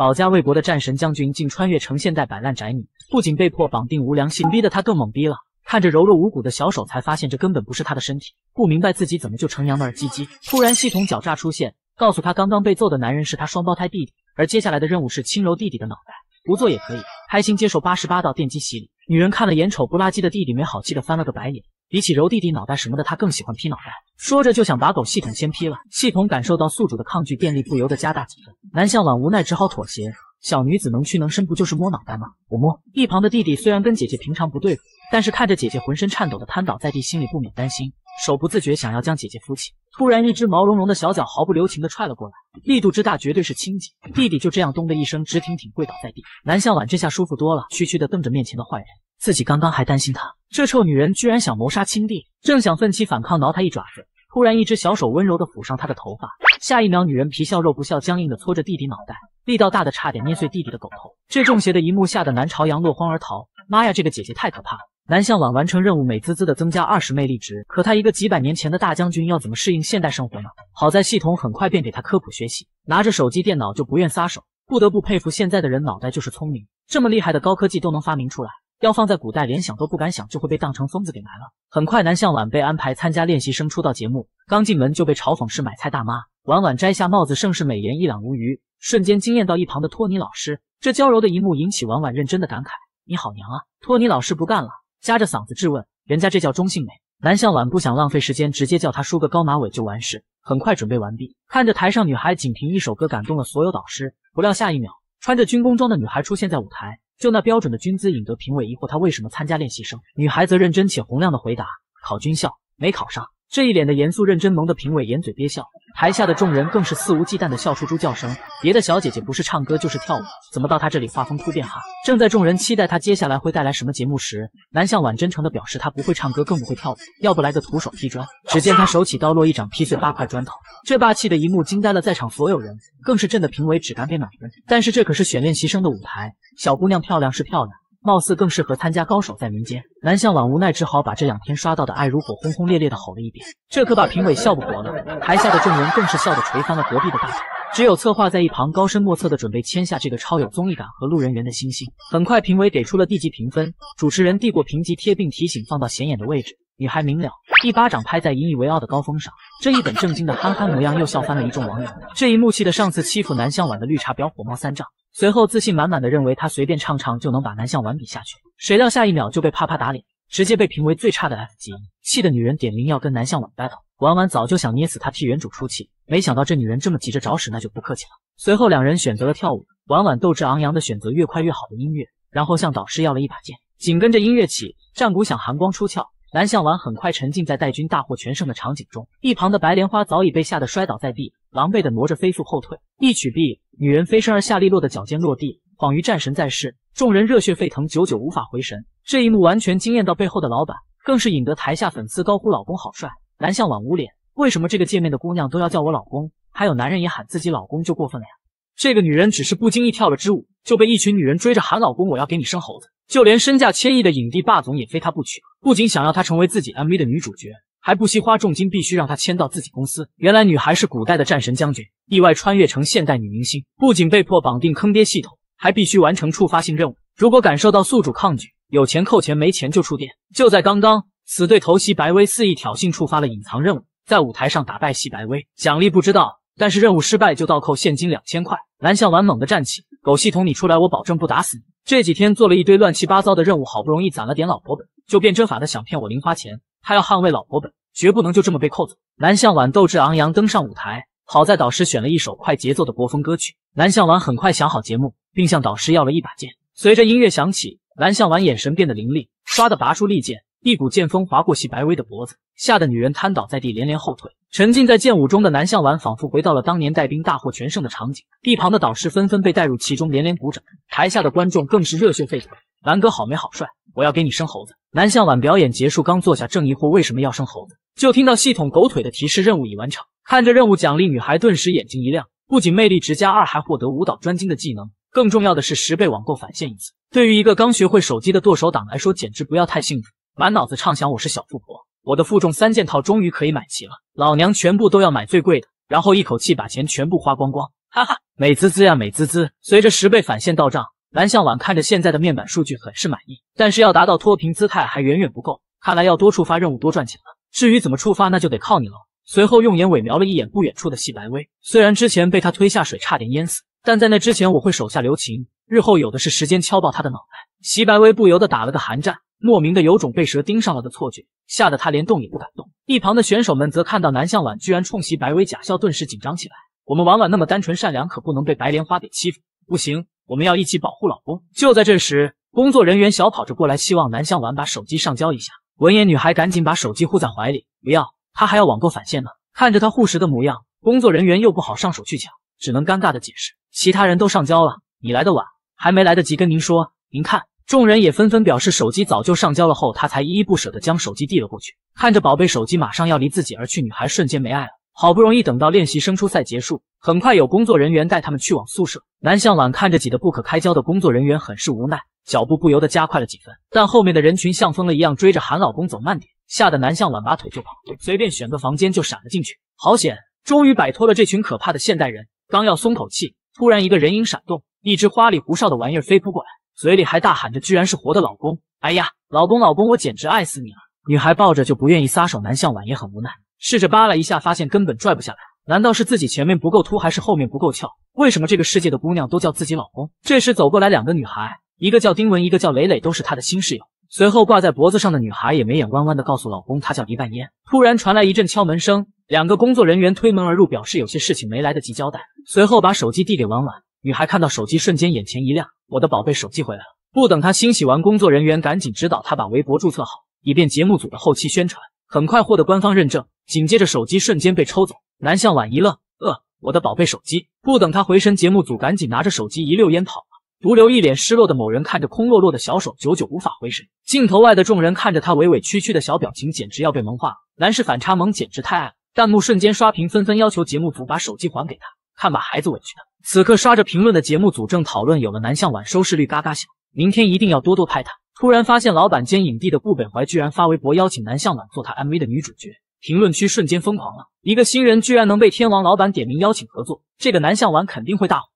保家卫国的战神将军竟穿越成现代摆烂宅女，不仅被迫绑定无良系，逼得他更懵逼了。看着柔弱无骨的小手，才发现这根本不是他的身体，不明白自己怎么就成娘们儿唧唧。突然，系统狡诈出现，告诉他刚刚被揍的男人是他双胞胎弟弟，而接下来的任务是轻揉弟弟的脑袋，不做也可以。开心接受八十八道电击洗礼。女人看了眼丑不拉几的弟弟，没好气的翻了个白眼。比起揉弟弟脑袋什么的，他更喜欢劈脑袋。说着就想把狗系统先劈了。系统感受到宿主的抗拒，电力不由得加大几分。南向晚无奈只好妥协。小女子能屈能伸，不就是摸脑袋吗？我摸。一旁的弟弟虽然跟姐姐平常不对付，但是看着姐姐浑身颤抖的瘫倒在地，心里不免担心，手不自觉想要将姐姐扶起。突然，一只毛茸茸的小脚毫不留情的踹了过来，力度之大，绝对是轻击。弟弟就这样咚的一声直挺挺跪倒在地。南向晚这下舒服多了，区区的瞪着面前的坏人，自己刚刚还担心他，这臭女人居然想谋杀亲弟，正想奋起反抗，挠他一爪子。突然，一只小手温柔的抚上他的头发，下一秒，女人皮笑肉不笑，僵硬的搓着弟弟脑袋，力道大的差点捏碎弟弟的狗头。这中邪的一幕吓得南朝阳落荒而逃。妈呀，这个姐姐太可怕了！南向晚完成任务，美滋滋的增加二十魅力值。可他一个几百年前的大将军，要怎么适应现代生活呢？好在系统很快便给他科普学习，拿着手机电脑就不愿撒手。不得不佩服现在的人脑袋就是聪明，这么厉害的高科技都能发明出来。要放在古代，连想都不敢想，就会被当成疯子给埋了。很快，南向晚被安排参加练习生出道节目，刚进门就被嘲讽是买菜大妈。婉婉摘下帽子，盛世美颜，一览无余，瞬间惊艳到一旁的托尼老师。这娇柔的一幕引起婉婉认真的感慨：“你好娘啊！”托尼老师不干了，夹着嗓子质问：“人家这叫中性美。”南向晚不想浪费时间，直接叫他梳个高马尾就完事。很快准备完毕，看着台上女孩仅凭一首歌感动了所有导师，不料下一秒，穿着军工装的女孩出现在舞台。就那标准的军姿，引得评委疑惑她为什么参加练习生。女孩则认真且洪亮的回答：“考军校没考上。”这一脸的严肃认真，萌的评委掩嘴憋笑，台下的众人更是肆无忌惮的笑出猪叫声。别的小姐姐不是唱歌就是跳舞，怎么到她这里画风突变哈？正在众人期待她接下来会带来什么节目时，南向晚真诚的表示她不会唱歌，更不会跳舞，要不来个徒手劈砖？只见他手起刀落，一掌劈碎八块砖头。这霸气的一幕惊呆了在场所有人，更是震得评委只敢给满分。但是这可是选练习生的舞台，小姑娘漂亮是漂亮。貌似更适合参加高手在民间。南向晚无奈，只好把这两天刷到的爱如火轰轰烈烈的吼了一遍，这可把评委笑不活了。台下的众人更是笑得捶翻了隔壁的大腿。只有策划在一旁高深莫测的准备签下这个超有综艺感和路人缘的星星。很快，评委给出了地级评分，主持人递过评级贴，并提醒放到显眼的位置。女孩明了，一巴掌拍在引以为傲的高峰上，这一本正经的憨憨模样又笑翻了一众网友。这一幕气得上次欺负南向晚的绿茶婊火冒三丈。随后自信满满的认为他随便唱唱就能把南向晚比下去，谁料下一秒就被啪啪打脸，直接被评为最差的 F 级，气的女人点名要跟南向晚 battle。婉婉早就想捏死他替原主出气，没想到这女人这么急着找屎，那就不客气了。随后两人选择了跳舞，婉婉斗志昂扬的选择越快越好的音乐，然后向导师要了一把剑。紧跟着音乐起，战鼓响，寒光出鞘。南向晚很快沉浸在带军大获全胜的场景中，一旁的白莲花早已被吓得摔倒在地，狼狈的挪着飞速后退。一曲毕，女人飞身而下，利落的脚尖落地，恍于战神在世。众人热血沸腾，久久无法回神。这一幕完全惊艳到背后的老板，更是引得台下粉丝高呼：“老公好帅！”南向晚捂脸，为什么这个界面的姑娘都要叫我老公？还有男人也喊自己老公就过分了呀？这个女人只是不经意跳了支舞，就被一群女人追着喊老公，我要给你生猴子。就连身价千亿的影帝霸总也非她不娶，不仅想要她成为自己 MV 的女主角，还不惜花重金，必须让她签到自己公司。原来女孩是古代的战神将军，意外穿越成现代女明星，不仅被迫绑定坑爹系统，还必须完成触发性任务。如果感受到宿主抗拒，有钱扣钱，没钱就触电。就在刚刚，死对头袭白薇肆意挑衅，触发了隐藏任务，在舞台上打败戏白薇，奖励不知道，但是任务失败就倒扣现金两千块。蓝向晚猛地站起，狗系统你出来，我保证不打死你。这几天做了一堆乱七八糟的任务，好不容易攒了点老婆本，就变着法的想骗我零花钱。他要捍卫老婆本，绝不能就这么被扣走。南向晚斗志昂扬登上舞台，好在导师选了一首快节奏的国风歌曲。南向晚很快想好节目，并向导师要了一把剑。随着音乐响起，南向晚眼神变得凌厉，唰的拔出利剑。一股剑风划过席白薇的脖子，吓得女人瘫倒在地，连连后退。沉浸在剑舞中的南向晚仿佛回到了当年带兵大获全胜的场景，一旁的导师纷纷被带入其中，连连鼓掌。台下的观众更是热血沸腾。蓝哥好美好帅，我要给你生猴子。南向晚表演结束，刚坐下，正疑惑为什么要生猴子，就听到系统狗腿的提示：任务已完成。看着任务奖励，女孩顿时眼睛一亮，不仅魅力值加二，还获得舞蹈专精的技能，更重要的是十倍网购返现一次。对于一个刚学会手机的剁手党来说，简直不要太幸福。满脑子畅想，我是小富婆，我的负重三件套终于可以买齐了，老娘全部都要买最贵的，然后一口气把钱全部花光光。哈哈，美滋滋呀，美滋滋！随着十倍返现到账，蓝向晚看着现在的面板数据很是满意，但是要达到脱贫姿态还远远不够，看来要多触发任务，多赚钱了。至于怎么触发，那就得靠你了。随后用眼尾瞄了一眼不远处的细白薇，虽然之前被他推下水差点淹死，但在那之前我会手下留情，日后有的是时间敲爆他的脑袋。席白薇不由得打了个寒战，莫名的有种被蛇盯上了的错觉，吓得他连动也不敢动。一旁的选手们则看到南向晚居然冲席白薇假笑，顿时紧张起来。我们婉婉那么单纯善良，可不能被白莲花给欺负。不行，我们要一起保护老公。就在这时，工作人员小跑着过来，希望南向晚把手机上交一下。闻言，女孩赶紧把手机护在怀里，不要，她还要网购返现呢。看着她护食的模样，工作人员又不好上手去抢，只能尴尬的解释：其他人都上交了，你来的晚，还没来得及跟您说。您看。众人也纷纷表示手机早就上交了，后他才依依不舍地将手机递了过去。看着宝贝手机马上要离自己而去，女孩瞬间没爱了。好不容易等到练习生初赛结束，很快有工作人员带他们去往宿舍。南向晚看着挤得不可开交的工作人员，很是无奈，脚步不由得加快了几分。但后面的人群像疯了一样追着喊老公走慢点，吓得南向晚拔腿就跑，随便选个房间就闪了进去。好险，终于摆脱了这群可怕的现代人。刚要松口气，突然一个人影闪动，一只花里胡哨的玩意儿飞扑过来。嘴里还大喊着，居然是活的老公！哎呀，老公老公，我简直爱死你了！女孩抱着就不愿意撒手，南向晚也很无奈，试着扒拉一下，发现根本拽不下来。难道是自己前面不够凸，还是后面不够翘？为什么这个世界的姑娘都叫自己老公？这时走过来两个女孩，一个叫丁文，一个叫磊磊，都是她的新室友。随后挂在脖子上的女孩也眉眼弯弯的告诉老公，她叫黎半烟。突然传来一阵敲门声，两个工作人员推门而入，表示有些事情没来得及交代，随后把手机递给婉婉。女孩看到手机，瞬间眼前一亮，我的宝贝手机回来了。不等她欣喜完，工作人员赶紧指导她把微博注册好，以便节目组的后期宣传。很快获得官方认证，紧接着手机瞬间被抽走。南向晚一愣，呃，我的宝贝手机。不等他回神，节目组赶紧拿着手机一溜烟跑了。独留一脸失落的某人看着空落落的小手，久久无法回神。镜头外的众人看着他委委屈屈的小表情，简直要被萌化了。男士反差萌，简直太爱了。弹幕瞬间刷屏，纷纷要求节目组把手机还给他，看把孩子委屈的。此刻刷着评论的节目组正讨论，有了南向晚收视率嘎嘎响，明天一定要多多拍他。突然发现老板兼影帝的顾北怀居然发微博邀请南向晚做他 MV 的女主角，评论区瞬间疯狂了。一个新人居然能被天王老板点名邀请合作，这个南向晚肯定会大火。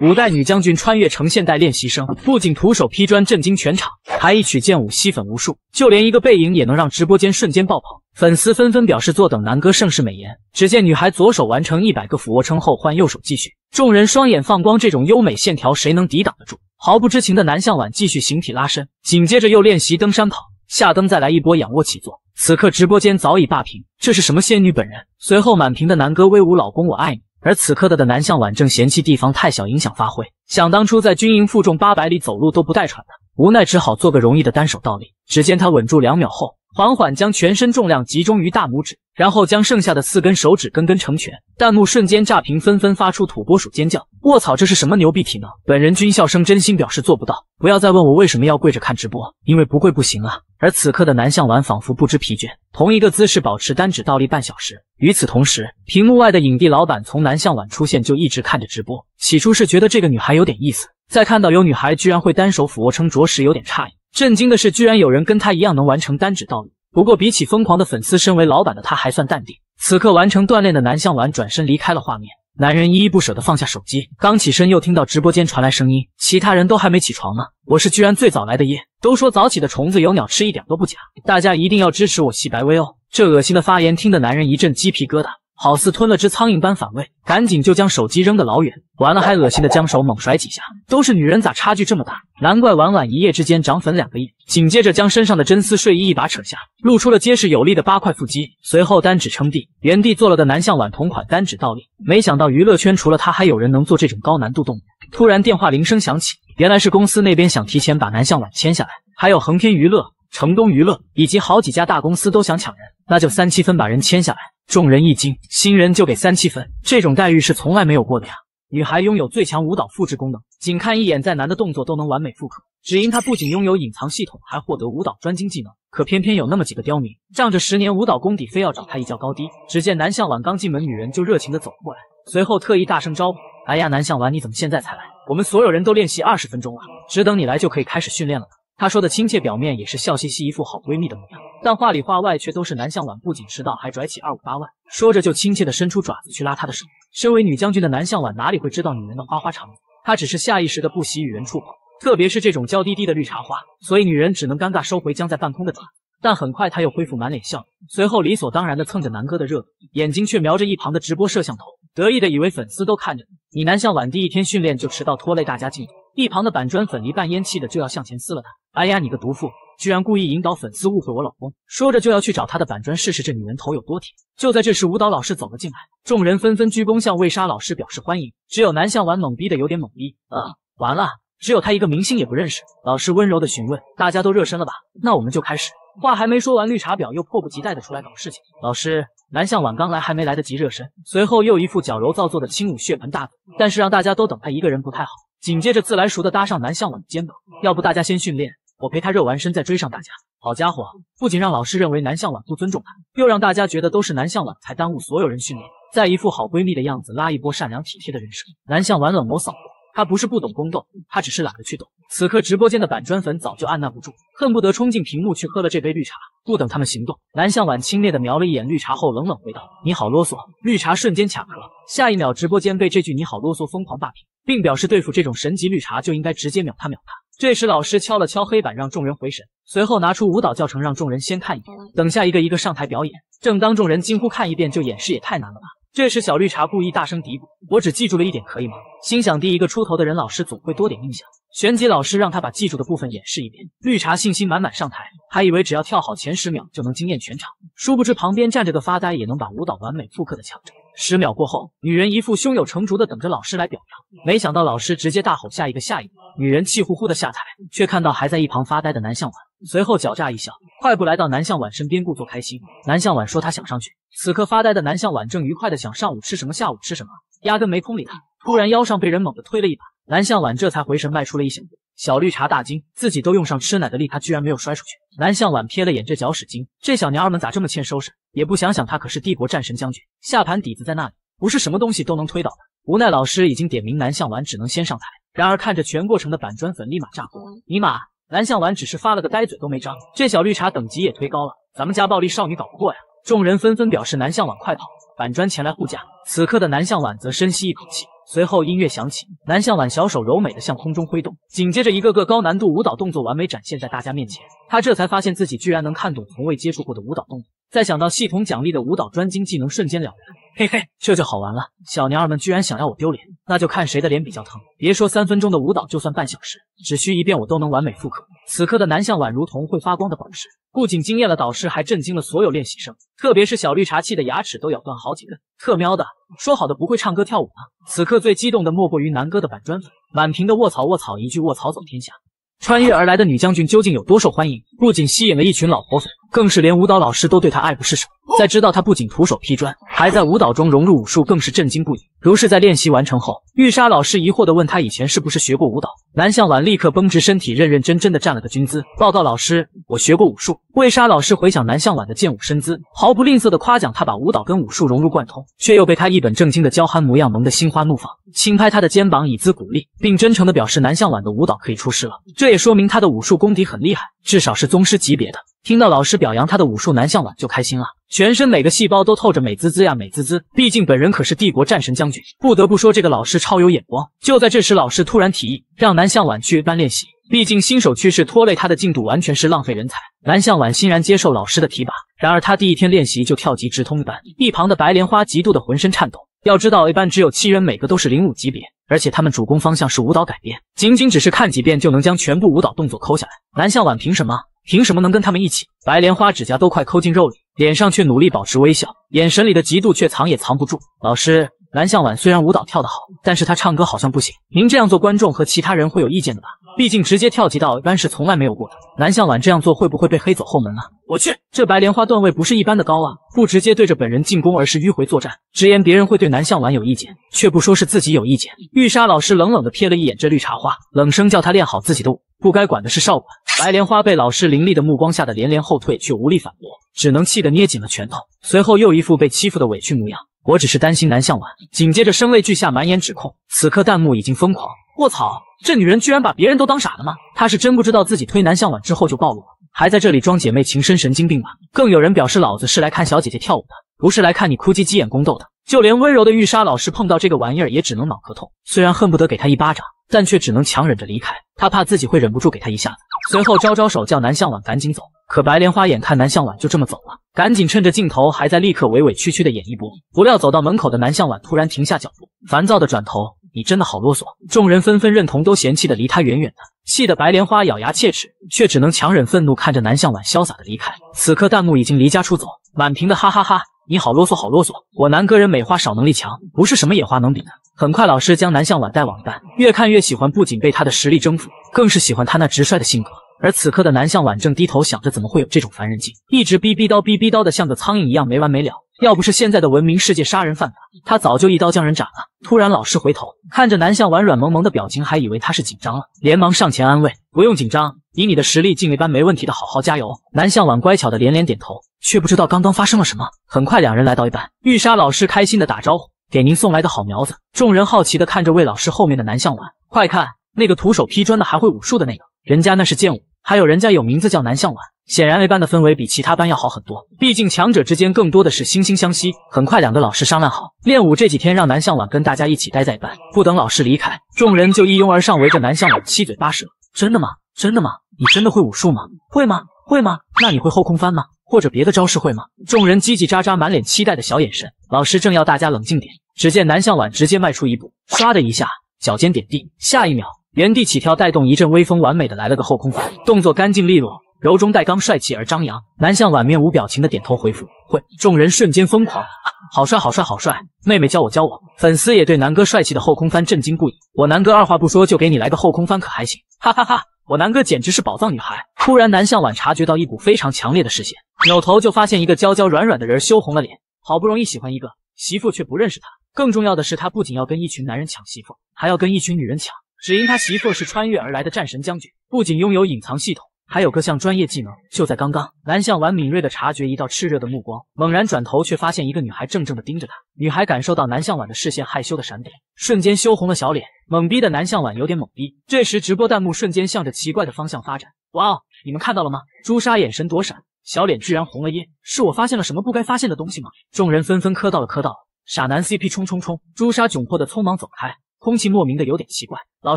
五代女将军穿越成现代练习生，不仅徒手劈砖震惊全场，还一曲剑舞吸粉无数，就连一个背影也能让直播间瞬间爆棚。粉丝纷纷表示坐等南哥盛世美颜。只见女孩左手完成一百个俯卧撑后换右手继续，众人双眼放光，这种优美线条谁能抵挡得住？毫不知情的南向晚继续形体拉伸，紧接着又练习登山跑，下蹬再来一波仰卧起坐。此刻直播间早已霸屏，这是什么仙女本人？随后满屏的南哥威武老公我爱你。而此刻的的南向晚正嫌弃地方太小，影响发挥。想当初在军营负重八百里走路都不带喘的，无奈只好做个容易的单手倒立。只见他稳住两秒后，缓缓将全身重量集中于大拇指，然后将剩下的四根手指根根成拳。弹幕瞬间炸屏，纷纷发出土拨鼠尖叫。卧槽，这是什么牛逼体能？本人军校生真心表示做不到。不要再问我为什么要跪着看直播，因为不跪不行啊。而此刻的南向晚仿佛不知疲倦，同一个姿势保持单指倒立半小时。与此同时，屏幕外的影帝老板从南向晚出现就一直看着直播。起初是觉得这个女孩有点意思，再看到有女孩居然会单手俯卧撑，着实有点诧异。震惊的是，居然有人跟她一样能完成单指倒立。不过比起疯狂的粉丝，身为老板的他还算淡定。此刻完成锻炼的南向晚转身离开了画面。男人依依不舍地放下手机，刚起身又听到直播间传来声音，其他人都还没起床呢。我是居然最早来的耶！都说早起的虫子有鸟吃，一点都不假。大家一定要支持我细白薇哦！这恶心的发言听得男人一阵鸡皮疙瘩。好似吞了只苍蝇般反胃，赶紧就将手机扔得老远，完了还恶心的将手猛甩几下。都是女人咋差距这么大？难怪婉婉一夜之间涨粉两个亿。紧接着将身上的真丝睡衣一把扯下，露出了结实有力的八块腹肌，随后单指撑地，原地做了个南向婉同款单指倒立。没想到娱乐圈除了他还有人能做这种高难度动作。突然电话铃声响起，原来是公司那边想提前把南向婉签下来，还有恒天娱乐、城东娱乐以及好几家大公司都想抢人，那就三七分把人签下来。众人一惊，新人就给三七分，这种待遇是从来没有过的呀！女孩拥有最强舞蹈复制功能，仅看一眼再难的动作都能完美复刻。只因她不仅拥有隐藏系统，还获得舞蹈专精技能。可偏偏有那么几个刁民，仗着十年舞蹈功底，非要找她一较高低。只见南向晚刚进门，女人就热情的走了过来，随后特意大声招呼：“哎呀，南向晚，你怎么现在才来？我们所有人都练习二十分钟了，只等你来就可以开始训练了。”她说的亲切，表面也是笑嘻嘻，一副好闺蜜的模样。但话里话外却都是南向晚不仅迟到，还拽起二五八万。说着就亲切的伸出爪子去拉她的手。身为女将军的南向晚哪里会知道女人的花花肠子？她只是下意识的不喜与人触碰，特别是这种娇滴滴的绿茶花，所以女人只能尴尬收回僵在半空的爪。但很快她又恢复满脸笑意，随后理所当然的蹭着南哥的热度，眼睛却瞄着一旁的直播摄像头，得意的以为粉丝都看着你。南向晚第一天训练就迟到，拖累大家进度。一旁的板砖粉离半烟气的就要向前撕了他。哎呀，你个毒妇，居然故意引导粉丝误会我老公！说着就要去找他的板砖试试这女人头有多铁。就在这时，舞蹈老师走了进来，众人纷纷鞠躬向魏莎老师表示欢迎。只有南向晚懵逼的有点懵逼，呃，完了，只有他一个明星也不认识。老师温柔的询问：大家都热身了吧？那我们就开始。话还没说完，绿茶婊又迫不及待的出来搞事情。老师，南向晚刚来，还没来得及热身，随后又一副矫揉造作的轻舞血盆大腿，但是让大家都等他一个人不太好。紧接着自来熟的搭上南向晚的肩膀，要不大家先训练，我陪他热完身再追上大家。好家伙，不仅让老师认为南向晚不尊重他，又让大家觉得都是南向晚才耽误所有人训练，再一副好闺蜜的样子，拉一波善良体贴的人设。南向晚冷眸扫过。他不是不懂宫斗，他只是懒得去懂。此刻直播间的板砖粉早就按捺不住，恨不得冲进屏幕去喝了这杯绿茶。不等他们行动，南向晚轻蔑的瞄了一眼绿茶后，冷冷回道：“你好啰嗦。”绿茶瞬间卡壳，下一秒直播间被这句“你好啰嗦”疯狂霸屏，并表示对付这种神级绿茶就应该直接秒他秒他。这时老师敲了敲黑板，让众人回神，随后拿出舞蹈教程，让众人先看一遍，等下一个一个上台表演。正当众人惊呼：“看一遍就演示也太难了吧！”这时，小绿茶故意大声嘀咕：“我只记住了一点，可以吗？”心想，第一个出头的人，老师总会多点印象。旋即，老师让他把记住的部分演示一遍。绿茶信心满满上台，还以为只要跳好前十秒就能惊艳全场，殊不知旁边站着个发呆也能把舞蹈完美复刻的强者。十秒过后，女人一副胸有成竹的等着老师来表扬，没想到老师直接大吼：“下一个，下一个！”女人气呼呼的下台，却看到还在一旁发呆的南向晚，随后狡诈一笑，快步来到南向晚身边，故作开心。南向晚说他想上去。此刻发呆的南向晚正愉快的想上午吃什么，下午吃什么，压根没空理他。突然腰上被人猛地推了一把，南向晚这才回神，迈出了一小步。小绿茶大惊，自己都用上吃奶的力，他居然没有摔出去。南向晚瞥了眼这搅屎精，这小娘儿们咋这么欠收拾？也不想想他可是帝国战神将军，下盘底子在那里，不是什么东西都能推倒的。无奈老师已经点名南向晚，只能先上台。然而看着全过程的板砖粉立马炸锅，尼玛！南向晚只是发了个呆，嘴都没张，这小绿茶等级也忒高了，咱们家暴力少女搞不过呀。众人纷纷表示南向晚快跑，板砖前来护驾。此刻的南向晚则深吸一口气，随后音乐响起，南向晚小手柔美的向空中挥动，紧接着一个个高难度舞蹈动作完美展现在大家面前。她这才发现自己居然能看懂从未接触过的舞蹈动作，再想到系统奖励的舞蹈专精技能，瞬间了然。嘿嘿，这就好玩了。小娘儿们居然想要我丢脸，那就看谁的脸比较疼。别说三分钟的舞蹈，就算半小时，只需一遍我都能完美复刻。此刻的南向婉如同会发光的宝石，不仅惊艳了导师，还震惊了所有练习生。特别是小绿茶，气的牙齿都咬断好几根。特喵的，说好的不会唱歌跳舞呢？此刻最激动的莫过于南哥的板砖粉，满屏的卧槽卧槽，一句卧槽走天下。穿越而来的女将军究竟有多受欢迎？不仅吸引了一群老婆粉，更是连舞蹈老师都对她爱不释手。在知道他不仅徒手劈砖，还在舞蹈中融入武术，更是震惊不已。如是在练习完成后，玉沙老师疑惑地问他以前是不是学过舞蹈？南向晚立刻绷直身体，认认真真的站了个军姿，报告老师，我学过武术。魏莎老师回想南向晚的健舞身姿，毫不吝啬地夸奖他把舞蹈跟武术融入贯通，却又被他一本正经的娇憨模样萌得心花怒放，轻拍他的肩膀以资鼓励，并真诚地表示南向晚的舞蹈可以出师了。这也说明他的武术功底很厉害，至少是宗师级别的。听到老师表扬他的武术，南向晚就开心了，全身每个细胞都透着美滋滋呀美滋滋。毕竟本人可是帝国战神将军，不得不说这个老师超有眼光。就在这时，老师突然提议让南向晚去班练习，毕竟新手去世拖累他的进度完全是浪费人才。南向晚欣然接受老师的提拔，然而他第一天练习就跳级直通一班，一旁的白莲花嫉妒的浑身颤抖。要知道，，A 班只有七人，每个都是领舞级别，而且他们主攻方向是舞蹈改编，仅仅只是看几遍就能将全部舞蹈动作抠下来。南向晚凭什么？凭什么能跟他们一起？白莲花指甲都快抠进肉里，脸上却努力保持微笑，眼神里的嫉妒却藏也藏不住。老师，南向晚虽然舞蹈跳得好，但是他唱歌好像不行。您这样做，观众和其他人会有意见的吧？毕竟直接跳级到一般是从来没有过的。南向晚这样做会不会被黑走后门啊？我去，这白莲花段位不是一般的高啊！不直接对着本人进攻，而是迂回作战，直言别人会对南向晚有意见，却不说是自己有意见。玉沙老师冷冷的瞥了一眼这绿茶花，冷声叫他练好自己的舞，不该管的是少管。白莲花被老师凌厉的目光吓得连连后退，却无力反驳，只能气得捏紧了拳头，随后又一副被欺负的委屈模样。我只是担心南向晚。紧接着声泪俱下，满眼指控。此刻弹幕已经疯狂。卧槽，这女人居然把别人都当傻了吗？她是真不知道自己推南向晚之后就暴露了。还在这里装姐妹情深，神经病吧？更有人表示，老子是来看小姐姐跳舞的，不是来看你哭唧唧眼宫斗的。就连温柔的玉莎老师碰到这个玩意儿，也只能脑壳痛。虽然恨不得给她一巴掌，但却只能强忍着离开。他怕自己会忍不住给她一下子。随后招招手，叫南向晚赶紧走。可白莲花眼看南向晚就这么走了，赶紧趁着镜头还在，立刻委委屈屈的演一波。不料走到门口的南向晚突然停下脚步，烦躁的转头。你真的好啰嗦！众人纷纷认同，都嫌弃的离他远远的，气得白莲花咬牙切齿，却只能强忍愤怒，看着南向晚潇洒的离开。此刻弹幕已经离家出走，满屏的哈哈哈！你好啰嗦，好啰嗦！我南哥人美花少，能力强，不是什么野花能比的。很快，老师将南向晚带往一班，越看越喜欢，不仅被他的实力征服，更是喜欢他那直率的性格。而此刻的南向晚正低头想着，怎么会有这种烦人劲，一直逼逼叨逼逼叨的，像个苍蝇一样没完没了。要不是现在的文明世界杀人犯法，他早就一刀将人斩了。突然，老师回头看着南向晚软萌萌的表情，还以为他是紧张了，连忙上前安慰：“不用紧张，以你的实力，进一班没问题的，好好加油。”南向晚乖巧的连连点头，却不知道刚刚发生了什么。很快，两人来到一班，玉沙老师开心的打招呼：“给您送来的好苗子。”众人好奇的看着魏老师后面的南向晚，快看，那个徒手劈砖的，还会武术的那个，人家那是剑舞，还有人家有名字叫南向晚。显然 A 班的氛围比其他班要好很多，毕竟强者之间更多的是惺惺相惜。很快，两个老师商量好，练武这几天让南向晚跟大家一起待在班。不等老师离开，众人就一拥而上，围着南向晚七嘴八舌。真的吗？真的吗？你真的会武术吗？会吗？会吗？那你会后空翻吗？或者别的招式会吗？众人叽叽喳喳，满脸期待的小眼神。老师正要大家冷静点，只见南向晚直接迈出一步，唰的一下，脚尖点地，下一秒原地起跳，带动一阵微风，完美的来了个后空翻，动作干净利落。柔中带刚，帅气而张扬。南向晚面无表情的点头回复：“会。”众人瞬间疯狂，好帅，好帅，好帅！妹妹教我，教我。粉丝也对南哥帅气的后空翻震惊不已。我南哥二话不说就给你来个后空翻，可还行？哈哈哈！我南哥简直是宝藏女孩。突然，南向晚察觉到一股非常强烈的视线，扭头就发现一个娇娇软软的人，羞红了脸。好不容易喜欢一个媳妇，却不认识他。更重要的是，他不仅要跟一群男人抢媳妇，还要跟一群女人抢。只因他媳妇是穿越而来的战神将军，不仅拥有隐藏系统。还有各项专业技能。就在刚刚，南向晚敏锐的察觉一道炽热的目光，猛然转头，却发现一个女孩正正的盯着他。女孩感受到南向晚的视线，害羞的闪躲，瞬间羞红了小脸，懵逼的南向晚有点懵逼。这时，直播弹幕瞬间向着奇怪的方向发展。哇哦，你们看到了吗？朱砂眼神躲闪，小脸居然红了耶！是我发现了什么不该发现的东西吗？众人纷纷磕到了，磕到了。傻男 CP 冲冲冲！朱砂窘迫的匆忙走开，空气莫名的有点奇怪。老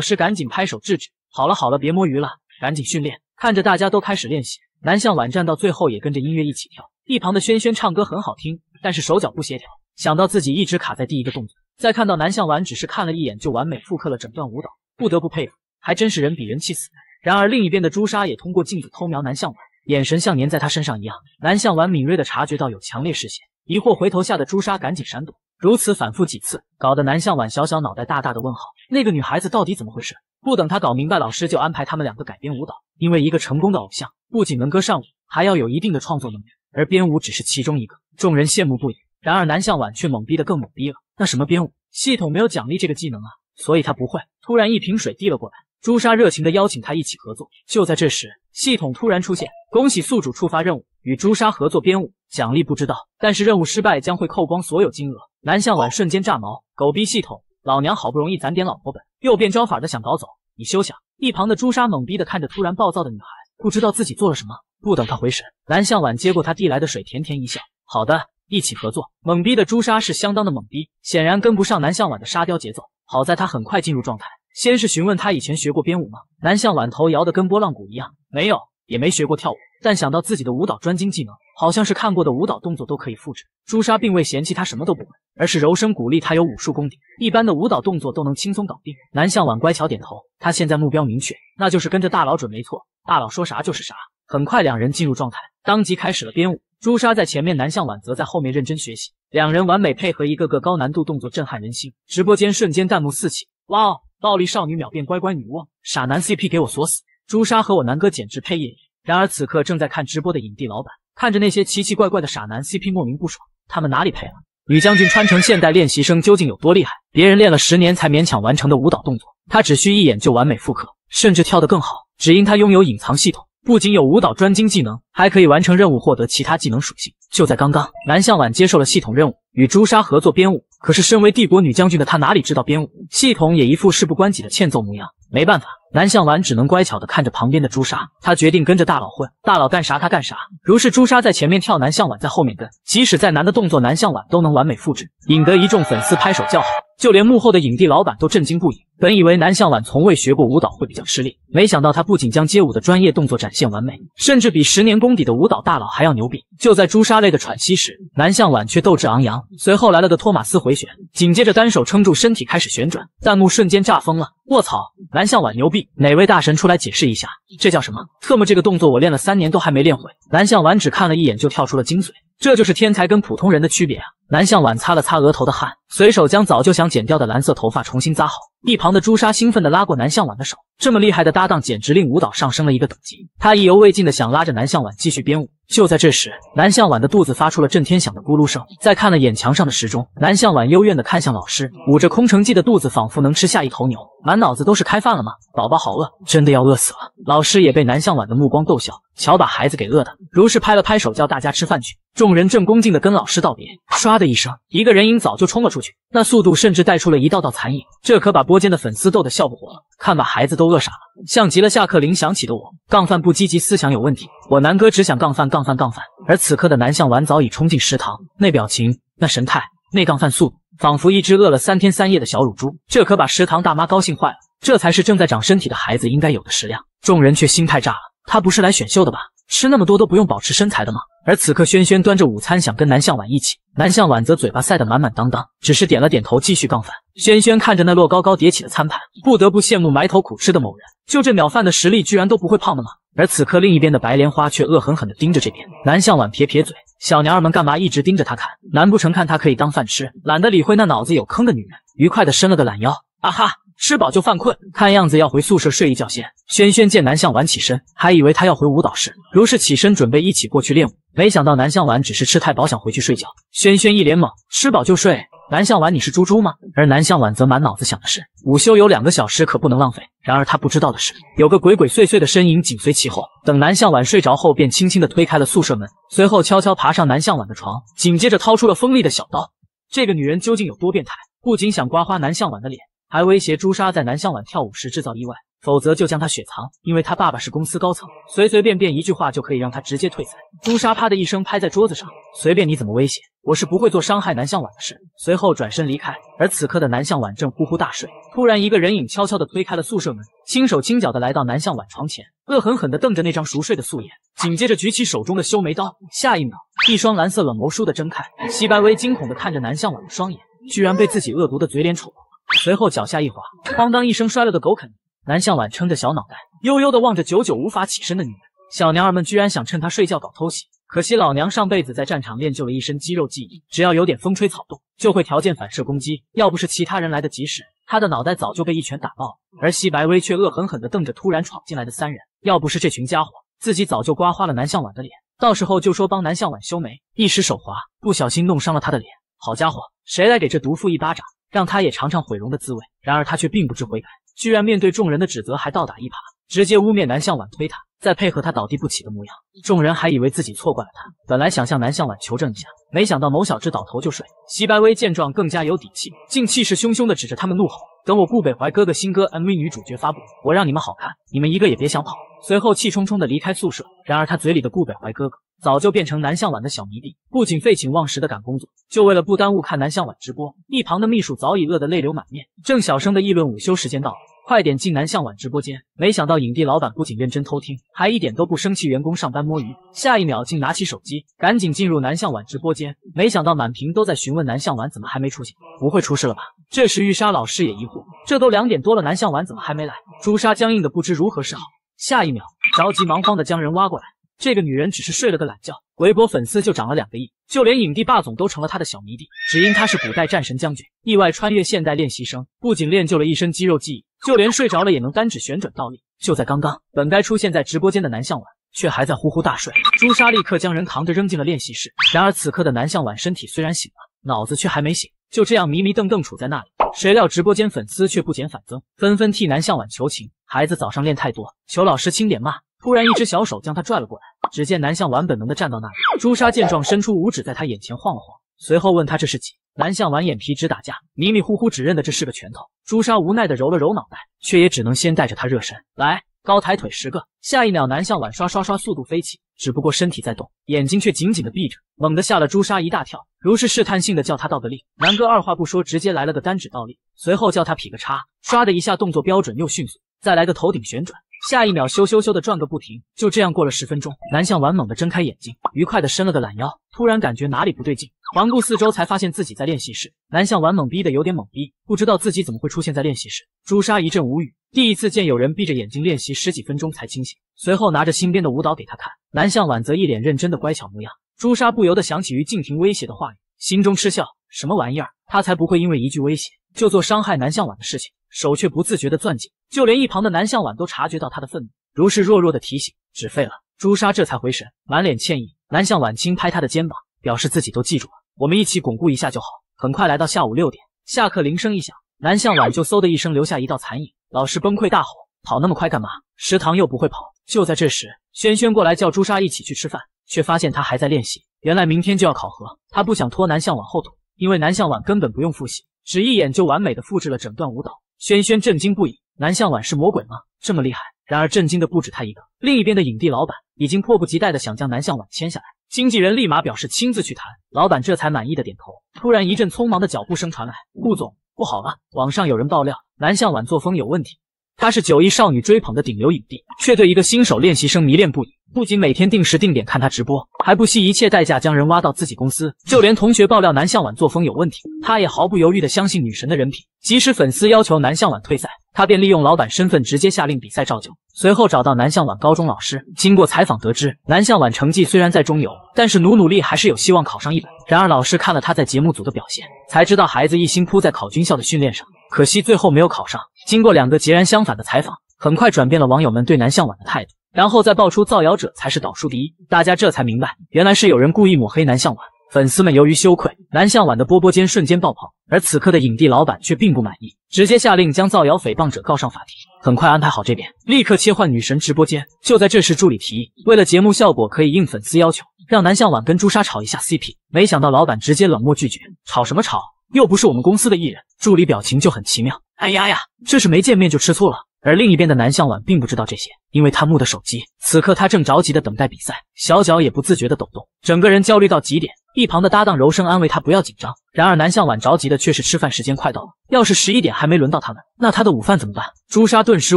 师赶紧拍手制止。好了好了，别摸鱼了，赶紧训练。看着大家都开始练习，南向晚站到最后也跟着音乐一起跳。一旁的轩轩唱歌很好听，但是手脚不协调。想到自己一直卡在第一个动作，再看到南向晚只是看了一眼就完美复刻了整段舞蹈，不得不佩服，还真是人比人气死。然而另一边的朱砂也通过镜子偷瞄南向晚，眼神像粘在他身上一样。南向晚敏锐的察觉到有强烈视线，疑惑回头，吓得朱砂赶紧闪躲。如此反复几次，搞得南向晚小小脑袋大大的问号：那个女孩子到底怎么回事？不等他搞明白，老师就安排他们两个改编舞蹈。因为一个成功的偶像，不仅能歌善舞，还要有一定的创作能力，而编舞只是其中一个。众人羡慕不已。然而南向晚却懵逼的更懵逼了。那什么编舞系统没有奖励这个技能啊，所以他不会。突然一瓶水递了过来，朱砂热情的邀请他一起合作。就在这时，系统突然出现，恭喜宿主触发任务，与朱砂合作编舞，奖励不知道，但是任务失败将会扣光所有金额。南向晚瞬间炸毛，狗逼系统，老娘好不容易攒点老婆本，又变招法的想搞走，你休想！一旁的朱砂懵逼的看着突然暴躁的女孩，不知道自己做了什么。不等他回神，南向晚接过他递来的水，甜甜一笑：“好的，一起合作。”懵逼的朱砂是相当的懵逼，显然跟不上南向晚的沙雕节奏。好在他很快进入状态，先是询问他以前学过编舞吗？南向晚头摇的跟拨浪鼓一样，没有，也没学过跳舞。但想到自己的舞蹈专精技能，好像是看过的舞蹈动作都可以复制。朱砂并未嫌弃他什么都不会，而是柔声鼓励他有武术功底，一般的舞蹈动作都能轻松搞定。南向晚乖巧点头，他现在目标明确，那就是跟着大佬准没错，大佬说啥就是啥。很快两人进入状态，当即开始了编舞。朱砂在前面，南向晚则在后面认真学习，两人完美配合，一个个高难度动作震撼人心。直播间瞬间弹幕四起，哇哦，暴力少女秒变乖乖女巫，傻男 CP 给我锁死，朱砂和我南哥简直配耶。然而此刻正在看直播的影帝老板看着那些奇奇怪怪的傻男 CP，莫名不爽。他们哪里配了？女将军穿成现代练习生究竟有多厉害？别人练了十年才勉强完成的舞蹈动作，她只需一眼就完美复刻，甚至跳得更好。只因她拥有隐藏系统，不仅有舞蹈专精技能，还可以完成任务获得其他技能属性。就在刚刚，南向晚接受了系统任务，与朱砂合作编舞。可是身为帝国女将军的她哪里知道编舞？系统也一副事不关己的欠揍模样。没办法。南向晚只能乖巧的看着旁边的朱砂，他决定跟着大佬混，大佬干啥他干啥。如是朱砂在前面跳，南向晚在后面跟，即使再难的动作，南向晚都能完美复制，引得一众粉丝拍手叫好，就连幕后的影帝老板都震惊不已。本以为南向晚从未学过舞蹈会比较吃力，没想到他不仅将街舞的专业动作展现完美，甚至比十年功底的舞蹈大佬还要牛逼。就在朱砂累的喘息时，南向晚却斗志昂扬，随后来了个托马斯回旋，紧接着单手撑住身体开始旋转，弹幕瞬间炸疯了。卧槽，南向晚牛逼！哪位大神出来解释一下，这叫什么？特么这个动作我练了三年都还没练会。南向晚只看了一眼就跳出了精髓，这就是天才跟普通人的区别啊！南向晚擦了擦额头的汗，随手将早就想剪掉的蓝色头发重新扎好。一旁的朱砂兴奋地拉过南向晚的手，这么厉害的搭档简直令舞蹈上升了一个等级。他意犹未尽的想拉着南向晚继续编舞。就在这时，南向晚的肚子发出了震天响的咕噜声。再看了眼墙上的时钟，南向晚幽怨地看向老师，捂着空城计的肚子仿佛能吃下一头牛，满脑子都是开饭了吗？宝宝好饿，真的要饿死了。老师也被南向晚的目光逗笑，瞧把孩子给饿的。如是拍了拍手，叫大家吃饭去。众人正恭敬地跟老师道别，唰的一声，一个人影早就冲了出去，那速度甚至带出了一道道残影，这可把不播间的粉丝逗得笑不活了。看把孩子都饿傻了，像极了下课铃响起的我。杠饭不积极，思想有问题。我南哥只想杠饭，杠饭，杠饭。而此刻的南向晚早已冲进食堂，那表情，那神态，那杠饭速度，仿佛一只饿了三天三夜的小乳猪。这可把食堂大妈高兴坏了。这才是正在长身体的孩子应该有的食量。众人却心态炸了，他不是来选秀的吧？吃那么多都不用保持身材的吗？而此刻，轩轩端着午餐想跟南向晚一起，南向晚则嘴巴塞得满满当当，只是点了点头，继续杠饭。轩轩看着那摞高高叠起的餐盘，不得不羡慕埋头苦吃的某人，就这秒饭的实力，居然都不会胖的吗？而此刻，另一边的白莲花却恶狠狠地盯着这边。南向晚撇撇嘴，小娘儿们干嘛一直盯着他看？难不成看他可以当饭吃，懒得理会那脑子有坑的女人？愉快地伸了个懒腰，啊哈。吃饱就犯困，看样子要回宿舍睡一觉先。轩轩见南向晚起身，还以为他要回舞蹈室，如是起身准备一起过去练舞。没想到南向晚只是吃太饱想回去睡觉。轩轩一脸懵，吃饱就睡？南向晚你是猪猪吗？而南向晚则满脑子想的是午休有两个小时可不能浪费。然而他不知道的是，有个鬼鬼祟祟的身影紧随其后。等南向晚睡着后，便轻轻的推开了宿舍门，随后悄悄爬上南向晚的床，紧接着掏出了锋利的小刀。这个女人究竟有多变态？不仅想刮花南向晚的脸。还威胁朱砂在南向晚跳舞时制造意外，否则就将他雪藏。因为他爸爸是公司高层，随随便便一句话就可以让他直接退赛。朱砂啪的一声拍在桌子上，随便你怎么威胁，我是不会做伤害南向晚的事。随后转身离开。而此刻的南向晚正呼呼大睡，突然一个人影悄悄地推开了宿舍门，轻手轻脚地来到南向晚床前，恶狠狠地瞪着那张熟睡的素颜，紧接着举起手中的修眉刀。下一秒，一双蓝色冷眸倏地睁开，西白薇惊恐地看着南向晚的双眼，居然被自己恶毒的嘴脸瞅到。随后脚下一滑，哐当一声摔了个狗啃泥。南向晚撑着小脑袋，悠悠地望着久久无法起身的女人。小娘儿们居然想趁她睡觉搞偷袭，可惜老娘上辈子在战场练就了一身肌肉记忆，只要有点风吹草动，就会条件反射攻击。要不是其他人来得及时，她的脑袋早就被一拳打爆了。而西白薇却恶狠狠地瞪着突然闯进来的三人，要不是这群家伙，自己早就刮花了南向晚的脸。到时候就说帮南向晚修眉，一时手滑，不小心弄伤了他的脸。好家伙，谁来给这毒妇一巴掌？让他也尝尝毁容的滋味。然而他却并不知悔改，居然面对众人的指责还倒打一耙，直接污蔑南向晚推他，再配合他倒地不起的模样，众人还以为自己错怪了他。本来想向南向晚求证一下，没想到某小智倒头就睡。西白薇见状更加有底气，竟气势汹汹地指着他们怒吼：“等我顾北怀哥哥新歌 MV 女主角发布，我让你们好看，你们一个也别想跑！”随后气冲冲地离开宿舍。然而他嘴里的顾北怀哥哥。早就变成南向晚的小迷弟，不仅废寝忘食的赶工作，就为了不耽误看南向晚直播。一旁的秘书早已饿得泪流满面，正小声的议论午休时间到了，快点进南向晚直播间。没想到影帝老板不仅认真偷听，还一点都不生气员工上班摸鱼。下一秒竟拿起手机，赶紧进入南向晚直播间。没想到满屏都在询问南向晚怎么还没出现，不会出事了吧？这时玉莎老师也疑惑，这都两点多了，南向晚怎么还没来？朱砂僵硬的不知如何是好。下一秒着急忙慌的将人挖过来。这个女人只是睡了个懒觉，微博粉丝就涨了两个亿，就连影帝霸总都成了她的小迷弟，只因她是古代战神将军，意外穿越现代练习生，不仅练就了一身肌肉记忆，就连睡着了也能单指旋转倒立。就在刚刚，本该出现在直播间的南向晚却还在呼呼大睡，朱砂立刻将人扛着扔进了练习室。然而此刻的南向晚身体虽然醒了，脑子却还没醒，就这样迷迷瞪瞪杵在那里。谁料直播间粉丝却不减反增，纷纷替南向晚求情，孩子早上练太多，求老师轻点骂。突然，一只小手将他拽了过来。只见南向晚本能的站到那里，朱砂见状，伸出五指在他眼前晃了晃，随后问他这是几。南向晚眼皮直打架，迷迷糊糊只认得这是个拳头。朱砂无奈的揉了揉脑袋，却也只能先带着他热身。来，高抬腿十个。下一秒，南向晚刷刷刷速度飞起，只不过身体在动，眼睛却紧紧的闭着，猛地吓了朱砂一大跳，如是试探性的叫他倒个立。南哥二话不说，直接来了个单指倒立，随后叫他劈个叉，唰的一下，动作标准又迅速，再来个头顶旋转。下一秒，咻咻咻的转个不停。就这样过了十分钟，南向晚猛地睁开眼睛，愉快的伸了个懒腰，突然感觉哪里不对劲，环顾四周，才发现自己在练习室。南向晚懵逼的有点懵逼，不知道自己怎么会出现在练习室。朱砂一阵无语，第一次见有人闭着眼睛练习十几分钟才清醒。随后拿着新编的舞蹈给他看，南向晚则一脸认真的乖巧模样。朱砂不由得想起于静婷威胁的话语，心中嗤笑：什么玩意儿？他才不会因为一句威胁就做伤害南向晚的事情。手却不自觉的攥紧，就连一旁的南向晚都察觉到他的愤怒，如是弱弱的提醒，纸废了。朱砂这才回神，满脸歉意。南向晚轻拍他的肩膀，表示自己都记住了，我们一起巩固一下就好。很快来到下午六点，下课铃声一响，南向晚就嗖的一声留下一道残影。老师崩溃大吼：“跑那么快干嘛？食堂又不会跑。”就在这时，轩轩过来叫朱砂一起去吃饭，却发现他还在练习。原来明天就要考核，他不想拖南向晚后腿，因为南向晚根本不用复习，只一眼就完美的复制了整段舞蹈。轩轩震惊不已，南向晚是魔鬼吗？这么厉害！然而震惊的不止他一个，另一边的影帝老板已经迫不及待的想将南向晚签下来，经纪人立马表示亲自去谈，老板这才满意的点头。突然一阵匆忙的脚步声传来，顾总，不好了！网上有人爆料，南向晚作风有问题。他是九亿少女追捧的顶流影帝，却对一个新手练习生迷恋不已。不仅每天定时定点看他直播，还不惜一切代价将人挖到自己公司。就连同学爆料南向晚作风有问题，他也毫不犹豫的相信女神的人品。即使粉丝要求南向晚退赛，他便利用老板身份直接下令比赛照旧。随后找到南向晚高中老师，经过采访得知，南向晚成绩虽然在中游，但是努努力还是有希望考上一本。然而老师看了他在节目组的表现，才知道孩子一心扑在考军校的训练上，可惜最后没有考上。经过两个截然相反的采访，很快转变了网友们对南向晚的态度。然后再爆出造谣者才是导数第一，大家这才明白，原来是有人故意抹黑南向晚。粉丝们由于羞愧，南向晚的波波间瞬间爆棚。而此刻的影帝老板却并不满意，直接下令将造谣诽谤者告上法庭。很快安排好这边，立刻切换女神直播间。就在这时，助理提议，为了节目效果，可以应粉丝要求，让南向晚跟朱砂吵一下 CP。没想到老板直接冷漠拒绝，吵什么吵？又不是我们公司的艺人。助理表情就很奇妙，哎呀呀，这是没见面就吃醋了。而另一边的南向晚并不知道这些，因为他木的手机。此刻他正着急的等待比赛，小脚也不自觉的抖动，整个人焦虑到极点。一旁的搭档柔声安慰他不要紧张。然而南向晚着急的却是吃饭时间快到了，要是十一点还没轮到他们，那他的午饭怎么办？朱砂顿时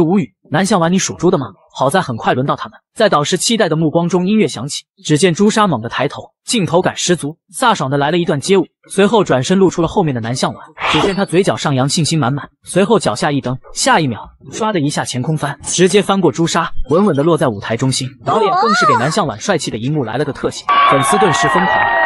无语。南向晚，你属猪的吗？好在很快轮到他们，在导师期待的目光中，音乐响起，只见朱砂猛地抬头，镜头感十足，飒爽的来了一段街舞，随后转身露出了后面的南向晚。只见他嘴角上扬，信心满满，随后脚下一蹬，下一秒，唰的一下前空翻，直接翻过朱砂，稳稳的落在舞台中心。导演更是给南向晚帅气的一幕来了个特写，粉丝顿时疯狂！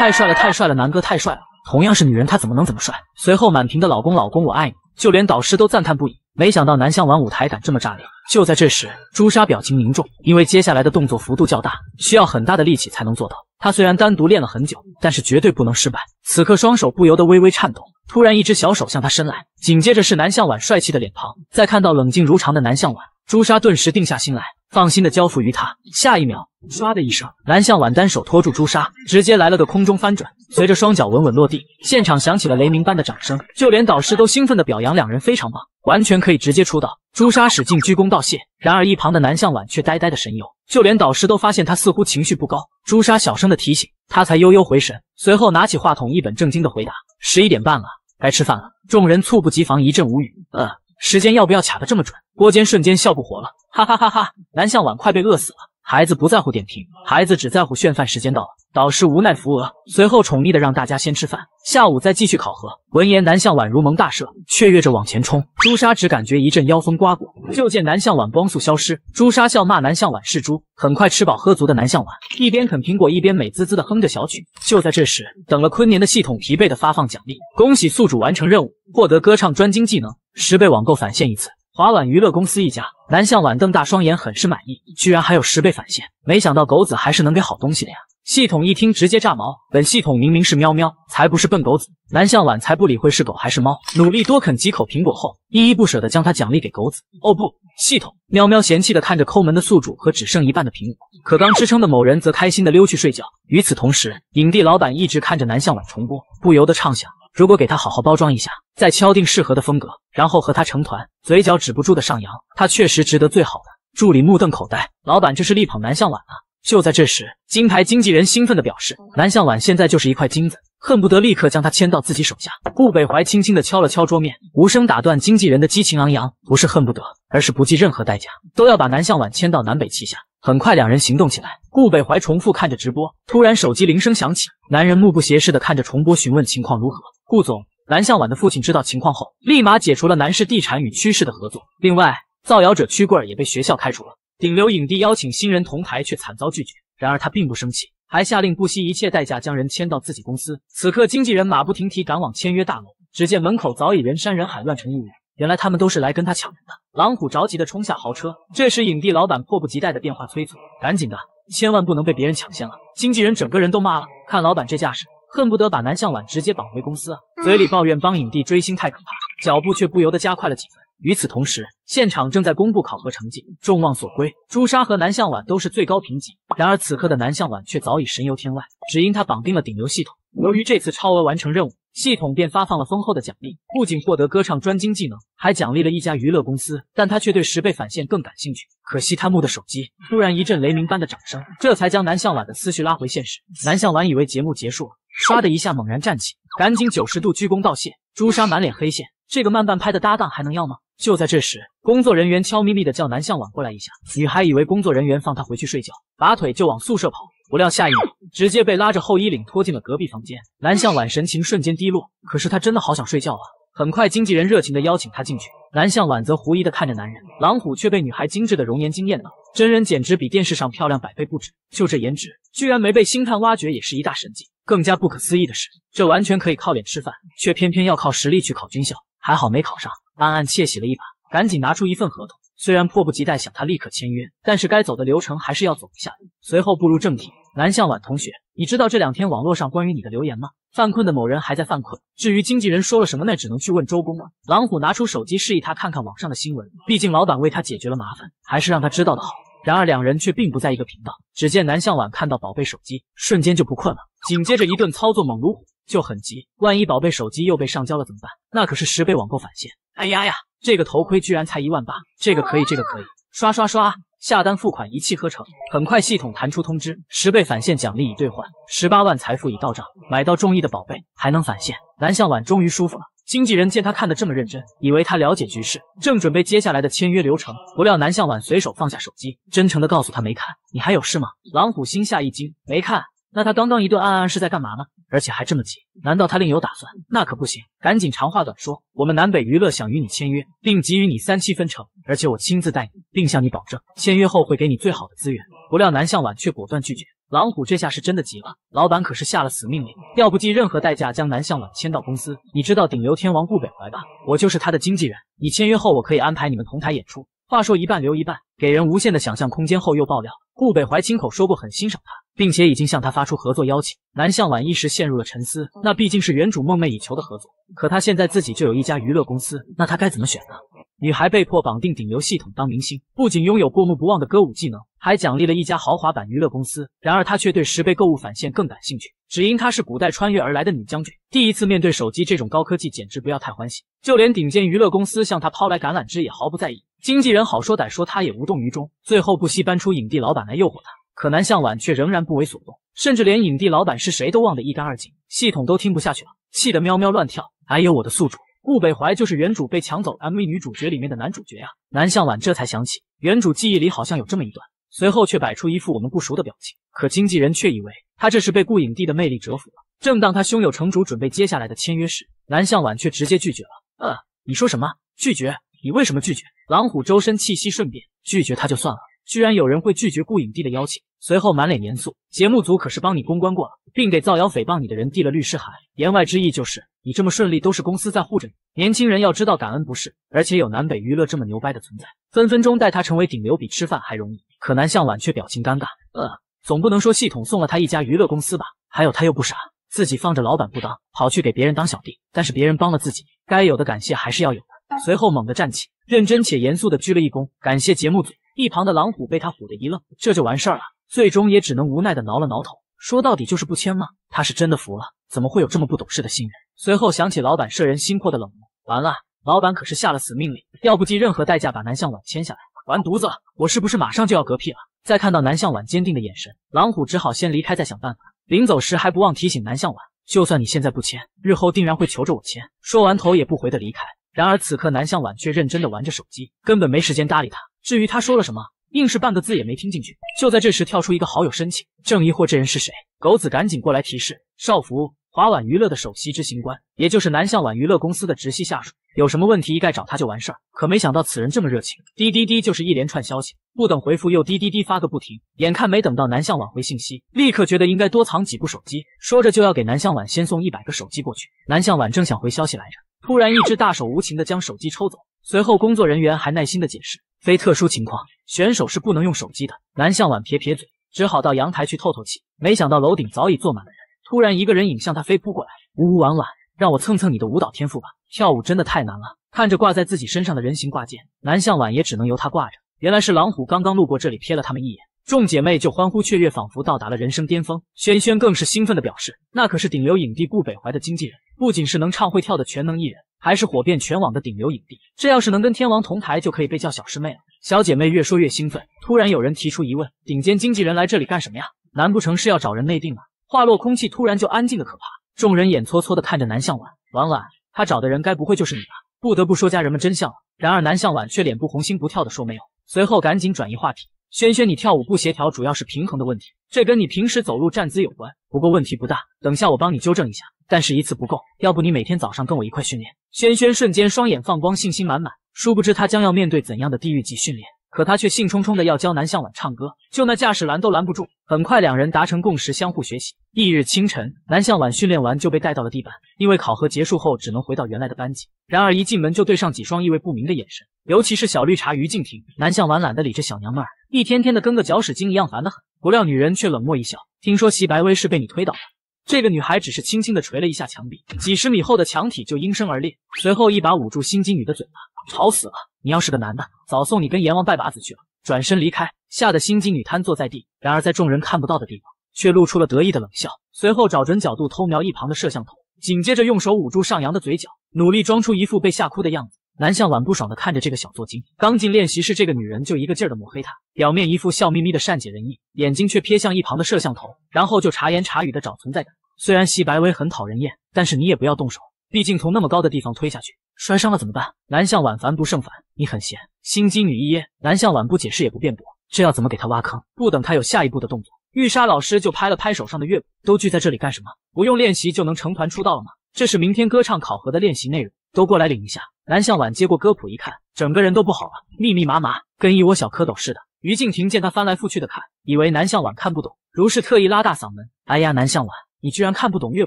太帅了，太帅了，南哥太帅了！同样是女人，他怎么能这么帅？随后满屏的老公，老公我爱你，就连导师都赞叹不已。没想到南向晚舞台感这么炸裂。就在这时，朱砂表情凝重，因为接下来的动作幅度较大，需要很大的力气才能做到。他虽然单独练了很久，但是绝对不能失败。此刻双手不由得微微颤抖。突然，一只小手向他伸来，紧接着是南向晚帅气的脸庞。再看到冷静如常的南向晚，朱砂顿时定下心来。放心的交付于他。下一秒，唰的一声，南向晚单手托住朱砂，直接来了个空中翻转，随着双脚稳稳落地，现场响起了雷鸣般的掌声，就连导师都兴奋的表扬两人非常棒，完全可以直接出道。朱砂使劲鞠躬道谢，然而一旁的南向晚却呆呆的神游，就连导师都发现他似乎情绪不高。朱砂小声的提醒他，才悠悠回神，随后拿起话筒，一本正经的回答：十一点半了，该吃饭了。众人猝不及防，一阵无语。呃，时间要不要卡的这么准？郭坚瞬间笑不活了。哈哈哈哈！南向晚快被饿死了。孩子不在乎点评，孩子只在乎炫饭时间到了。导师无奈扶额，随后宠溺的让大家先吃饭，下午再继续考核。闻言，南向晚如蒙大赦，雀跃着往前冲。朱砂只感觉一阵妖风刮过，就见南向晚光速消失。朱砂笑骂南向晚是猪。很快吃饱喝足的南向晚一边啃苹果，一边美滋滋的哼着小曲。就在这时，等了坤年的系统疲惫的发放奖励，恭喜宿主完成任务，获得歌唱专精技能，十倍网购返现一次。华晚娱乐公司一家，南向晚瞪大双眼，很是满意，居然还有十倍返现，没想到狗子还是能给好东西的呀！系统一听直接炸毛，本系统明明是喵喵，才不是笨狗子。南向晚才不理会是狗还是猫，努力多啃几口苹果后，依依不舍地将它奖励给狗子。哦不，系统！喵喵嫌弃地看着抠门的宿主和只剩一半的苹果，可刚吃撑的某人则开心地溜去睡觉。与此同时，影帝老板一直看着南向晚重播，不由得畅想：如果给他好好包装一下，再敲定适合的风格，然后和他成团，嘴角止不住的上扬，他确实值得最好的。助理目瞪口呆，老板这是力捧南向晚啊！就在这时，金牌经纪人兴奋地表示：“南向晚现在就是一块金子，恨不得立刻将他签到自己手下。”顾北怀轻轻地敲了敲桌面，无声打断经纪人的激情昂扬：“不是恨不得，而是不计任何代价，都要把南向晚签到南北旗下。”很快，两人行动起来。顾北怀重复看着直播，突然手机铃声响起，男人目不斜视地看着重播，询问情况如何。顾总，南向晚的父亲知道情况后，立马解除了南市地产与趋势的合作。另外，造谣者曲贵儿也被学校开除了。顶流影帝邀请新人同台，却惨遭拒绝。然而他并不生气，还下令不惜一切代价将人签到自己公司。此刻，经纪人马不停蹄赶往签约大楼，只见门口早已人山人海，乱成一团。原来他们都是来跟他抢人的。狼虎着急的冲下豪车，这时影帝老板迫不及待的电话催促：“赶紧的，千万不能被别人抢先了！”经纪人整个人都麻了，看老板这架势，恨不得把南向晚直接绑回公司啊！嘴里抱怨帮影帝追星太可怕，脚步却不由得加快了几分。与此同时，现场正在公布考核成绩，众望所归。朱砂和南向晚都是最高评级，然而此刻的南向晚却早已神游天外，只因他绑定了顶流系统。由于这次超额完成任务，系统便发放了丰厚的奖励，不仅获得歌唱专精技能，还奖励了一家娱乐公司。但他却对十倍返现更感兴趣。可惜他木的手机突然一阵雷鸣般的掌声，这才将南向晚的思绪拉回现实。南向晚以为节目结束了，唰的一下猛然站起，赶紧九十度鞠躬道谢。朱砂满脸黑线，这个慢半拍的搭档还能要吗？就在这时，工作人员悄咪咪的叫南向晚过来一下。女孩以为工作人员放她回去睡觉，拔腿就往宿舍跑，不料下一秒直接被拉着后衣领拖进了隔壁房间。南向晚神情瞬间低落，可是她真的好想睡觉啊！很快，经纪人热情的邀请她进去，南向晚则狐疑的看着男人。狼虎却被女孩精致的容颜惊艳到，真人简直比电视上漂亮百倍不止。就这颜值，居然没被星探挖掘，也是一大神迹。更加不可思议的是，这完全可以靠脸吃饭，却偏偏要靠实力去考军校，还好没考上。暗暗窃喜了一把，赶紧拿出一份合同。虽然迫不及待想他立刻签约，但是该走的流程还是要走一下。随后步入正题，南向晚同学，你知道这两天网络上关于你的留言吗？犯困的某人还在犯困。至于经纪人说了什么，那只能去问周公了。狼虎拿出手机示意他看看网上的新闻，毕竟老板为他解决了麻烦，还是让他知道的好。然而两人却并不在一个频道。只见南向晚看到宝贝手机，瞬间就不困了，紧接着一顿操作猛如虎，就很急。万一宝贝手机又被上交了怎么办？那可是十倍网购返现。哎呀呀，这个头盔居然才一万八，这个可以，这个可以，刷刷刷，下单付款一气呵成。很快系统弹出通知，十倍返现奖励已兑换，十八万财富已到账，买到中意的宝贝还能返现。南向晚终于舒服了。经纪人见他看得这么认真，以为他了解局势，正准备接下来的签约流程，不料南向晚随手放下手机，真诚的告诉他没看。你还有事吗？狼虎心下一惊，没看。那他刚刚一顿暗暗是在干嘛呢？而且还这么急，难道他另有打算？那可不行，赶紧长话短说，我们南北娱乐想与你签约，并给予你三七分成，而且我亲自带你，并向你保证，签约后会给你最好的资源。不料南向晚却果断拒绝。狼虎这下是真的急了，老板可是下了死命令，要不计任何代价将南向晚签到公司。你知道顶流天王顾北怀吧？我就是他的经纪人，你签约后，我可以安排你们同台演出。话说一半留一半，给人无限的想象空间。后又爆料，顾北怀亲口说过很欣赏他，并且已经向他发出合作邀请。南向晚一时陷入了沉思，那毕竟是原主梦寐以求的合作，可他现在自己就有一家娱乐公司，那他该怎么选呢？女孩被迫绑定顶流系统当明星，不仅拥有过目不忘的歌舞技能，还奖励了一家豪华版娱乐公司。然而她却对十倍购物返现更感兴趣，只因她是古代穿越而来的女将军，第一次面对手机这种高科技，简直不要太欢喜。就连顶尖娱乐公司向她抛来橄榄枝，也毫不在意。经纪人好说歹说，她也无动于衷，最后不惜搬出影帝老板来诱惑他。可南向晚却仍然不为所动，甚至连影帝老板是谁都忘得一干二净，系统都听不下去了，气得喵喵乱跳。哎呦我的宿主，顾北怀就是原主被抢走 MV 女主角里面的男主角呀！南向晚这才想起，原主记忆里好像有这么一段，随后却摆出一副我们不熟的表情。可经纪人却以为他这是被顾影帝的魅力折服了。正当他胸有成竹准备接下来的签约时，南向晚却直接拒绝了。呃，你说什么？拒绝？你为什么拒绝？狼虎周身气息瞬变，拒绝他就算了，居然有人会拒绝顾影帝的邀请。随后满脸严肃，节目组可是帮你公关过了，并给造谣诽谤你的人递了律师函，言外之意就是你这么顺利都是公司在护着你。年轻人要知道感恩不是，而且有南北娱乐这么牛掰的存在，分分钟带他成为顶流比吃饭还容易。可南向晚却表情尴尬，呃，总不能说系统送了他一家娱乐公司吧？还有他又不傻，自己放着老板不当，跑去给别人当小弟。但是别人帮了自己，该有的感谢还是要有的。随后猛地站起，认真且严肃的鞠了一躬，感谢节目组。一旁的狼虎被他唬得一愣，这就完事儿了。最终也只能无奈的挠了挠头，说到底就是不签吗？他是真的服了，怎么会有这么不懂事的新人？随后想起老板摄人心魄的冷漠，完了，老板可是下了死命令，要不计任何代价把南向晚签下来。完犊子了，我是不是马上就要嗝屁了？再看到南向晚坚定的眼神，狼虎只好先离开，再想办法。临走时还不忘提醒南向晚，就算你现在不签，日后定然会求着我签。说完，头也不回的离开。然而此刻南向晚却认真的玩着手机，根本没时间搭理他。至于他说了什么？硬是半个字也没听进去。就在这时，跳出一个好友申请，正疑惑这人是谁？狗子赶紧过来提示：少福，华晚娱乐的首席执行官，也就是南向晚娱乐公司的直系下属，有什么问题一概找他就完事儿。可没想到此人这么热情，滴滴滴就是一连串消息，不等回复又滴滴滴发个不停。眼看没等到南向晚回信息，立刻觉得应该多藏几部手机，说着就要给南向晚先送一百个手机过去。南向晚正想回消息来着，突然一只大手无情的将手机抽走，随后工作人员还耐心的解释。非特殊情况，选手是不能用手机的。南向晚撇撇嘴，只好到阳台去透透气。没想到楼顶早已坐满了人。突然，一个人影向他飞扑过来。呜呜，婉婉，让我蹭蹭你的舞蹈天赋吧！跳舞真的太难了。看着挂在自己身上的人形挂件，南向晚也只能由他挂着。原来是狼虎刚刚路过这里，瞥了他们一眼，众姐妹就欢呼雀跃，仿佛到达了人生巅峰。轩轩更是兴奋的表示，那可是顶流影帝顾北怀的经纪人，不仅是能唱会跳的全能艺人。还是火遍全网的顶流影帝，这要是能跟天王同台，就可以被叫小师妹了。小姐妹越说越兴奋，突然有人提出疑问：顶尖经纪人来这里干什么呀？难不成是要找人内定吗？话落，空气突然就安静的可怕。众人眼搓搓的看着南向晚，婉婉，他找的人该不会就是你吧？不得不说，家人们真相了。然而南向晚却脸不红心不跳的说没有，随后赶紧转移话题：轩轩，你跳舞不协调，主要是平衡的问题，这跟你平时走路站姿有关，不过问题不大，等下我帮你纠正一下。但是一次不够，要不你每天早上跟我一块训练。轩轩瞬间双眼放光，信心满满。殊不知他将要面对怎样的地狱级训练，可他却兴冲冲的要教南向晚唱歌，就那架势拦都拦不住。很快两人达成共识，相互学习。翌日清晨，南向晚训练完就被带到了地板，因为考核结束后只能回到原来的班级。然而一进门就对上几双意味不明的眼神，尤其是小绿茶于静婷。南向晚懒得理这小娘们儿，一天天的跟个搅屎精一样烦得很。不料女人却冷漠一笑：“听说席白薇是被你推倒的。”这个女孩只是轻轻的捶了一下墙壁，几十米厚的墙体就应声而裂，随后一把捂住心机女的嘴巴，吵死了！你要是个男的，早送你跟阎王拜把子去了。转身离开，吓得心机女瘫坐在地。然而在众人看不到的地方，却露出了得意的冷笑，随后找准角度偷瞄一旁的摄像头，紧接着用手捂住上扬的嘴角，努力装出一副被吓哭的样子。南向晚不爽的看着这个小作精，刚进练习室，这个女人就一个劲儿的抹黑他，表面一副笑眯眯的善解人意，眼睛却瞥向一旁的摄像头，然后就茶言茶语的找存在感。虽然席白薇很讨人厌，但是你也不要动手，毕竟从那么高的地方推下去，摔伤了怎么办？南向晚烦不胜烦，你很闲。心机女一噎，南向晚不解释也不辩驳，这要怎么给他挖坑？不等他有下一步的动作，玉沙老师就拍了拍手上的乐谱，都聚在这里干什么？不用练习就能成团出道了吗？这是明天歌唱考核的练习内容，都过来领一下。南向晚接过歌谱一看，整个人都不好了，密密麻麻，跟一窝小蝌蚪似的。于静婷见他翻来覆去的看，以为南向晚看不懂，如是特意拉大嗓门：“哎呀，南向晚。”你居然看不懂乐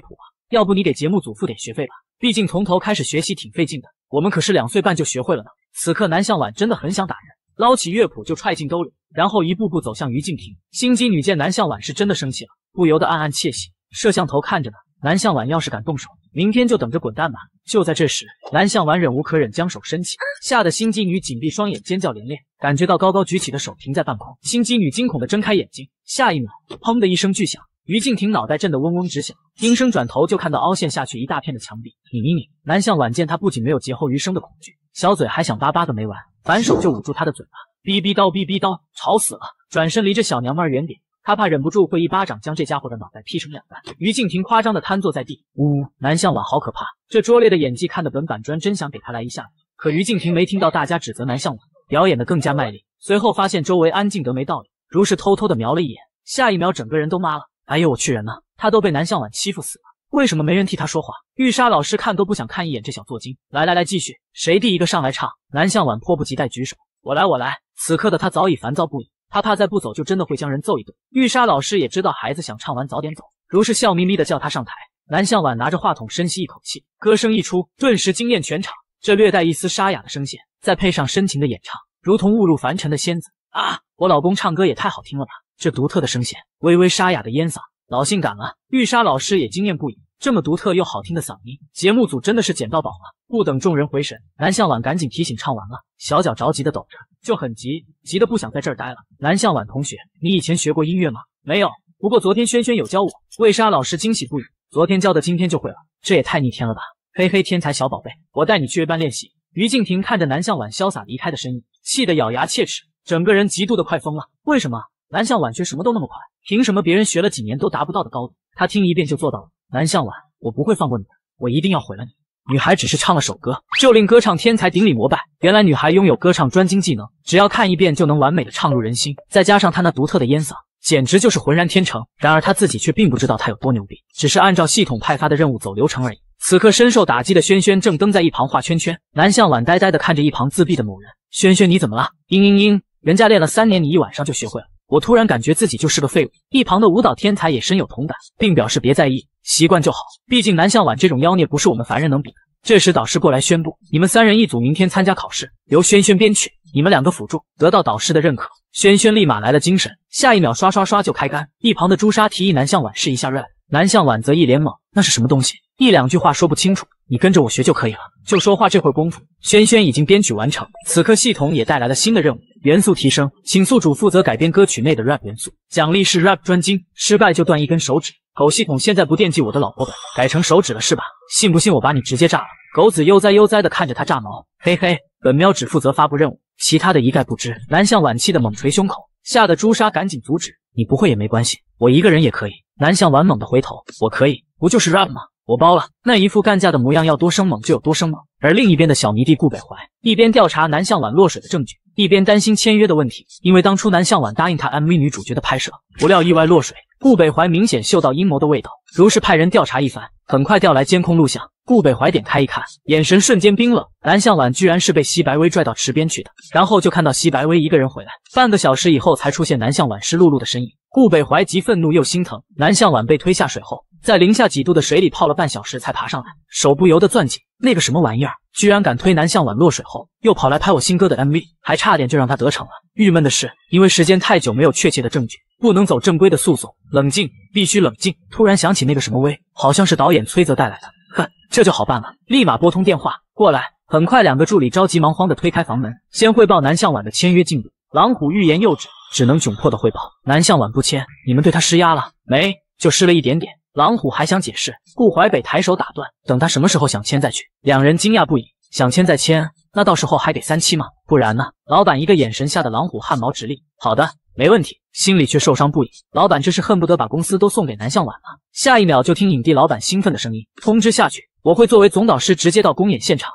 谱啊？要不你给节目组付点学费吧？毕竟从头开始学习挺费劲的，我们可是两岁半就学会了呢。此刻南向晚真的很想打人，捞起乐谱就揣进兜里，然后一步步走向于静婷。心机女见南向晚是真的生气了，不由得暗暗窃喜。摄像头看着呢，南向晚要是敢动手，明天就等着滚蛋吧。就在这时，南向晚忍无可忍，将手伸起，吓得心机女紧闭双眼，尖叫连连。感觉到高高举起的手停在半空，心机女惊恐的睁开眼睛，下一秒，砰的一声巨响。于静婷脑袋震得嗡嗡直响，应声转头就看到凹陷下去一大片的墙壁。你你你！南向晚见他不仅没有劫后余生的恐惧，小嘴还想叭叭个没完，反手就捂住他的嘴巴，哔哔叨哔哔叨，吵死了！转身离这小娘们远点，他怕忍不住会一巴掌将这家伙的脑袋劈成两半。于静婷夸张的瘫坐在地，呜呜！南向晚好可怕，这拙劣的演技看得本板砖真想给他来一下子。可于静婷没听到大家指责南向晚，表演的更加卖力。随后发现周围安静得没道理，如是偷偷的瞄了一眼，下一秒整个人都麻了。哎呦我去人呢！他都被南向晚欺负死了，为什么没人替他说话？玉沙老师看都不想看一眼这小作精。来来来，继续，谁第一个上来唱？南向晚迫不及待举手，我来我来。此刻的他早已烦躁不已，他怕再不走就真的会将人揍一顿。玉沙老师也知道孩子想唱完早点走，如是笑眯眯的叫他上台。南向晚拿着话筒深吸一口气，歌声一出，顿时惊艳全场。这略带一丝沙哑的声线，再配上深情的演唱，如同误入凡尘的仙子啊！我老公唱歌也太好听了吧！这独特的声线，微微沙哑的烟嗓，老性感了。玉莎老师也惊艳不已，这么独特又好听的嗓音，节目组真的是捡到宝了。不等众人回神，南向晚赶紧提醒唱完了，小脚着急的抖着，就很急，急得不想在这儿待了。南向晚同学，你以前学过音乐吗？没有，不过昨天轩轩有教我。魏莎老师惊喜不已，昨天教的今天就会了，这也太逆天了吧！嘿嘿，天才小宝贝，我带你去乐班练习。于静婷看着南向晚潇洒离开的身影，气得咬牙切齿，整个人极度的快疯了。为什么南向晚学什么都那么快？凭什么别人学了几年都达不到的高度，他听一遍就做到了？南向晚，我不会放过你的，我一定要毁了你！女孩只是唱了首歌，就令歌唱天才顶礼膜拜。原来女孩拥有歌唱专精技能，只要看一遍就能完美的唱入人心，再加上她那独特的烟嗓。简直就是浑然天成。然而他自己却并不知道他有多牛逼，只是按照系统派发的任务走流程而已。此刻深受打击的轩轩正蹲在一旁画圈圈，南向晚呆呆的看着一旁自闭的某人。轩轩，你怎么了？嘤嘤嘤，人家练了三年，你一晚上就学会了。我突然感觉自己就是个废物。一旁的舞蹈天才也深有同感，并表示别在意，习惯就好。毕竟南向晚这种妖孽不是我们凡人能比的。这时导师过来宣布，你们三人一组，明天参加考试，由轩轩编曲，你们两个辅助，得到导师的认可。轩轩立马来了精神，下一秒刷刷刷就开干。一旁的朱砂提议南向晚试一下 rap，南向晚则一脸懵，那是什么东西？一两句话说不清楚，你跟着我学就可以了。就说话这会功夫，轩轩已经编曲完成。此刻系统也带来了新的任务，元素提升，请宿主负责改编歌曲内的 rap 元素，奖励是 rap 专精，失败就断一根手指。狗系统现在不惦记我的老婆本，改成手指了是吧？信不信我把你直接炸了？狗子悠哉悠哉的看着他炸毛，嘿嘿，本喵只负责发布任务。其他的一概不知。南向晚气的猛捶胸口，吓得朱砂赶紧阻止。你不会也没关系，我一个人也可以。南向晚猛地回头，我可以，不就是 rap 吗？我包了。那一副干架的模样，要多生猛就有多生猛。而另一边的小迷弟顾北怀，一边调查南向晚落水的证据，一边担心签约的问题。因为当初南向晚答应他 MV 女主角的拍摄，不料意外落水。顾北怀明显嗅到阴谋的味道，如是派人调查一番，很快调来监控录像。顾北怀点开一看，眼神瞬间冰冷。南向晚居然是被西白薇拽到池边去的，然后就看到西白薇一个人回来。半个小时以后才出现南向晚湿漉漉的身影。顾北怀既愤怒又心疼。南向晚被推下水后，在零下几度的水里泡了半小时才爬上来，手不由得攥紧。那个什么玩意儿，居然敢推南向晚落水后又跑来拍我新歌的 MV，还差点就让他得逞了。郁闷的是，因为时间太久没有确切的证据，不能走正规的诉讼。冷静，必须冷静。突然想起那个什么威，好像是导演崔泽带来的。哼，这就好办了，立马拨通电话过来。很快，两个助理着急忙慌地推开房门，先汇报南向晚的签约进度。狼虎欲言又止，只能窘迫地汇报：南向晚不签，你们对他施压了没？就施了一点点。狼虎还想解释，顾淮北抬手打断：等他什么时候想签再去。两人惊讶不已，想签再签，那到时候还得三期吗？不然呢？老板一个眼神吓得狼虎汗毛直立。好的，没问题，心里却受伤不已。老板这是恨不得把公司都送给南向晚了。下一秒就听影帝老板兴奋的声音：“通知下去，我会作为总导师直接到公演现场。”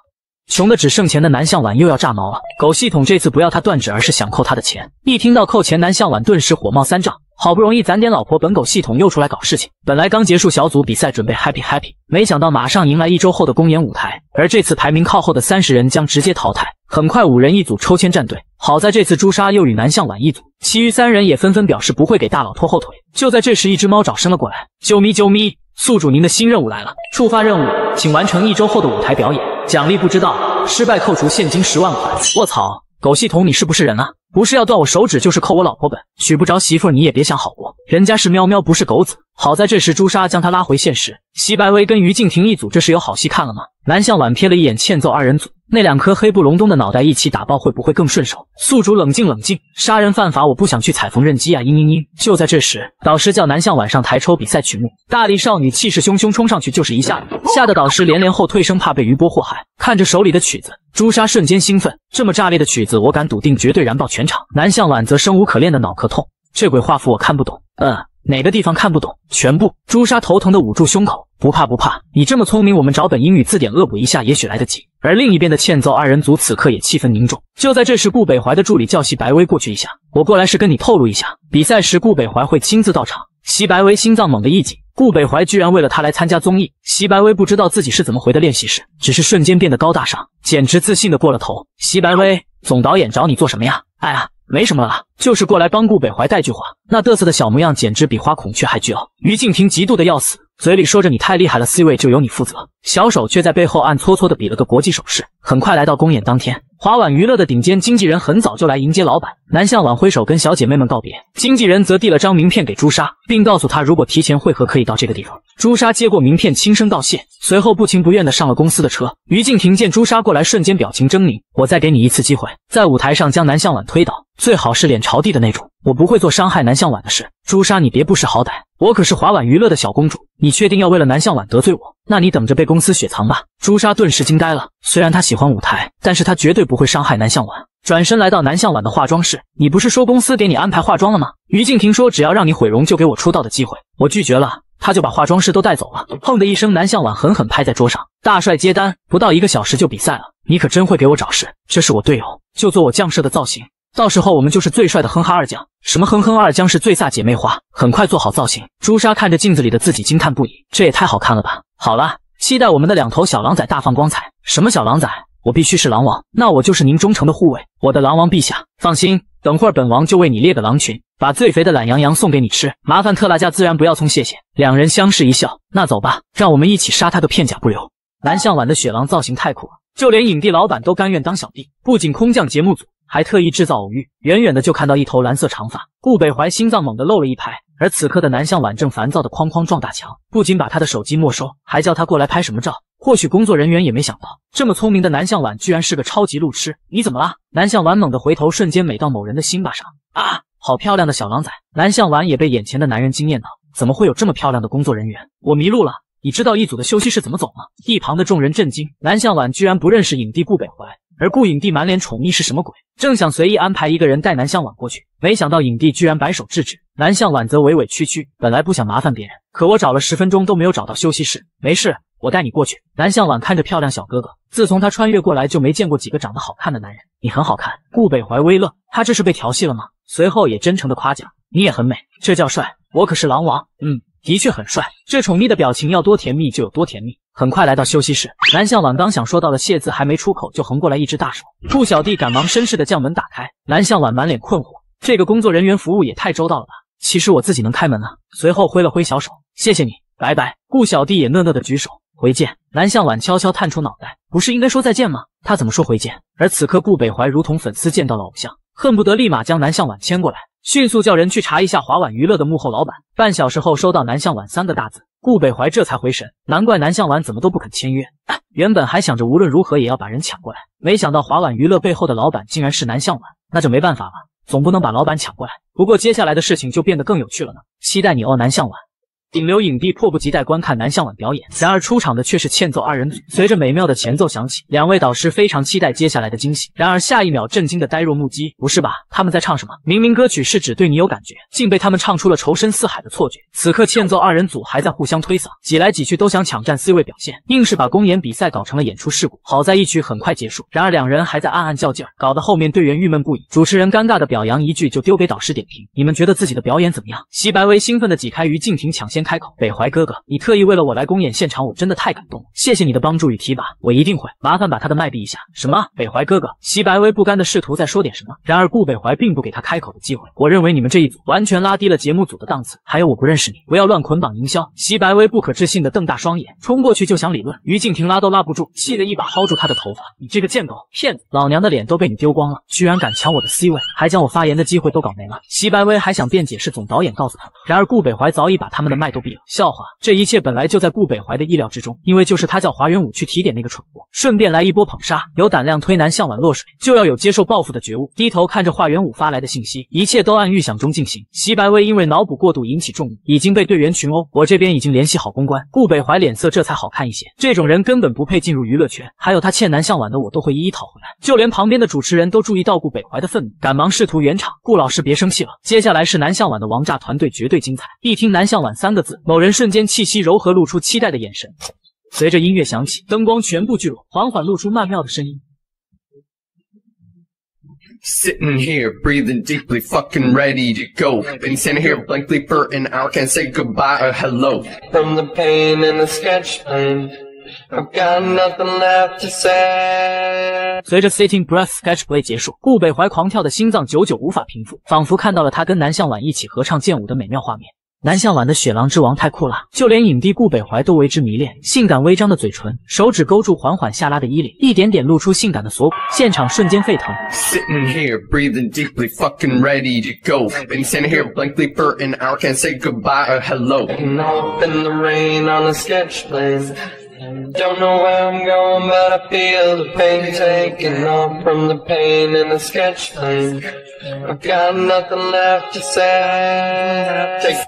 穷的只剩钱的南向晚又要炸毛了。狗系统这次不要他断指，而是想扣他的钱。一听到扣钱，南向晚顿时火冒三丈。好不容易攒点老婆，本狗系统又出来搞事情。本来刚结束小组比赛，准备 happy happy，没想到马上迎来一周后的公演舞台。而这次排名靠后的三十人将直接淘汰。很快五人一组抽签战队，好在这次朱砂又与南向晚一组，其余三人也纷纷表示不会给大佬拖后腿。就在这时，一只猫爪伸了过来，啾咪啾咪，宿主您的新任务来了，触发任务，请完成一周后的舞台表演，奖励不知道，失败扣除现金十万块。卧槽，狗系统你是不是人啊？不是要断我手指，就是扣我老婆本。娶不着媳妇，你也别想好过。人家是喵喵，不是狗子。好在这时朱砂将他拉回现实。席白薇跟于静婷一组，这是有好戏看了吗？南向晚瞥了一眼欠揍二人组，那两颗黑不隆冬的脑袋一起打爆，会不会更顺手？宿主冷静冷静，杀人犯法，我不想去踩缝纫机啊！嘤嘤嘤。就在这时，导师叫南向晚上台抽比赛曲目，大力少女气势汹汹冲上去就是一下，吓得导师连连后退，生怕被余波祸害。看着手里的曲子，朱砂瞬间兴奋，这么炸裂的曲子，我敢笃定绝对燃爆全场。南向晚则生无可恋的脑壳痛，这鬼画符我看不懂。嗯，哪个地方看不懂？全部。朱砂头疼的捂住胸口，不怕不怕，你这么聪明，我们找本英语字典恶补一下，也许来得及。而另一边的欠揍二人组此刻也气氛凝重。就在这时，顾北怀的助理叫席白薇过去一下，我过来是跟你透露一下，比赛时顾北怀会亲自到场。席白薇心脏猛地一紧，顾北怀居然为了他来参加综艺。席白薇不知道自己是怎么回的练习室，只是瞬间变得高大上，简直自信的过了头。席白薇，总导演找你做什么呀？哎呀。没什么了，就是过来帮顾北怀带句话。那嘚瑟的小模样简直比花孔雀还倨。于静婷嫉妒的要死，嘴里说着你太厉害了，C 位就由你负责，小手却在背后暗搓搓的比了个国际手势。很快来到公演当天，华晚娱乐的顶尖经纪人很早就来迎接老板，南向晚挥手跟小姐妹们告别，经纪人则递了张名片给朱砂，并告诉她如果提前会合可以到这个地方。朱砂接过名片，轻声道谢，随后不情不愿的上了公司的车。于静婷见朱砂过来，瞬间表情狰狞。我再给你一次机会，在舞台上将南向晚推倒，最好是脸朝地的那种。我不会做伤害南向晚的事。朱砂，你别不识好歹，我可是华晚娱乐的小公主，你确定要为了南向晚得罪我？那你等着被公司雪藏吧。朱砂顿时惊呆了，虽然她喜欢舞台，但是她绝对不会伤害南向晚。转身来到南向晚的化妆室，你不是说公司给你安排化妆了吗？于静婷说，只要让你毁容，就给我出道的机会。我拒绝了。他就把化妆师都带走了。砰的一声，南向晚狠狠拍在桌上。大帅接单，不到一个小时就比赛了。你可真会给我找事。这是我队友，就做我将设的造型。到时候我们就是最帅的哼哈二将。什么哼哼二将是最飒姐妹花。很快做好造型。朱砂看着镜子里的自己惊叹不已，这也太好看了吧！好了，期待我们的两头小狼崽大放光彩。什么小狼崽？我必须是狼王，那我就是您忠诚的护卫。我的狼王陛下，放心，等会儿本王就为你列个狼群。把最肥的懒羊羊送给你吃，麻烦特拉价自然不要葱，谢谢。两人相视一笑，那走吧，让我们一起杀他个片甲不留。南向晚的雪狼造型太酷了，就连影帝老板都甘愿当小弟。不仅空降节目组，还特意制造偶遇。远远的就看到一头蓝色长发，顾北怀心脏猛地漏了一拍。而此刻的南向晚正烦躁的哐哐撞大墙，不仅把他的手机没收，还叫他过来拍什么照。或许工作人员也没想到，这么聪明的南向晚居然是个超级路痴。你怎么了？南向晚猛地回头，瞬间美到某人的心巴上啊！好漂亮的小狼崽，南向晚也被眼前的男人惊艳到。怎么会有这么漂亮的工作人员？我迷路了。你知道一组的休息室怎么走吗？一旁的众人震惊，南向晚居然不认识影帝顾北怀，而顾影帝满脸宠溺是什么鬼？正想随意安排一个人带南向晚过去，没想到影帝居然摆手制止。南向晚则委委屈屈，本来不想麻烦别人，可我找了十分钟都没有找到休息室。没事，我带你过去。南向晚看着漂亮小哥哥，自从他穿越过来就没见过几个长得好看的男人。你很好看。顾北怀微乐，他这是被调戏了吗？随后也真诚的夸奖，你也很美，这叫帅。我可是狼王，嗯，的确很帅。这宠溺的表情要多甜蜜就有多甜蜜。很快来到休息室，南向晚刚想说到的谢字还没出口，就横过来一只大手。顾小弟赶忙绅士的将门打开，南向晚满脸困惑，这个工作人员服务也太周到了吧？其实我自己能开门啊。随后挥了挥小手，谢谢你，拜拜。顾小弟也讷讷的举手回见。南向晚悄悄探出脑袋，不是应该说再见吗？他怎么说回见？而此刻顾北怀如同粉丝见到了偶像。恨不得立马将南向晚牵过来，迅速叫人去查一下华晚娱乐的幕后老板。半小时后收到南向晚三个大字，顾北怀这才回神，难怪南向晚怎么都不肯签约。原本还想着无论如何也要把人抢过来，没想到华晚娱乐背后的老板竟然是南向晚，那就没办法了，总不能把老板抢过来。不过接下来的事情就变得更有趣了呢，期待你哦，南向晚。顶流影帝迫不及待观看南向晚表演，然而出场的却是欠揍二人组。随着美妙的前奏响起，两位导师非常期待接下来的惊喜。然而下一秒，震惊的呆若木鸡。不是吧？他们在唱什么？明明歌曲是指对你有感觉，竟被他们唱出了仇深似海的错觉。此刻欠揍二人组还在互相推搡，挤来挤去都想抢占 C 位表现，硬是把公演比赛搞成了演出事故。好在一曲很快结束，然而两人还在暗暗较劲儿，搞得后面队员郁闷不已。主持人尴尬的表扬一句，就丢给导师点评：你们觉得自己的表演怎么样？西白薇兴奋的挤开于静婷，抢先先开口：北怀哥。哥，你特意为了我来公演现场，我真的太感动了，谢谢你的帮助与提拔，我一定会。麻烦把他的麦闭一下。什么？北怀哥哥？席白薇不甘的试图再说点什么，然而顾北怀并不给他开口的机会。我认为你们这一组完全拉低了节目组的档次，还有我不认识你，不要乱捆绑营销。席白薇不可置信的瞪大双眼，冲过去就想理论，于静婷拉都拉不住，气得一把薅住他的头发。你这个贱狗，骗子！老娘的脸都被你丢光了，居然敢抢我的 C 位，还将我发言的机会都搞没了。席白薇还想辩解是总导演告诉他的，然而顾北怀早已把他们的麦都闭了。笑话，这一切本来。就在顾北怀的意料之中，因为就是他叫华元武去提点那个蠢货，顺便来一波捧杀。有胆量推南向晚落水，就要有接受报复的觉悟。低头看着华元武发来的信息，一切都按预想中进行。席白薇因为脑补过度引起众怒，已经被队员群殴。我这边已经联系好公关，顾北怀脸色这才好看一些。这种人根本不配进入娱乐圈，还有他欠南向晚的，我都会一一讨回来。就连旁边的主持人都注意到顾北怀的愤怒，赶忙试图圆场。顾老师别生气了，接下来是南向晚的王炸团队，绝对精彩。一听南向晚三个字，某人瞬间气息柔和，露出期待的眼神。随着音乐响起，灯光全部聚拢，缓缓露出曼妙的声音。Sitting here, breathing deeply, fucking ready to go. Been sitting here blankly can't say goodbye or hello. From the pain in the sketch plane, I've got nothing left to say. 随着 Sitting Breath Sketch Play 结束，顾北怀狂跳的心脏久久无法平复，仿佛看到了他跟南向晚一起合唱剑舞的美妙画面。南向晚的雪狼之王太酷了，就连影帝顾北怀都为之迷恋。性感微张的嘴唇，手指勾住缓缓下拉的衣领，一点点露出性感的锁骨，现场瞬间沸腾。Don't know where I'm going, but I feel the pain taking off from the pain in the sketch plane.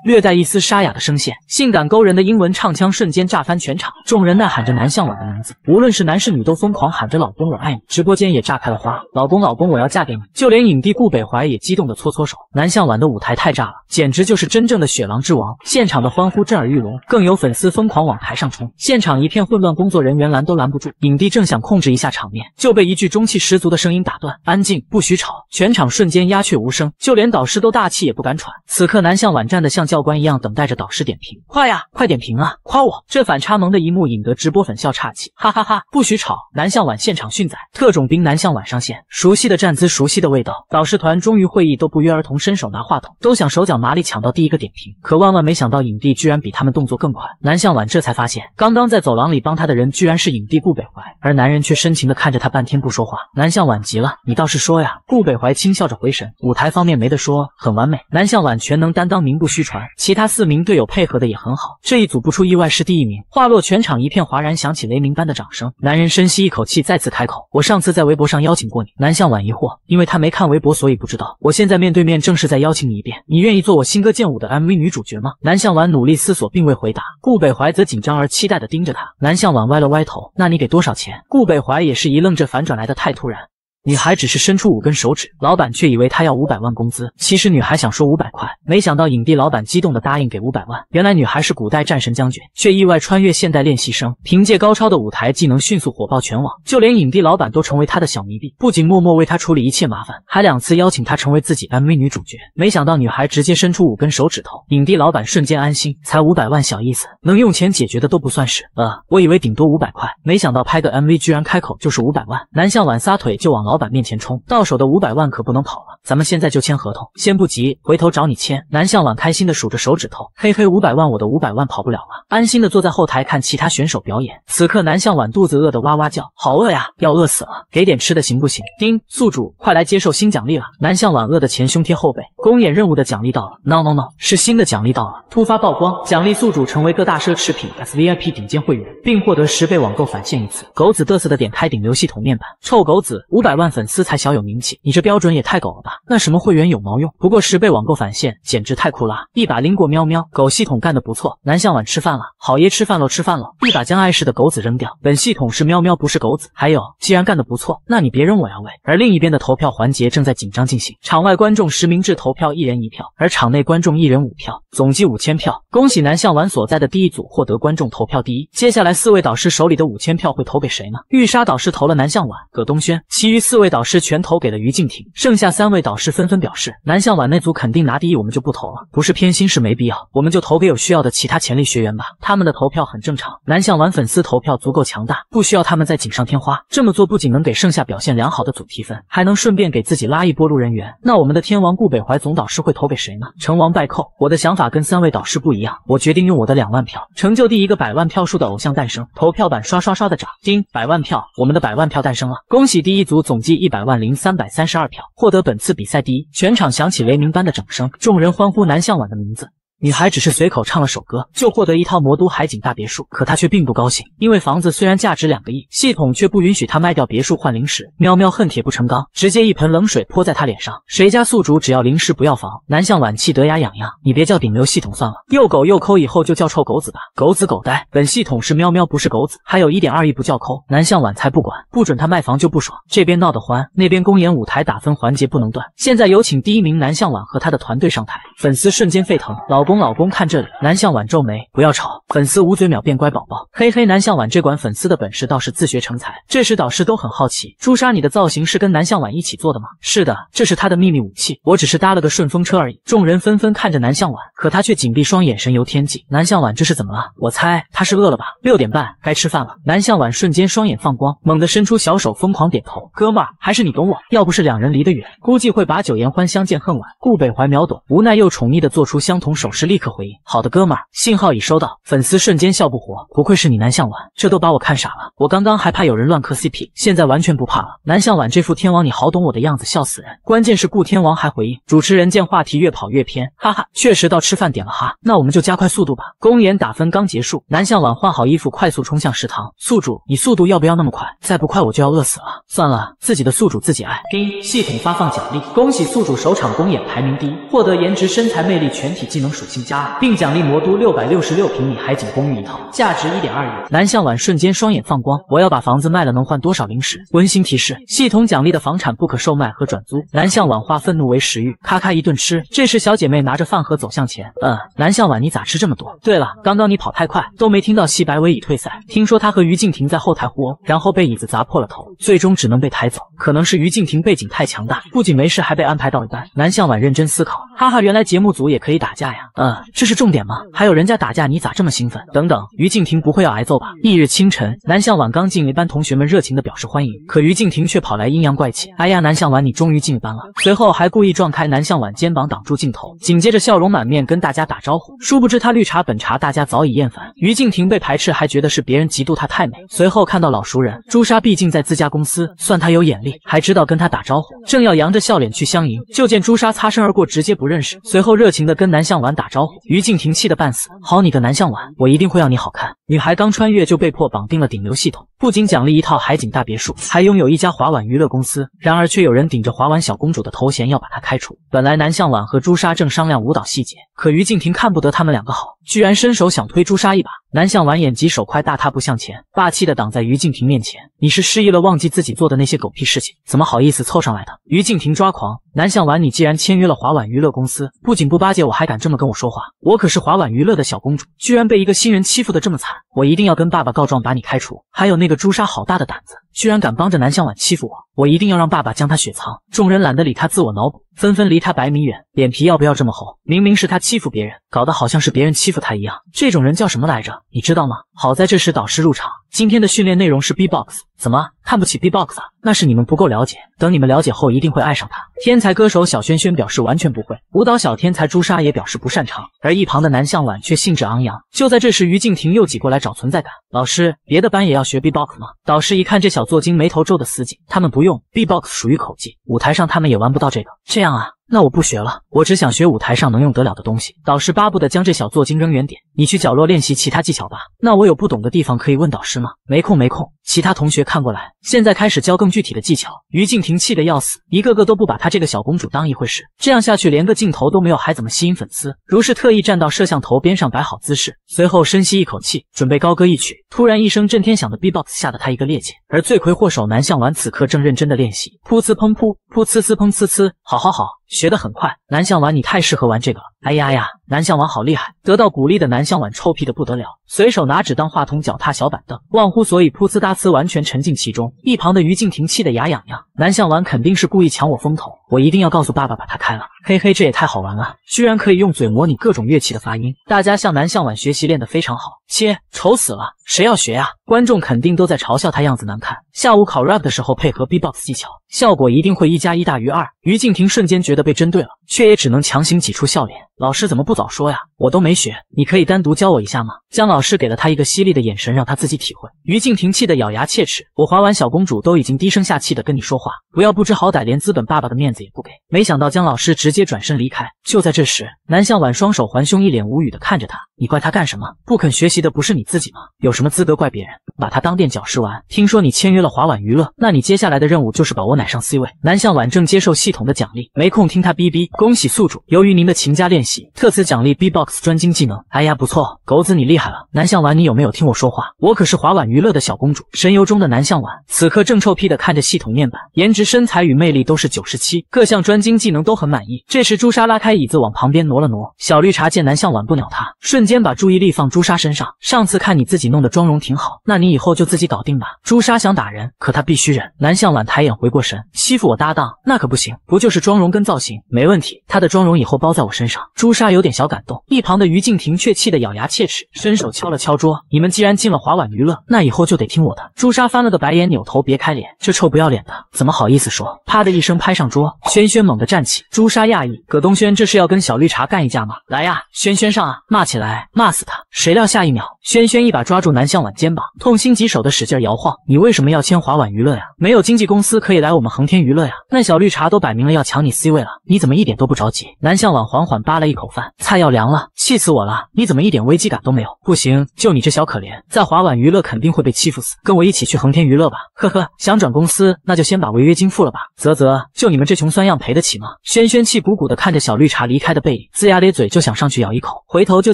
略带一丝沙哑的声线，性感勾人的英文唱腔瞬间炸翻全场，众人呐喊着南向晚的名字，无论是男是女都疯狂喊着“老公我爱你”，直播间也炸开了花，“老公老公我要嫁给你”，就连影帝顾北怀也激动的搓搓手。南向晚的舞台太炸了，简直就是真正的雪狼之王，现场的欢呼震耳欲聋，更有粉丝疯狂往台上冲，现场一片 混乱，工作人员拦都拦不住。影帝正想控制一下场面，就被一句中气十足的声音打断：“安静，不许吵！”全场瞬间鸦雀无声。就连导师都大气也不敢喘。此刻南向晚站得像教官一样，等待着导师点评。快呀，快点评啊，夸我！这反差萌的一幕引得直播粉笑岔气，哈哈哈！不许吵！南向晚现场训宰，特种兵南向晚上线，熟悉的站姿，熟悉的味道。导师团终于会议都不约而同伸手拿话筒，都想手脚麻利抢到第一个点评。可万万没想到，影帝居然比他们动作更快。南向晚这才发现，刚刚在走廊里帮他的人居然是影帝顾北怀，而男人却深情地看着他半天不说话。南向晚急了，你倒是说呀！顾北怀轻笑着回神，舞台方面。没得说，很完美。南向晚全能担当，名不虚传。其他四名队友配合的也很好，这一组不出意外是第一名。话落，全场一片哗然，响起雷鸣般的掌声。男人深吸一口气，再次开口：“我上次在微博上邀请过你。”南向晚疑惑，因为他没看微博，所以不知道。我现在面对面，正式再邀请你一遍。你愿意做我新歌剑舞的 MV 女主角吗？南向晚努力思索，并未回答。顾北怀则紧张而期待地盯着他。南向晚歪了歪头：“那你给多少钱？”顾北怀也是一愣，这反转来的太突然。女孩只是伸出五根手指，老板却以为她要五百万工资。其实女孩想说五百块，没想到影帝老板激动的答应给五百万。原来女孩是古代战神将军，却意外穿越现代练习生，凭借高超的舞台技能迅速火爆全网，就连影帝老板都成为她的小迷弟，不仅默默为她处理一切麻烦，还两次邀请她成为自己 MV 女主角。没想到女孩直接伸出五根手指头，影帝老板瞬间安心，才五百万小意思，能用钱解决的都不算是。呃，我以为顶多五百块，没想到拍个 MV 居然开口就是五百万。南向晚撒腿就往楼。老板面前冲，到手的五百万可不能跑了，咱们现在就签合同，先不急，回头找你签。南向晚开心的数着手指头，嘿嘿，五百万，我的五百万跑不了了。安心的坐在后台看其他选手表演。此刻南向晚肚子饿得哇哇叫，好饿呀，要饿死了，给点吃的行不行？丁宿主，快来接受新奖励了。南向晚饿得前胸贴后背，公演任务的奖励到了。No No No，是新的奖励到了。突发曝光，奖励宿主成为各大奢侈品 SVIP 顶尖会员，并获得十倍网购返现一次。狗子嘚瑟的点开顶流系统面板，臭狗子，五百万。万粉丝才小有名气，你这标准也太狗了吧？那什么会员有毛用？不过十倍网购返现简直太酷了！一把拎过喵喵狗系统干得不错。南向晚吃饭了，好爷吃饭喽，吃饭喽！一把将碍事的狗子扔掉。本系统是喵喵，不是狗子。还有，既然干得不错，那你别扔，我呀喂。而另一边的投票环节正在紧张进行，场外观众实名制投票，一人一票，而场内观众一人五票，总计五千票。恭喜南向晚所在的第一组获得观众投票第一。接下来四位导师手里的五千票会投给谁呢？玉沙导师投了南向晚、葛东轩，其余四。位导师全投给了于静婷，剩下三位导师纷纷表示，南向晚那组肯定拿第一，我们就不投了。不是偏心，是没必要，我们就投给有需要的其他潜力学员吧。他们的投票很正常，南向晚粉丝投票足够强大，不需要他们再锦上添花。这么做不仅能给剩下表现良好的组提分，还能顺便给自己拉一波路人缘。那我们的天王顾北怀总导师会投给谁呢？成王败寇。我的想法跟三位导师不一样，我决定用我的两万票成就第一个百万票数的偶像诞生。投票板刷刷刷的涨，丁百万票，我们的百万票诞生了，恭喜第一组总。计一百万零三百三十二票，获得本次比赛第一，全场响起雷鸣般的掌声，众人欢呼南向晚的名字。女孩只是随口唱了首歌，就获得一套魔都海景大别墅，可她却并不高兴，因为房子虽然价值两个亿，系统却不允许她卖掉别墅换零食。喵喵恨铁不成钢，直接一盆冷水泼在她脸上。谁家宿主只要零食不要房？南向晚气得牙痒痒，你别叫顶流系统算了，又狗又抠，以后就叫臭狗子吧。狗子狗呆，本系统是喵喵，不是狗子。还有一点二亿不叫抠，南向晚才不管，不准他卖房就不爽。这边闹得欢，那边公演舞台打分环节不能断。现在有请第一名南向晚和他的团队上台，粉丝瞬间沸腾，老公。老公，看这里！南向晚皱眉，不要吵。粉丝捂嘴秒变乖宝宝，嘿嘿。南向晚这管粉丝的本事倒是自学成才。这时导师都很好奇，朱砂，你的造型是跟南向晚一起做的吗？是的，这是他的秘密武器，我只是搭了个顺风车而已。众人纷纷看着南向晚。可他却紧闭双眼，神游天际。南向晚这是怎么了？我猜他是饿了吧？六点半该吃饭了。南向晚瞬间双眼放光，猛地伸出小手，疯狂点头。哥们儿，还是你懂我。要不是两人离得远，估计会把酒言欢，相见恨晚。顾北怀秒懂，无奈又宠溺的做出相同手势，是立刻回应：好的，哥们儿，信号已收到。粉丝瞬间笑不活，不愧是你南向晚，这都把我看傻了。我刚刚还怕有人乱磕 CP，现在完全不怕了。南向晚这副天王你好懂我的样子，笑死人。关键是顾天王还回应，主持人见话题越跑越偏，哈哈，确实到吃饭点了哈，那我们就加快速度吧。公演打分刚结束，南向晚换好衣服，快速冲向食堂。宿主，你速度要不要那么快？再不快我就要饿死了。算了，自己的宿主自己爱。叮，系统发放奖励，恭喜宿主首场公演排名第一，获得颜值、身材、魅力全体技能属性加，并奖励魔都六百六十六平米海景公寓一套，价值一点二亿。南向晚瞬间双眼放光，我要把房子卖了，能换多少零食？温馨提示：系统奖励的房产不可售卖和转租。南向晚化愤怒为食欲，咔咔一顿吃。这时小姐妹拿着饭盒走向前，嗯，南向晚你咋吃这么多？对了，刚刚你跑太快，都没听到西白尾已退赛。听说他和于静婷在后台互殴，然后被椅子砸破了头，最终只能被抬走。可能是于静婷背景太强大，不仅没事，还被安排到一班。南向晚认真思考，哈哈，原来节目组也可以打架呀。嗯，这是重点吗？还有人家打架，你咋这么兴奋？等等，于静婷不会要挨揍吧？翌日清晨，南向晚刚进一班，同学们热情的表示欢迎，可于静婷却跑来阴阳怪气。哎呀，南向晚你终于进班了。随后还故意撞开南向晚肩膀挡住镜头，紧接着笑容满面跟大家打招呼。殊不知他绿茶本茶，大家早已厌烦。于静婷被排斥，还觉得是别人嫉妒她太美。随后看到老熟人朱砂，毕竟在自家公司，算他有眼力，还知道跟他打招呼。正要扬着笑脸去相迎，就见朱砂擦身而过，直接不认认识。随后热情的跟南向晚打招呼。于静婷气得半死，好你个南向晚，我一定会让你好看。女孩刚穿越就被迫绑定了顶流系统，不仅奖励一套海景大别墅，还拥有一家华晚娱乐公司。然而却有人顶着华晚小公主的头衔要把她开除。本来南向晚和朱砂正商量舞蹈细节，可于静婷看不得他们两个好，居然伸手想推朱砂一把。南向晚眼疾手快，大踏步向前，霸气的挡在于静婷面前。你是失忆了，忘记自己做的那些狗屁事情，怎么好意思凑上来的？于静婷抓狂。南向晚，你既然签约了华晚娱乐公司，不仅不巴结我，还敢这么跟我说话？我可是华晚娱乐的小公主，居然被一个新人欺负的这么惨，我一定要跟爸爸告状，把你开除。还有那个朱砂，好大的胆子，居然敢帮着南向晚欺负我，我一定要让爸爸将他雪藏。众人懒得理他，自我脑补，纷纷离他百米远。脸皮要不要这么厚？明明是他欺负别人，搞得好像是别人欺负他一样。这种人叫什么来着？你知道吗？好在这时导师入场，今天的训练内容是 B-box。怎么看不起 B-box 啊？那是你们不够了解，等你们了解后，一定会爱上他。天才歌手小轩轩表示完全不会，舞蹈小天才朱砂也表示不擅长，而一旁的南向晚却兴致昂扬。就在这时，于静婷又挤过来找存在感。老师，别的班也要学 B-box 吗？导师一看这小作精，眉头皱的死紧。他们不用 B-box，属于口技，舞台上他们也玩不到这个。这样啊。那我不学了，我只想学舞台上能用得了的东西。导师巴不得将这小作精扔远点，你去角落练习其他技巧吧。那我有不懂的地方可以问导师吗？没空，没空。其他同学看过来，现在开始教更具体的技巧。于静婷气得要死，一个个都不把她这个小公主当一回事。这样下去，连个镜头都没有，还怎么吸引粉丝？如是特意站到摄像头边上摆好姿势，随后深吸一口气，准备高歌一曲。突然一声震天响的 B-box 吓得他一个趔趄，而罪魁祸首南向晚此刻正认真的练习，噗呲砰噗，噗呲呲砰呲呲，好好好。学得很快，南向晚你太适合玩这个了。哎呀呀，南向晚好厉害！得到鼓励的南向晚臭屁的不得了，随手拿纸当话筒，脚踏小板凳，忘乎所以，噗呲哒呲，完全沉浸其中。一旁的于静婷气得牙痒痒，南向晚肯定是故意抢我风头，我一定要告诉爸爸把他开了。嘿嘿，这也太好玩了，居然可以用嘴模拟各种乐器的发音。大家向南向晚学习，练得非常好。切，丑死了，谁要学呀？观众肯定都在嘲笑他样子难看。下午考 rap 的时候配合 B-box 技巧，效果一定会一加一大于二。于静婷瞬间觉得被针对了，却也只能强行挤出笑脸。老师怎么不走说呀？我都没学，你可以单独教我一下吗？姜老师给了他一个犀利的眼神，让他自己体会。于静婷气得咬牙切齿，我华完小公主都已经低声下气的跟你说话，不要不知好歹，连资本爸爸的面子也不给。没想到姜老师直接转身离开。就在这时，南向晚双手环胸，一脸无语的看着他，你怪他干什么？不肯学习的不是你自己吗？有什么资格怪别人？把他当垫脚石玩？听说你签约了华晚娱乐，那你接下来的任务就是把我奶上 C 位。南向晚正接受系统的奖励，没空听他逼逼。恭喜宿主，由于您的勤加练习。特此奖励 B-box 专精技能。哎呀，不错，狗子你厉害了。南向晚，你有没有听我说话？我可是华晚娱乐的小公主，神游中的南向晚，此刻正臭屁的看着系统面板，颜值、身材与魅力都是九十七，各项专精技能都很满意。这时朱砂拉开椅子往旁边挪了挪，小绿茶见南向晚不鸟他，瞬间把注意力放朱砂身上。上次看你自己弄的妆容挺好，那你以后就自己搞定吧。朱砂想打人，可他必须忍。南向晚抬眼回过神，欺负我搭档那可不行，不就是妆容跟造型？没问题，他的妆容以后包在我身上。朱砂有点小感动。一旁的于静婷却气得咬牙切齿，伸手敲了敲桌：“你们既然进了华晚娱乐，那以后就得听我的。”朱砂翻了个白眼，扭头别开脸，这臭不要脸的怎么好意思说？啪的一声拍上桌，轩轩猛地站起。朱砂讶异：“葛东轩这是要跟小绿茶干一架吗？来呀，轩轩上啊，骂起来，骂死他！”谁料下一秒，轩轩一把抓住南向晚肩膀，痛心疾首的使劲摇晃：“你为什么要签华晚娱乐呀？没有经纪公司可以来我们恒天娱乐呀？那小绿茶都摆明了要抢你 C 位了，你怎么一点都不着急？”南向晚缓缓扒了一口饭，菜要凉了，气死我了！你怎么一点危机感都没有？不行，就你这小可怜，在华晚娱乐肯定会被欺负死，跟我一起去恒天娱乐吧！呵呵，想转公司，那就先把违约金付了吧。啧啧，就你们这穷酸样赔得起吗？轩轩气鼓鼓的看着小绿茶离开的背影，龇牙咧嘴就想上去咬一口，回头就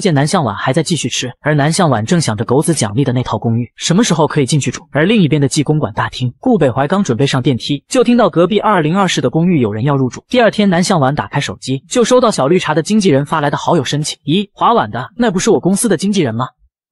见南向晚还在继续吃，而南向晚反正想着狗子奖励的那套公寓什么时候可以进去住。而另一边的纪公馆大厅，顾北怀刚准备上电梯，就听到隔壁二零二室的公寓有人要入住。第二天，南向晚打开手机，就收到小绿茶的经纪人发来的好友申请。咦，华晚的，那不是我公司的经纪人吗？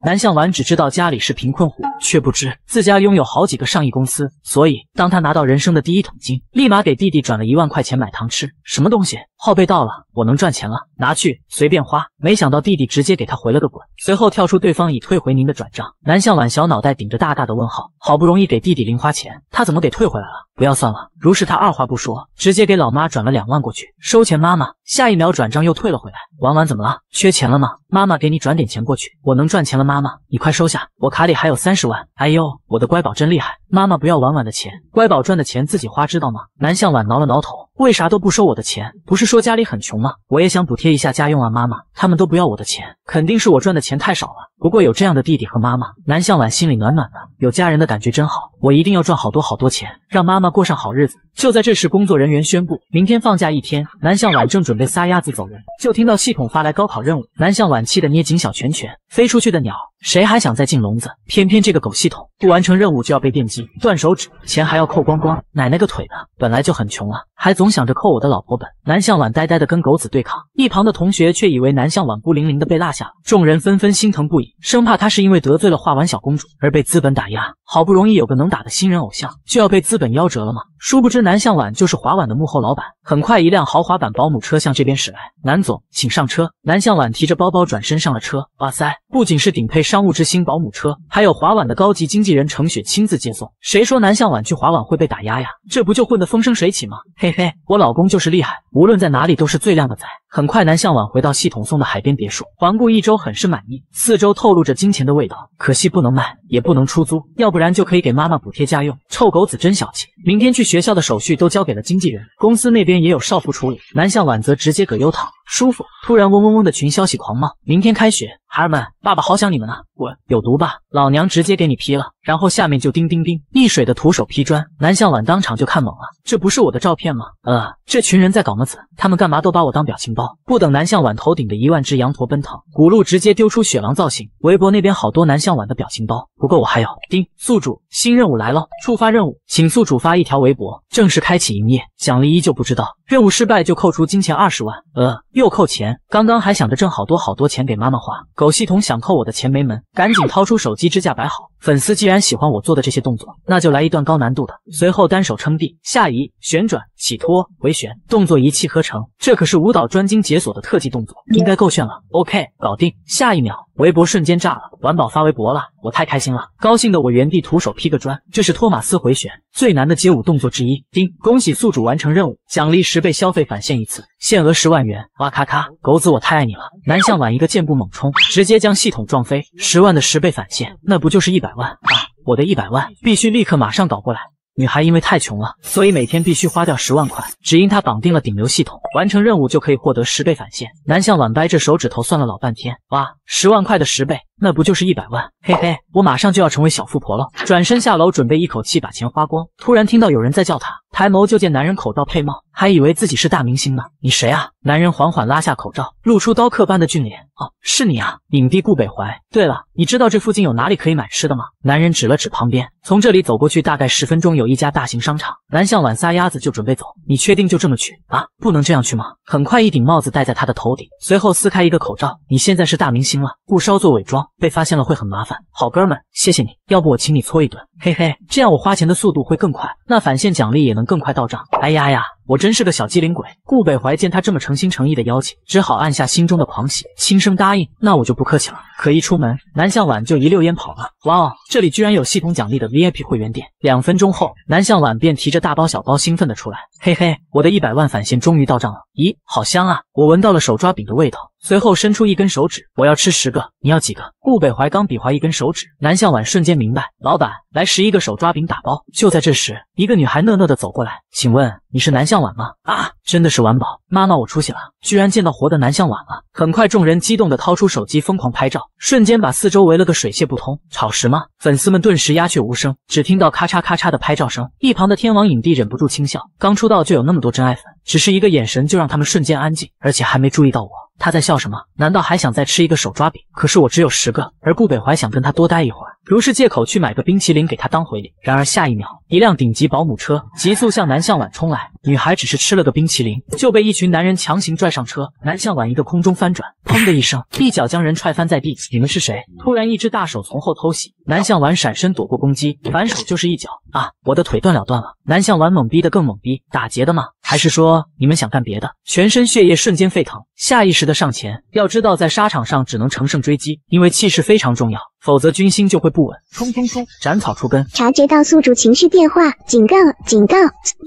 南向晚只知道家里是贫困户，却不知自家拥有好几个上亿公司。所以，当他拿到人生的第一桶金，立马给弟弟转了一万块钱买糖吃。什么东西？号被盗了，我能赚钱了，拿去随便花。没想到弟弟直接给他回了个滚，随后跳出对方已退回您的转账。南向晚小脑袋顶着大大的问号，好不容易给弟弟零花钱，他怎么给退回来了？不要算了。如是他二话不说，直接给老妈转了两万过去，收钱妈妈。下一秒转账又退了回来。婉婉怎么了？缺钱了吗？妈妈给你转点钱过去，我能赚钱了。妈妈，你快收下，我卡里还有三十万。哎呦，我的乖宝真厉害。妈妈不要婉婉的钱，乖宝赚的钱自己花，知道吗？南向晚挠了挠头，为啥都不收我的钱？不是说家里很穷吗？我也想补贴一下家用啊。妈妈，他们都不要我的钱，肯定是我赚的钱太少了。不过有这样的弟弟和妈妈，南向晚心里暖暖的，有家人的感觉真好。我一定要赚好多好多钱，让妈妈过上好日子。就在这时，工作人员宣布明天放假一天。南向晚正准备撒丫子走人，就听到系统发来高考任务。南向晚气得捏紧小拳拳，飞出去的鸟，谁还想再进笼子？偏偏这个狗系统不完成任务就要被电击断手指，钱还要扣光光。奶奶个腿的，本来就很穷了，还总想着扣我的老婆本。南向晚呆呆的跟狗子对抗，一旁的同学却以为南向晚孤零零的被落下，众人纷纷心疼不已，生怕他是因为得罪了画完小公主而被资本打压。好不容易有个能打的新人偶像，就要被资本夭折了吗？殊不知南向晚就是华晚的幕后老板。很快，一辆豪华版保姆车向这边驶来，南总，请上车。南向晚提着包包转身上了车。哇塞，不仅是顶配商务之星保姆车，还有华晚的高级经纪人程雪亲自接送。谁说南向晚去华晚会被打压呀？这不就混得风生水起吗？嘿嘿，我老公就是厉害，无论在哪里都是最靓的仔。很快，南向晚回到系统送的海边别墅，环顾一周，很是满意。四周透露着金钱的味道，可惜不能卖，也不能出租，要不然就可以给妈妈补贴家用。臭狗子真小气！明天去学校的手续都交给了经纪人，公司那边也有少妇处理。南向晚则直接葛优躺，舒服。突然，嗡嗡嗡的群消息狂冒，明天开学，孩儿们，爸爸好想你们啊！滚，有毒吧？老娘直接给你劈了。然后下面就叮叮叮，溺水的徒手劈砖。南向晚当场就看懵了，这不是我的照片吗？呃，这群人在搞么子？他们干嘛都把我当表情包？不等南向晚头顶的一万只羊驼奔腾，古路直接丢出雪狼造型。微博那边好多南向晚的表情包，不过我还有。叮，宿主新任务来了，触发任务，请宿主发一条微博，正式开启营业，奖励依旧不知道。任务失败就扣除金钱二十万。呃，又扣钱。刚刚还想着挣好多好多钱给妈妈花，狗狗系统想扣我的钱没门，赶紧掏出手机支架摆好。粉丝既然喜欢我做的这些动作，那就来一段高难度的。随后单手撑地，下移、旋转、起托、回旋，动作一气呵成。这可是舞蹈专精解锁的特技动作，应该够炫了。OK，搞定。下一秒，微博瞬间炸了，晚宝发微博了，我太开心了，高兴的我原地徒手劈个砖。这是托马斯回旋，最难的街舞动作之一。叮，恭喜宿主完成任务，奖励十倍消费返现一次，限额十万元。哇咔咔，狗子我太爱你了。南向晚一个箭步猛冲，直接将系统撞飞。十万的十倍返现，那不就是一百百万啊？我的一百万必须立刻马上搞过来。女孩因为太穷了，所以每天必须花掉十万块。只因她绑定了顶流系统，完成任务就可以获得十倍返现。南向晚掰着手指头算了老半天，哇，十万块的十倍，那不就是一百万？嘿嘿，我马上就要成为小富婆了。转身下楼，准备一口气把钱花光。突然听到有人在叫他，抬眸就见男人口罩配帽，还以为自己是大明星呢。你谁啊？男人缓缓拉下口罩，露出刀刻般的俊脸。哦，是你啊，影帝顾北怀。对了，你知道这附近有哪里可以买吃的吗？男人指了指旁边，从这里走过去大概十分钟，有一家大型商场。南向晚撒丫子就准备走，你确定就这么去啊？不能这样去吗？很快，一顶帽子戴在他的头顶，随后撕开一个口罩。你现在是大明星了，不稍作伪装，被发现了会很麻烦。好哥们，谢谢你，要不我请你搓一顿。嘿嘿，这样我花钱的速度会更快，那返现奖励也能更快到账。哎呀呀！我真是个小机灵鬼。顾北怀见他这么诚心诚意的邀请，只好按下心中的狂喜，轻声答应。那我就不客气了。可一出门，南向晚就一溜烟跑了。哇哦，这里居然有系统奖励的 VIP 会员店。两分钟后，南向晚便提着大包小包，兴奋的出来。嘿嘿，我的一百万返现终于到账了。咦，好香啊！我闻到了手抓饼的味道。随后伸出一根手指，我要吃十个，你要几个？顾北怀刚比划一根手指，南向晚瞬间明白，老板来十一个手抓饼打包。就在这时，一个女孩讷讷的走过来，请问你是南向晚吗？啊，真的是晚宝，妈妈我出息了，居然见到活的南向晚了。很快，众人激动的掏出手机疯狂拍照，瞬间把四周围了个水泄不通。吵什么？粉丝们顿时鸦雀无声，只听到咔嚓咔嚓的拍照声。一旁的天王影帝忍不住轻笑，刚出道就有那么多真爱粉，只是一个眼神就让他们瞬间安静，而且还没注意到我。他在笑什么？难道还想再吃一个手抓饼？可是我只有十个，而顾北怀想跟他多待一会儿，如是借口去买个冰淇淋给他当回礼。然而下一秒，一辆顶级保姆车急速向南向晚冲来，女孩只是吃了个冰淇淋，就被一群男人强行拽上车。南向晚一个空中翻转，砰的一声，一脚将人踹翻在地。你们是谁？突然一只大手从后偷袭，南向晚闪身躲过攻击，反手就是一脚啊！我的腿断了断了。南向晚懵逼的更懵逼，打劫的吗？还是说你们想干别的？全身血液瞬间沸腾，下意识的上前。要知道，在沙场上只能乘胜追击，因为气势非常重要，否则军心就会不稳。冲冲冲！斩草除根。察觉到宿主情绪变化，警告警告！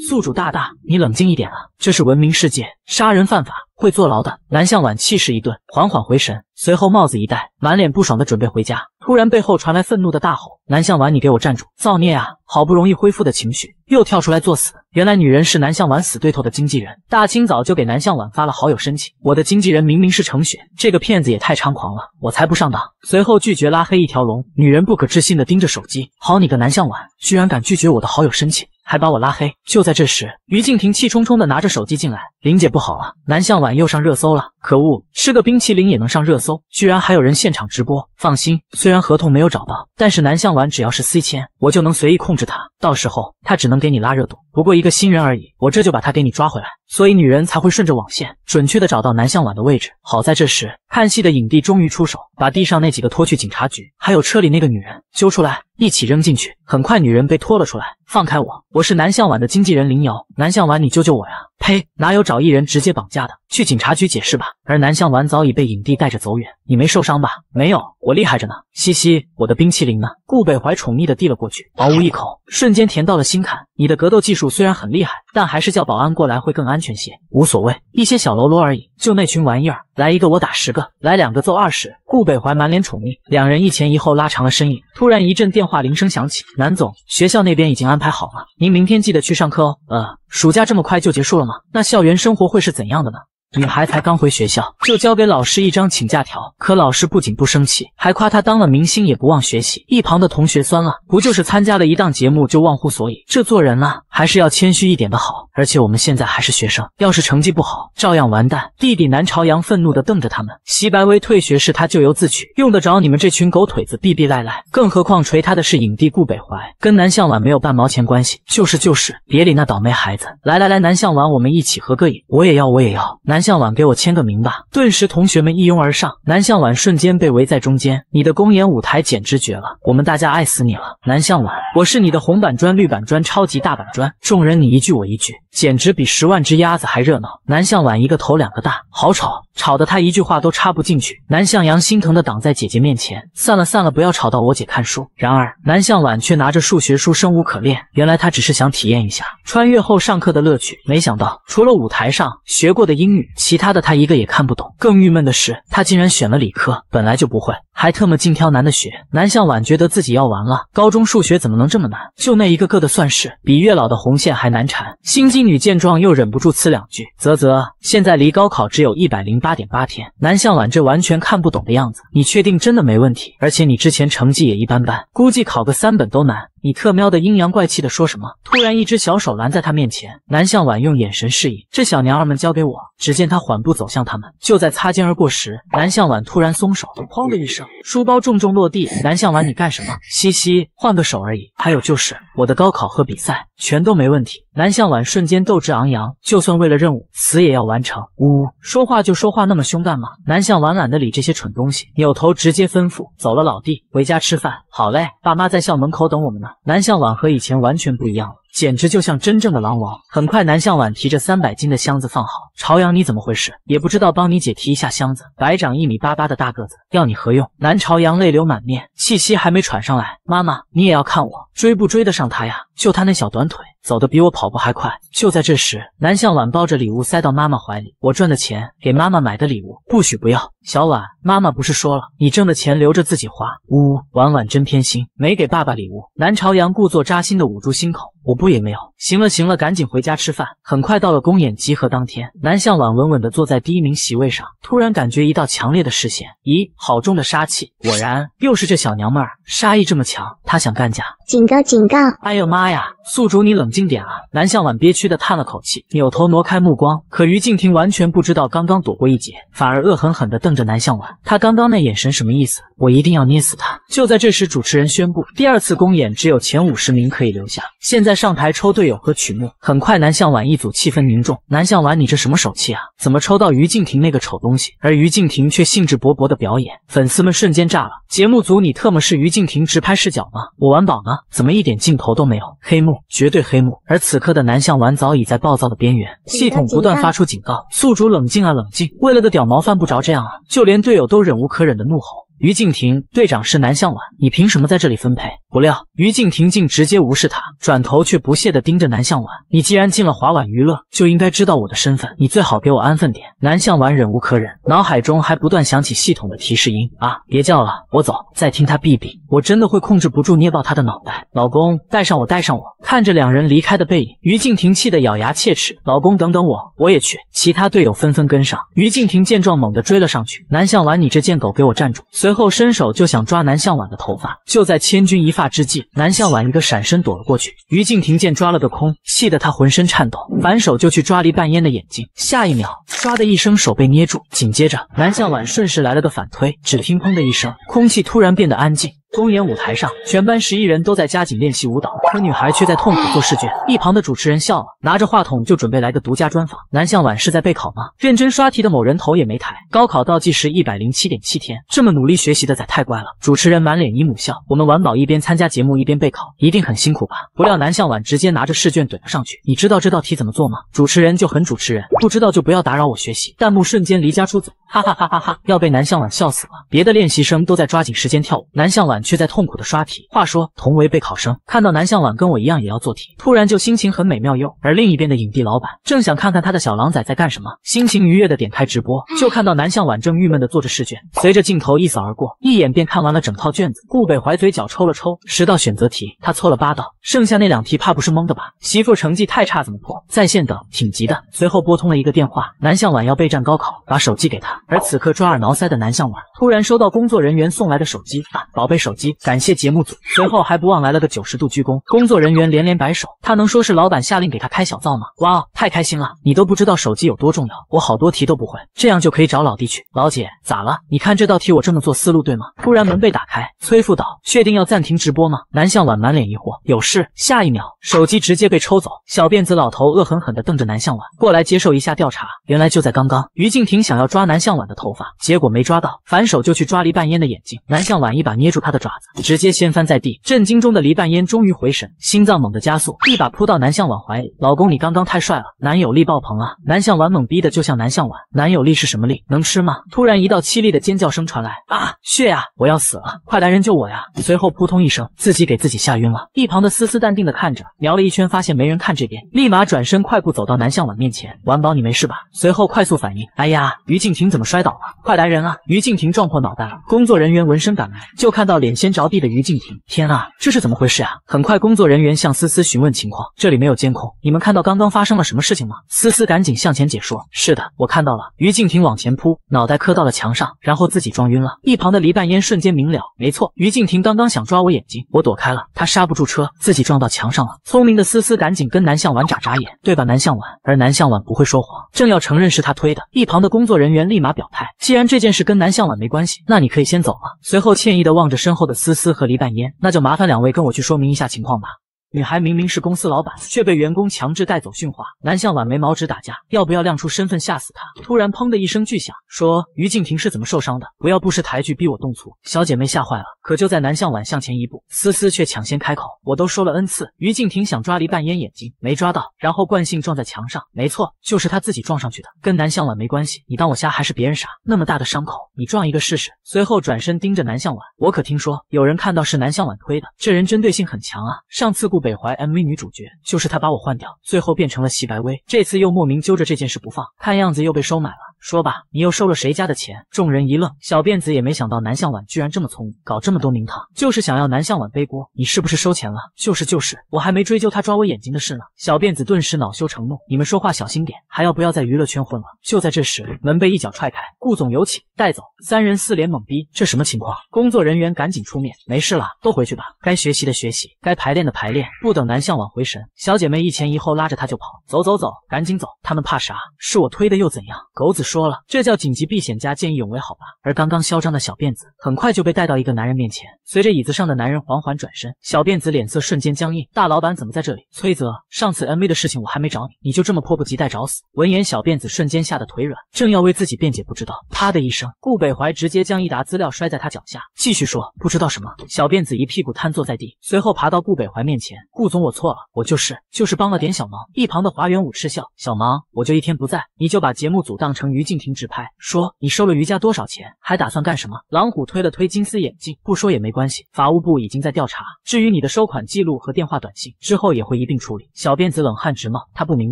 宿主大大，你冷静一点啊！这是文明世界，杀人犯法，会坐牢的。南向晚气势一顿，缓缓回神，随后帽子一戴，满脸不爽的准备回家。突然背后传来愤怒的大吼：“南向晚，你给我站住！造孽啊！好不容易恢复的情绪又跳出来作死。”原来女人是南向晚死对头的经纪人，大清早就给南向晚发了好友申请。我的经纪人明明是程雪，这个骗子也太猖狂了，我才不上当。随后拒绝拉黑一条龙，女人不可置信的盯着手机，好你个南向晚，居然敢拒绝我的好友申请！还把我拉黑。就在这时，于静婷气冲冲的拿着手机进来，林姐不好了，南向晚又上热搜了。可恶，吃个冰淇淋也能上热搜，居然还有人现场直播。放心，虽然合同没有找到，但是南向晚只要是 C 签，我就能随意控制他。到时候他只能给你拉热度，不过一个新人而已，我这就把他给你抓回来。所以女人才会顺着网线，准确的找到南向晚的位置。好在这时，看戏的影帝终于出手，把地上那几个拖去警察局，还有车里那个女人揪出来，一起扔进去。很快，女人被拖了出来。放开我，我是南向晚的经纪人林瑶。南向晚，你救救我呀！呸，哪有找艺人直接绑架的？去警察局解释吧。而南向晚早已被影帝带着走远。你没受伤吧？没有，我厉害着呢。嘻嘻，我的冰淇淋呢？顾北怀宠溺的递了过去，嗷呜一口，瞬间甜到了心坎。你的格斗技术虽然很厉害，但还是叫保安过来会更安全些。无所谓，一些小喽啰而已，就那群玩意儿，来一个我打十个，来两个揍二十。顾北怀满脸宠溺，两人一前一后拉长了身影。突然一阵电话铃声响起，南总，学校那边已经安排好了，您明天记得去上课哦。呃，暑假这么快就结束了吗？那校园生活会是怎样的呢？女孩才刚回学校，就交给老师一张请假条。可老师不仅不生气，还夸她当了明星也不忘学习。一旁的同学酸了，不就是参加了一档节目就忘乎所以？这做人啊，还是要谦虚一点的好。而且我们现在还是学生，要是成绩不好，照样完蛋。弟弟南朝阳愤怒地瞪着他们。席白薇退学是他咎由自取，用得着你们这群狗腿子逼逼赖赖？更何况锤他的是影帝顾北怀，跟南向晚没有半毛钱关系。就是就是，别理那倒霉孩子。来来来，南向晚，我们一起合个影。我也要，我也要。南。南向晚，给我签个名吧！顿时，同学们一拥而上，南向晚瞬间被围在中间。你的公演舞台简直绝了，我们大家爱死你了，南向晚！我是你的红板砖、绿板砖、超级大板砖，众人你一句我一句，简直比十万只鸭子还热闹。南向晚一个头两个大，好吵，吵得他一句话都插不进去。南向阳心疼的挡在姐姐面前，散了散了，不要吵到我姐看书。然而南向晚却拿着数学书，生无可恋。原来他只是想体验一下穿越后上课的乐趣，没想到除了舞台上学过的英语。其他的他一个也看不懂，更郁闷的是，他竟然选了理科，本来就不会，还特么净挑难的学。南向晚觉得自己要完了，高中数学怎么能这么难？就那一个个的算式，比月老的红线还难缠。心机女见状，又忍不住呲两句：啧啧，现在离高考只有一百零八点八天。南向晚这完全看不懂的样子，你确定真的没问题？而且你之前成绩也一般般，估计考个三本都难。你特喵的阴阳怪气的说什么？突然，一只小手拦在他面前，南向晚用眼神示意：“这小娘儿们交给我。”只见他缓步走向他们，就在擦肩而过时，南向晚突然松手，砰的一声，书包重重落地。南向晚，你干什么？嘻嘻，换个手而已。还有就是我的高考和比赛全都没问题。南向晚瞬间斗志昂扬，就算为了任务死也要完成。呜，说话就说话那么凶干嘛？南向晚懒得理这些蠢东西，扭头直接吩咐：“走了，老弟，回家吃饭。”好嘞，爸妈在校门口等我们呢。南向晚和以前完全不一样了。简直就像真正的狼王。很快，南向晚提着三百斤的箱子放好。朝阳，你怎么回事？也不知道帮你姐提一下箱子。白长一米八八的大个子，要你何用？南朝阳泪流满面，气息还没喘上来。妈妈，你也要看我追不追得上他呀？就他那小短腿。走得比我跑步还快。就在这时，南向晚抱着礼物塞到妈妈怀里。我赚的钱，给妈妈买的礼物，不许不要。小婉，妈妈不是说了，你挣的钱留着自己花。呜呜，婉婉真偏心，没给爸爸礼物。南朝阳故作扎心的捂住心口。我不也没有。行了行了，赶紧回家吃饭。很快到了公演集合当天，南向晚稳稳地坐在第一名席位上，突然感觉一道强烈的视线，咦，好重的杀气！果然又是这小娘们儿，杀意这么强，她想干架。警告警告！哎呦妈呀！宿主你冷静点啊！南向晚憋屈的叹了口气，扭头挪开目光。可于静婷完全不知道刚刚躲过一劫，反而恶狠狠地瞪着南向晚。他刚刚那眼神什么意思？我一定要捏死他！就在这时，主持人宣布，第二次公演只有前五十名可以留下。现在。上台抽队友和曲目，很快南向晚一组气氛凝重。南向晚，你这什么手气啊？怎么抽到于静婷那个丑东西？而于静婷却兴致勃勃的表演，粉丝们瞬间炸了。节目组，你特么是于静婷直拍视角吗？我玩宝呢，怎么一点镜头都没有？黑幕，绝对黑幕。而此刻的南向丸早已在暴躁的边缘，系统不断发出警告：宿主冷静啊，冷静！为了个屌毛犯不着这样啊！就连队友都忍无可忍的怒吼。于静婷，队长是南向晚，你凭什么在这里分配？不料于静婷竟直接无视他，转头却不屑地盯着南向晚。你既然进了华晚娱乐，就应该知道我的身份，你最好给我安分点。南向晚忍无可忍，脑海中还不断响起系统的提示音啊！别叫了，我走。再听他哔哔，我真的会控制不住捏爆他的脑袋。老公，带上我，带上我。看着两人离开的背影，于静婷气得咬牙切齿。老公，等等我，我也去。其他队友纷纷跟上。于静婷见状，猛地追了上去。南向晚，你这贱狗，给我站住！随随后伸手就想抓南向晚的头发，就在千钧一发之际，南向晚一个闪身躲了过去。于静婷见抓了个空，气得她浑身颤抖，反手就去抓黎半烟的眼睛。下一秒，唰的一声手被捏住，紧接着南向晚顺势来了个反推，只听砰的一声，空气突然变得安静。公演舞台上，全班十一人都在加紧练习舞蹈，可女孩却在痛苦做试卷。一旁的主持人笑了，拿着话筒就准备来个独家专访。南向晚是在备考吗？认真刷题的某人头也没抬。高考倒计时一百零七点七天，这么努力学习的仔太乖了。主持人满脸姨母笑。我们晚宝一边参加节目一边备考，一定很辛苦吧？不料南向晚直接拿着试卷怼了上去。你知道这道题怎么做吗？主持人就很主持人，不知道就不要打扰我学习。弹幕瞬间离家出走，哈哈哈哈哈！要被南向晚笑死了。别的练习生都在抓紧时间跳舞，南向晚却在痛苦的刷。题话说，同为备考生，看到南向晚跟我一样也要做题，突然就心情很美妙哟。而另一边的影帝老板正想看看他的小狼崽在干什么，心情愉悦的点开直播，就看到南向晚正郁闷的做着试卷。随着镜头一扫而过，一眼便看完了整套卷子。顾北怀嘴角抽了抽，十道选择题他错了八道，剩下那两题怕不是蒙的吧？媳妇成绩太差怎么破？在线等，挺急的。随后拨通了一个电话，南向晚要备战高考，把手机给他。而此刻抓耳挠腮的南向晚突然收到工作人员送来的手机，啊，宝贝手手机，感谢节。目组随后还不忘来了个九十度鞠躬，工作人员连连摆手，他能说是老板下令给他开小灶吗？哇，太开心了！你都不知道手机有多重要，我好多题都不会，这样就可以找老弟去。老姐咋了？你看这道题我这么做思路对吗？突然门被打开，崔副导确定要暂停直播吗？南向晚满脸疑惑，有事。下一秒手机直接被抽走，小辫子老头恶狠狠地瞪着南向晚，过来接受一下调查。原来就在刚刚，于静婷想要抓南向晚的头发，结果没抓到，反手就去抓黎半烟的眼睛。南向晚一把捏住他的爪子，直接。掀翻在地，震惊中的黎半烟终于回神，心脏猛地加速，一把扑到南向晚怀里。老公，你刚刚太帅了，男友力爆棚啊！南向晚懵逼的就像南向晚，男友力是什么力？能吃吗？突然一道凄厉的尖叫声传来，啊，血呀！我要死了，快来人救我呀！随后扑通一声，自己给自己吓晕了。一旁的思思淡定的看着，瞄了一圈，发现没人看这边，立马转身快步走到南向晚面前，晚宝你没事吧？随后快速反应，哎呀，于静婷怎么摔倒了？快来人啊！于静婷撞破脑袋了，工作人员闻声赶来，就看到脸眼先着地的于。静婷，天啊，这是怎么回事啊？很快，工作人员向思思询问情况。这里没有监控，你们看到刚刚发生了什么事情吗？思思赶紧向前解说。是的，我看到了。于静婷往前扑，脑袋磕到了墙上，然后自己撞晕了。一旁的黎半烟瞬间明了，没错，于静婷刚刚想抓我眼睛，我躲开了，她刹不住车，自己撞到墙上了。聪明的思思赶紧跟南向晚眨眨眼，对吧？南向晚，而南向晚不会说谎，正要承认是他推的。一旁的工作人员立马表态，既然这件事跟南向晚没关系，那你可以先走了。随后歉意的望着身后后的思思和黎。半烟，那就麻烦两位跟我去说明一下情况吧。女孩明明是公司老板，却被员工强制带走训话。南向晚没毛直打架，要不要亮出身份吓死他？突然砰的一声巨响，说于静婷是怎么受伤的？不要不识抬举逼我动粗，小姐妹吓坏了。可就在南向晚向前一步，思思却抢先开口：“我都说了 n 次，于静婷想抓离半烟眼睛，没抓到，然后惯性撞在墙上。没错，就是她自己撞上去的，跟南向晚没关系。你当我瞎还是别人傻？那么大的伤口，你撞一个试试。”随后转身盯着南向晚，我可听说有人看到是南向晚推的，这人针对性很强啊。上次北怀 MV 女主角就是他把我换掉，最后变成了席白薇，这次又莫名揪着这件事不放，看样子又被收买了。说吧，你又收了谁家的钱？众人一愣，小辫子也没想到南向晚居然这么聪明，搞这么多名堂，就是想要南向晚背锅。你是不是收钱了？就是就是，我还没追究他抓我眼睛的事呢。小辫子顿时恼羞成怒，你们说话小心点，还要不要在娱乐圈混了？就在这时，门被一脚踹开，顾总有请，带走。三人四脸懵逼，这什么情况？工作人员赶紧出面，没事了，都回去吧。该学习的学习，该排练的排练。不等南向晚回神，小姐妹一前一后拉着他就跑，走走走，赶紧走。他们怕啥？是我推的又怎样？狗子。说了，这叫紧急避险加见义勇为，好吧。而刚刚嚣张的小辫子很快就被带到一个男人面前，随着椅子上的男人缓缓转身，小辫子脸色瞬间僵硬。大老板怎么在这里？崔泽，上次 MV 的事情我还没找你，你就这么迫不及待找死？闻言，小辫子瞬间吓得腿软，正要为自己辩解，不知道，啪的一声，顾北怀直接将一沓资料摔在他脚下，继续说不知道什么。小辫子一屁股瘫坐在地，随后爬到顾北怀面前，顾总，我错了，我就是就是帮了点小忙。一旁的华元武嗤笑，小忙，我就一天不在，你就把节目组当成于静婷直拍。说你收了余家多少钱？还打算干什么？狼虎推了推金丝眼镜，不说也没关系。法务部已经在调查，至于你的收款记录和电话短信，之后也会一并处理。小辫子冷汗直冒，他不明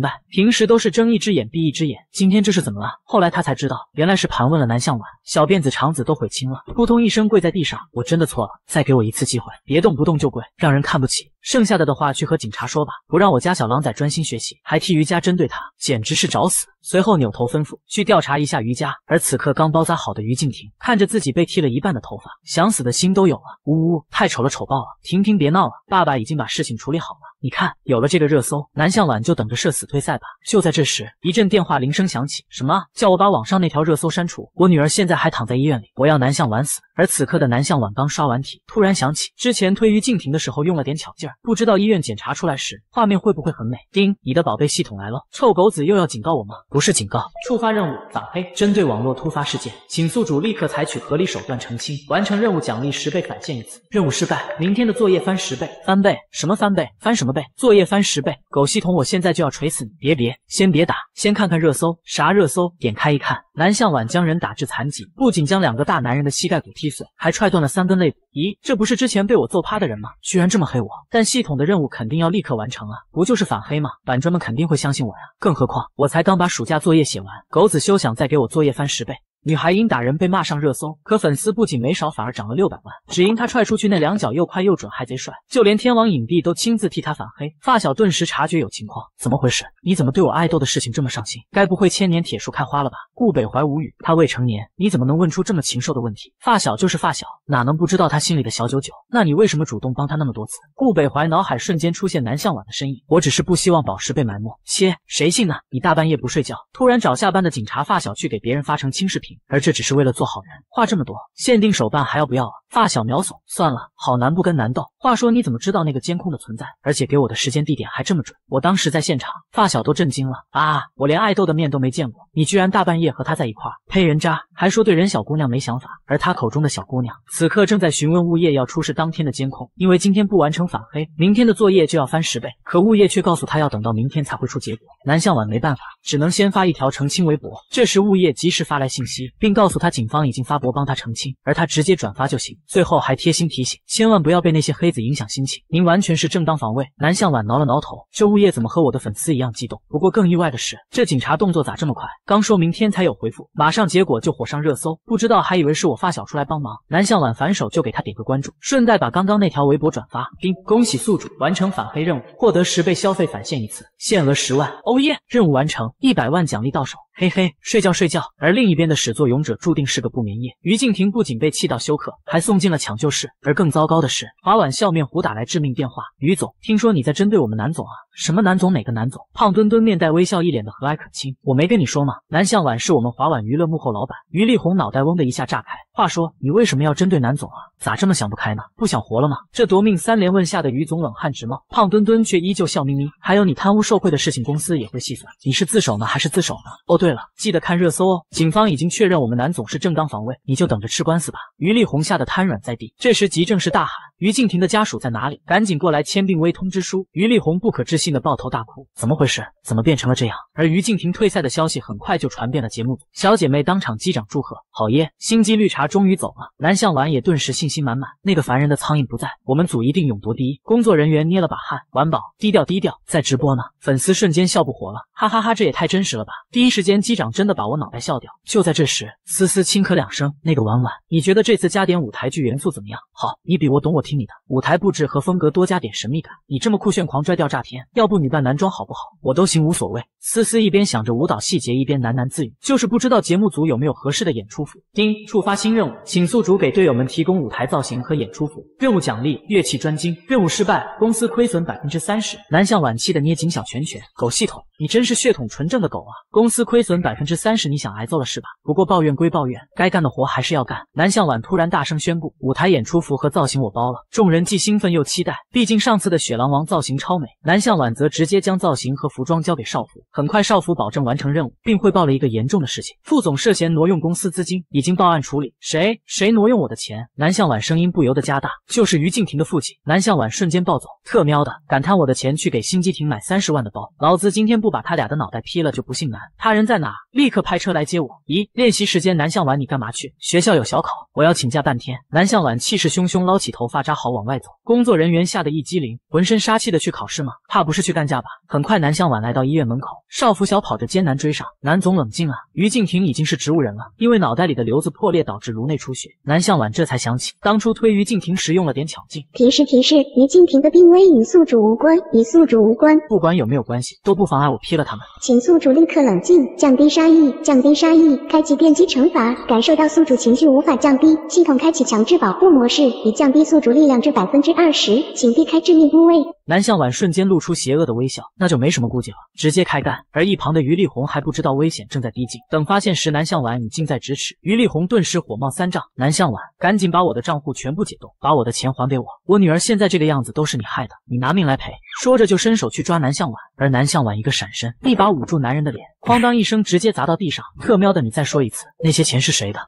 白，平时都是睁一只眼闭一只眼，今天这是怎么了？后来他才知道，原来是盘问了南向晚。小辫子肠子都悔青了，扑通一声跪在地上，我真的错了，再给我一次机会，别动不动就跪，让人看不起。剩下的的话去和警察说吧，不让我家小狼崽专心学习，还替余家针对他，简直是找死。随后扭头吩咐去调查一下余家。而此刻刚包扎好的于静婷看着自己被剃了一半的头发，想死的心都有了。呜呜，太丑了，丑爆了！婷婷别闹了，爸爸已经把事情处理好了。你看，有了这个热搜，南向晚就等着社死退赛吧。就在这时，一阵电话铃声响起，什么叫我把网上那条热搜删除？我女儿现在还躺在医院里，我要南向晚死。而此刻的南向晚刚刷完题，突然想起之前推于静婷的时候用了点巧劲儿，不知道医院检查出来时画面会不会很美？叮，你的宝贝系统来了，臭狗子又要警告我吗？是警告，触发任务反黑，针对网络突发事件，请宿主立刻采取合理手段澄清，完成任务奖励十倍返现一次。任务失败，明天的作业翻十倍，翻倍？什么翻倍？翻什么倍？作业翻十倍？狗系统，我现在就要锤死你！别别，先别打，先看看热搜，啥热搜？点开一看，南向晚将人打至残疾，不仅将两个大男人的膝盖骨踢碎。还踹断了三根肋骨，咦，这不是之前被我揍趴的人吗？居然这么黑我！但系统的任务肯定要立刻完成啊，不就是反黑吗？板砖们肯定会相信我呀，更何况我才刚把暑假作业写完，狗子休想再给我作业翻十倍。女孩因打人被骂上热搜，可粉丝不仅没少，反而涨了六百万，只因她踹出去那两脚又快又准，还贼帅，就连天王影帝都亲自替她反黑。发小顿时察觉有情况，怎么回事？你怎么对我爱豆的事情这么上心？该不会千年铁树开花了吧？顾北怀无语，他未成年，你怎么能问出这么禽兽的问题？发小就是发小，哪能不知道他心里的小九九？那你为什么主动帮他那么多次？顾北怀脑海瞬间出现南向晚的身影，我只是不希望宝石被埋没。切，谁信呢？你大半夜不睡觉，突然找下班的警察发小去给别人发成轻视频，而这只是为了。做好人，话这么多，限定手办还要不要啊？发小秒怂，算了，好男不跟男斗。话说你怎么知道那个监控的存在？而且给我的时间地点还这么准？我当时在现场，发小都震惊了啊！我连爱豆的面都没见过，你居然大半夜和他在一块儿，呸！人渣，还说对人小姑娘没想法。而他口中的小姑娘，此刻正在询问物业要出示当天的监控，因为今天不完成反黑，明天的作业就要翻十倍。可物业却告诉他要等到明天才会出结果。南向晚没办法，只能先发一条澄清微博。这时物业及时发来信息，并告诉他警方已经发博帮他澄清，而他直接转发就行。最后还贴心提醒，千万不要被那些黑子影响心情。您完全是正当防卫。南向晚挠了挠头，这物业怎么和我的粉丝一样激动？不过更意外的是，这警察动作咋这么快？刚说明天才有回复，马上结果就火上热搜。不知道还以为是我发小出来帮忙。南向晚反手就给他点个关注，顺带把刚刚那条微博转发。叮，恭喜宿主完成反黑任务，获得十倍消费返现一次，限额十万。哦耶，任务完成，一百万奖励到手。嘿嘿，睡觉睡觉。而另一边的始作俑者注定是个不眠夜。于敬亭不仅被气到休克，还送进了抢救室。而更糟糕的是，华婉笑面虎打来致命电话：于总，听说你在针对我们南总啊？什么南总？哪个南总？胖墩墩面带微笑，一脸的和蔼可亲。我没跟你说吗？南向晚是我们华晚娱乐幕后老板。于丽红脑袋嗡的一下炸开。话说，你为什么要针对南总啊？咋这么想不开呢？不想活了吗？这夺命三连问吓得于总冷汗直冒。胖墩墩却依旧笑眯眯。还有你贪污受贿的事情，公司也会细算。你是自首呢，还是自首呢？哦，对了，记得看热搜哦。警方已经确认我们南总是正当防卫，你就等着吃官司吧。于丽红吓得瘫软在地。这时，急正是大喊：于静婷的家属在哪里？赶紧过来签病危通知书！于丽红不可置信的抱头大哭。怎么回事？怎么变成了这样？而于静婷退赛的消息很快就传遍了节目组，小姐妹当场击掌祝贺。好耶，心机绿茶终于走了。南向晚也顿时信心满满。那个烦人的苍蝇不在，我们组一定勇夺第一。工作人员捏了把汗。晚宝，低调低调，在直播呢。粉丝瞬间笑不活了，哈哈哈，这也太真实了吧！第一时间击掌真的把我脑袋笑掉。就在这时，思思轻咳两声，那个婉婉，你觉得这次加点舞台剧元素怎么样？好，你比我懂，我听你的。舞台布置和风格多加点神秘感。你这么酷炫狂拽掉炸天，要不女扮男装好不好？我都行，无所谓。思思一边想着舞蹈细节，一边喃喃自语，就是不知道节目组有没有合适的演出服。丁，触发新任务，请宿主给队友们提供舞台造型和演出服。任务奖励：乐器专精。任务失败，公司亏损百分之三十。南向晚气的捏紧小拳拳，狗系统，你真是血统纯正的狗啊！公司亏损百分之三十，你想挨揍了是吧？不过抱怨归抱怨，该干的活还是要干。南向晚突然大声宣布，舞台演出服和造型我包了。众人既兴奋又期待，毕竟上次的雪狼王造型超美。南向晚则直接将造型和服装交给少辅。很快，少辅保证完成任务，并汇报了一个严重的事情：副总涉嫌挪用公司资金，已经报案处理。谁？谁挪用我的钱？南向晚声音不由得加大，就是于静婷的父亲。南向晚瞬间暴走，特喵的，敢贪我的钱去给辛基婷买三十万的包，老子今天不把他俩的脑袋劈了就不姓南。他人在哪？立刻派车来接我。咦，练习时间，南向晚你干嘛去？学校有小考，我要请假半天。南向晚气势汹汹捞起头发扎好往外走，工作人员吓得一激灵，浑身杀气的去考试吗？怕不是去干架吧？很快，南向晚来到医院门口，少辅小跑着艰难追上。南总冷静啊，于静婷已经是植物人了，因为脑袋里的瘤子破裂导致颅内出血。南向晚这才想起，当初推于静婷时用了点巧劲。提示提示，于静婷的病危与宿主无关，与宿主无关。不管有没有关系，都不妨碍我劈了他们。请宿主立刻冷静，降低杀意，降低杀意，开启电击惩罚。感受到宿主情绪无法降低，系统开启强制保护模式，以降低宿主力量至百分之二十，请避开致命部位。南向晚瞬间露出邪恶的微笑，那就没什么顾忌了，直接开干。而一旁的于丽红还不知道危险正在逼近，等发现时，南向晚已近在咫尺。于丽红顿时火冒三丈，南向晚，赶紧把我的账户全部解冻，把我的钱还给我。我女儿现在这个样子都是你害的，你拿命来赔！说着就伸手去抓南向晚，而南向晚一个闪身，一把捂住男人的脸，哐当一声直接砸到地上。特喵的，你再说一次，那些钱是谁的？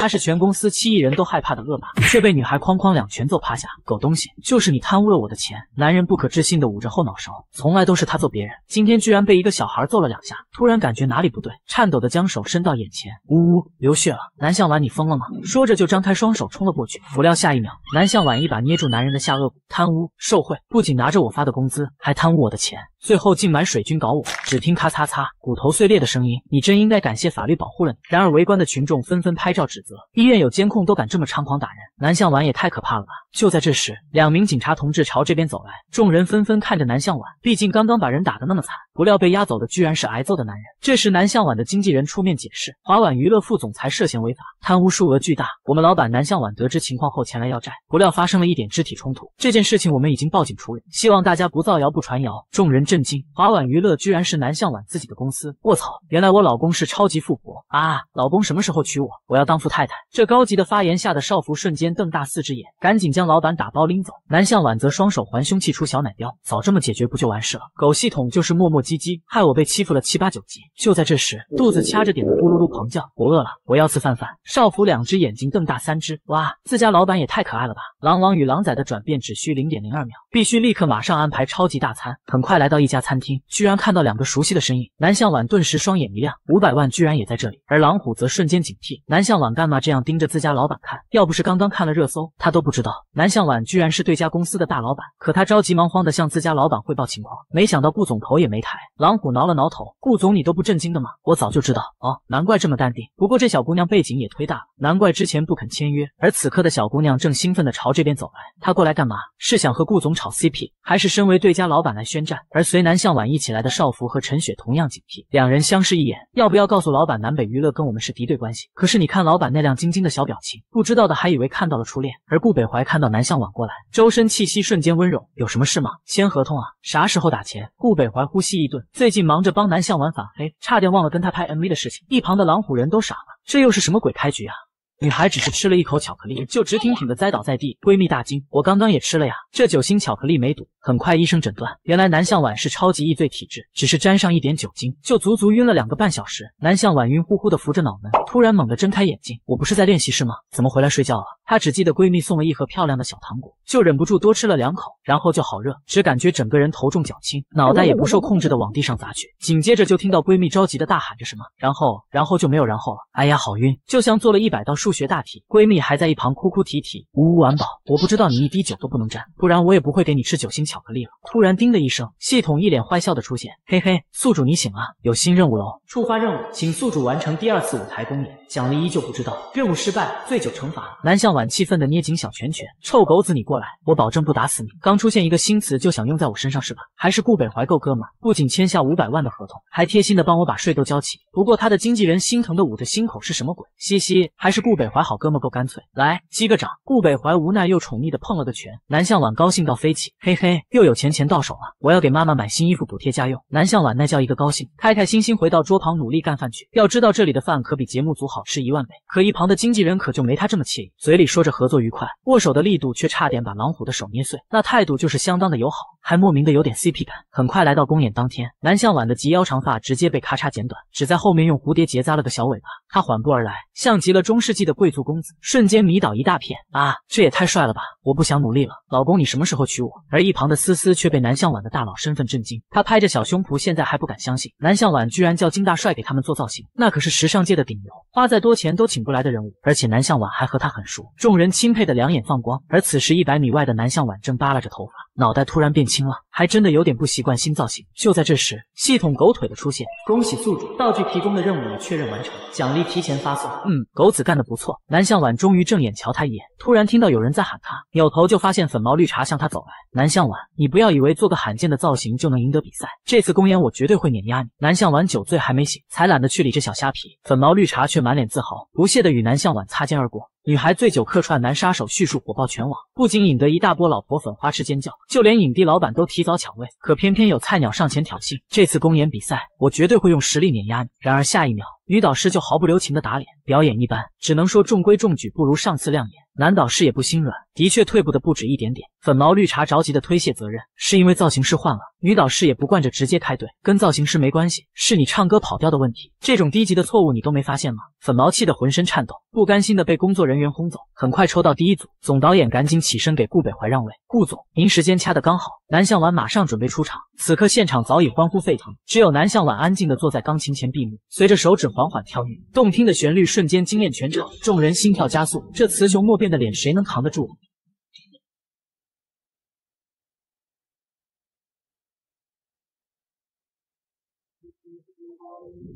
他是全公司七亿人都害怕的恶霸，却被女孩哐哐两拳揍趴下。狗东西，就是你贪污了我的钱！男人不可置信的捂着后脑勺，从来都是他揍别人，今天居然被一个小孩揍了两下，突然感觉哪里不对，颤抖的将手伸到眼前，呜呜，流血了！南向晚，你疯了吗？说着就张开双手冲了过去，不料下一秒，南向晚一把捏住男人的下颚骨，贪污受贿，不仅拿着我发的工资，还贪污我的钱。最后竟满水军搞我，只听咔嚓嚓骨头碎裂的声音，你真应该感谢法律保护了你。然而围观的群众纷纷拍照指责，医院有监控都敢这么猖狂打人，南向晚也太可怕了吧！就在这时，两名警察同志朝这边走来，众人纷纷看着南向晚，毕竟刚刚把人打得那么惨，不料被押走的居然是挨揍的男人。这时南向晚的经纪人出面解释，华晚娱乐副总裁涉嫌违法，贪污数额巨大，我们老板南向晚得知情况后前来要债，不料发生了一点肢体冲突，这件事情我们已经报警处理，希望大家不造谣不传谣。众人震惊，华晚娱乐居然是南向晚自己的公司！卧槽，原来我老公是超级富婆啊！老公什么时候娶我？我要当富太太！这高级的发言吓得少福瞬间瞪大四只眼，赶紧将老板打包拎走。南向晚则双手环胸，气出小奶雕，早这么解决不就完事了？狗系统就是磨磨唧唧，害我被欺负了七八九级。就在这时，肚子掐着点的咕噜噜狂叫，我饿了，我要吃饭饭！少福两只眼睛瞪大三只，哇，自家老板也太可爱了吧！狼王与狼崽的转变只需零点零二秒，必须立刻马上安排超级大餐。很快来到一家餐厅。居然看到两个熟悉的身影，南向晚顿时双眼一亮，五百万居然也在这里，而狼虎则瞬间警惕，南向晚干嘛这样盯着自家老板看？要不是刚刚看了热搜，他都不知道南向晚居然是对家公司的大老板。可他着急忙慌的向自家老板汇报情况，没想到顾总头也没抬。狼虎挠了挠头，顾总你都不震惊的吗？我早就知道哦，难怪这么淡定。不过这小姑娘背景也忒大了，难怪之前不肯签约。而此刻的小姑娘正兴奋的朝这边走来，她过来干嘛？是想和顾总炒 CP，还是身为对家老板来宣战？而随南向晚一起来的少福和陈雪同样警惕，两人相视一眼，要不要告诉老板南北娱乐跟我们是敌对关系？可是你看老板那亮晶晶的小表情，不知道的还以为看到了初恋。而顾北怀看到南向晚过来，周身气息瞬间温柔，有什么事吗？签合同啊？啥时候打钱？顾北怀呼吸一顿，最近忙着帮南向晚反黑，差点忘了跟他拍 MV 的事情。一旁的狼虎人都傻了，这又是什么鬼开局啊？女孩只是吃了一口巧克力，就直挺挺的栽倒在地。闺蜜大惊：“我刚刚也吃了呀，这酒心巧克力没毒。”很快医生诊断，原来南向晚是超级易醉体质，只是沾上一点酒精，就足足晕了两个半小时。南向晚晕乎乎的扶着脑门，突然猛地睁开眼睛：“我不是在练习室吗？怎么回来睡觉了？”她只记得闺蜜送了一盒漂亮的小糖果，就忍不住多吃了两口，然后就好热，只感觉整个人头重脚轻，脑袋也不受控制的往地上砸去。紧接着就听到闺蜜着急的大喊着什么，然后，然后就没有然后了。哎呀，好晕，就像做了一百道数学大题。闺蜜还在一旁哭哭啼啼，呜呜完宝。我不知道你一滴酒都不能沾，不然我也不会给你吃酒心巧克力了。突然叮的一声，系统一脸坏笑的出现，嘿嘿，宿主你醒了，有新任务喽！触发任务，请宿主完成第二次舞台公演，奖励依旧不知道。任务失败，醉酒惩罚。南向晚气愤的捏紧小拳拳，臭狗子你过来，我保证不打死你。刚出现一个新词就想用在我身上是吧？还是顾北怀够哥们，不仅签下五百万的合同，还贴心的帮我把税都交齐。不过他的经纪人心疼的捂着心口是什么鬼？嘻嘻，还是顾北怀好哥们够干脆。来击个掌，顾北怀无奈又宠溺的碰了个拳，南向晚高兴到飞起，嘿嘿，又有钱钱到手了，我要给妈妈买新衣服补贴家用。南向晚那叫一个高兴，开开心心回到桌旁努力干饭去。要知道这里的饭可比节目组好吃一万倍，可一旁的经纪人可就没他这么惬意，嘴里说着合作愉快，握手的力度却差点把老虎的手捏碎，那态度就是相当的友好，还莫名的有点 CP 感。很快来到公演当天，南向晚的及腰长发直接被咔嚓剪短，只在后面用蝴蝶结扎了个小尾巴。他缓步而来，像极了中世纪的贵族公子，瞬间。迷倒一大片啊！这也太帅了吧！我不想努力了，老公，你什么时候娶我？而一旁的思思却被南向晚的大佬身份震惊，他拍着小胸脯，现在还不敢相信，南向晚居然叫金大帅给他们做造型，那可是时尚界的顶流，花再多钱都请不来的人物，而且南向晚还和他很熟，众人钦佩的两眼放光。而此时一百米外的南向晚正扒拉着头发，脑袋突然变青了，还真的有点不习惯新造型。就在这时，系统狗腿的出现，恭喜宿主，道具提供的任务已确认完成，奖励提前发送。嗯，狗子干得不错。南向晚终于正眼瞧他一眼，突然听到有人在喊他，扭头就发现粉毛绿茶向他走来。南向晚，你不要以为做个罕见的造型就能赢得比赛，这次公演我绝对会碾压你。南向晚酒醉还没醒，才懒得去理这小虾皮。粉毛绿茶却满脸自豪，不屑的与南向晚擦肩而过。女孩醉酒客串男杀手，叙述火爆全网，不仅引得一大波老婆粉花痴尖叫，就连影帝老板都提早抢位。可偏偏有菜鸟上前挑衅，这次公演比赛，我绝对会用实力碾压你。然而下一秒，女导师就毫不留情的打脸，表演一般，只能说中规中矩，不如上次亮眼。男导师也不心软，的确退步的不止一点点。粉毛绿茶着急的推卸责任，是因为造型师换了。女导师也不惯着，直接开怼，跟造型师没关系，是你唱歌跑调的问题。这种低级的错误你都没发现吗？粉毛气得浑身颤抖，不甘心的被工作人员轰走。很快抽到第一组，总导演赶紧起身给顾北怀让位。顾总，您时间掐得刚好。南向晚马上准备出场，此刻现场早已欢呼沸腾，只有南向晚安静的坐在钢琴前闭目，随着手指缓缓跳跃，动听的旋律瞬间惊艳全场，众人心跳加速。这雌雄莫辨的脸，谁能扛得住？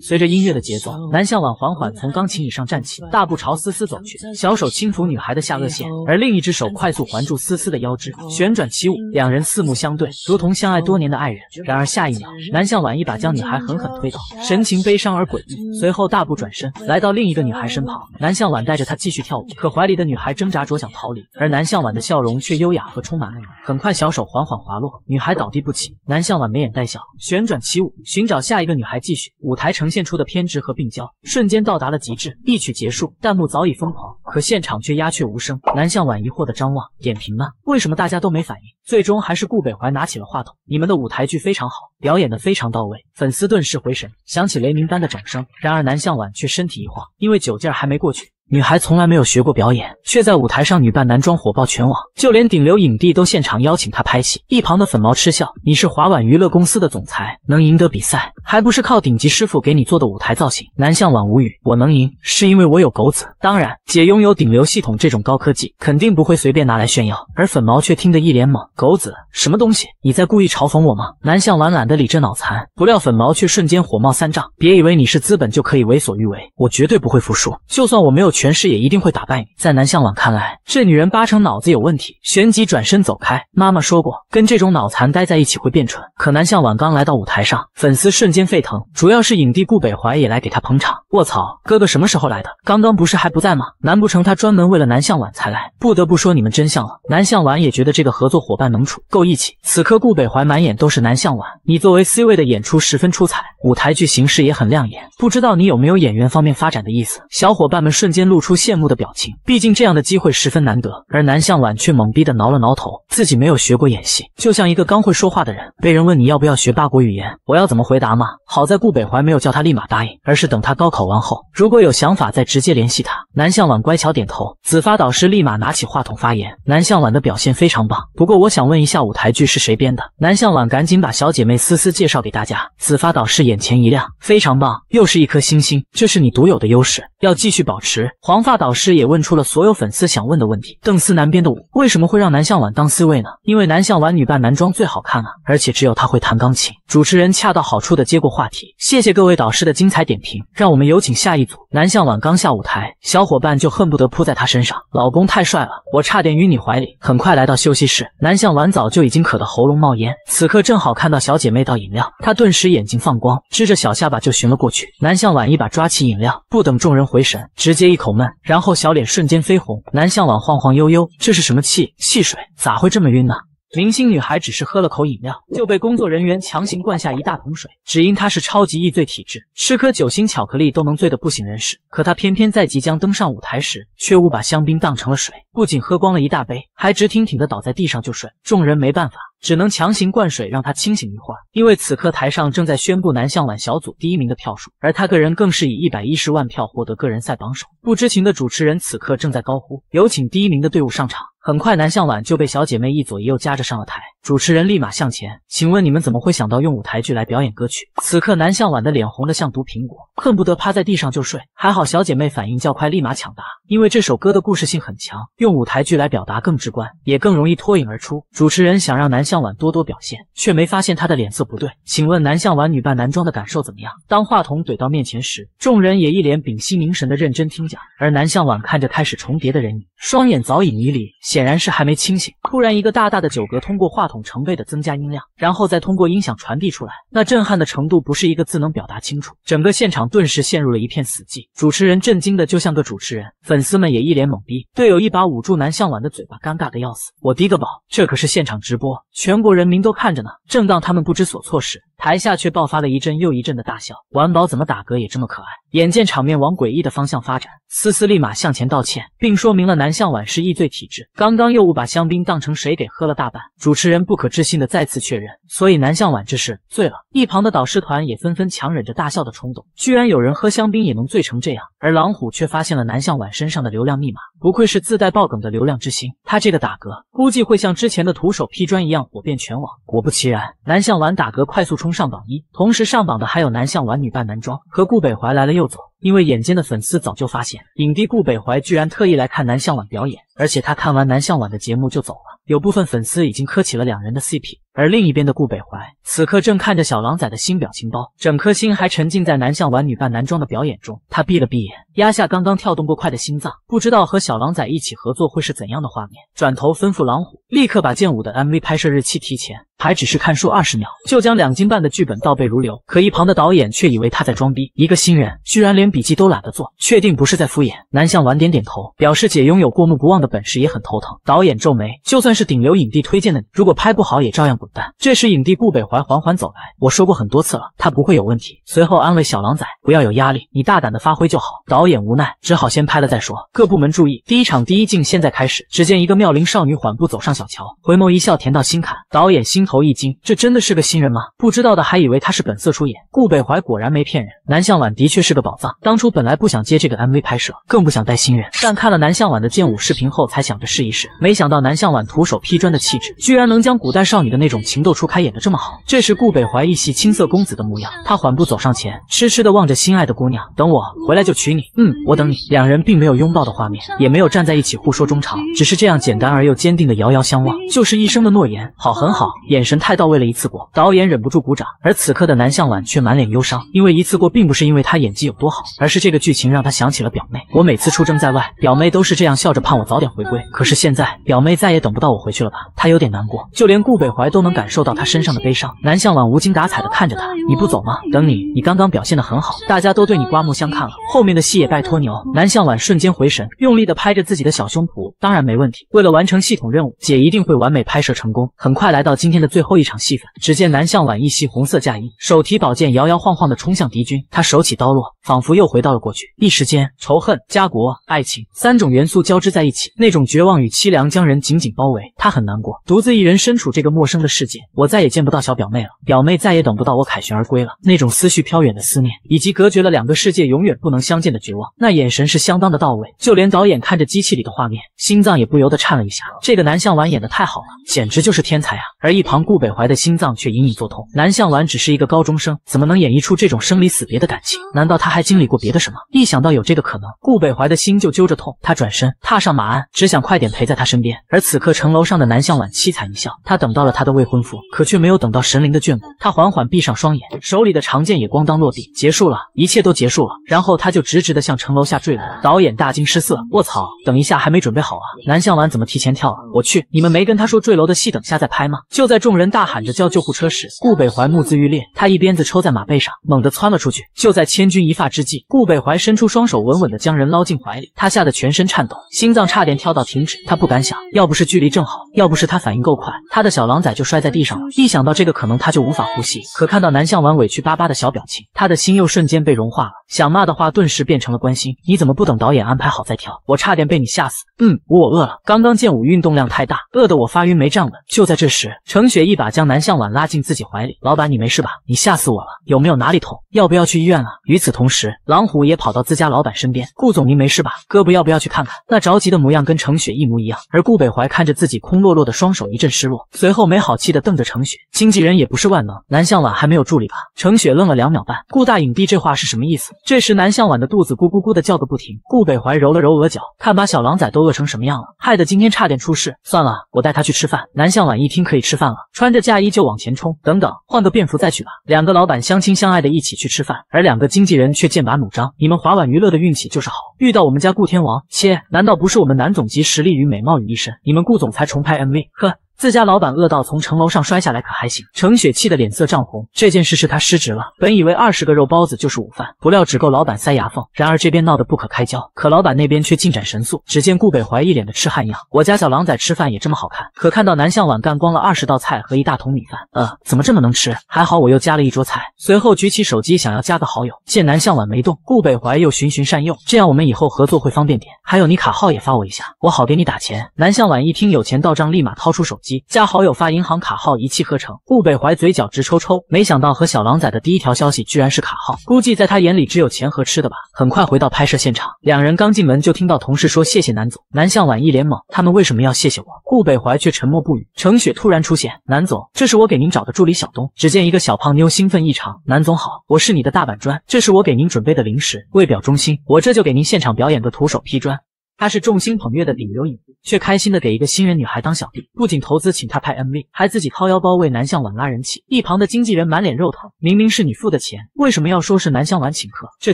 随着音乐的节奏，南向晚缓缓从钢琴椅上站起，大步朝思思走去，小手轻抚女孩的下颚线，而另一只手快速环住思思的腰肢，旋转起舞。两人四目相对，如同相爱多年的爱人。然而下一秒，南向晚一把将女孩狠狠推倒，神情悲伤而诡异。随后大步转身，来到另一个女孩身旁。南向晚带着她继续跳舞，可怀里的女孩挣扎着想逃离，而南向晚的笑容却优雅和充满爱意。很快，小手缓缓滑落，女孩倒地不起。南向晚眉眼带笑，旋转起舞，寻找下一个女孩继续。舞台呈现出的偏执和病娇，瞬间到达了极致。一曲结束，弹幕早已疯狂，可现场却鸦雀无声。南向晚疑惑的张望，点评呢？为什么大家都没反应？最终还是顾北怀拿起了话筒：“你们的舞台剧非常好，表演的非常到位。”粉丝顿时回神，响起雷鸣般的掌声。然而南向晚却身体一晃，因为酒劲儿还没过去。女孩从来没有学过表演，却在舞台上女扮男装火爆全网，就连顶流影帝都现场邀请她拍戏。一旁的粉毛嗤笑：“你是华晚娱乐公司的总裁，能赢得比赛，还不是靠顶级师傅给你做的舞台造型？”南向晚无语：“我能赢，是因为我有狗子。当然，姐拥有顶流系统这种高科技，肯定不会随便拿来炫耀。”而粉毛却听得一脸懵。狗子，什么东西？你在故意嘲讽我吗？南向晚懒得理这脑残，不料粉毛却瞬间火冒三丈。别以为你是资本就可以为所欲为，我绝对不会服输。就算我没有权势，也一定会打败你。在南向晚看来，这女人八成脑子有问题，旋即转身走开。妈妈说过，跟这种脑残待在一起会变蠢。可南向晚刚来到舞台上，粉丝瞬间沸腾，主要是影帝顾北怀也来给他捧场。卧槽，哥哥什么时候来的？刚刚不是还不在吗？难不成他专门为了南向晚才来？不得不说，你们真像了。南向晚也觉得这个合作伙伴能处，够义气。此刻顾北怀满眼都是南向晚，你作为 C 位的演出十分出彩，舞台剧形式也很亮眼。不知道你有没有演员方面发展的意思？小伙伴们瞬间露出羡慕的表情，毕竟这样的机会十分难得。而南向晚却懵逼的挠了挠头，自己没有学过演戏，就像一个刚会说话的人。被人问你要不要学八国语言，我要怎么回答吗？好在顾北怀没有叫他立马答应，而是等他高考完后，如果有想法再直接联系他。南向晚乖巧点头，子发导师立马拿起话筒发言。南向晚的表现非常棒，不过我想问一下，舞台剧是谁编的？南向晚赶紧把小姐妹思思介绍给大家。子发导师眼前一亮，非常棒，又是一颗星星，这是你独有的优势，要继续保持。黄发导师也问出了所有粉丝想问的问题。邓思南编的舞为什么会让南向晚当 C 位呢？因为南向晚女扮男装最好看啊，而且只有她会弹钢琴。主持人恰到好处的接过话题，谢谢各位导师的精彩点评，让我们有请下一组。南向晚刚下舞台，小伙伴就恨不得扑在他身上，老公太帅了，我差点晕你怀里。很快来到休息室，南向晚早就已经渴得喉咙冒烟，此刻正好看到小姐妹倒饮料，她顿时眼睛放光，支着小下巴就寻了过去。南向晚一把抓起饮料，不等众人回神，直接一口闷，然后小脸瞬间绯红。南向晚晃晃悠悠，这是什么气？汽水？咋会这么晕呢？明星女孩只是喝了口饮料，就被工作人员强行灌下一大桶水，只因她是超级易醉体质，吃颗酒心巧克力都能醉得不省人事。可她偏偏在即将登上舞台时，却误把香槟当成了水，不仅喝光了一大杯，还直挺挺的倒在地上就睡。众人没办法，只能强行灌水让她清醒一会儿。因为此刻台上正在宣布南向晚小组第一名的票数，而他个人更是以一百一十万票获得个人赛榜首。不知情的主持人此刻正在高呼：“有请第一名的队伍上场。”很快，南向晚就被小姐妹一左一右夹着上了台。主持人立马向前，请问你们怎么会想到用舞台剧来表演歌曲？此刻，南向晚的脸红得像毒苹果，恨不得趴在地上就睡。还好小姐妹反应较快，立马抢答，因为这首歌的故事性很强，用舞台剧来表达更直观，也更容易脱颖而出。主持人想让南向晚多多表现，却没发现她的脸色不对。请问南向晚女扮男装的感受怎么样？当话筒怼到面前时，众人也一脸屏息凝神的认真听讲，而南向晚看着开始重叠的人影，双眼早已迷离。显然是还没清醒。突然，一个大大的酒格通过话筒成倍的增加音量，然后再通过音响传递出来，那震撼的程度不是一个字能表达清楚。整个现场顿时陷入了一片死寂。主持人震惊的就像个主持人，粉丝们也一脸懵逼。队友一把捂住南向晚的嘴巴，尴尬的要死。我滴个宝，这可是现场直播，全国人民都看着呢。正当他们不知所措时，台下却爆发了一阵又一阵的大笑。晚宝怎么打嗝也这么可爱？眼见场面往诡异的方向发展，思思立马向前道歉，并说明了南向晚是易醉体质，刚刚又误把香槟当成水给喝了大半。主持人不可置信的再次确认，所以南向晚这是醉了。一旁的导师团也纷纷强忍着大笑的冲动，居然有人喝香槟也能醉成这样。而狼虎却发现了南向晚身上的流量密码，不愧是自带爆梗的流量之星，他这个打嗝估计会像之前的徒手劈砖一样火遍全网。果不其然，南向晚打嗝快速冲上榜一，同时上榜的还有南向晚女扮男装和顾北怀来了又走。因为眼尖的粉丝早就发现，影帝顾北怀居然特意来看南向晚表演，而且他看完南向晚的节目就走了。有部分粉丝已经磕起了两人的 CP，而另一边的顾北怀此刻正看着小狼崽的新表情包，整颗心还沉浸在南向晚女扮男装的表演中。他闭了闭眼，压下刚刚跳动过快的心脏，不知道和小狼崽一起合作会是怎样的画面。转头吩咐狼虎，立刻把剑舞的 MV 拍摄日期提前，还只是看书二十秒，就将两斤半的剧本倒背如流。可一旁的导演却以为他在装逼，一个新人居然连笔记都懒得做，确定不是在敷衍。南向晚点点头，表示姐拥有过目不忘的本事也很头疼。导演皱眉，就算是顶流影帝推荐的你，如果拍不好也照样滚蛋。这时影帝顾北怀缓缓走来，我说过很多次了，他不会有问题。随后安慰小狼崽，不要有压力，你大胆的发挥就好。导演无奈，只好先拍了再说。各部门注意，第一场第一镜现在开始。只见一个妙龄少女缓步走上小桥，回眸一笑，甜到心坎。导演心头一惊，这真的是个新人吗？不知道的还以为他是本色出演。顾北怀果然没骗人，南向晚的确是个宝藏。当初本来不想接这个 MV 拍摄，更不想带新人，但看了南向晚的剑舞视频后，才想着试一试。没想到南向晚突徒手劈砖的气质，居然能将古代少女的那种。情窦初开演得这么好。这时顾北怀一袭青涩公子的模样，他缓步走上前，痴痴地望着心爱的姑娘，等我回来就娶你。嗯，我等你。两人并没有拥抱的画面，也没有站在一起互说衷肠，只是这样简单而又坚定的遥遥相望，就是一生的诺言。好，很好，眼神太到位了，一次过，导演忍不住鼓掌。而此刻的南向晚却满脸忧伤，因为一次过并不是因为他演技有多好，而是这个剧情让他想起了表妹。我每次出征在外，表妹都是这样笑着盼我早点回归，可是现在表妹再也等不到我回去了吧？他有点难过，就连顾北怀都能感受到他身上的悲伤。南向晚无精打采的看着他，你不走吗？等你，你刚刚表现的很好，大家都对你刮目相看了，后面的戏也拜托你哦。南向晚瞬间回神，用力的拍着自己的小胸脯，当然没问题。为了完成系统任务，姐一定会完美拍摄成功。很快来到今天的最后一场戏份，只见南向晚一袭红色嫁衣，手提宝剑，摇摇晃晃的冲向敌军。他手起刀落，仿佛又回到了过去。一时间，仇恨、家国、爱情三种元素交织在一起，那种绝望与凄凉将人紧紧包围。他很难过，独自一人身处这个陌生的世界，我再也见不到小表妹了，表妹再也等不到我凯旋而归了。那种思绪飘远的思念，以及隔绝了两个世界永远不能相见的绝望，那眼神是相当的到位。就连导演看着机器里的画面，心脏也不由得颤了一下。这个南向晚演的太好了，简直就是天才啊！而一旁顾北怀的心脏却隐隐作痛。南向晚只是一个高中生，怎么能演绎出这种生离死别的感情？难道他还经历过别的什么？一想到有这个可能，顾北怀的心就揪着痛。他转身踏上马鞍，只想快点陪在他身边。而此刻楼上的南向晚凄惨一笑，他等到了他的未婚夫，可却没有等到神灵的眷顾。他缓缓闭上双眼，手里的长剑也咣当落地，结束了，一切都结束了。然后他就直直的向城楼下坠落。导演大惊失色，卧槽，等一下还没准备好啊！南向晚怎么提前跳了？我去，你们没跟他说坠楼的戏等下再拍吗？就在众人大喊着叫救护车时，顾北怀目眦欲裂，他一鞭子抽在马背上，猛地窜了出去。就在千钧一发之际，顾北怀伸出双手，稳稳的将人捞进怀里。他吓得全身颤抖，心脏差点跳到停止。他不敢想，要不是距离正正好。要不是他反应够快，他的小狼崽就摔在地上了。一想到这个可能，他就无法呼吸。可看到南向晚委屈巴巴的小表情，他的心又瞬间被融化了。想骂的话顿时变成了关心。你怎么不等导演安排好再跳？我差点被你吓死。嗯，我饿了。刚刚剑舞运动量太大，饿得我发晕没站稳。就在这时，程雪一把将南向晚拉进自己怀里。老板，你没事吧？你吓死我了。有没有哪里痛？要不要去医院啊？与此同时，狼虎也跑到自家老板身边。顾总，您没事吧？胳膊要不要去看看？那着急的模样跟程雪一模一样。而顾北怀看着自己空落落的双手，一阵失落，随后没好气的瞪着程雪。经纪人也不是万能，南向晚还没有助理吧？程雪愣了两秒半，顾大影帝这话是什么意思？这时南向晚的肚子咕咕咕的叫个不停。顾北怀揉了揉额角，看把小狼崽都饿成什么样了，害得今天差点出事。算了，我带他去吃饭。南向晚一听可以吃饭了，穿着嫁衣就往前冲。等等，换个便服再去吧。两个老板相亲相爱的一起去吃饭，而两个经纪人却剑拔弩张。你们华晚娱乐的运气就是好，遇到我们家顾天王。切，难道不是我们南总集实力与美貌于一身？你们顾总裁重拍 MV？呵。自家老板饿到从城楼上摔下来，可还行？程雪气得脸色涨红，这件事是他失职了。本以为二十个肉包子就是午饭，不料只够老板塞牙缝。然而这边闹得不可开交，可老板那边却进展神速。只见顾北怀一脸的痴汉样，我家小狼崽吃饭也这么好看？可看到南向晚干光了二十道菜和一大桶米饭，呃，怎么这么能吃？还好我又加了一桌菜。随后举起手机想要加个好友，见南向晚没动，顾北怀又循循善诱，这样我们以后合作会方便点。还有你卡号也发我一下，我好给你打钱。南向晚一听有钱到账，立马掏出手机加好友发。银行卡号一气呵成，顾北怀嘴角直抽抽，没想到和小狼崽的第一条消息居然是卡号，估计在他眼里只有钱和吃的吧。很快回到拍摄现场，两人刚进门就听到同事说谢谢南总。南向晚一脸懵，他们为什么要谢谢我？顾北怀却沉默不语。程雪突然出现，南总，这是我给您找的助理小东。只见一个小胖妞兴奋异常，南总好，我是你的大板砖，这是我给您准备的零食，为表忠心，我这就给您现场表演个徒手劈砖。他是众星捧月的顶流影帝，却开心的给一个新人女孩当小弟，不仅投资请她拍 MV，还自己掏腰包为南向晚拉人气。一旁的经纪人满脸肉疼，明明是你付的钱，为什么要说是南向晚请客？这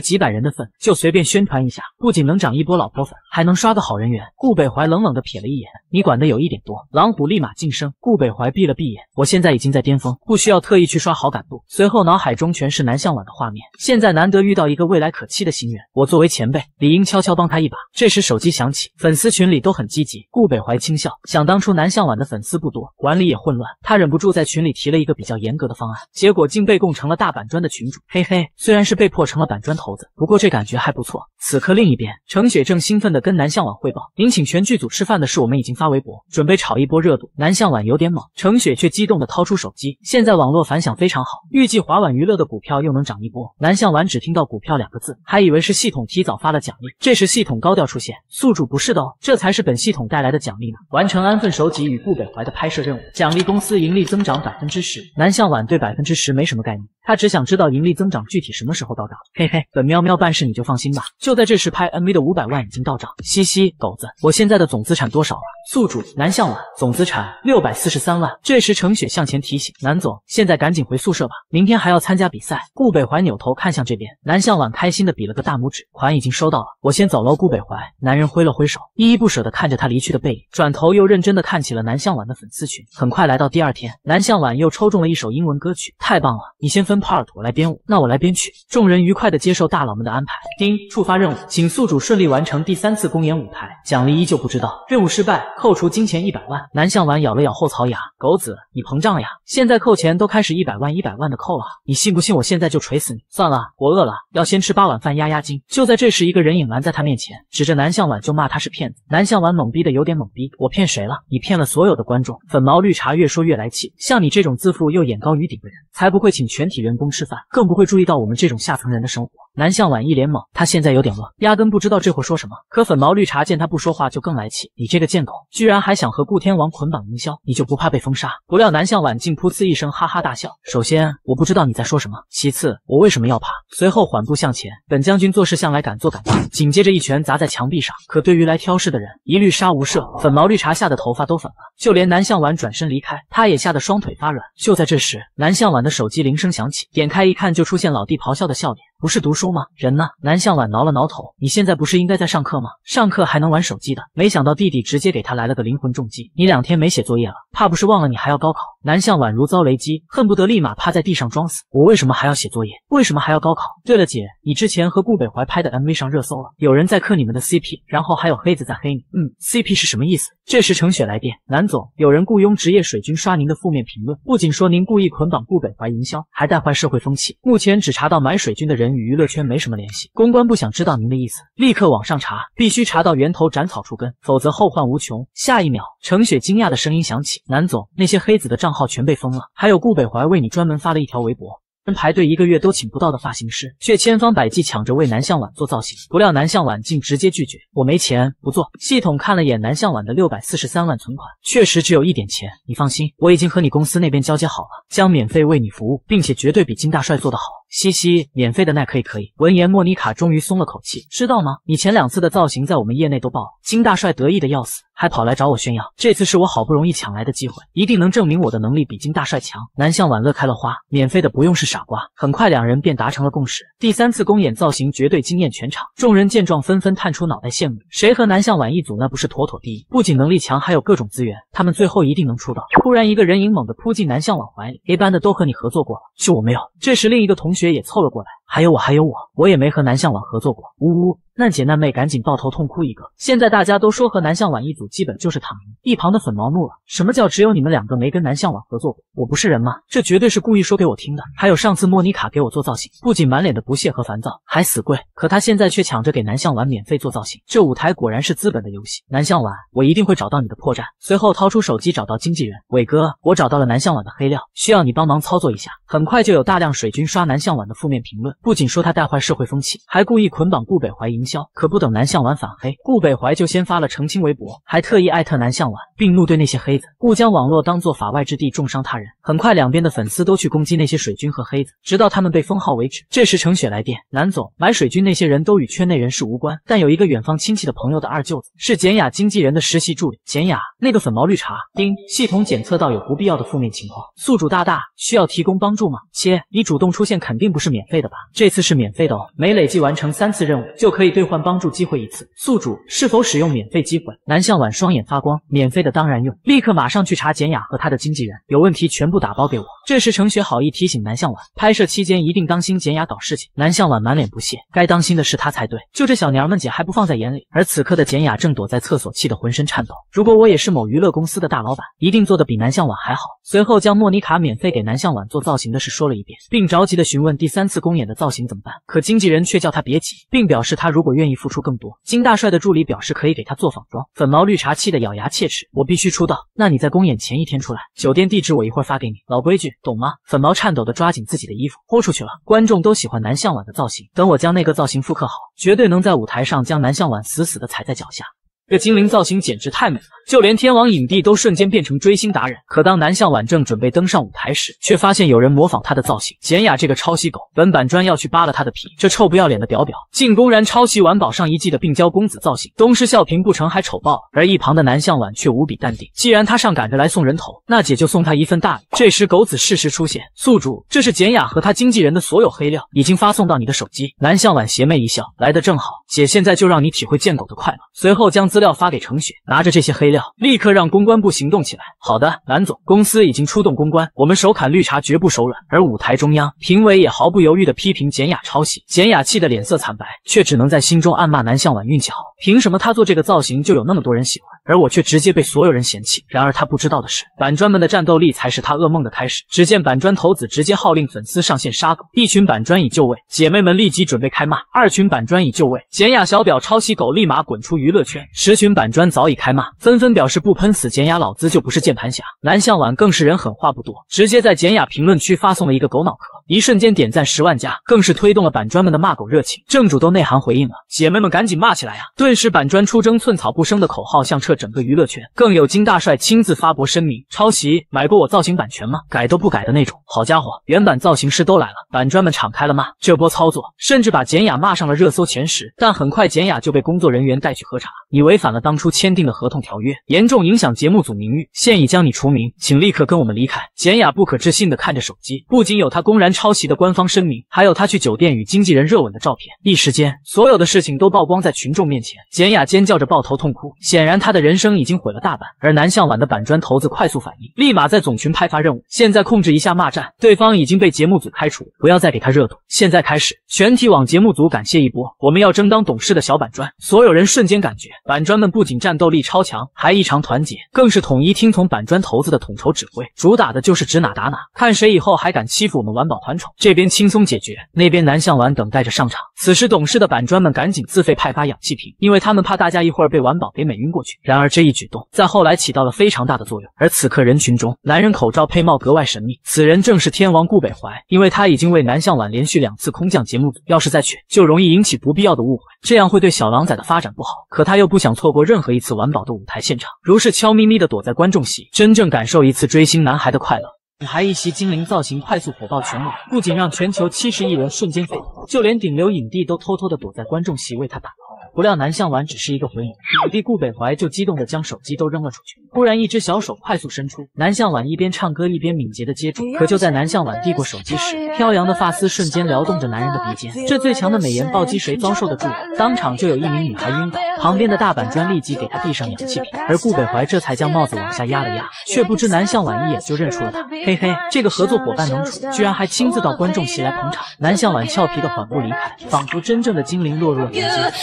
几百人的份就随便宣传一下，不仅能涨一波老婆粉，还能刷个好人缘。顾北怀冷冷的瞥了一眼，你管的有一点多。狼虎立马晋升。顾北怀闭了闭眼，我现在已经在巅峰，不需要特意去刷好感度。随后脑海中全是南向晚的画面，现在难得遇到一个未来可期的新人，我作为前辈，理应悄悄帮他一把。这时手机。响起，粉丝群里都很积极。顾北怀轻笑，想当初南向晚的粉丝不多，管理也混乱，他忍不住在群里提了一个比较严格的方案，结果竟被供成了大板砖的群主。嘿嘿，虽然是被迫成了板砖头子，不过这感觉还不错。此刻另一边，程雪正兴奋地跟南向晚汇报，您请全剧组吃饭的事我们已经发微博，准备炒一波热度。南向晚有点懵，程雪却激动的掏出手机，现在网络反响非常好，预计华晚娱乐的股票又能涨一波。南向晚只听到股票两个字，还以为是系统提早发了奖励，这时系统高调出现，宿主不是的哦，这才是本系统带来的奖励呢。完成安分守己与顾北怀的拍摄任务，奖励公司盈利增长百分之十。南向晚对百分之十没什么概念。他只想知道盈利增长具体什么时候到账。嘿嘿，本喵喵办事你就放心吧。就在这时，拍 MV 的五百万已经到账。嘻嘻，狗子，我现在的总资产多少了？宿主南向晚总资产六百四十三万。这时程雪向前提醒南总，现在赶紧回宿舍吧，明天还要参加比赛。顾北怀扭头看向这边，南向晚开心的比了个大拇指，款已经收到了，我先走喽。顾北怀，男人挥了挥手，依依不舍的看着他离去的背影，转头又认真的看起了南向晚的粉丝群。很快来到第二天，南向晚又抽中了一首英文歌曲，太棒了！你先分 part，我来编舞。那我来编曲。众人愉快的接受大佬们的安排。丁，触发任务，请宿主顺利完成第三次公演舞台，奖励依旧不知道。任务失败，扣除金钱一百万。南向晚咬了咬后槽牙，狗子，你膨胀了呀！现在扣钱都开始一百万一百万的扣了，你信不信我现在就锤死你？算了，我饿了，要先吃八碗饭压压惊。就在这时，一个人影拦在他面前，指着南向晚就骂他是骗子。南向晚懵逼的有点懵逼，我骗谁了？你骗了所有的观众。粉毛绿茶越说越来气，像你这种自负又眼高于顶的人，才不会请全体员工吃饭，更不会注意到我们这种下层人的生活。南向晚一脸懵，他现在有点愣，压根不知道这会说什么。可粉毛绿茶见他不说话，就更来气。你这个贱狗，居然还想和顾天王捆绑营销，你就不怕被封杀？不料南向晚竟噗呲一声哈哈大笑。首先，我不知道你在说什么；其次，我为什么要怕？随后缓步向前，本将军做事向来敢做敢当。紧接着一拳砸在墙壁上，可对于来挑事的人，一律杀无赦。粉毛绿茶吓得头发都粉了，就连南向晚转身离开，他也吓得双腿发软。就在这时，南向晚的手机铃声响起，点开一看，就出现老弟咆哮的笑脸。不是读书吗？人呢？南向晚挠了挠头，你现在不是应该在上课吗？上课还能玩手机的？没想到弟弟直接给他来了个灵魂重击，你两天没写作业了，怕不是忘了你还要高考？南向晚如遭雷击，恨不得立马趴在地上装死。我为什么还要写作业？为什么还要高考？对了，姐，你之前和顾北怀拍的 MV 上热搜了，有人在磕你们的 CP，然后还有黑子在黑你。嗯，CP 是什么意思？这时程雪来电，南总，有人雇佣职业水军刷您的负面评论，不仅说您故意捆绑顾北怀营销，还带坏社会风气。目前只查到买水军的人与娱乐圈没什么联系，公关不想知道您的意思，立刻网上查，必须查到源头，斩草除根，否则后患无穷。下一秒，程雪惊讶的声音响起，南总，那些黑子的账号全被封了，还有顾北怀为你专门发了一条微博。排队一个月都请不到的发型师，却千方百计抢着为南向晚做造型。不料南向晚竟直接拒绝：“我没钱，不做。”系统看了眼南向晚的六百四十三万存款，确实只有一点钱。你放心，我已经和你公司那边交接好了，将免费为你服务，并且绝对比金大帅做得好。嘻嘻，免费的那可以可以。闻言，莫妮卡终于松了口气。知道吗？你前两次的造型在我们业内都爆了，金大帅得意的要死，还跑来找我炫耀。这次是我好不容易抢来的机会，一定能证明我的能力比金大帅强。南向晚乐开了花，免费的不用是傻瓜。很快，两人便达成了共识。第三次公演造型绝对惊艳全场，众人见状纷纷探出脑袋羡慕。谁和南向晚一组，那不是妥妥第一？不仅能力强，还有各种资源，他们最后一定能出道。突然，一个人影猛地扑进南向晚怀里，A 班的都和你合作过了，就我没有。这时，另一个同学雪也凑了过来。还有我，还有我，我也没和南向晚合作过。呜呜。难姐难妹赶紧抱头痛哭一个。现在大家都说和南向晚一组基本就是躺赢。一旁的粉毛怒了，什么叫只有你们两个没跟南向晚合作过？我不是人吗？这绝对是故意说给我听的。还有上次莫妮卡给我做造型，不仅满脸的不屑和烦躁，还死跪。可她现在却抢着给南向晚免费做造型，这舞台果然是资本的游戏。南向晚，我一定会找到你的破绽。随后掏出手机找到经纪人伟哥，我找到了南向晚的黑料，需要你帮忙操作一下。很快就有大量水军刷南向晚的负面评论，不仅说他带坏社会风气，还故意捆绑顾北怀营销。可不等南向晚反黑，顾北怀就先发了澄清微博，还特意艾特南向晚，并怒对那些黑子，勿将网络当做法外之地，重伤他人。很快，两边的粉丝都去攻击那些水军和黑子，直到他们被封号为止。这时，程雪来电，南总，买水军那些人都与圈内人士无关，但有一个远方亲戚的朋友的二舅子是简雅经纪人的实习助理。简雅，那个粉毛绿茶。丁，系统检测到有不必要的负面情况，宿主大大需要提供帮助吗？切，你主动出现肯定不是免费的吧？这次是免费的哦，每累计完成三次任务就可以对兑换帮助机会。一次，宿主是否使用免费机会？南向晚双眼发光，免费的当然用，立刻马上去查简雅和他的经纪人，有问题全部打包给我。这时程雪好意提醒南向晚，拍摄期间一定当心简雅搞事情。南向晚满脸不屑，该当心的是他才对，就这小娘们姐还不放在眼里。而此刻的简雅正躲在厕所，气得浑身颤抖。如果我也是某娱乐公司的大老板，一定做的比南向晚还好。随后将莫妮卡免费给南向晚做造型的事说了一遍，并着急的询问第三次公演的造型怎么办。可经纪人却叫他别急，并表示他如果我愿意付出更多，金大帅的助理表示可以给他做仿妆。粉毛绿茶气得咬牙切齿，我必须出道。那你在公演前一天出来，酒店地址我一会儿发给你。老规矩，懂吗？粉毛颤抖的抓紧自己的衣服，豁出去了。观众都喜欢南向晚的造型，等我将那个造型复刻好，绝对能在舞台上将南向晚死死的踩在脚下。这精灵造型简直太美了，就连天王影帝都瞬间变成追星达人。可当南向晚正准备登上舞台时，却发现有人模仿他的造型。简雅这个抄袭狗，本板砖要去扒了他的皮。这臭不要脸的表表，竟公然抄袭晚宝上一季的病娇公子造型。东施效颦不成还丑爆了。而一旁的南向晚却无比淡定，既然他上赶着来送人头，那姐就送他一份大礼。这时狗子适时出现，宿主，这是简雅和他经纪人的所有黑料，已经发送到你的手机。南向晚邪魅一笑，来的正好，姐现在就让你体会贱狗的快乐。随后将资资料发给程雪。拿着这些黑料，立刻让公关部行动起来。好的，蓝总，公司已经出动公关，我们手砍绿茶绝不手软。而舞台中央，评委也毫不犹豫地批评简雅抄袭，简雅气得脸色惨白，却只能在心中暗骂南向晚运气好。凭什么她做这个造型就有那么多人喜欢，而我却直接被所有人嫌弃？然而他不知道的是，板砖们的战斗力才是他噩梦的开始。只见板砖头子直接号令粉丝上线杀狗，一群板砖已就位，姐妹们立即准备开骂；二群板砖已就位，简雅小婊抄袭狗立马滚出娱乐圈；十群板砖早已开骂，纷纷表示不喷死简雅，老子就不是键盘侠。南向晚更是人狠话不多，直接在简雅评论区发送了一个狗脑壳，一瞬间点赞十万加，更是推动了板砖们的骂狗热情。正主都内涵回应了，姐妹们赶紧骂起来呀！顿时板砖出征，寸草不生的口号响彻整个娱乐圈，更有金大帅亲自发博声明：抄袭买过我造型版权吗？改都不改的那种。好家伙，原版造型师都来了，板砖们敞开了骂。这波操作甚至把简雅骂上了热搜前十，但很快简雅就被工作人员带去喝茶。你违反了当初签订的合同条约，严重影响节目组名誉，现已将你除名，请立刻跟我们离开。简雅不可置信的看着手机，不仅有他公然抄袭的官方声明，还有他去酒店与经纪人热吻的照片。一时间，所有的事情都曝光在群众面前。简雅尖叫着抱头痛哭，显然他的人生已经毁了大半。而南向晚的板砖头子快速反应，立马在总群派发任务，现在控制一下骂战，对方已经被节目组开除，不要再给他热度。现在开始，全体往节目组感谢一波，我们要争当懂事的小板砖。所有人瞬间感觉，板砖们不仅战斗力超强，还异常团结，更是统一听从板砖头子的统筹指挥，主打的就是指哪打哪，看谁以后还敢欺负我们晚宝团玩宠。这边轻松解决，那边南向晚等待着上场。此时懂事的板砖们赶紧自费派发氧气瓶，因为他们怕大家一会儿被玩宝给美晕过去。然而这一举动在后来起到了非常大的作用。而此刻人群中，男人口罩配帽格外神秘，此人正是天王顾北怀，因为他已经为南向晚连续两次空降节目组，要是再去，就容易引起不必要的误会，这样会对小狼崽的发展不好。可他又不想错过任何一次玩宝的舞台现场，如是悄咪咪的躲在观众席，真正感受一次追星男孩的快乐。女孩一袭精灵造型快速火爆全网，不仅让全球七十亿人瞬间沸腾，就连顶流影帝都偷偷的躲在观众席为她打包。不料南向晚只是一个回眸，女帝顾北怀就激动的将手机都扔了出去。忽然一只小手快速伸出，南向晚一边唱歌一边敏捷的接住。可就在南向晚递过手机时，飘扬的发丝瞬间撩动着男人的鼻尖。这最强的美颜暴击谁遭受得住？当场就有一名女孩晕倒，旁边的大板砖立即给她递上氧气瓶，而顾北怀这才将帽子往下压了压，却不知南向晚一眼就认出了他。嘿嘿，这个合作伙伴能处，居然还亲自到观众席来捧场。南向晚俏皮的缓步离开，仿佛真正的精灵落入了人间。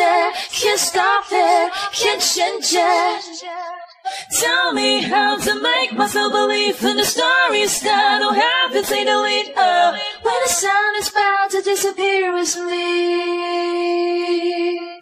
It, can't stop it, can't change it. Tell me how to make myself believe in the stories that don't have to say delete. Oh, when the sun is about to disappear with me.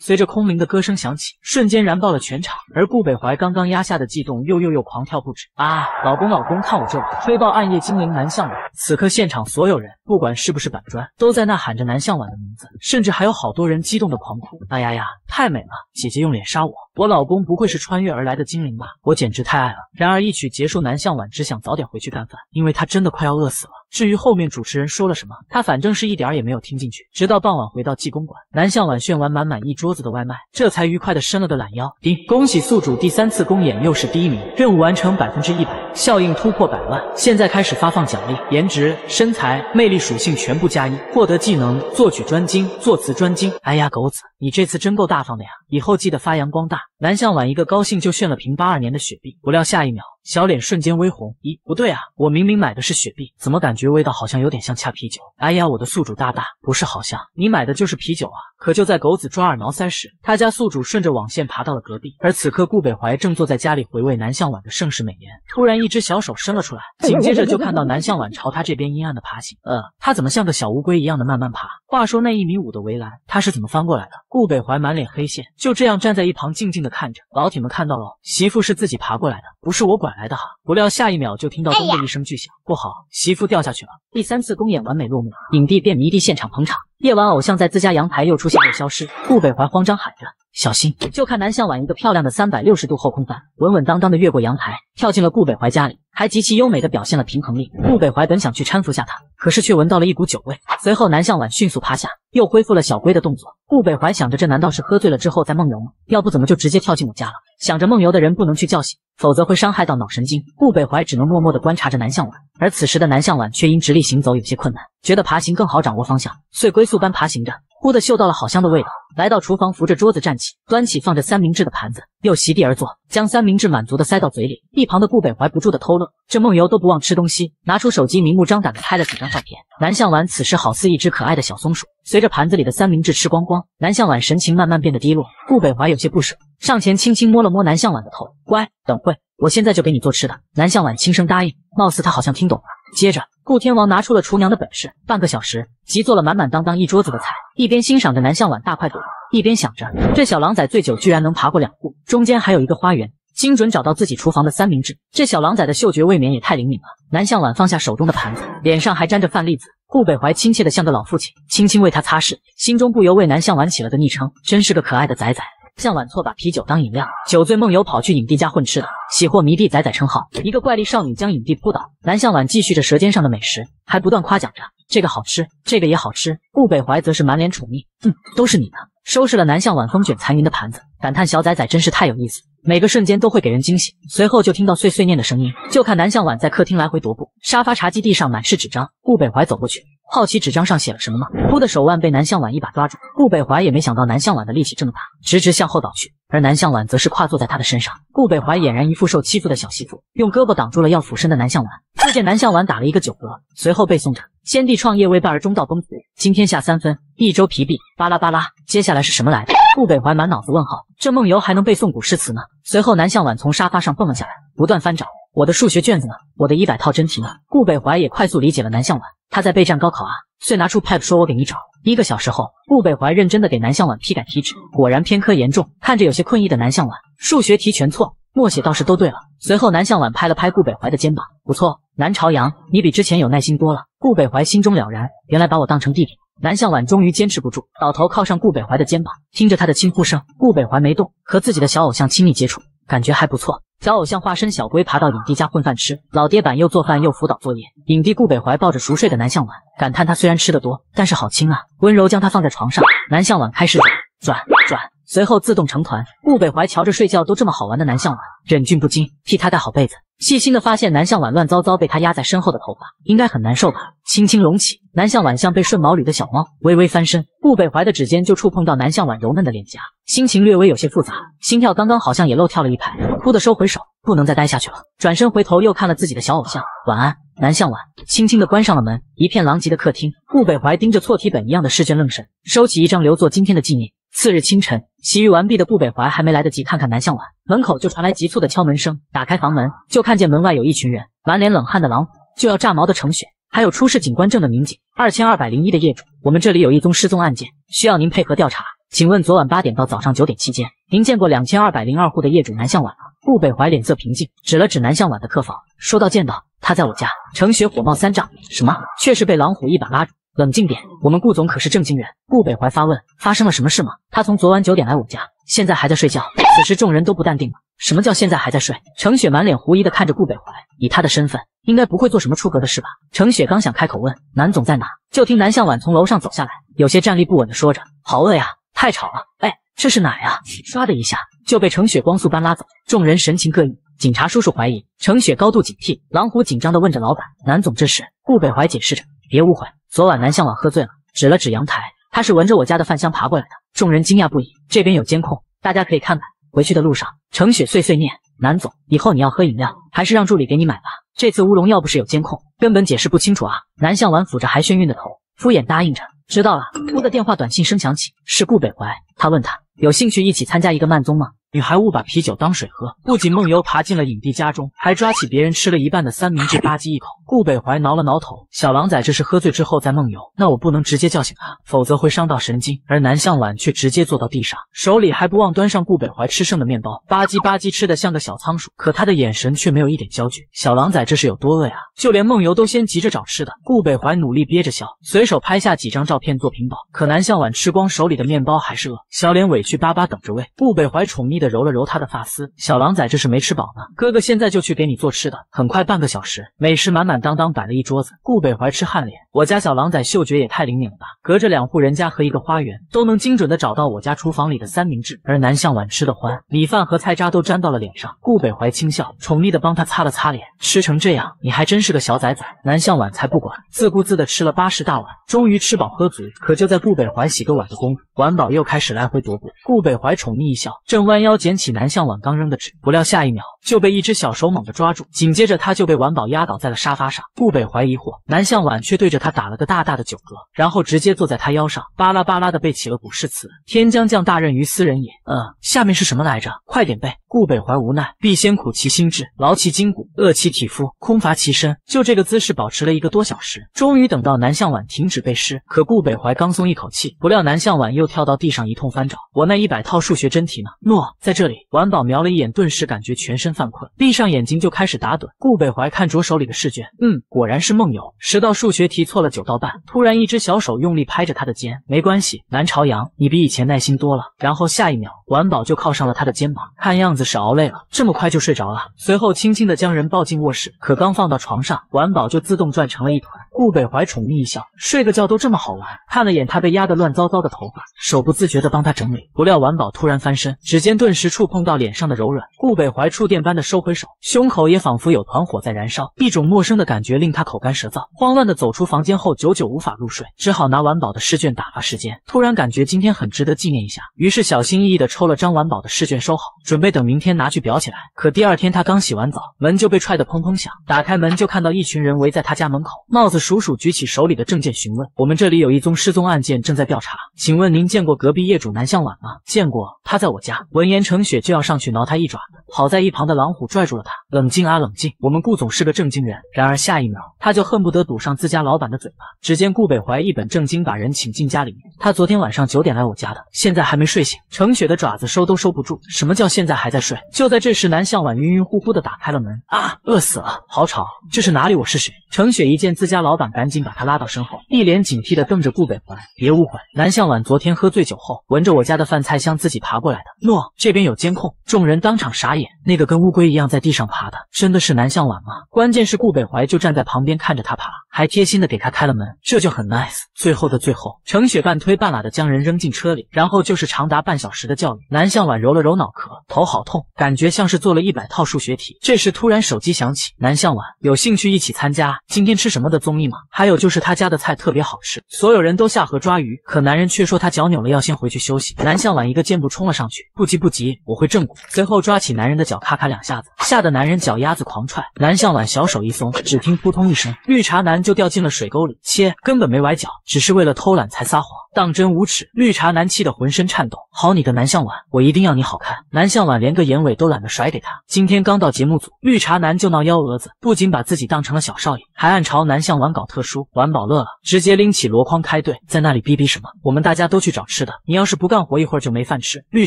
随着空灵的歌声响起，瞬间燃爆了全场。而顾北怀刚刚压下的悸动又又又狂跳不止啊！老公老公，看我这把吹爆暗夜精灵南向晚！此刻现场所有人，不管是不是板砖，都在呐喊着南向晚的名字，甚至还有好多人激动的狂哭。哎呀呀，太美了！姐姐用脸杀我！我老公不会是穿越而来的精灵吧？我简直太爱了！然而一曲结束，南向晚只想早点回去干饭，因为他真的快要饿死了。至于后面主持人说了什么，他反正是一点儿也没有听进去。直到傍晚回到济公馆，南向晚炫完满满一桌子的外卖，这才愉快的伸了个懒腰。叮，恭喜宿主第三次公演又是第一名，任务完成百分之一百，效应突破百万。现在开始发放奖励，颜值、身材、魅力属性全部加一，获得技能作曲专精、作词专精。哎呀，狗子！你这次真够大方的呀，以后记得发扬光大。南向晚一个高兴就炫了瓶八二年的雪碧，不料下一秒小脸瞬间微红。咦，不对啊，我明明买的是雪碧，怎么感觉味道好像有点像恰啤酒？哎呀，我的宿主大大，不是好像你买的就是啤酒啊？可就在狗子抓耳挠腮时，他家宿主顺着网线爬到了隔壁，而此刻顾北怀正坐在家里回味南向晚的盛世美颜。突然，一只小手伸了出来，紧接着就看到南向晚朝他这边阴暗的爬行。呃，他怎么像个小乌龟一样的慢慢爬？话说那一米五的围栏，他是怎么翻过来的？顾北怀满脸黑线，就这样站在一旁静静的看着。老铁们看到了，媳妇是自己爬过来的，不是我拐来的哈。不料下一秒就听到咚的一声巨响，不好，媳妇掉下去了。第三次公演完美落幕，影帝便迷弟现场捧场。夜晚偶像在自家阳台又出现又消失，顾北怀慌张喊着。小心！就看南向晚一个漂亮的三百六十度后空翻，稳稳当当的越过阳台，跳进了顾北怀家里，还极其优美的表现了平衡力。顾北怀本想去搀扶下他，可是却闻到了一股酒味。随后南向晚迅速趴下，又恢复了小龟的动作。顾北怀想着，这难道是喝醉了之后在梦游吗？要不怎么就直接跳进我家了？想着梦游的人不能去叫醒，否则会伤害到脑神经。顾北怀只能默默的观察着南向晚，而此时的南向晚却因直立行走有些困难，觉得爬行更好掌握方向，遂龟速般爬行着。忽的嗅到了好香的味道，来到厨房，扶着桌子站起，端起放着三明治的盘子，又席地而坐，将三明治满足的塞到嘴里。一旁的顾北怀不住的偷乐，这梦游都不忘吃东西，拿出手机明目张胆的拍了几张照片。南向晚此时好似一只可爱的小松鼠，随着盘子里的三明治吃光光，南向晚神情慢慢变得低落。顾北怀有些不舍，上前轻轻摸了摸南向晚的头，乖，等会我现在就给你做吃的。南向晚轻声答应，貌似他好像听懂了。接着。顾天王拿出了厨娘的本事，半个小时即做了满满当当一桌子的菜，一边欣赏着南向晚大快朵颐，一边想着这小狼崽醉酒居然能爬过两步，中间还有一个花园，精准找到自己厨房的三明治。这小狼崽的嗅觉未免也太灵敏了。南向晚放下手中的盘子，脸上还沾着饭粒子。顾北怀亲切的像个老父亲，轻轻为他擦拭，心中不由为南向晚起了个昵称，真是个可爱的崽崽。向晚错把啤酒当饮料，酒醉梦游跑去影帝家混吃的，喜获迷弟仔仔称号。一个怪力少女将影帝扑倒，南向晚继续着舌尖上的美食，还不断夸奖着这个好吃，这个也好吃。顾北怀则是满脸宠溺，嗯，都是你的。收拾了南向晚风卷残云的盘子，感叹小崽崽真是太有意思，每个瞬间都会给人惊喜。随后就听到碎碎念的声音，就看南向晚在客厅来回踱步，沙发、茶几、地上满是纸张。顾北怀走过去。好奇纸张上写了什么吗？哭的手腕被南向晚一把抓住，顾北怀也没想到南向晚的力气这么大，直直向后倒去，而南向晚则是跨坐在他的身上。顾北怀俨然一副受欺负的小媳妇，用胳膊挡住了要俯身的南向晚。只见南向晚打了一个九格，随后背诵着：先帝创业未半而中道崩殂，今天下三分，益州疲弊，巴拉巴拉。接下来是什么来着？顾北怀满脑子问号，这梦游还能背诵古诗词呢？随后南向晚从沙发上蹦了下来，不断翻找。我的数学卷子呢？我的一百套真题呢？顾北怀也快速理解了南向晚，他在备战高考啊。遂拿出 pad 说：“我给你找。”一个小时后，顾北怀认真的给南向晚批改题纸，果然偏科严重。看着有些困意的南向晚，数学题全错，默写倒是都对了。随后，南向晚拍了拍顾北怀的肩膀：“不错，南朝阳，你比之前有耐心多了。”顾北怀心中了然，原来把我当成弟弟。南向晚终于坚持不住，倒头靠上顾北怀的肩膀，听着他的轻呼声。顾北怀没动，和自己的小偶像亲密接触，感觉还不错。小偶像化身小龟爬到影帝家混饭吃，老爹板又做饭又辅导作业。影帝顾北怀抱着熟睡的南向晚，感叹他虽然吃得多，但是好轻啊，温柔将他放在床上。南向晚开始转转转，随后自动成团。顾北怀瞧着睡觉都这么好玩的南向晚，忍俊不禁，替他盖好被子。细心的发现南向晚乱糟糟被他压在身后的头发，应该很难受吧？轻轻隆起，南向晚像被顺毛捋的小猫，微微翻身，顾北怀的指尖就触碰到南向晚柔嫩的脸颊，心情略微有些复杂，心跳刚刚好像也漏跳了一拍，哭的收回手，不能再待下去了。转身回头又看了自己的小偶像，晚安，南向晚，轻轻的关上了门。一片狼藉的客厅，顾北怀盯着错题本一样的试卷愣神，收起一张留作今天的纪念。次日清晨，洗浴完毕的顾北怀还没来得及看看南向晚，门口就传来急促的敲门声。打开房门，就看见门外有一群人，满脸冷汗的狼，就要炸毛的程雪，还有出示警官证的民警。二千二百零一的业主，我们这里有一宗失踪案件，需要您配合调查。请问昨晚八点到早上九点期间，您见过两千二百零二户的业主南向晚吗？顾北怀脸色平静，指了指南向晚的客房，说道：“见到，他在我家。”程雪火冒三丈：“什么？”却是被狼虎一把拉住。冷静点，我们顾总可是正经人。顾北怀发问：发生了什么事吗？他从昨晚九点来我家，现在还在睡觉。此时众人都不淡定了。什么叫现在还在睡？程雪满脸狐疑的看着顾北怀，以他的身份，应该不会做什么出格的事吧？程雪刚想开口问南总在哪，就听南向晚从楼上走下来，有些站立不稳的说着：好饿呀，太吵了。哎，这是哪呀？唰的一下就被程雪光速般拉走。众人神情各异，警察叔叔怀疑，程雪高度警惕。狼虎紧张的问着老板：南总这是？顾北怀解释着：别误会。昨晚南向晚喝醉了，指了指阳台，他是闻着我家的饭香爬过来的。众人惊讶不已。这边有监控，大家可以看看。回去的路上，程雪碎碎念：“南总，以后你要喝饮料，还是让助理给你买吧。这次乌龙要不是有监控，根本解释不清楚啊。”南向晚抚着还眩晕的头，敷衍答应着：“知道了。”呜的电话短信声响起，是顾北怀。他问他有兴趣一起参加一个慢综吗？女孩误把啤酒当水喝，不仅梦游爬进了影帝家中，还抓起别人吃了一半的三明治吧唧一口。顾北怀挠了挠头，小狼崽这是喝醉之后在梦游，那我不能直接叫醒他，否则会伤到神经。而南向晚却直接坐到地上，手里还不忘端上顾北怀吃剩的面包，吧唧吧唧吃的像个小仓鼠，可他的眼神却没有一点焦距。小狼崽这是有多饿呀？就连梦游都先急着找吃的。顾北怀努力憋着笑，随手拍下几张照片做屏保。可南向晚吃光手里的面包还是饿，小脸委屈巴巴等着喂。顾北怀宠溺的揉了揉他的发。丝小狼崽这是没吃饱呢，哥哥现在就去给你做吃的。很快半个小时，美食满满当当摆了一桌子。顾北怀吃汗脸，我家小狼崽嗅觉也太灵敏了吧！隔着两户人家和一个花园，都能精准的找到我家厨房里的三明治。而南向晚吃的欢，米饭和菜渣都沾到了脸上。顾北怀轻笑，宠溺的帮他擦了擦脸。吃成这样，你还真是个小崽崽。南向晚才不管，自顾自的吃了八十大碗，终于吃饱喝足。可就在顾北怀洗个碗的功夫，晚宝又开始来回踱步。顾北怀宠溺一笑，正弯腰捡起南向晚。刚扔的纸，不料下一秒就被一只小手猛地抓住，紧接着他就被晚宝压倒在了沙发上。顾北怀疑惑，南向晚却对着他打了个大大的九格，然后直接坐在他腰上，巴拉巴拉的背起了古诗词：“天将降大任于斯人也。”嗯，下面是什么来着？快点背！顾北怀无奈，必先苦其心志，劳其筋骨，饿其体肤，空乏其身。就这个姿势保持了一个多小时，终于等到南向晚停止背诗。可顾北怀刚松一口气，不料南向晚又跳到地上一通翻找：“我那一百套数学真题呢？”诺，在这里。晚宝瞄了一眼，顿时感觉全身犯困，闭上眼睛就开始打盹。顾北怀看着手里的试卷，嗯，果然是梦游。十道数学题错了九道半。突然，一只小手用力拍着他的肩：“没关系，南朝阳，你比以前耐心多了。”然后下一秒，晚宝就靠上了他的肩膀，看样子是熬累了，这么快就睡着了。随后轻轻的将人抱进卧室，可刚放到床上，晚宝就自动转成了一团。顾北怀宠溺一笑，睡个觉都这么好玩。看了眼他被压得乱糟糟的头发，手不自觉的帮他整理。不料晚宝突然翻身，指尖顿时触碰到脸上的柔软。顾北怀触电般的收回手，胸口也仿佛有团火在燃烧，一种陌生的感觉令他口干舌燥。慌乱的走出房间后，久久无法入睡，只好拿晚宝的试卷打发时间。突然感觉今天很值得纪念一下，于是小心翼翼的抽了张晚宝的试卷收好，准备等明天拿去裱起来。可第二天他刚洗完澡，门就被踹得砰砰响。打开门就看到一群人围在他家门口，帽子鼠鼠举起手里的证件询问：“我们这里有一宗失踪案件正在调查，请问您见过隔壁业主南向晚吗？”“见过，他在我家。”闻言，程雪就要上去挠他一爪子，好在一旁的狼虎拽住了他：“冷静啊，冷静！我们顾总是个正经人。”然而下一秒，他就恨不得堵上自家老板的嘴巴。只见顾北怀一本正经把人请进家里面：“他昨天晚上九点来我家的，现在还没睡醒。”程雪的爪子收都收不住，什么叫现在还在睡？就在这时，南向晚晕晕乎乎的打开了门：“啊，饿死了，好吵！这是哪里？我是谁？”程雪一见自家老老板，赶紧把他拉到身后，一脸警惕的瞪着顾北怀。别误会，南向晚昨天喝醉酒后，闻着我家的饭菜香自己爬过来的。诺，这边有监控。众人当场傻眼，那个跟乌龟一样在地上爬的，真的是南向晚吗？关键是顾北怀就站在旁边看着他爬，还贴心的给他开了门，这就很 nice。最后的最后，程雪半推半拉的将人扔进车里，然后就是长达半小时的教育。南向晚揉了揉脑壳，头好痛，感觉像是做了一百套数学题。这时突然手机响起，南向晚有兴趣一起参加今天吃什么的综艺吗？还有就是他家的菜特别好吃，所有人都下河抓鱼，可男人却说他脚扭了，要先回去休息。南向晚一个箭步冲了上去，不急不急，我会正骨。随后抓起男人的脚，咔咔两下子，吓得男人脚丫子狂踹。南向晚小手一松，只听扑通一声，绿茶男就掉进了水沟里。切，根本没崴脚，只是为了偷懒才撒谎，当真无耻！绿茶男气得浑身颤抖。好你个南向晚，我一定要你好看！南向晚连个眼尾都懒得甩给他。今天刚到节目组，绿茶男就闹幺蛾子，不仅把自己当成了小少爷，还暗嘲南向晚搞特殊。晚宝乐了，直接拎起箩筐开队，在那里逼逼什么？我们大家都去找吃的，你要是不干活，一会儿就没饭吃。绿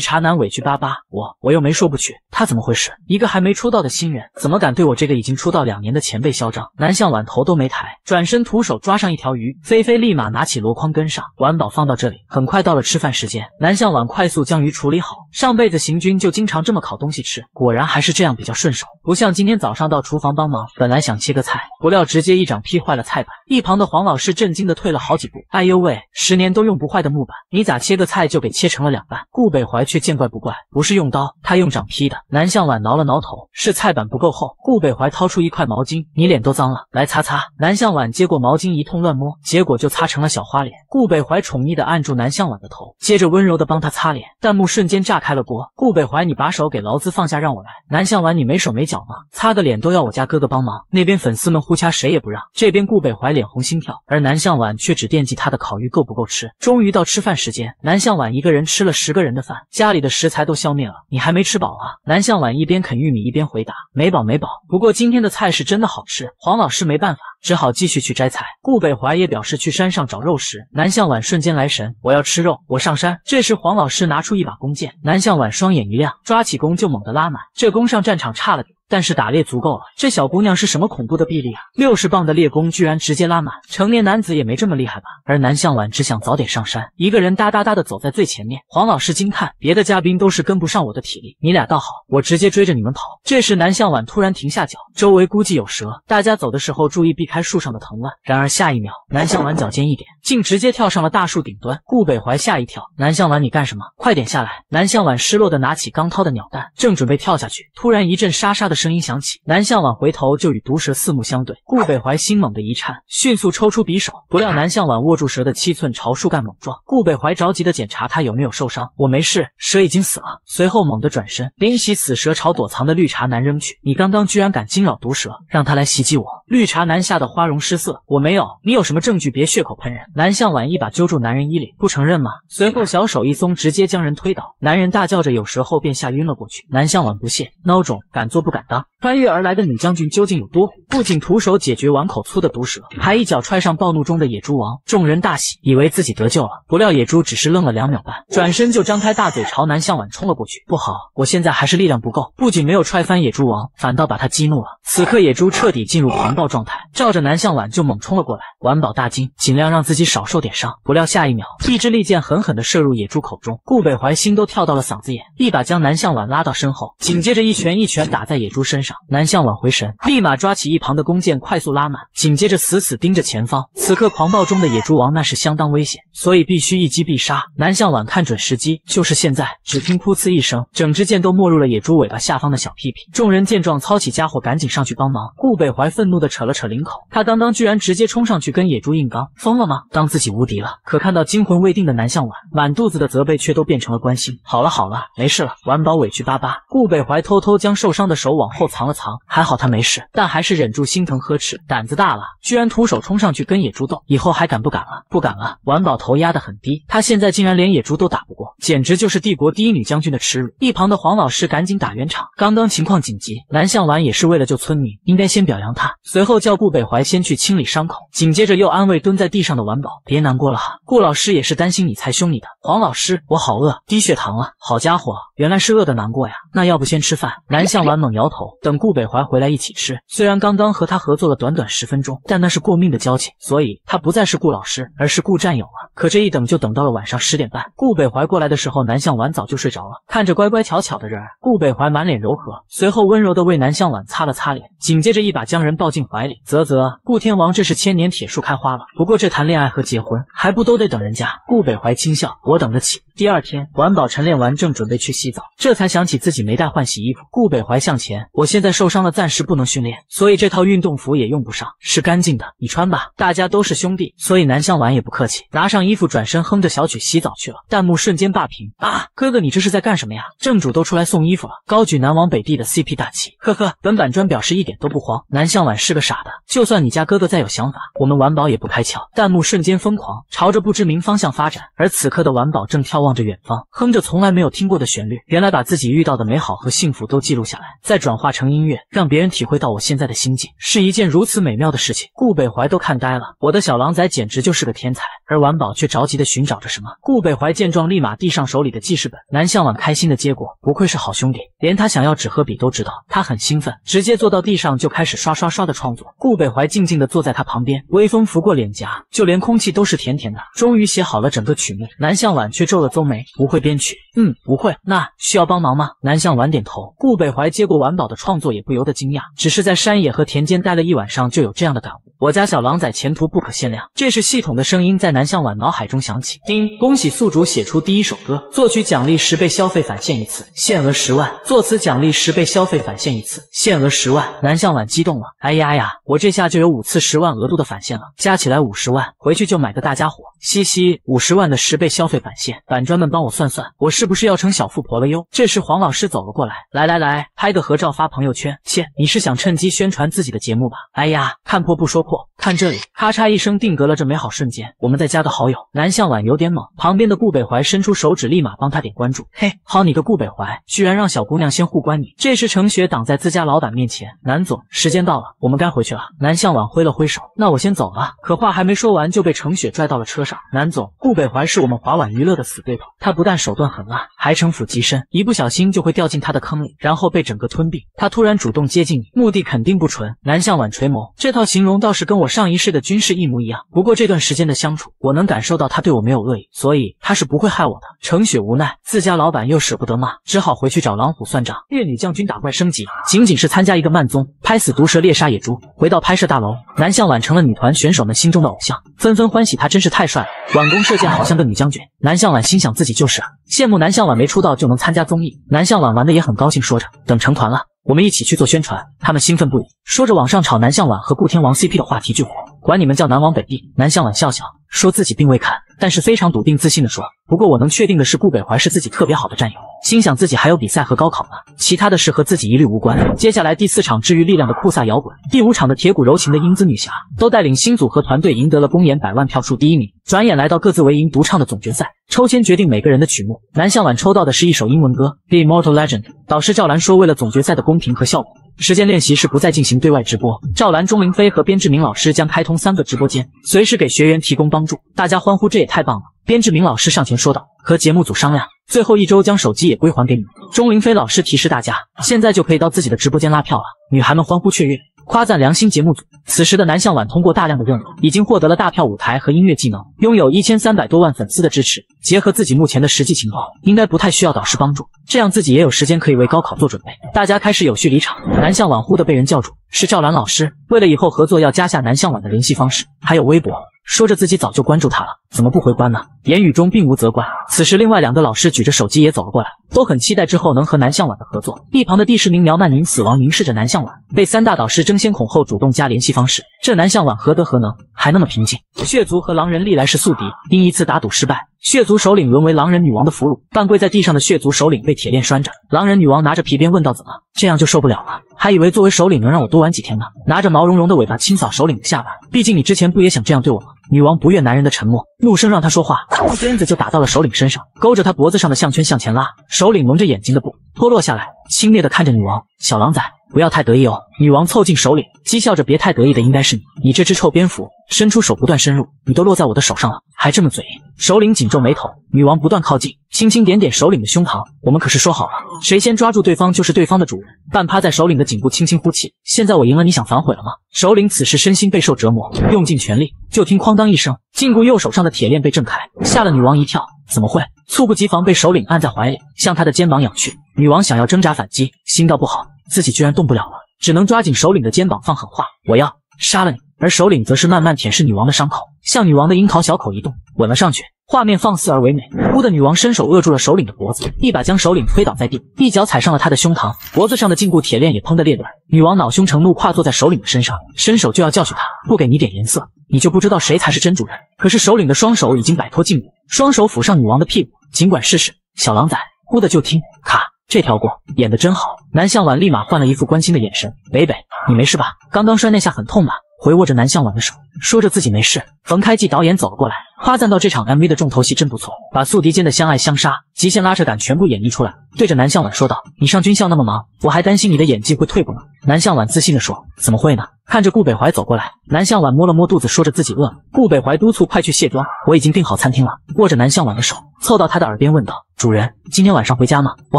茶男委屈巴巴，我我又没说不去。他怎么回事？一个还没出道的新人，怎么敢对我这个已经出道两年的前辈嚣张？南向晚头都没抬，转身徒手抓上一条鱼，菲菲立马拿起箩筐跟上。晚宝放到这里，很快到了吃饭时间。南向晚快速将鱼处理好，上辈子行军就经常这么烤东西吃，果然还是这样比较顺手，不像今天早上到厨房帮忙，本来想切个菜，不料直接一掌劈坏了菜菜板。一旁的黄老师震惊的退了好几步，哎呦喂，十年都用不坏的木板，你咋切个菜就给切成了两半？顾北怀却见怪不怪，不是用刀，他用掌劈的。南。向晚挠了挠头，是菜板不够厚。顾北怀掏出一块毛巾，你脸都脏了，来擦擦。南向晚接过毛巾一通乱摸，结果就擦成了小花脸。顾北怀宠溺的按住南向晚的头，接着温柔的帮他擦脸。弹幕瞬间炸开了锅。顾北怀，你把手给劳资放下，让我来。南向晚，你没手没脚吗？擦个脸都要我家哥哥帮忙。那边粉丝们互掐，谁也不让。这边顾北怀脸红心跳，而南向晚却只惦记他的烤鱼够不够吃。终于到吃饭时间，南向晚一个人吃了十个人的饭，家里的食材都消灭了，你还没吃饱啊？南向晚一边啃玉米一边回答：没饱没饱，不过今天的菜是真的好吃。黄老师没办法，只好继续去摘菜。顾北怀也表示去山上找肉食。南向晚瞬间来神，我要吃肉，我上山。这时黄老师拿出一把弓箭，南向晚双眼一亮，抓起弓就猛地拉满。这弓上战场差了点。但是打猎足够了。这小姑娘是什么恐怖的臂力啊？六十磅的猎弓居然直接拉满，成年男子也没这么厉害吧？而南向晚只想早点上山，一个人哒哒哒的走在最前面。黄老师惊叹，别的嘉宾都是跟不上我的体力，你俩倒好，我直接追着你们跑。这时南向晚突然停下脚，周围估计有蛇，大家走的时候注意避开树上的藤蔓。然而下一秒，南向晚脚尖一点，竟直接跳上了大树顶端。顾北怀吓一跳，南向晚你干什么？快点下来！南向晚失落的拿起刚掏的鸟蛋，正准备跳下去，突然一阵沙沙的。声音响起，南向晚回头就与毒蛇四目相对。顾北怀心猛地一颤，迅速抽出匕首，不料南向晚握住蛇的七寸，朝树干猛撞。顾北怀着急的检查他有没有受伤，我没事，蛇已经死了。随后猛地转身，拎起死蛇朝躲藏的绿茶男扔去。你刚刚居然敢惊扰毒蛇，让他来袭击我！绿茶男吓得花容失色。我没有，你有什么证据？别血口喷人！南向晚一把揪住男人衣领，不承认吗？随后小手一松，直接将人推倒。男人大叫着有蛇后便吓晕了过去。南向晚不屑，孬种，敢做不敢当。穿越而来的女将军究竟有多虎？不仅徒手解决碗口粗的毒蛇，还一脚踹上暴怒中的野猪王。众人大喜，以为自己得救了。不料野猪只是愣了两秒半，转身就张开大嘴朝南向晚冲了过去。不好，我现在还是力量不够，不仅没有踹翻野猪王，反倒把他激怒了。此刻野猪彻底进入狂暴状态，照抱着南向晚就猛冲了过来。晚宝大惊，尽量让自己少受点伤。不料下一秒，一支利箭狠狠地射入野猪口中。顾北怀心都跳到了嗓子眼，一把将南向晚拉到身后，紧接着一拳一拳打在野猪。身上，南向晚回神，立马抓起一旁的弓箭，快速拉满，紧接着死死盯着前方。此刻狂暴中的野猪王那是相当危险，所以必须一击必杀。南向晚看准时机，就是现在。只听噗呲一声，整支箭都没入了野猪尾巴下方的小屁屁。众人见状，操起家伙赶紧上去帮忙。顾北怀愤怒的扯了扯领口，他刚刚居然直接冲上去跟野猪硬刚，疯了吗？当自己无敌了？可看到惊魂未定的南向晚，满肚子的责备却都变成了关心。好了好了，没事了。晚宝委屈巴巴，顾北怀偷偷将受伤的手往后。藏了藏，还好他没事，但还是忍住心疼呵斥，胆子大了，居然徒手冲上去跟野猪斗，以后还敢不敢了？不敢了。晚宝头压得很低，他现在竟然连野猪都打不过，简直就是帝国第一女将军的耻辱。一旁的黄老师赶紧打圆场，刚刚情况紧急，南向晚也是为了救村民，应该先表扬他。随后叫顾北怀先去清理伤口，紧接着又安慰蹲在地上的晚宝，别难过了哈，顾老师也是担心你才凶你的。黄老师，我好饿，低血糖了。好家伙，原来是饿的难过呀，那要不先吃饭？南向晚猛摇头。等顾北怀回来一起吃。虽然刚刚和他合作了短短十分钟，但那是过命的交情，所以他不再是顾老师，而是顾战友了。可这一等就等到了晚上十点半。顾北怀过来的时候，南向晚早就睡着了。看着乖乖巧巧的人，顾北怀满脸柔和，随后温柔的为南向晚擦了擦脸，紧接着一把将人抱进怀里。啧啧，顾天王这是千年铁树开花了。不过这谈恋爱和结婚还不都得等人家？顾北怀轻笑，我等得起。第二天，晚宝晨练完正准备去洗澡，这才想起自己没带换洗衣服。顾北怀向前，我现在受伤了，暂时不能训练，所以这套运动服也用不上，是干净的，你穿吧。大家都是兄弟，所以南向晚也不客气，拿上衣服转身哼着小曲洗澡去了。弹幕瞬间霸屏啊！哥哥你这是在干什么呀？正主都出来送衣服了，高举南王北帝的 CP 大旗，呵呵。本板砖表示一点都不慌，南向晚是个傻的，就算你家哥哥再有想法，我们晚宝也不开窍。弹幕瞬间疯狂，朝着不知名方向发展，而此刻的晚宝正眺望。着远方，哼着从来没有听过的旋律。原来把自己遇到的美好和幸福都记录下来，再转化成音乐，让别人体会到我现在的心境，是一件如此美妙的事情。顾北怀都看呆了，我的小狼崽简直就是个天才。而晚宝却着急的寻找着什么。顾北怀见状，立马递上手里的记事本。南向晚开心的接过，不愧是好兄弟，连他想要纸和笔都知道。他很兴奋，直接坐到地上就开始刷刷刷的创作。顾北怀静静的坐在他旁边，微风拂过脸颊，就连空气都是甜甜的。终于写好了整个曲目，南向晚却皱了皱。眉不会编曲。嗯，不会。那需要帮忙吗？南向晚点头。顾北怀接过晚宝的创作，也不由得惊讶。只是在山野和田间待了一晚上，就有这样的感悟。我家小狼崽前途不可限量。这是系统的声音在南向晚脑海中响起。叮，恭喜宿主写出第一首歌，作曲奖励十倍消费返现一次，限额十万；作词奖励十倍消费返现一次，限额十万。南向晚激动了，哎呀呀，我这下就有五次十万额度的返现了，加起来五十万，回去就买个大家伙。嘻嘻，五十万的十倍消费返现，板砖们帮我算算，我是是不是要成小富婆了哟？这时黄老师走了过来，来来来，拍个合照发朋友圈。切，你是想趁机宣传自己的节目吧？哎呀，看破不说破，看这里，咔嚓一声定格了这美好瞬间。我们再加个好友。南向晚有点猛，旁边的顾北怀伸出手指，立马帮他点关注。嘿，好你个顾北怀，居然让小姑娘先互关你。这时程雪挡在自家老板面前，南总，时间到了，我们该回去了。南向晚挥了挥手，那我先走了。可话还没说完，就被程雪拽到了车上。南总，顾北怀是我们华晚娱乐的死对头，他不但手段狠还城府极深，一不小心就会掉进他的坑里，然后被整个吞并。他突然主动接近你，目的肯定不纯。南向晚垂眸，这套形容倒是跟我上一世的军事一模一样。不过这段时间的相处，我能感受到他对我没有恶意，所以他是不会害我的。程雪无奈，自家老板又舍不得骂，只好回去找老虎算账。烈女将军打怪升级，仅仅是参加一个慢综，拍死毒蛇猎杀野猪。回到拍摄大楼，南向晚成了女团选手们心中的偶像，纷纷欢喜他真是太帅了，晚弓射箭好像个女将军。南向晚心想自己就是啊，羡慕南向晚没出道就能参加综艺。南向晚玩的也很高兴，说着等成团了，我们一起去做宣传。他们兴奋不已，说着网上炒南向晚和顾天王 CP 的话题巨火，管你们叫南王北帝。南向晚笑笑说自己并未看，但是非常笃定自信的说，不过我能确定的是顾北怀是自己特别好的战友。心想自己还有比赛和高考呢，其他的事和自己一律无关。接下来第四场治愈力量的酷飒摇滚，第五场的铁骨柔情的英姿女侠，都带领新组合团队赢得了公演百万票数第一名。转眼来到各自为营独唱的总决赛，抽签决定每个人的曲目。南向晚抽到的是一首英文歌《The Immortal Legend》。导师赵兰说，为了总决赛的公平和效果，时间练习是不再进行对外直播。赵兰、钟玲飞和边志明老师将开通三个直播间，随时给学员提供帮助。大家欢呼，这也太棒了！边志明老师上前说道：“和节目组商量，最后一周将手机也归还给你们。”钟玲飞老师提示大家，现在就可以到自己的直播间拉票了。女孩们欢呼雀跃，夸赞良心节目组。此时的南向晚通过大量的任务，已经获得了大票舞台和音乐技能，拥有一千三百多万粉丝的支持。结合自己目前的实际情况，应该不太需要导师帮助，这样自己也有时间可以为高考做准备。大家开始有序离场，南向晚忽的被人叫住，是赵兰老师。为了以后合作，要加下南向晚的联系方式，还有微博。说着自己早就关注他了，怎么不回关呢？言语中并无责怪。此时，另外两个老师举着手机也走了过来，都很期待之后能和南向晚的合作。一旁的第十名苗曼宁死亡凝视着南向晚，被三大导师争先恐后主动加联系方式。这南向晚何德何能，还那么平静？血族和狼人历来是宿敌，因一次打赌失败，血族首领沦为狼人女王的俘虏。半跪在地上的血族首领被铁链拴着，狼人女王拿着皮鞭问道：“怎么这样就受不了了？还以为作为首领能让我多玩几天呢？”拿着毛茸茸的尾巴清扫首领的下巴，毕竟你之前不也想这样对我吗？女王不悦男人的沉默，怒声让他说话，鞭子就打到了首领身上，勾着他脖子上的项圈向前拉。首领蒙着眼睛的布脱落下来，轻蔑地看着女王：“小狼崽，不要太得意哦。”女王凑近首领，讥笑着：“别太得意的应该是你，你这只臭蝙蝠，伸出手不断深入，你都落在我的手上了，还这么嘴硬。”首领紧皱眉头，女王不断靠近，轻轻点点首领的胸膛：“我们可是说好了，谁先抓住对方就是对方的主人。”半趴在首领的颈部，轻轻呼气：“现在我赢了，你想反悔了吗？”首领此时身心备受折磨，用尽全力，就听哐当一声，禁锢右手上的铁链被挣开，吓了女王一跳。怎么会？猝不及防被首领按在怀里，向他的肩膀仰去。女王想要挣扎反击，心道不好，自己居然动不了了，只能抓紧首领的肩膀放狠话：“我要杀了你。”而首领则是慢慢舔舐女王的伤口，向女王的樱桃小口移动，吻了上去。画面放肆而唯美。忽的女王伸手扼住了首领的脖子，一把将首领推倒在地，一脚踩上了他的胸膛，脖子上的禁锢铁链也砰的裂断。女王恼羞成怒，跨坐在首领的身上，伸手就要教训他：“不给你点颜色，你就不知道谁才是真主人。”可是首领的双手已经摆脱禁锢，双手抚上女王的屁股，尽管试试。小狼崽，忽的就听咔，这条过演的真好。南向晚立马换了一副关心的眼神：“北北，你没事吧？刚刚摔那下很痛吧？”回握着南向晚的手，说着自己没事。冯开季导演走了过来，夸赞到这场 MV 的重头戏真不错，把宿敌间的相爱相杀、极限拉扯感全部演绎出来。对着南向晚说道：“你上军校那么忙，我还担心你的演技会退步呢。”南向晚自信地说：“怎么会呢？”看着顾北怀走过来，南向晚摸了摸肚子，说着自己饿了。顾北怀督促快去卸妆，我已经订好餐厅了。握着南向晚的手，凑到他的耳边问道：“主人，今天晚上回家吗？我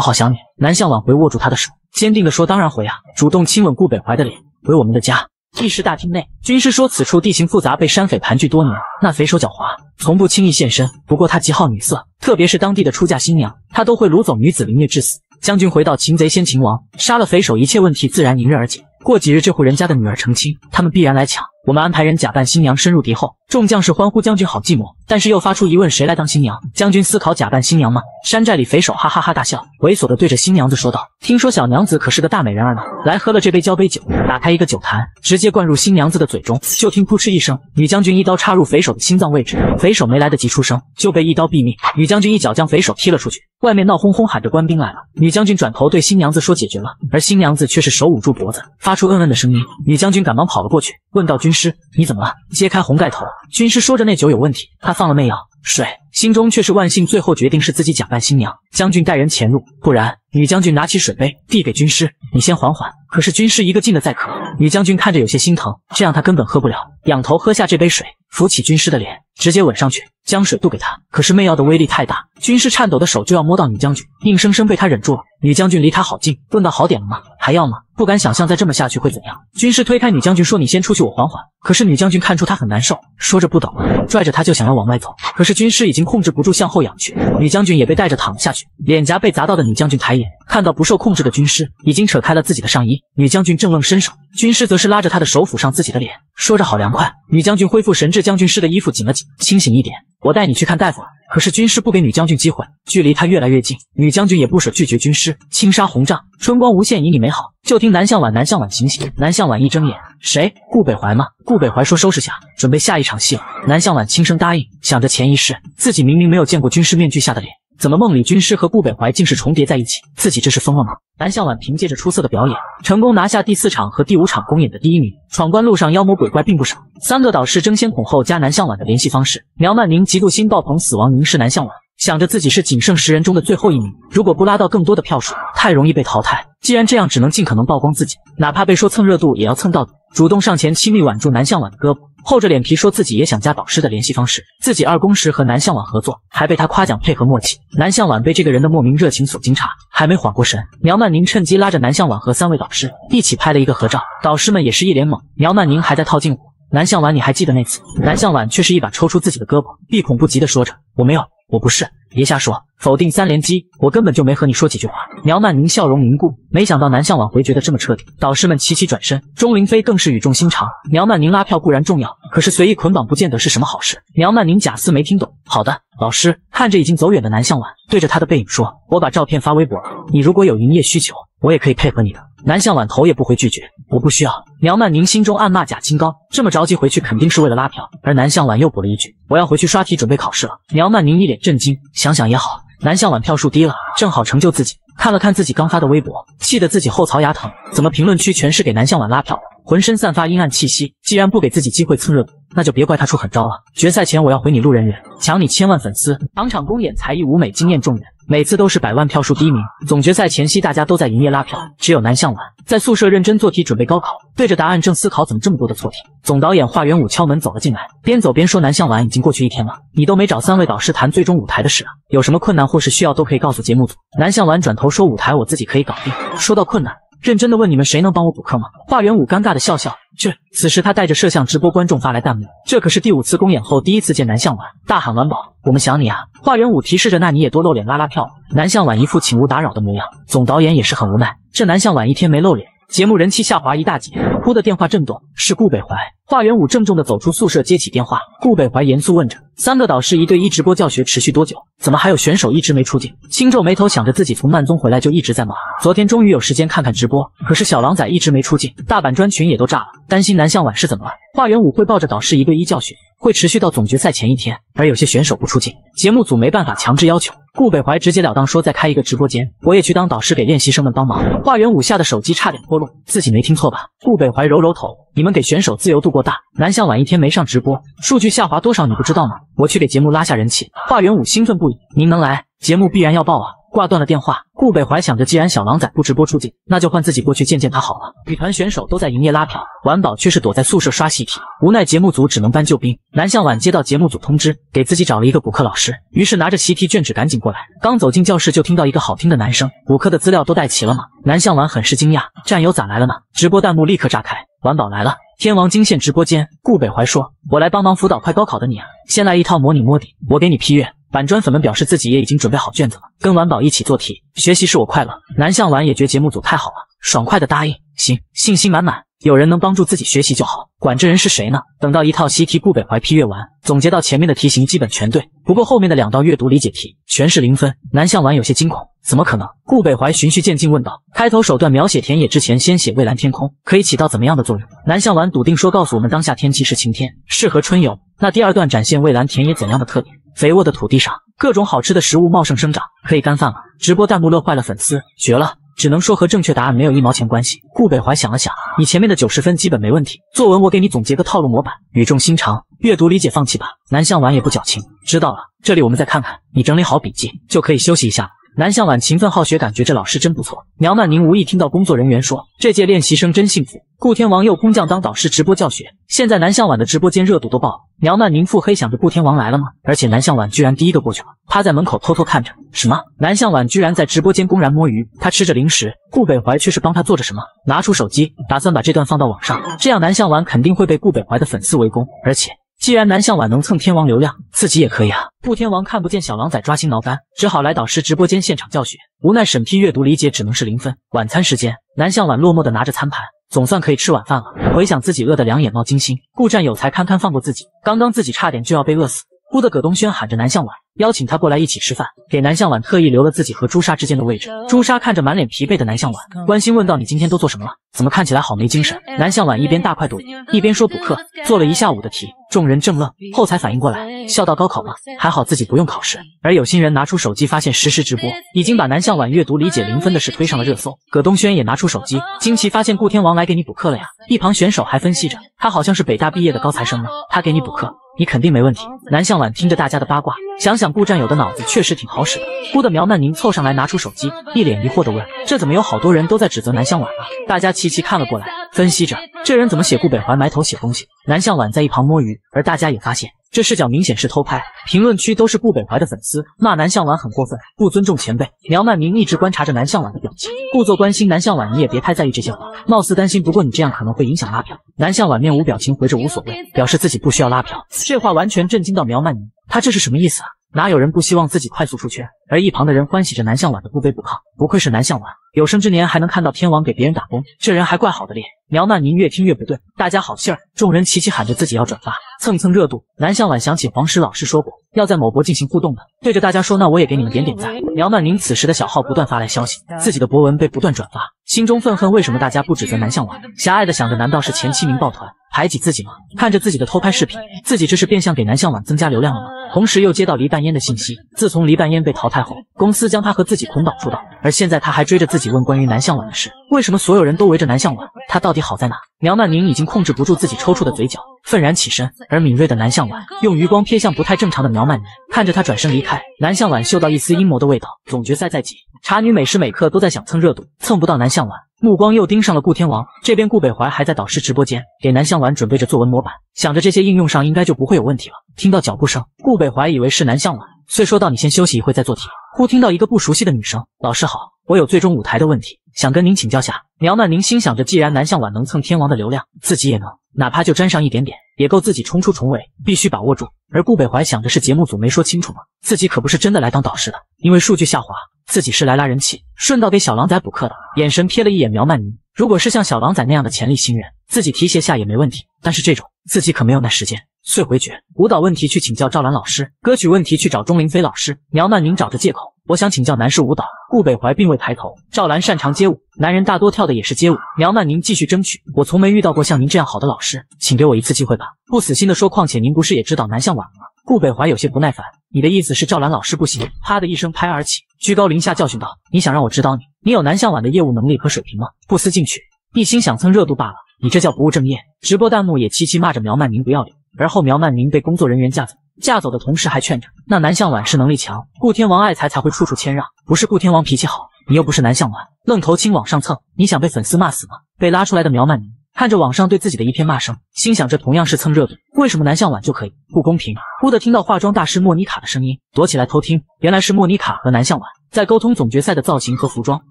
好想你。”南向晚回握住他的手，坚定地说：“当然回啊！”主动亲吻顾北怀的脸，回我们的家。议事大厅内，军师说此处地形复杂，被山匪盘踞多年。那匪首狡猾，从不轻易现身。不过他极好女色，特别是当地的出嫁新娘，他都会掳走女子凌虐致死。将军回到擒贼先擒王，杀了匪首，一切问题自然迎刃而解。过几日，这户人家的女儿成亲，他们必然来抢。我们安排人假扮新娘深入敌后，众将士欢呼将军好寂寞，但是又发出疑问：谁来当新娘？将军思考假扮新娘吗？山寨里匪首哈哈哈大笑，猥琐的对着新娘子说道：“听说小娘子可是个大美人儿呢，来喝了这杯交杯酒。”打开一个酒坛，直接灌入新娘子的嘴中，就听噗嗤一声，女将军一刀插入匪首的心脏位置，匪首没来得及出声，就被一刀毙命。女将军一脚将匪首踢了出去，外面闹哄哄喊着官兵来了。女将军转头对新娘子说解决了，而新娘子却是手捂住脖子，发出嗯嗯的声音。女将军赶忙跑了过去，问道：“军军师，你怎么了？”揭开红盖头，军师说着那酒有问题，他放了媚药水，心中却是万幸。最后决定是自己假扮新娘，将军带人潜入，不然。女将军拿起水杯递给军师，你先缓缓。可是军师一个劲的在渴，女将军看着有些心疼，这样他根本喝不了，仰头喝下这杯水，扶起军师的脸，直接吻上去，将水渡给他。可是媚药的威力太大，军师颤抖的手就要摸到女将军，硬生生被他忍住了。女将军离他好近，问道：“好点了吗？还要吗？”不敢想象再这么下去会怎样。军师推开女将军说：“你先出去，我缓缓。”可是女将军看出他很难受，说着不懂了，拽着他就想要往外走。可是军师已经控制不住向后仰去，女将军也被带着躺了下去，脸颊被砸到的女将军抬眼。看到不受控制的军师，已经扯开了自己的上衣。女将军正愣伸手，军师则是拉着她的手抚上自己的脸，说着好凉快。女将军恢复神智，将军师的衣服紧了紧，清醒一点，我带你去看大夫。可是军师不给女将军机会，距离他越来越近，女将军也不舍拒绝军师。轻纱红帐，春光无限，旖旎美好。就听南向晚，南向晚醒醒。南向晚一睁眼，谁？顾北怀吗？顾北怀说收拾下，准备下一场戏了。南向晚轻声答应，想着前一世自己明明没有见过军师面具下的脸。怎么梦里军师和顾北怀竟是重叠在一起？自己这是疯了吗？南向晚凭借着出色的表演，成功拿下第四场和第五场公演的第一名。闯关路上妖魔鬼怪并不少，三个导师争先恐后加南向晚的联系方式。苗曼宁嫉妒心爆棚，死亡凝视南向晚，想着自己是仅剩十人中的最后一名，如果不拉到更多的票数，太容易被淘汰。既然这样，只能尽可能曝光自己，哪怕被说蹭热度，也要蹭到底。主动上前亲密挽住南向晚的胳膊，厚着脸皮说自己也想加导师的联系方式。自己二公时和南向晚合作，还被他夸奖配合默契。南向晚被这个人的莫名热情所惊诧，还没缓过神，苗曼宁趁机拉着南向晚和三位导师一起拍了一个合照。导师们也是一脸懵。苗曼宁还在套近乎，南向晚你还记得那次？南向晚却是一把抽出自己的胳膊，避恐不及的说着：“我没有，我不是。”别瞎说，否定三连击！我根本就没和你说几句话。苗曼宁笑容凝固，没想到南向晚回绝的这么彻底。导师们齐齐转身，钟灵飞更是语重心长。苗曼宁拉票固然重要，可是随意捆绑不见得是什么好事。苗曼宁假似没听懂。好的，老师。看着已经走远的南向晚，对着他的背影说：“我把照片发微博了，你如果有营业需求，我也可以配合你的。”南向晚头也不回拒绝：“我不需要。”苗曼宁心中暗骂贾清高，这么着急回去肯定是为了拉票。而南向晚又补了一句：“我要回去刷题准备考试了。”苗曼宁一脸震惊。想想也好，南向晚票数低了，正好成就自己。看了看自己刚发的微博，气得自己后槽牙疼。怎么评论区全是给南向晚拉票的？浑身散发阴暗气息。既然不给自己机会蹭热度，那就别怪他出狠招了。决赛前我要毁你路人缘，抢你千万粉丝。场场公演才艺舞美惊艳众人。每次都是百万票数第一名。总决赛前夕，大家都在营业拉票，只有南向晚在宿舍认真做题，准备高考。对着答案正思考怎么这么多的错题。总导演华元武敲门走了进来，边走边说：“南向晚已经过去一天了，你都没找三位导师谈最终舞台的事啊？有什么困难或是需要都可以告诉节目组。”南向晚转头说：“舞台我自己可以搞定。”说到困难。认真的问你们谁能帮我补课吗？华元武尴尬的笑笑。这此时他带着摄像直播，观众发来弹幕。这可是第五次公演后第一次见南向晚，大喊晚宝，我们想你啊！华元武提示着，那你也多露脸拉拉票。南向晚一副请勿打扰的模样，总导演也是很无奈。这南向晚一天没露脸。节目人气下滑一大截，呼的电话震动，是顾北怀。华元武郑重地走出宿舍，接起电话。顾北怀严肃问着：“三个导师一对一直播教学持续多久？怎么还有选手一直没出镜？”轻皱眉头，想着自己从曼综回来就一直在忙，昨天终于有时间看看直播。可是小狼崽一直没出镜，大阪专群也都炸了，担心南向晚是怎么了？华元武汇报着导师一对一教学会持续到总决赛前一天，而有些选手不出镜，节目组没办法强制要求。顾北怀直截了当说：“再开一个直播间，我也去当导师，给练习生们帮忙。”华元武吓得手机差点脱落，自己没听错吧？顾北怀揉揉头：“你们给选手自由度过大，南向晚一天没上直播，数据下滑多少你不知道吗？我去给节目拉下人气。”华元武兴奋不已：“您能来，节目必然要爆啊！”挂断了电话，顾北怀想着，既然小狼崽不直播出镜，那就换自己过去见见他好了。女团选手都在营业拉票，晚宝却是躲在宿舍刷习题，无奈节目组只能搬救兵。南向晚接到节目组通知，给自己找了一个补课老师，于是拿着习题卷纸赶紧过来。刚走进教室，就听到一个好听的男声：“补课的资料都带齐了吗？”南向晚很是惊讶，战友咋来了呢？直播弹幕立刻炸开。晚宝来了。天王惊现直播间，顾北怀说：“我来帮忙辅导快高考的你啊，先来一套模拟摸底，我给你批阅。”板砖粉们表示自己也已经准备好卷子了，跟晚宝一起做题，学习使我快乐。南向晚也觉节目组太好了，爽快的答应，行，信心满满。有人能帮助自己学习就好，管这人是谁呢？等到一套习题顾北怀批阅完，总结到前面的题型基本全对，不过后面的两道阅读理解题全是零分。南向晚有些惊恐，怎么可能？顾北怀循序渐进问道。开头手段描写田野之前，先写蔚蓝天空，可以起到怎么样的作用？南向晚笃定说，告诉我们当下天气是晴天，适合春游。那第二段展现蔚蓝田野怎样的特点？肥沃的土地上，各种好吃的食物茂盛生长，可以干饭了。直播弹幕乐坏了粉丝，绝了。只能说和正确答案没有一毛钱关系。顾北怀想了想，你前面的九十分基本没问题，作文我给你总结个套路模板，语重心长，阅读理解放弃吧。南向晚也不矫情，知道了。这里我们再看看，你整理好笔记就可以休息一下了。南向晚勤奋好学，感觉这老师真不错。苗曼宁无意听到工作人员说，这届练习生真幸福。顾天王又空降当导师直播教学，现在南向晚的直播间热度都爆了。苗曼宁腹黑想着顾天王来了吗？而且南向晚居然第一个过去了，趴在门口偷偷看着。什么？南向晚居然在直播间公然摸鱼？他吃着零食，顾北怀却是帮他做着什么？拿出手机，打算把这段放到网上，这样南向晚肯定会被顾北怀的粉丝围攻，而且。既然南向晚能蹭天王流量，自己也可以啊！顾天王看不见小狼崽抓心挠肝，只好来导师直播间现场教学。无奈审批阅读理解只能是零分。晚餐时间，南向晚落寞的拿着餐盘，总算可以吃晚饭了。回想自己饿得两眼冒金星，顾战友才堪堪放过自己。刚刚自己差点就要被饿死。哭的葛东轩喊着南向晚，邀请他过来一起吃饭，给南向晚特意留了自己和朱砂之间的位置。朱砂看着满脸疲惫的南向晚，关心问道：“你今天都做什么了？怎么看起来好没精神？”南向晚一边大快朵颐，一边说：“补课，做了一下午的题。”众人正愣，后才反应过来，笑道：“高考吗？还好自己不用考试。”而有心人拿出手机，发现实时直播已经把南向晚阅读理解零分的事推上了热搜。葛东轩也拿出手机，惊奇发现顾天王来给你补课了呀！一旁选手还分析着，他好像是北大毕业的高材生呢，他给你补课。你肯定没问题。南向晚听着大家的八卦，想想顾战友的脑子确实挺好使的。忽的苗曼宁凑上来拿出手机，一脸疑惑地问：“这怎么有好多人都在指责南向晚啊？”大家齐齐看了过来，分析着这人怎么写顾北怀埋头写东西。南向晚在一旁摸鱼，而大家也发现。这视角明显是偷拍，评论区都是顾北怀的粉丝，骂南向晚很过分，不尊重前辈。苗曼宁一直观察着南向晚的表情，故作关心南向晚，你也别太在意这些话，貌似担心，不过你这样可能会影响拉票。南向晚面无表情，回着无所谓，表示自己不需要拉票。这话完全震惊到苗曼宁，他这是什么意思啊？哪有人不希望自己快速出圈？而一旁的人欢喜着南向晚的不卑不亢，不愧是南向晚，有生之年还能看到天王给别人打工，这人还怪好的咧。苗曼宁越听越不对，大家好信儿，众人齐齐喊着自己要转发，蹭蹭热度。南向晚想起黄石老师说过要在某博进行互动的，对着大家说：“那我也给你们点点赞。”苗曼宁此时的小号不断发来消息，自己的博文被不断转发，心中愤恨，为什么大家不指责南向晚？狭隘的想着，难道是前七名抱团排挤自己吗？看着自己的偷拍视频，自己这是变相给南向晚增加流量了吗？同时又接到黎半烟的信息，自从黎半烟被淘汰后，公司将他和自己捆绑出道，而现在他还追着自己问关于南向晚的事。为什么所有人都围着南向晚？他到底好在哪？苗曼宁已经控制不住自己抽搐的嘴角，愤然起身，而敏锐的南向晚用余光瞥向不太正常的苗苗曼宁，看着他转身离开。南向晚嗅到一丝阴谋的味道，总决赛在即，茶女每时每刻都在想蹭热度，蹭不到南向晚。目光又盯上了顾天王这边，顾北怀还在导师直播间给南向晚准备着作文模板，想着这些应用上应该就不会有问题了。听到脚步声，顾北怀以为是南向晚，遂说道：“你先休息一会再做题。”忽听到一个不熟悉的女声：“老师好，我有最终舞台的问题，想跟您请教下。”苗曼宁心想着，既然南向晚能蹭天王的流量，自己也能，哪怕就沾上一点点，也够自己冲出重围，必须把握住。而顾北怀想着，是节目组没说清楚吗？自己可不是真的来当导师的，因为数据下滑。自己是来拉人气，顺道给小狼崽补课的。眼神瞥了一眼苗曼妮，如果是像小狼崽那样的潜力新人，自己提携下也没问题。但是这种，自己可没有那时间。遂回绝。舞蹈问题去请教赵兰老师，歌曲问题去找钟林飞老师。苗曼宁找着借口，我想请教男士舞蹈。顾北怀并未抬头。赵兰擅长街舞，男人大多跳的也是街舞。苗曼宁继续争取，我从没遇到过像您这样好的老师，请给我一次机会吧。不死心的说，况且您不是也知道南向晚吗？顾北怀有些不耐烦，你的意思是赵兰老师不行？啪的一声拍而起，居高临下教训道：“你想让我指导你？你有南向晚的业务能力和水平吗？不思进取，一心想蹭热度罢了。你这叫不务正业。”直播弹幕也齐齐骂着苗曼宁不要脸。而后苗曼宁被工作人员架走，架走的同时还劝着：“那南向晚是能力强，顾天王爱才才会处处谦让，不是顾天王脾气好，你又不是南向晚，愣头青往上蹭，你想被粉丝骂死吗？”被拉出来的苗曼宁。看着网上对自己的一片骂声，心想这同样是蹭热度，为什么南向晚就可以？不公平！忽的听到化妆大师莫妮卡的声音，躲起来偷听，原来是莫妮卡和南向晚在沟通总决赛的造型和服装。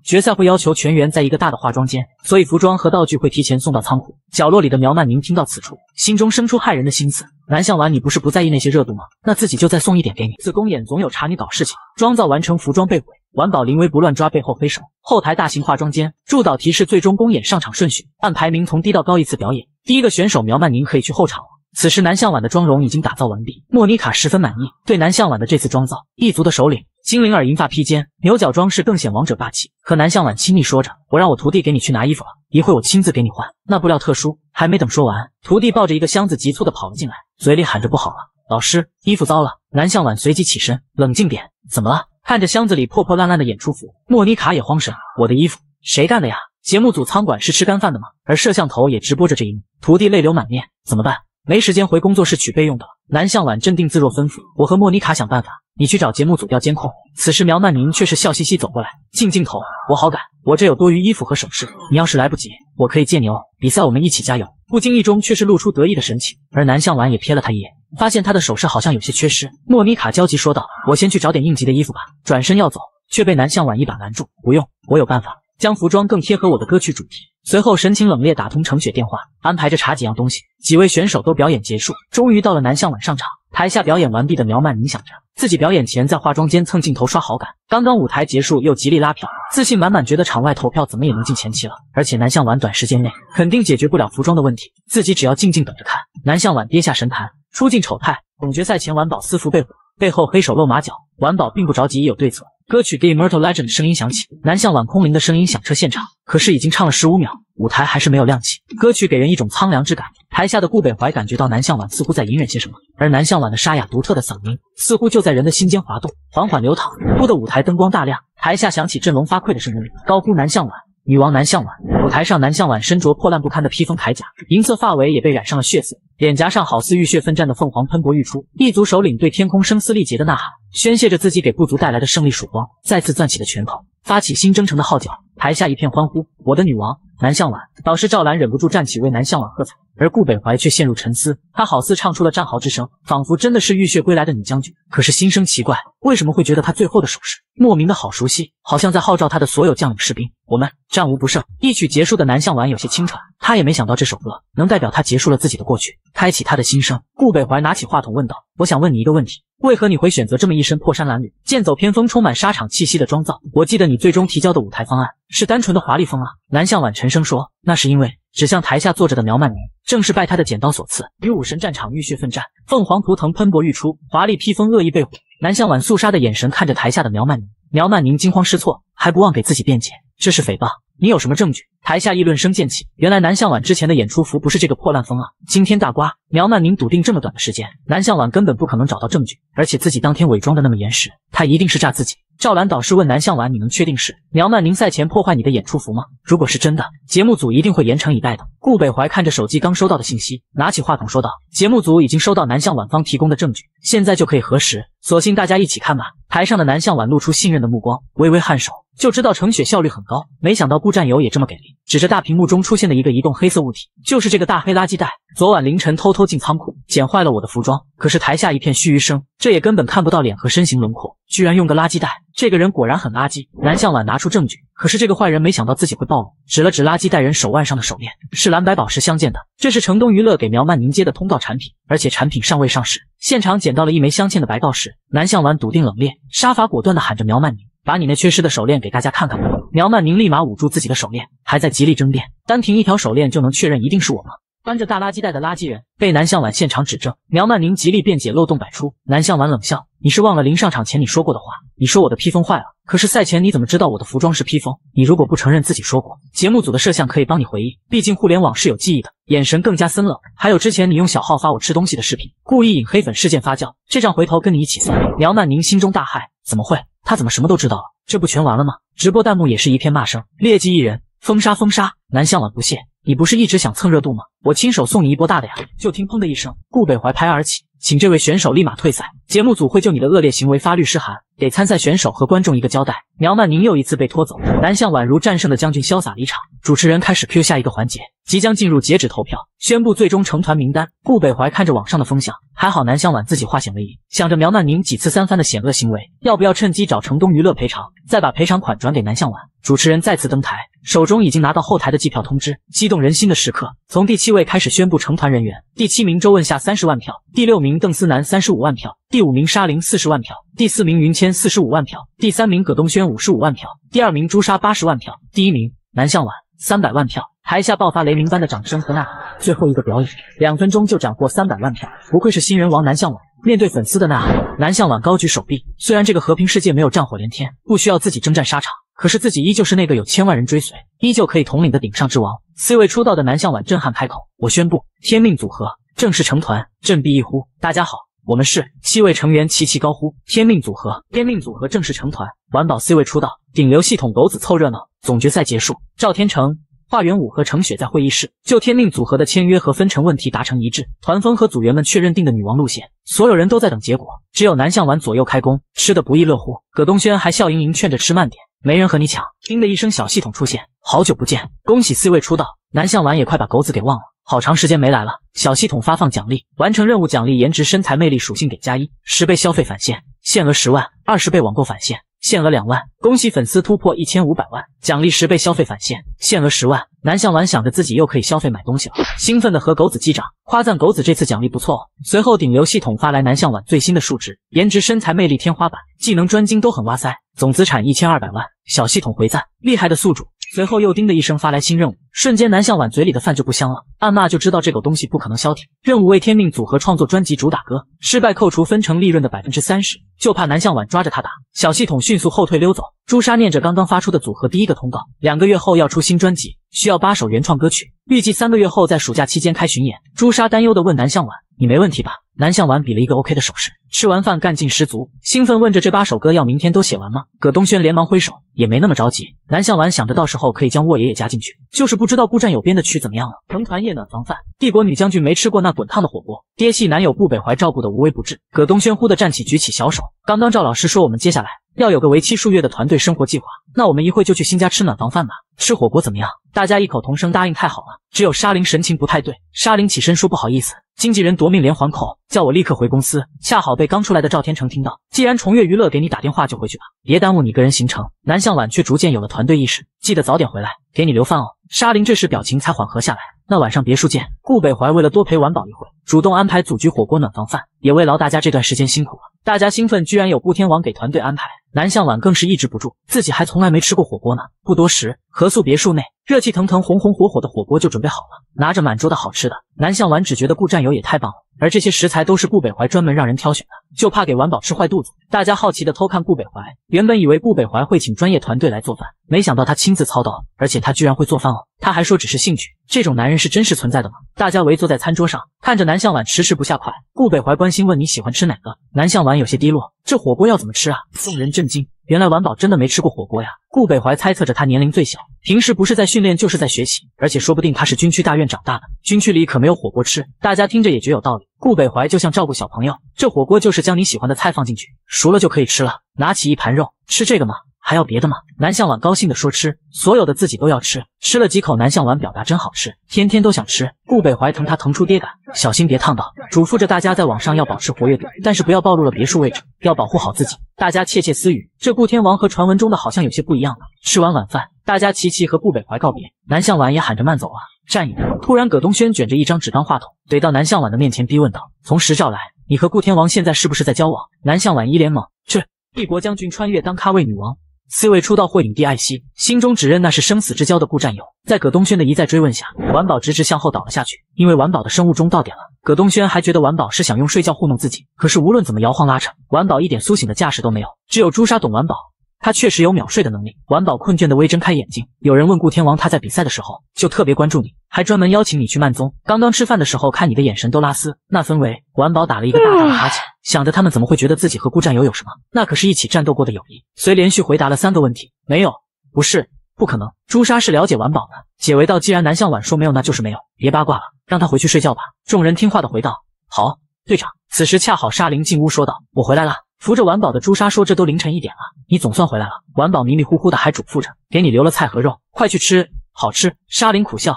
决赛会要求全员在一个大的化妆间，所以服装和道具会提前送到仓库。角落里的苗曼宁听到此处，心中生出骇人的心思：南向晚，你不是不在意那些热度吗？那自己就再送一点给你。次公演总有查你搞事情，妆造完成，服装被毁。晚宝临危不乱抓背后黑手。后台大型化妆间助导提示最终公演上场顺序，按排名从低到高依次表演。第一个选手苗曼宁可以去后场了。此时南向晚的妆容已经打造完毕，莫妮卡十分满意，对南向晚的这次妆造，一族的首领精灵耳银发披肩，牛角装饰更显王者霸气。和南向晚亲昵说着：“我让我徒弟给你去拿衣服了，一会我亲自给你换。那布料特殊。”还没等说完，徒弟抱着一个箱子急促的跑了进来，嘴里喊着：“不好了，老师，衣服糟了。”南向晚随即起身，冷静点，怎么了？看着箱子里破破烂烂的演出服，莫妮卡也慌神。我的衣服谁干的呀？节目组仓管是吃干饭的吗？而摄像头也直播着这一幕，徒弟泪流满面，怎么办？没时间回工作室取备用的。南向晚镇定自若吩咐：“我和莫妮卡想办法，你去找节目组调监控。”此时苗曼宁却是笑嘻嘻走过来，进镜头：“我好赶，我这有多余衣服和首饰，你要是来不及，我可以借你哦。比赛我们一起加油。”不经意中却是露出得意的神情，而南向晚也瞥了他一眼。发现他的首饰好像有些缺失，莫妮卡焦急说道：“我先去找点应急的衣服吧。”转身要走，却被南向晚一把拦住：“不用，我有办法，将服装更贴合我的歌曲主题。”随后神情冷冽打通程雪电话，安排着查几样东西。几位选手都表演结束，终于到了南向晚上场。台下表演完毕的苗曼宁想着自己表演前在化妆间蹭镜头刷好感，刚刚舞台结束又极力拉票，自信满满，觉得场外投票怎么也能进前期了。而且南向晚短时间内肯定解决不了服装的问题，自己只要静静等着看。南向晚跌下神坛。出尽丑态，总决赛前晚宝私服被毁，背后黑手露马脚，晚宝并不着急，也有对策。歌曲《The Immortal Legend》的声音响起，南向晚空灵的声音响彻现场。可是已经唱了十五秒，舞台还是没有亮起。歌曲给人一种苍凉之感。台下的顾北怀感觉到南向晚似乎在隐忍些什么，而南向晚的沙哑独特的嗓音似乎就在人的心间滑动，缓缓流淌。忽的舞台灯光大亮，台下响起振聋发聩的声音，高呼南向晚。女王南向晚，舞台上南向晚身着破烂不堪的披风铠甲，银色发尾也被染上了血色，脸颊上好似浴血奋战的凤凰喷薄欲出。一族首领对天空声嘶力竭的呐喊，宣泄着自己给部族带来的胜利曙光，再次攥起了拳头，发起新征程的号角。台下一片欢呼，我的女王南向晚。导师赵兰忍不住站起为南向晚喝彩，而顾北怀却陷入沉思，他好似唱出了战壕之声，仿佛真的是浴血归来的女将军。可是心生奇怪，为什么会觉得他最后的手势莫名的好熟悉，好像在号召他的所有将领士兵，我们战无不胜。一曲结束的南向晚有些轻喘，他也没想到这首歌能代表他结束了自己的过去，开启他的心声。顾北怀拿起话筒问道：“我想问你一个问题。”为何你会选择这么一身破衫褴褛、剑走偏锋、充满沙场气息的妆造？我记得你最终提交的舞台方案是单纯的华丽风啊。南向晚沉声说：“那是因为指向台下坐着的苗曼宁，正是拜他的剪刀所赐。与武神战场浴血奋战，凤凰图腾喷薄欲出，华丽披风恶意被毁。”南向晚肃杀的眼神看着台下的苗曼宁，苗曼宁惊慌失措，还不忘给自己辩解：“这是诽谤，你有什么证据？”台下议论声渐起，原来南向晚之前的演出服不是这个破烂风啊！惊天大瓜！苗曼宁笃定这么短的时间，南向晚根本不可能找到证据，而且自己当天伪装的那么严实，他一定是诈自己。赵兰导师问南向晚：“你能确定是苗曼宁赛前破坏你的演出服吗？如果是真的，节目组一定会严惩以待的。”顾北怀看着手机刚收到的信息，拿起话筒说道：“节目组已经收到南向晚方提供的证据，现在就可以核实，索性大家一起看吧。”台上的南向晚露出信任的目光，微微颔首。就知道程雪效率很高，没想到顾战友也这么给力。指着大屏幕中出现的一个移动黑色物体，就是这个大黑垃圾袋。昨晚凌晨偷偷进仓库，剪坏了我的服装。可是台下一片嘘嘘声，这也根本看不到脸和身形轮廓，居然用个垃圾袋。这个人果然很垃圾。南向晚拿出证据，可是这个坏人没想到自己会暴露，指了指垃圾袋人手腕上的手链，是蓝白宝石相间的。这是城东娱乐给苗曼宁接的通告产品，而且产品尚未上市。现场捡到了一枚镶嵌的白锆石。南向晚笃定冷冽，杀伐果断地喊着苗曼宁。把你那缺失的手链给大家看看吧。苗曼宁立马捂住自己的手链，还在极力争辩，单凭一条手链就能确认一定是我吗？搬着大垃圾袋的垃圾人被南向晚现场指证，苗曼宁极力辩解，漏洞百出。南向晚冷笑：“你是忘了临上场前你说过的话？你说我的披风坏了，可是赛前你怎么知道我的服装是披风？你如果不承认自己说过，节目组的摄像可以帮你回忆，毕竟互联网是有记忆的。”眼神更加森冷。还有之前你用小号发我吃东西的视频，故意引黑粉事件发酵，这账回头跟你一起算。苗曼宁心中大骇，怎么会？他怎么什么都知道了？这不全完了吗？直播弹幕也是一片骂声，劣迹艺人，封杀封杀！南向晚不屑，你不是一直想蹭热度吗？我亲手送你一波大的呀！就听砰的一声，顾北怀拍而起，请这位选手立马退赛，节目组会就你的恶劣行为发律师函，给参赛选手和观众一个交代。苗曼宁又一次被拖走，南向宛如战胜的将军潇洒离场。主持人开始 Q 下一个环节，即将进入截止投票，宣布最终成团名单。顾北怀看着网上的风向，还好南向晚自己化险为夷，想着苗曼宁几次三番的险恶行为，要不要趁机找城东娱乐赔偿，再把赔偿款转给南向晚。主持人再次登台，手中已经拿到后台的计票通知，激动人心的时刻，从第七位开始宣布成团人员。第七名周问夏三十万票，第六名邓思南三十五万票，第五名沙玲四十万票，第四名云谦四十五万票，第三名葛东轩五十五万票，第二名朱砂八十万票，第一名南向晚。三百万票，台下爆发雷鸣般的掌声和呐喊。最后一个表演，两分钟就斩获三百万票，不愧是新人王南向晚。面对粉丝的呐喊，南向晚高举手臂。虽然这个和平世界没有战火连天，不需要自己征战沙场，可是自己依旧是那个有千万人追随，依旧可以统领的顶上之王。C 位出道的南向晚震撼开口：“我宣布，天命组合正式成团。”振臂一呼：“大家好，我们是七位成员。”齐齐高呼：“天命组合，天命组合正式成团。”晚宝 C 位出道，顶流系统狗子凑热闹。总决赛结束，赵天成、华元武和程雪在会议室就天命组合的签约和分成问题达成一致。团风和组员们确认定的女王路线，所有人都在等结果。只有南向晚左右开工，吃的不亦乐乎。葛东轩还笑盈盈劝着吃慢点，没人和你抢。叮的一声，小系统出现，好久不见，恭喜 C 位出道。南向晚也快把狗子给忘了，好长时间没来了。小系统发放奖励，完成任务奖励颜值、身材、魅力属性给加一，十倍消费返现，限额十万，二十倍网购返现。限额两万，恭喜粉丝突破一千五百万，奖励十倍消费返现，限额十万。南向晚想着自己又可以消费买东西了，兴奋的和狗子击掌，夸赞狗子这次奖励不错。随后顶流系统发来南向晚最新的数值，颜值、身材、魅力天花板，技能专精都很哇塞，总资产一千二百万。小系统回赞，厉害的宿主。随后又叮的一声发来新任务，瞬间南向晚嘴里的饭就不香了，暗骂就知道这狗东西不可能消停。任务为天命组合创作专辑主打歌，失败扣除分成利润的百分之三十，就怕南向晚抓着他打。小系统迅速后退溜走。朱砂念着刚刚发出的组合第一个通告，两个月后要出新专辑，需要八首原创歌曲，预计三个月后在暑假期间开巡演。朱砂担忧的问南向晚：“你没问题吧？”南向晚比了一个 OK 的手势。吃完饭干劲十足，兴奋问着：“这八首歌要明天都写完吗？”葛东轩连忙挥手：“也没那么着急。”南向晚想着到时候可以将沃爷也加进去，就是不知道顾战友编的曲怎么样了。成团夜暖房饭，帝国女将军没吃过那滚烫的火锅，爹系男友顾北怀照顾的无微不至。葛东轩忽地站起，举起小手：“刚刚赵老师说我们接下来要有个为期数月的团队生活计划，那我们一会就去新家吃暖房饭吧。吃火锅怎么样？”大家异口同声答应：“太好了。”只有沙林神情不太对，沙林起身说：“不好意思。”经纪人夺命连环扣，叫我立刻回公司。恰好被刚出来的赵天成听到，既然重月娱乐给你打电话，就回去吧，别耽误你个人行程。南向晚却逐渐有了团队意识，记得早点回来，给你留饭哦。沙林这时表情才缓和下来。那晚上别墅见。顾北怀为了多陪晚宝一会，主动安排组局火锅暖房饭，也慰劳大家这段时间辛苦了。大家兴奋，居然有顾天王给团队安排。南向晚更是抑制不住，自己还从来没吃过火锅呢。不多时，合宿别墅内，热气腾腾、红红火火的火锅就准备好了。拿着满桌的好吃的，南向晚只觉得顾战友也太棒了。而这些食材都是顾北怀专门让人挑选的，就怕给婉宝吃坏肚子。大家好奇的偷看顾北怀，原本以为顾北怀会请专业团队来做饭，没想到他亲自操刀，而且他居然会做饭哦。他还说只是兴趣，这种男人是真实存在的吗？大家围坐在餐桌上，看着南向晚迟迟不下筷。顾北怀关心问你喜欢吃哪个？南向晚有些低落，这火锅要怎么吃啊？众人震惊。原来婉宝真的没吃过火锅呀！顾北怀猜测着他年龄最小，平时不是在训练就是在学习，而且说不定他是军区大院长大的，军区里可没有火锅吃。大家听着也觉有道理。顾北怀就像照顾小朋友，这火锅就是将你喜欢的菜放进去，熟了就可以吃了。拿起一盘肉，吃这个吗？还要别的吗？南向晚高兴地说：“吃，所有的自己都要吃。”吃了几口，南向晚表达真好吃，天天都想吃。顾北怀疼他疼出爹感，小心别烫到，嘱咐着大家在网上要保持活跃度，但是不要暴露了别墅位置，要保护好自己。大家窃窃私语，这顾天王和传闻中的好像有些不一样了。吃完晚饭，大家齐齐和顾北怀告别，南向晚也喊着慢走啊，站一站。突然，葛东轩卷着一张纸当话筒怼到南向晚的面前，逼问道：“从实照来，你和顾天王现在是不是在交往？”南向晚一脸懵，这帝国将军穿越当咖位女王。C 位出道会影帝艾希，心中只认那是生死之交的顾战友。在葛东轩的一再追问下，晚宝直直向后倒了下去。因为晚宝的生物钟到点了，葛东轩还觉得晚宝是想用睡觉糊弄自己。可是无论怎么摇晃拉扯，晚宝一点苏醒的架势都没有。只有朱砂懂晚宝。他确实有秒睡的能力。晚宝困倦的微睁开眼睛。有人问顾天王，他在比赛的时候就特别关注你，还专门邀请你去慢宗。刚刚吃饭的时候看你的眼神都拉丝，那氛围。晚宝打了一个大大的哈欠，想着他们怎么会觉得自己和顾战友有什么？那可是一起战斗过的友谊。遂连续回答了三个问题：没有，不是，不可能。朱砂是了解晚宝的，解围道：既然南向晚说没有，那就是没有，别八卦了，让他回去睡觉吧。众人听话的回道：好，队长。此时恰好沙林进屋说道：我回来了。扶着晚宝的朱砂说：“这都凌晨一点了，你总算回来了。”晚宝迷迷糊糊的还嘱咐着：“给你留了菜和肉，快去吃。”好吃。沙林苦笑，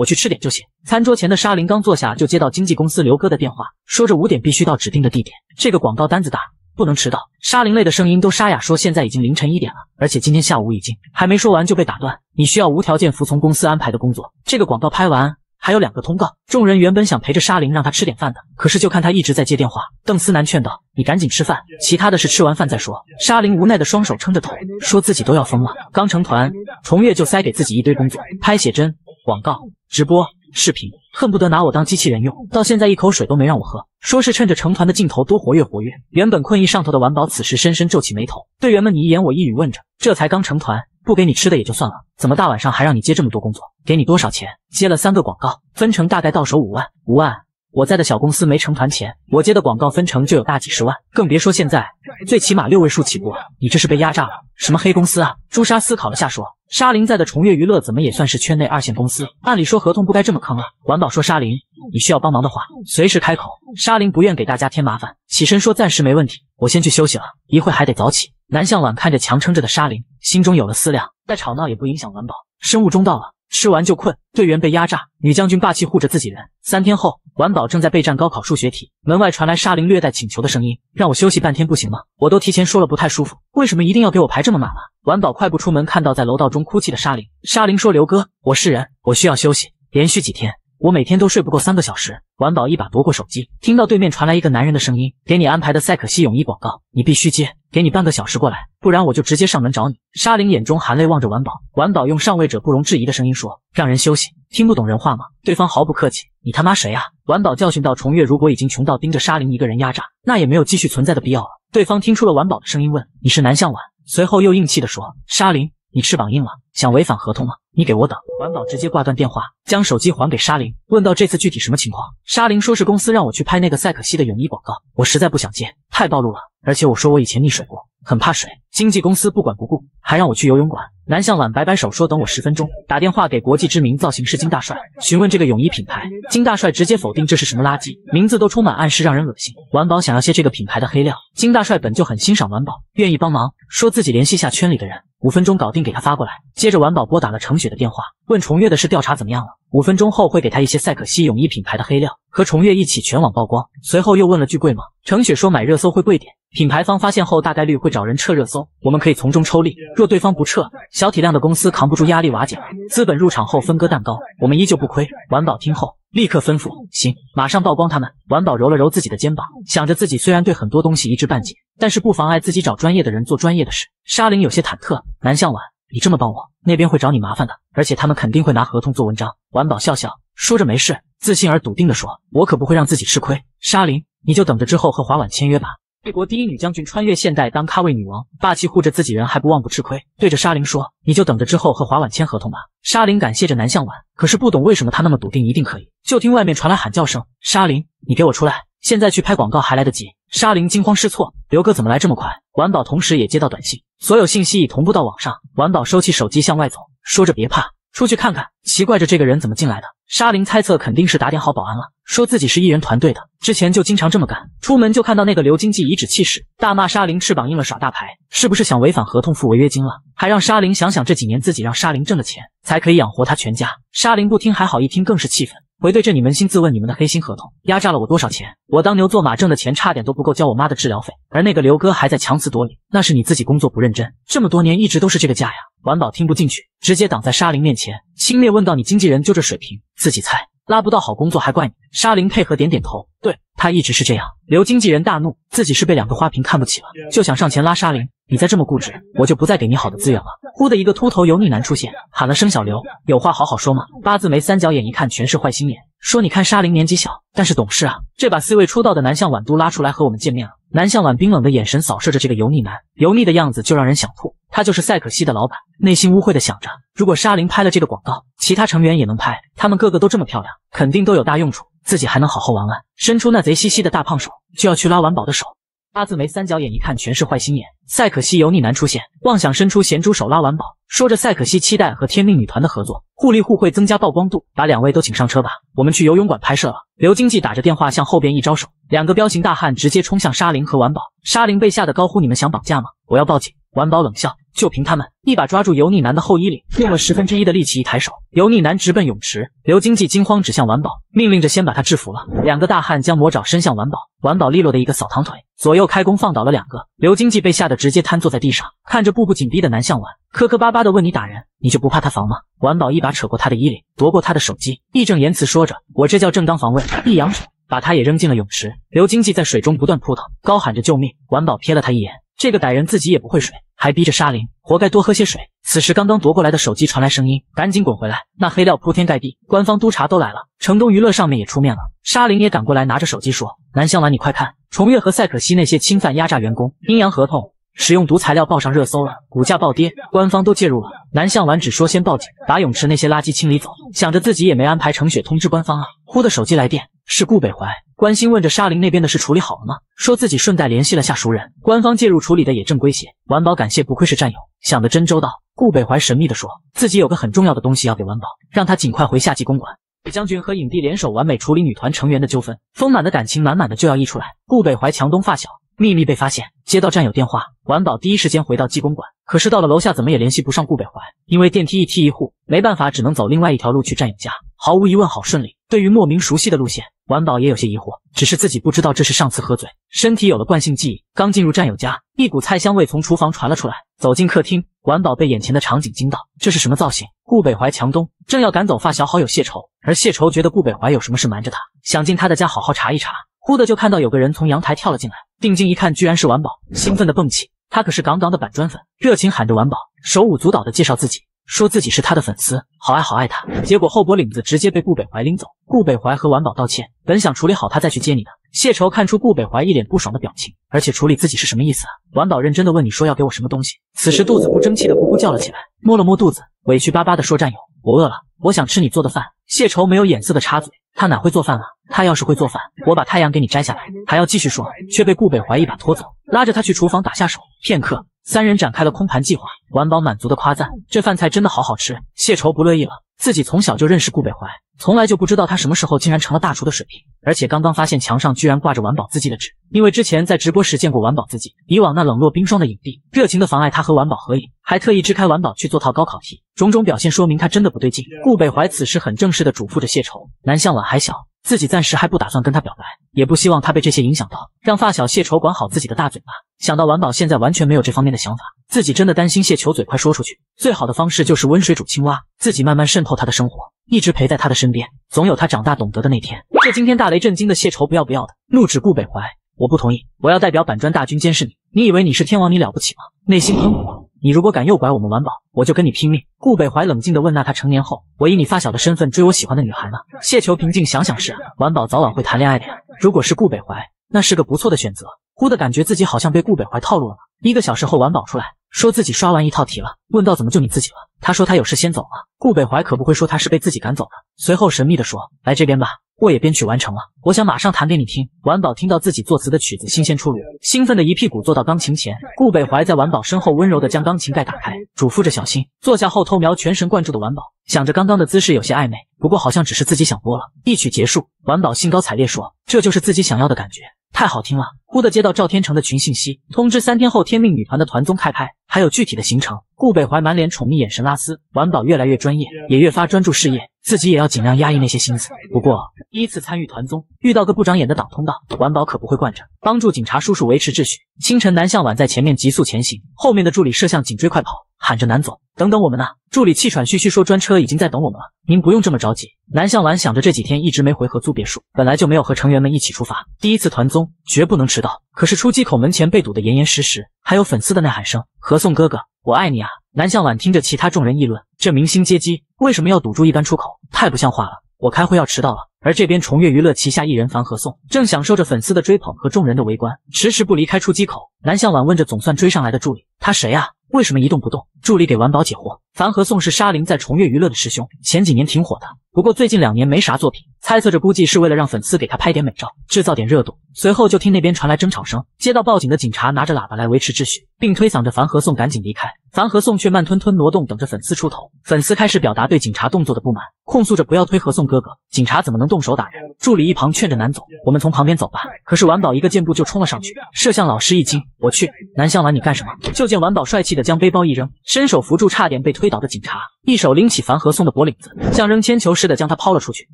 我去吃点就行。餐桌前的沙林刚坐下，就接到经纪公司刘哥的电话，说着五点必须到指定的地点。这个广告单子大，不能迟到。沙林累的声音都沙哑，说现在已经凌晨一点了，而且今天下午已经还没说完就被打断。你需要无条件服从公司安排的工作。这个广告拍完。还有两个通告，众人原本想陪着沙林让他吃点饭的，可是就看他一直在接电话。邓思南劝道：“你赶紧吃饭，其他的事吃完饭再说。”沙林无奈的双手撑着头，说自己都要疯了。刚成团，重月就塞给自己一堆工作，拍写真、广告、直播、视频，恨不得拿我当机器人用。到现在一口水都没让我喝，说是趁着成团的劲头多活跃活跃。原本困意上头的玩宝此时深深皱起眉头，队员们你一言我一语问着，这才刚成团。不给你吃的也就算了，怎么大晚上还让你接这么多工作？给你多少钱？接了三个广告，分成大概到手五万。五万？我在的小公司没成团前，我接的广告分成就有大几十万，更别说现在，最起码六位数起步。你这是被压榨了？什么黑公司啊？朱砂思考了下说，沙林在的重越娱乐怎么也算是圈内二线公司，按理说合同不该这么坑啊。管宝说沙林，你需要帮忙的话，随时开口。沙林不愿给大家添麻烦，起身说暂时没问题，我先去休息了，一会还得早起。南向晚看着强撑着的沙林，心中有了思量，再吵闹也不影响晚宝。生物钟到了，吃完就困。队员被压榨，女将军霸气护着自己人。三天后，晚宝正在备战高考数学题，门外传来沙林略带请求的声音：“让我休息半天不行吗？我都提前说了不太舒服，为什么一定要给我排这么满了？”玩宝快步出门，看到在楼道中哭泣的沙林。沙林说：“刘哥，我是人，我需要休息，连续几天。”我每天都睡不够三个小时。晚宝一把夺过手机，听到对面传来一个男人的声音：“给你安排的赛可西泳衣广告，你必须接。给你半个小时过来，不然我就直接上门找你。”沙林眼中含泪望着晚宝，晚宝用上位者不容置疑的声音说：“让人休息，听不懂人话吗？”对方毫不客气：“你他妈谁啊？”晚宝教训到：“重月如果已经穷到盯着沙林一个人压榨，那也没有继续存在的必要了。”对方听出了晚宝的声音，问：“你是南向晚？”随后又硬气地说：“沙林。”你翅膀硬了，想违反合同吗？你给我等！玩宝直接挂断电话，将手机还给沙林，问到这次具体什么情况？沙林说是公司让我去拍那个赛可西的泳衣广告，我实在不想接，太暴露了。而且我说我以前溺水过，很怕水。经纪公司不管不顾，还让我去游泳馆。南向晚摆摆手说等我十分钟，打电话给国际知名造型师金大帅，询问这个泳衣品牌。金大帅直接否定这是什么垃圾，名字都充满暗示，让人恶心。玩宝想要些这个品牌的黑料，金大帅本就很欣赏玩宝，愿意帮忙，说自己联系下圈里的人。五分钟搞定，给他发过来。接着，玩宝拨打了程雪的电话，问重月的事调查怎么样了。五分钟后会给他一些赛可西泳衣品牌的黑料，和重月一起全网曝光。随后又问了句贵吗？程雪说买热搜会贵点，品牌方发现后大概率会找人撤热搜，我们可以从中抽利。若对方不撤，小体量的公司扛不住压力瓦解了。资本入场后分割蛋糕，我们依旧不亏。玩宝听后。立刻吩咐，行，马上曝光他们。玩宝揉了揉自己的肩膀，想着自己虽然对很多东西一知半解，但是不妨碍自己找专业的人做专业的事。沙林有些忐忑，南向晚，你这么帮我，那边会找你麻烦的，而且他们肯定会拿合同做文章。玩宝笑笑，说着没事，自信而笃定地说，我可不会让自己吃亏。沙林，你就等着之后和华婉签约吧。魏国第一女将军穿越现代当咖位女王，霸气护着自己人还不忘不吃亏，对着沙林说：“你就等着之后和华婉签合同吧。”沙林感谢着南向晚，可是不懂为什么他那么笃定一定可以。就听外面传来喊叫声：“沙林，你给我出来！现在去拍广告还来得及。”沙林惊慌失措：“刘哥怎么来这么快？”晚宝同时也接到短信，所有信息已同步到网上。晚宝收起手机向外走，说着：“别怕。”出去看看，奇怪着这个人怎么进来的？沙林猜测肯定是打点好保安了，说自己是艺人团队的，之前就经常这么干。出门就看到那个刘经济颐指气使，大骂沙林翅膀硬了耍大牌，是不是想违反合同付违约金了？还让沙林想想这几年自己让沙林挣的钱，才可以养活他全家。沙林不听还好，一听更是气愤。回对着你扪心自问，你们的黑心合同压榨了我多少钱？我当牛做马挣的钱差点都不够交我妈的治疗费，而那个刘哥还在强词夺理，那是你自己工作不认真，这么多年一直都是这个价呀！晚宝听不进去，直接挡在沙林面前，轻蔑问道：“你经纪人就这水平，自己猜拉不到好工作还怪你？”沙林配合点点头，对他一直是这样。刘经纪人大怒，自己是被两个花瓶看不起了，就想上前拉沙林。你再这么固执，我就不再给你好的资源了。忽的一个秃头油腻男出现，喊了声小刘，有话好好说嘛。八字眉三角眼一看全是坏心眼，说你看沙林年纪小，但是懂事啊。这把 C 位出道的南向晚都拉出来和我们见面了。南向晚冰冷的眼神扫射着这个油腻男，油腻的样子就让人想吐。他就是赛可西的老板，内心污秽的想着，如果沙林拍了这个广告，其他成员也能拍，他们个个都这么漂亮，肯定都有大用处，自己还能好好玩玩。伸出那贼兮兮的大胖手，就要去拉晚宝的手。八字眉三角眼一看全是坏心眼，赛可西油腻男出现，妄想伸出咸猪手拉完宝。说着，赛可西期待和天命女团的合作，互利互惠，增加曝光度。把两位都请上车吧，我们去游泳馆拍摄了。刘经济打着电话向后边一招手，两个彪形大汉直接冲向沙林和完宝。沙林被吓得高呼：“你们想绑架吗？我要报警！”晚宝冷笑，就凭他们，一把抓住油腻男的后衣领，用了十分之一的力气一抬手，油腻男直奔泳池。刘经济惊慌指向晚宝，命令着先把他制服了。两个大汉将魔爪伸向晚宝，晚宝利落的一个扫堂腿，左右开弓放倒了两个。刘经济被吓得直接瘫坐在地上，看着步步紧逼的南向晚，磕磕巴巴的问：“你打人，你就不怕他防吗？”晚宝一把扯过他的衣领，夺过他的手机，义正言辞说着：“我这叫正当防卫。”一扬手，把他也扔进了泳池。刘经济在水中不断扑腾，高喊着救命。晚宝瞥了他一眼。这个歹人自己也不会水，还逼着沙林，活该多喝些水。此时，刚刚夺过来的手机传来声音：“赶紧滚回来！那黑料铺天盖地，官方督察都来了，城东娱乐上面也出面了。”沙林也赶过来，拿着手机说：“南香丸，你快看，重月和赛可西那些侵犯、压榨员工、阴阳合同、使用毒材料，报上热搜了，股价暴跌，官方都介入了。”南向丸只说先报警，把泳池那些垃圾清理走，想着自己也没安排程雪通知官方啊。忽的手机来电，是顾北怀。关心问着沙林那边的事处理好了吗？说自己顺带联系了下熟人，官方介入处理的也正规些。晚宝感谢不愧是战友，想得真周到。顾北怀神秘地说自己有个很重要的东西要给晚宝，让他尽快回夏季公馆。将军和影帝联手完美处理女团成员的纠纷，丰满的感情满满的就要溢出来。顾北怀强东发小秘密被发现，接到战友电话，晚宝第一时间回到季公馆，可是到了楼下怎么也联系不上顾北怀，因为电梯一梯一户，没办法只能走另外一条路去战友家。毫无疑问好顺利。对于莫名熟悉的路线。晚宝也有些疑惑，只是自己不知道这是上次喝醉，身体有了惯性记忆。刚进入战友家，一股菜香味从厨房传了出来。走进客厅，晚宝被眼前的场景惊到，这是什么造型？顾北怀、强东正要赶走发小好友谢愁，而谢愁觉得顾北怀有什么事瞒着他，想进他的家好好查一查。忽的就看到有个人从阳台跳了进来，定睛一看，居然是晚宝，兴奋的蹦起。他可是杠杠的板砖粉，热情喊着晚宝，手舞足蹈的介绍自己。说自己是他的粉丝，好爱好爱他，结果后脖领子直接被顾北怀拎走。顾北怀和晚宝道歉，本想处理好他再去接你的。谢愁看出顾北怀一脸不爽的表情，而且处理自己是什么意思啊？晚宝认真的问你说要给我什么东西？此时肚子不争气的咕咕叫了起来，摸了摸肚子，委屈巴巴的说战友，我饿了，我想吃你做的饭。谢愁没有眼色的插嘴，他哪会做饭啊？他要是会做饭，我把太阳给你摘下来。还要继续说，却被顾北怀一把拖走，拉着他去厨房打下手。片刻。三人展开了空盘计划，晚宝满足的夸赞：“这饭菜真的好好吃。”谢愁不乐意了，自己从小就认识顾北怀，从来就不知道他什么时候竟然成了大厨的水平，而且刚刚发现墙上居然挂着晚宝字迹的纸，因为之前在直播时见过晚宝字迹，以往那冷若冰霜的影帝，热情的妨碍他和晚宝合影，还特意支开晚宝去做套高考题，种种表现说明他真的不对劲。顾北怀此时很正式的嘱咐着谢愁：“南向晚还小。”自己暂时还不打算跟他表白，也不希望他被这些影响到，让发小谢愁管好自己的大嘴巴。想到晚宝现在完全没有这方面的想法，自己真的担心谢愁嘴快说出去。最好的方式就是温水煮青蛙，自己慢慢渗透他的生活，一直陪在他的身边，总有他长大懂得的那天。这惊天大雷震惊的谢愁不要不要的，怒指顾北怀：“我不同意，我要代表板砖大军监视你。你以为你是天王，你了不起吗？”内心喷火。你如果敢诱拐我们晚宝，我就跟你拼命！顾北怀冷静地问：“那他成年后，我以你发小的身份追我喜欢的女孩呢？”谢球平静想想是，晚宝早晚会谈恋爱的呀。如果是顾北怀，那是个不错的选择。忽的感觉自己好像被顾北怀套路了。一个小时后，晚宝出来说自己刷完一套题了，问到怎么就你自己了？他说他有事先走了。顾北怀可不会说他是被自己赶走的。随后神秘地说：“来这边吧。”我也编曲完成了，我想马上弹给你听。晚宝听到自己作词的曲子新鲜出炉，兴奋的一屁股坐到钢琴前。顾北怀在晚宝身后温柔的将钢琴盖打开，嘱咐着小心。坐下后偷瞄全神贯注的晚宝，想着刚刚的姿势有些暧昧，不过好像只是自己想多了。一曲结束，晚宝兴高采烈说：“这就是自己想要的感觉，太好听了。”忽的接到赵天成的群信息，通知三天后天命女团的团综开拍，还有具体的行程。顾北怀满脸宠溺，眼神拉丝。晚宝越来越专业，也越发专注事业，自己也要尽量压抑那些心思。不过。第一次参与团综，遇到个不长眼的挡通道，晚宝可不会惯着，帮助警察叔叔维持秩序。清晨，南向晚在前面急速前行，后面的助理摄像紧追快跑，喊着南总，等等我们呢。助理气喘吁吁说，专车已经在等我们了，您不用这么着急。南向晚想着这几天一直没回合租别墅，本来就没有和成员们一起出发，第一次团综绝不能迟到。可是出机口门前被堵得严严实实，还有粉丝的呐喊声：“何颂哥哥，我爱你啊！”南向晚听着其他众人议论，这明星接机为什么要堵住一般出口？太不像话了。我开会要迟到了，而这边重越娱乐旗下艺人樊和颂正享受着粉丝的追捧和众人的围观，迟迟不离开出机口。南向晚问着总算追上来的助理：“他谁呀？为什么一动不动？”助理给晚宝解惑：“樊和宋是沙林在重月娱乐的师兄，前几年挺火的，不过最近两年没啥作品，猜测着估计是为了让粉丝给他拍点美照，制造点热度。”随后就听那边传来争吵声，接到报警的警察拿着喇叭来维持秩序。并推搡着樊和宋赶紧离开。樊和宋却慢吞吞挪动，等着粉丝出头。粉丝开始表达对警察动作的不满，控诉着不要推和宋哥哥，警察怎么能动手打人？助理一旁劝着南总，我们从旁边走吧。可是婉宝一个箭步就冲了上去，摄像老师一惊，我去，南向晚你干什么？就见婉宝帅气的将背包一扔，伸手扶住差点被推倒的警察，一手拎起樊和颂的脖领子，像扔铅球似的将他抛了出去。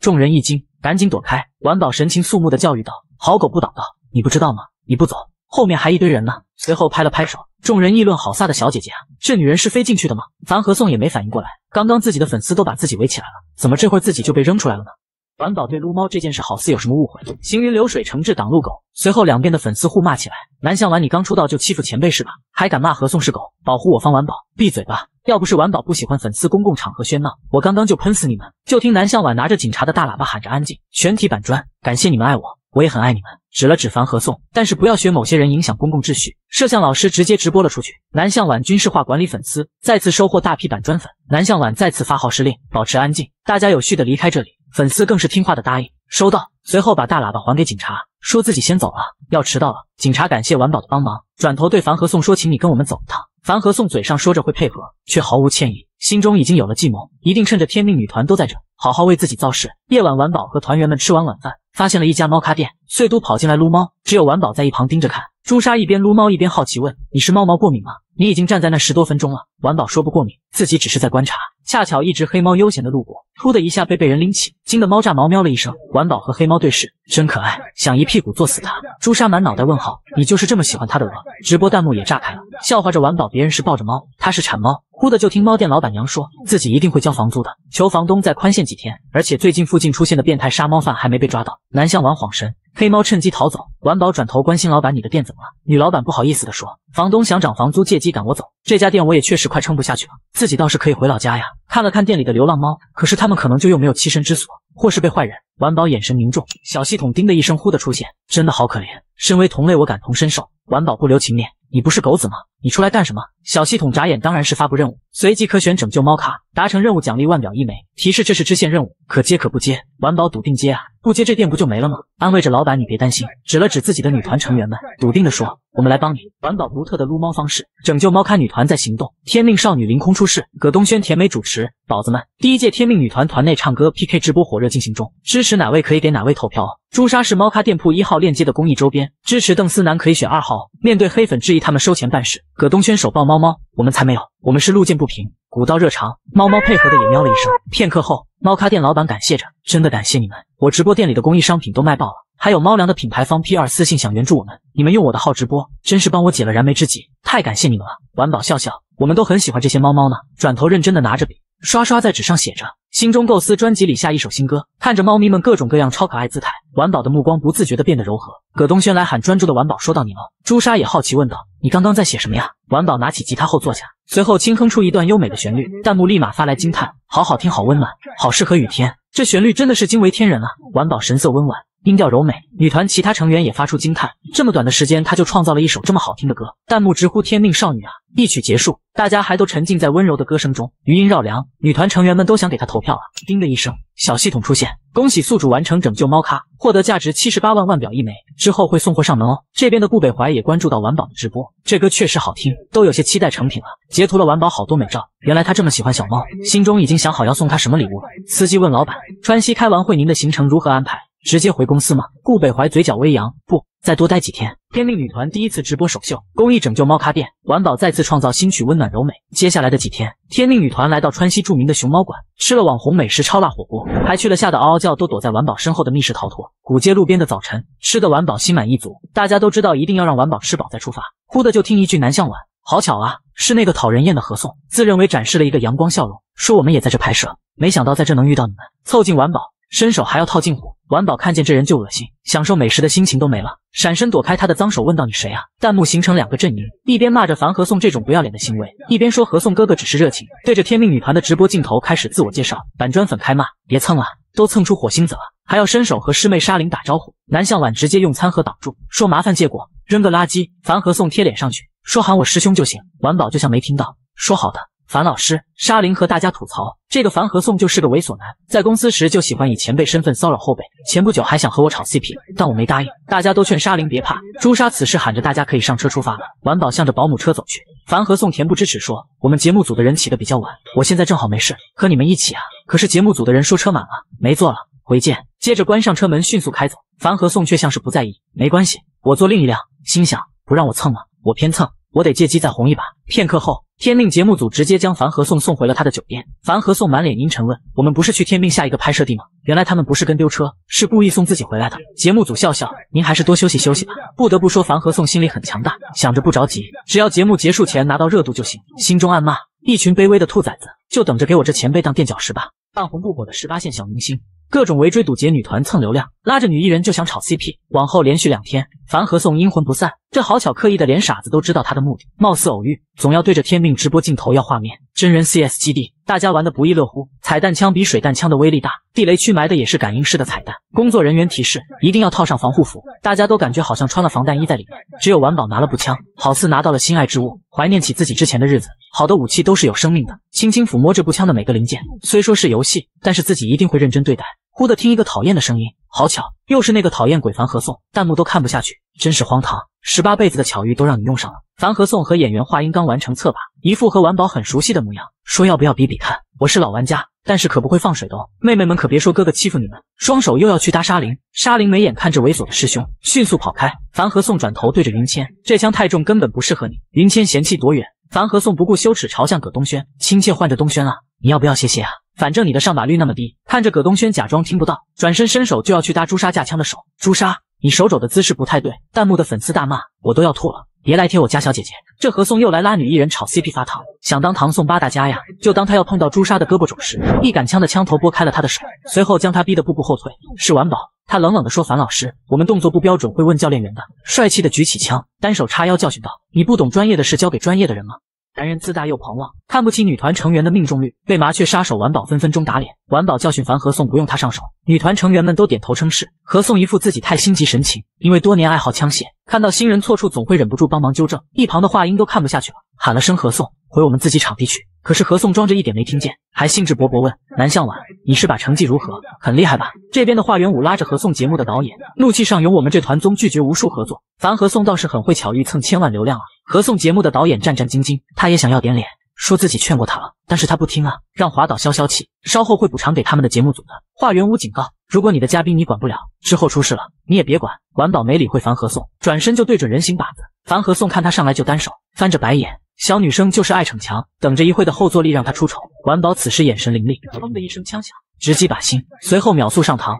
众人一惊，赶紧躲开。管宝神情肃穆的教育道：“好狗不挡道，你不知道吗？你不走，后面还一堆人呢。”随后拍了拍手，众人议论：“好飒的小姐姐啊，这女人是飞进去的吗？”樊和颂也没反应过来，刚刚自己的粉丝都把自己围起来了，怎么这会儿自己就被扔出来了呢？婉宝对撸猫这件事好似有什么误会，行云流水，惩治挡路狗。随后两边的粉丝互骂起来：“南向晚，你刚出道就欺负前辈是吧？还敢骂何颂是狗？保护我方婉宝，闭嘴吧！要不是婉宝不喜欢粉丝公共场合喧闹，我刚刚就喷死你们！”就听南向晚拿着警察的大喇叭喊着：“安静，全体板砖！感谢你们爱我，我也很爱你们。”指了指樊和颂，但是不要学某些人影响公共秩序。摄像老师直接直播了出去。南向晚军事化管理粉丝，再次收获大批板砖粉。南向晚再次发号施令，保持安静，大家有序的离开这里。粉丝更是听话的答应，收到。随后把大喇叭还给警察，说自己先走了，要迟到了。警察感谢婉宝的帮忙，转头对樊和颂说：“请你跟我们走一趟。”樊和颂嘴上说着会配合，却毫无歉意，心中已经有了计谋，一定趁着天命女团都在这，好好为自己造势。夜晚，婉宝和团员们吃完晚饭，发现了一家猫咖店，碎都跑进来撸猫，只有婉宝在一旁盯着看。朱砂一边撸猫一边好奇问：“你是猫毛过敏吗？你已经站在那十多分钟了。”婉宝说不过敏，自己只是在观察。恰巧一只黑猫悠闲的路过，突的一下被被人拎起，惊得猫炸毛喵了一声。婉宝和黑猫对视，真可爱，想一屁股坐死它。朱砂满脑袋问号，你就是这么喜欢它的鹅？直播弹幕也炸开了，笑话着婉宝，别人是抱着猫，它是馋猫。忽的就听猫店老板娘说自己一定会交房租的，求房东再宽限几天。而且最近附近出现的变态杀猫犯还没被抓到。南向晚晃神，黑猫趁机逃走。婉宝转头关心老板，你的店怎么了？女老板不好意思的说，房东想涨房租，借机赶我走。这家店我也确实快撑不下去了，自己倒是可以回老家呀。看了看店里的流浪猫，可是他们可能就又没有栖身之所，或是被坏人。婉宝眼神凝重，小系统叮的一声呼的出现，真的好可怜。身为同类，我感同身受。婉宝不留情面，你不是狗子吗？你出来干什么？小系统眨眼，当然是发布任务，随即可选拯救猫咖，达成任务奖励腕表一枚。提示这是支线任务，可接可不接。玩宝笃定接啊，不接这店不就没了吗？安慰着老板，你别担心，指了指自己的女团成员们，笃定的说，我们来帮你。玩宝独特的撸猫方式，拯救猫咖女团在行动。天命少女凌空出世，葛东轩甜美主持。宝子们，第一届天命女团团内唱歌 PK 直播火热进行中，支持哪位可以给哪位投票哦。朱砂是猫咖店铺一号链接的公益周边，支持邓思南可以选二号。面对黑粉质疑他们收钱办事，葛东轩手抱猫猫，我们才没有，我们是路见不平，古道热肠。猫猫配合的也喵了一声。片刻后，猫咖店老板感谢着，真的感谢你们，我直播店里的公益商品都卖爆了，还有猫粮的品牌方 P 二私信想援助我们，你们用我的号直播，真是帮我解了燃眉之急，太感谢你们了。婉宝笑笑，我们都很喜欢这些猫猫呢。转头认真的拿着笔。刷刷在纸上写着，心中构思专辑里下一首新歌。看着猫咪们各种各样超可爱姿态，婉宝的目光不自觉的变得柔和。葛东轩来喊专注的婉宝说到你了。朱砂也好奇问道，你刚刚在写什么呀？婉宝拿起吉他后坐下，随后轻哼出一段优美的旋律，弹幕立马发来惊叹，好好听，好温暖，好适合雨天。这旋律真的是惊为天人啊！婉宝神色温婉。音调柔美，女团其他成员也发出惊叹。这么短的时间，她就创造了一首这么好听的歌。弹幕直呼天命少女啊！一曲结束，大家还都沉浸在温柔的歌声中，余音绕梁。女团成员们都想给她投票了。叮的一声，小系统出现，恭喜宿主完成拯救猫咖，获得价值七十八万腕表一枚，之后会送货上门哦。这边的顾北怀也关注到婉宝的直播，这歌确实好听，都有些期待成品了。截图了婉宝好多美照，原来她这么喜欢小猫，心中已经想好要送她什么礼物了。司机问老板，川西开完会您的行程如何安排？直接回公司吗？顾北怀嘴角微扬，不，再多待几天。天命女团第一次直播首秀，公益拯救猫咖店，婉宝再次创造新曲，温暖柔美。接下来的几天，天命女团来到川西著名的熊猫馆，吃了网红美食超辣火锅，还去了吓得嗷嗷叫都躲在婉宝身后的密室逃脱。古街路边的早晨，吃的婉宝心满意足。大家都知道一定要让婉宝吃饱再出发。忽的就听一句南向晚，好巧啊，是那个讨人厌的何颂，自认为展示了一个阳光笑容，说我们也在这拍摄，没想到在这能遇到你们。凑近婉宝，伸手还要套近乎。婉宝看见这人就恶心，享受美食的心情都没了，闪身躲开他的脏手，问道：“你谁啊？”弹幕形成两个阵营，一边骂着樊和颂这种不要脸的行为，一边说和颂哥哥只是热情，对着天命女团的直播镜头开始自我介绍。板砖粉开骂：“别蹭了，都蹭出火星子了，还要伸手和师妹沙琳打招呼。”南向晚直接用餐盒挡住，说：“麻烦借过，扔个垃圾。”樊和颂贴脸上去，说：“喊我师兄就行。”婉宝就像没听到，说：“好的。”樊老师，沙林和大家吐槽，这个樊和颂就是个猥琐男，在公司时就喜欢以前辈身份骚扰后辈，前不久还想和我炒 CP，但我没答应。大家都劝沙林别怕，朱砂此时喊着大家可以上车出发了。晚宝向着保姆车走去，樊和颂恬不知耻说：“我们节目组的人起的比较晚，我现在正好没事，和你们一起啊。”可是节目组的人说车满了，没座了，回见。接着关上车门，迅速开走。樊和颂却像是不在意，没关系，我坐另一辆。心想不让我蹭了？我偏蹭。我得借机再红一把。片刻后，天命节目组直接将樊和颂送回了他的酒店。樊和颂满脸阴沉问：“我们不是去天命下一个拍摄地吗？”原来他们不是跟丢车，是故意送自己回来的。节目组笑笑：“您还是多休息休息吧。”不得不说，樊和颂心里很强大，想着不着急，只要节目结束前拿到热度就行。心中暗骂：一群卑微的兔崽子，就等着给我这前辈当垫脚石吧。半红不火的十八线小明星。各种围追堵截，女团蹭流量，拉着女艺人就想炒 CP。往后连续两天，樊和颂阴魂不散。这好巧，刻意的连傻子都知道他的目的。貌似偶遇，总要对着天命直播镜头要画面。真人 CS 基地，大家玩的不亦乐乎。彩弹枪比水弹枪的威力大，地雷区埋的也是感应式的彩弹。工作人员提示，一定要套上防护服。大家都感觉好像穿了防弹衣在里面。只有晚宝拿了步枪，好似拿到了心爱之物，怀念起自己之前的日子。好的武器都是有生命的，轻轻抚摸这步枪的每个零件。虽说是游戏，但是自己一定会认真对待。忽的听一个讨厌的声音，好巧，又是那个讨厌鬼凡和颂，弹幕都看不下去，真是荒唐，十八辈子的巧遇都让你用上了。樊和颂和演员华英刚完成侧把，一副和玩宝很熟悉的模样，说要不要比比看？我是老玩家，但是可不会放水的哦，妹妹们可别说哥哥欺负你们。双手又要去搭沙林，沙林眉眼看着猥琐的师兄，迅速跑开。樊和颂转头对着云谦，这枪太重，根本不适合你。云谦嫌弃躲远，樊和颂不顾羞耻朝向葛东轩，亲切唤着东轩啊，你要不要歇歇啊？反正你的上把率那么低，看着葛东轩假装听不到，转身伸手就要去搭朱砂架枪的手。朱砂，你手肘的姿势不太对。弹幕的粉丝大骂，我都要吐了，别来贴我家小姐姐。这何颂又来拉女艺人炒 CP 发糖，想当唐宋八大家呀？就当他要碰到朱砂的胳膊肘时，一杆枪的枪头拨开了他的手，随后将他逼得步步后退。是完宝，他冷冷地说：“樊老师，我们动作不标准会问教练员的。”帅气的举起枪，单手叉腰教训道：“你不懂专业的事交给专业的人吗？”男人自大又狂妄，看不起女团成员的命中率，被麻雀杀手完宝分分钟打脸。完宝教训樊和颂不用他上手，女团成员们都点头称是。和颂一副自己太心急神情，因为多年爱好枪械，看到新人错处总会忍不住帮忙纠正。一旁的话音都看不下去了，喊了声和颂回我们自己场地去。可是何颂装着一点没听见，还兴致勃勃问南向晚，你是把成绩如何？很厉害吧？这边的华元武拉着何颂节目的导演，怒气上涌，我们这团综拒绝无数合作。樊和颂倒是很会巧遇蹭千万流量啊。何颂节目的导演战战兢兢，他也想要点脸，说自己劝过他了，但是他不听啊，让华导消消气，稍后会补偿给他们的节目组的。华元武警告，如果你的嘉宾你管不了，之后出事了你也别管。管宝没理会樊和颂，转身就对准人形靶子。樊和颂看他上来就单手，翻着白眼，小女生就是爱逞强，等着一会的后坐力让她出丑。管宝此时眼神凌厉，砰的一声枪响，直击靶心，随后秒速上膛，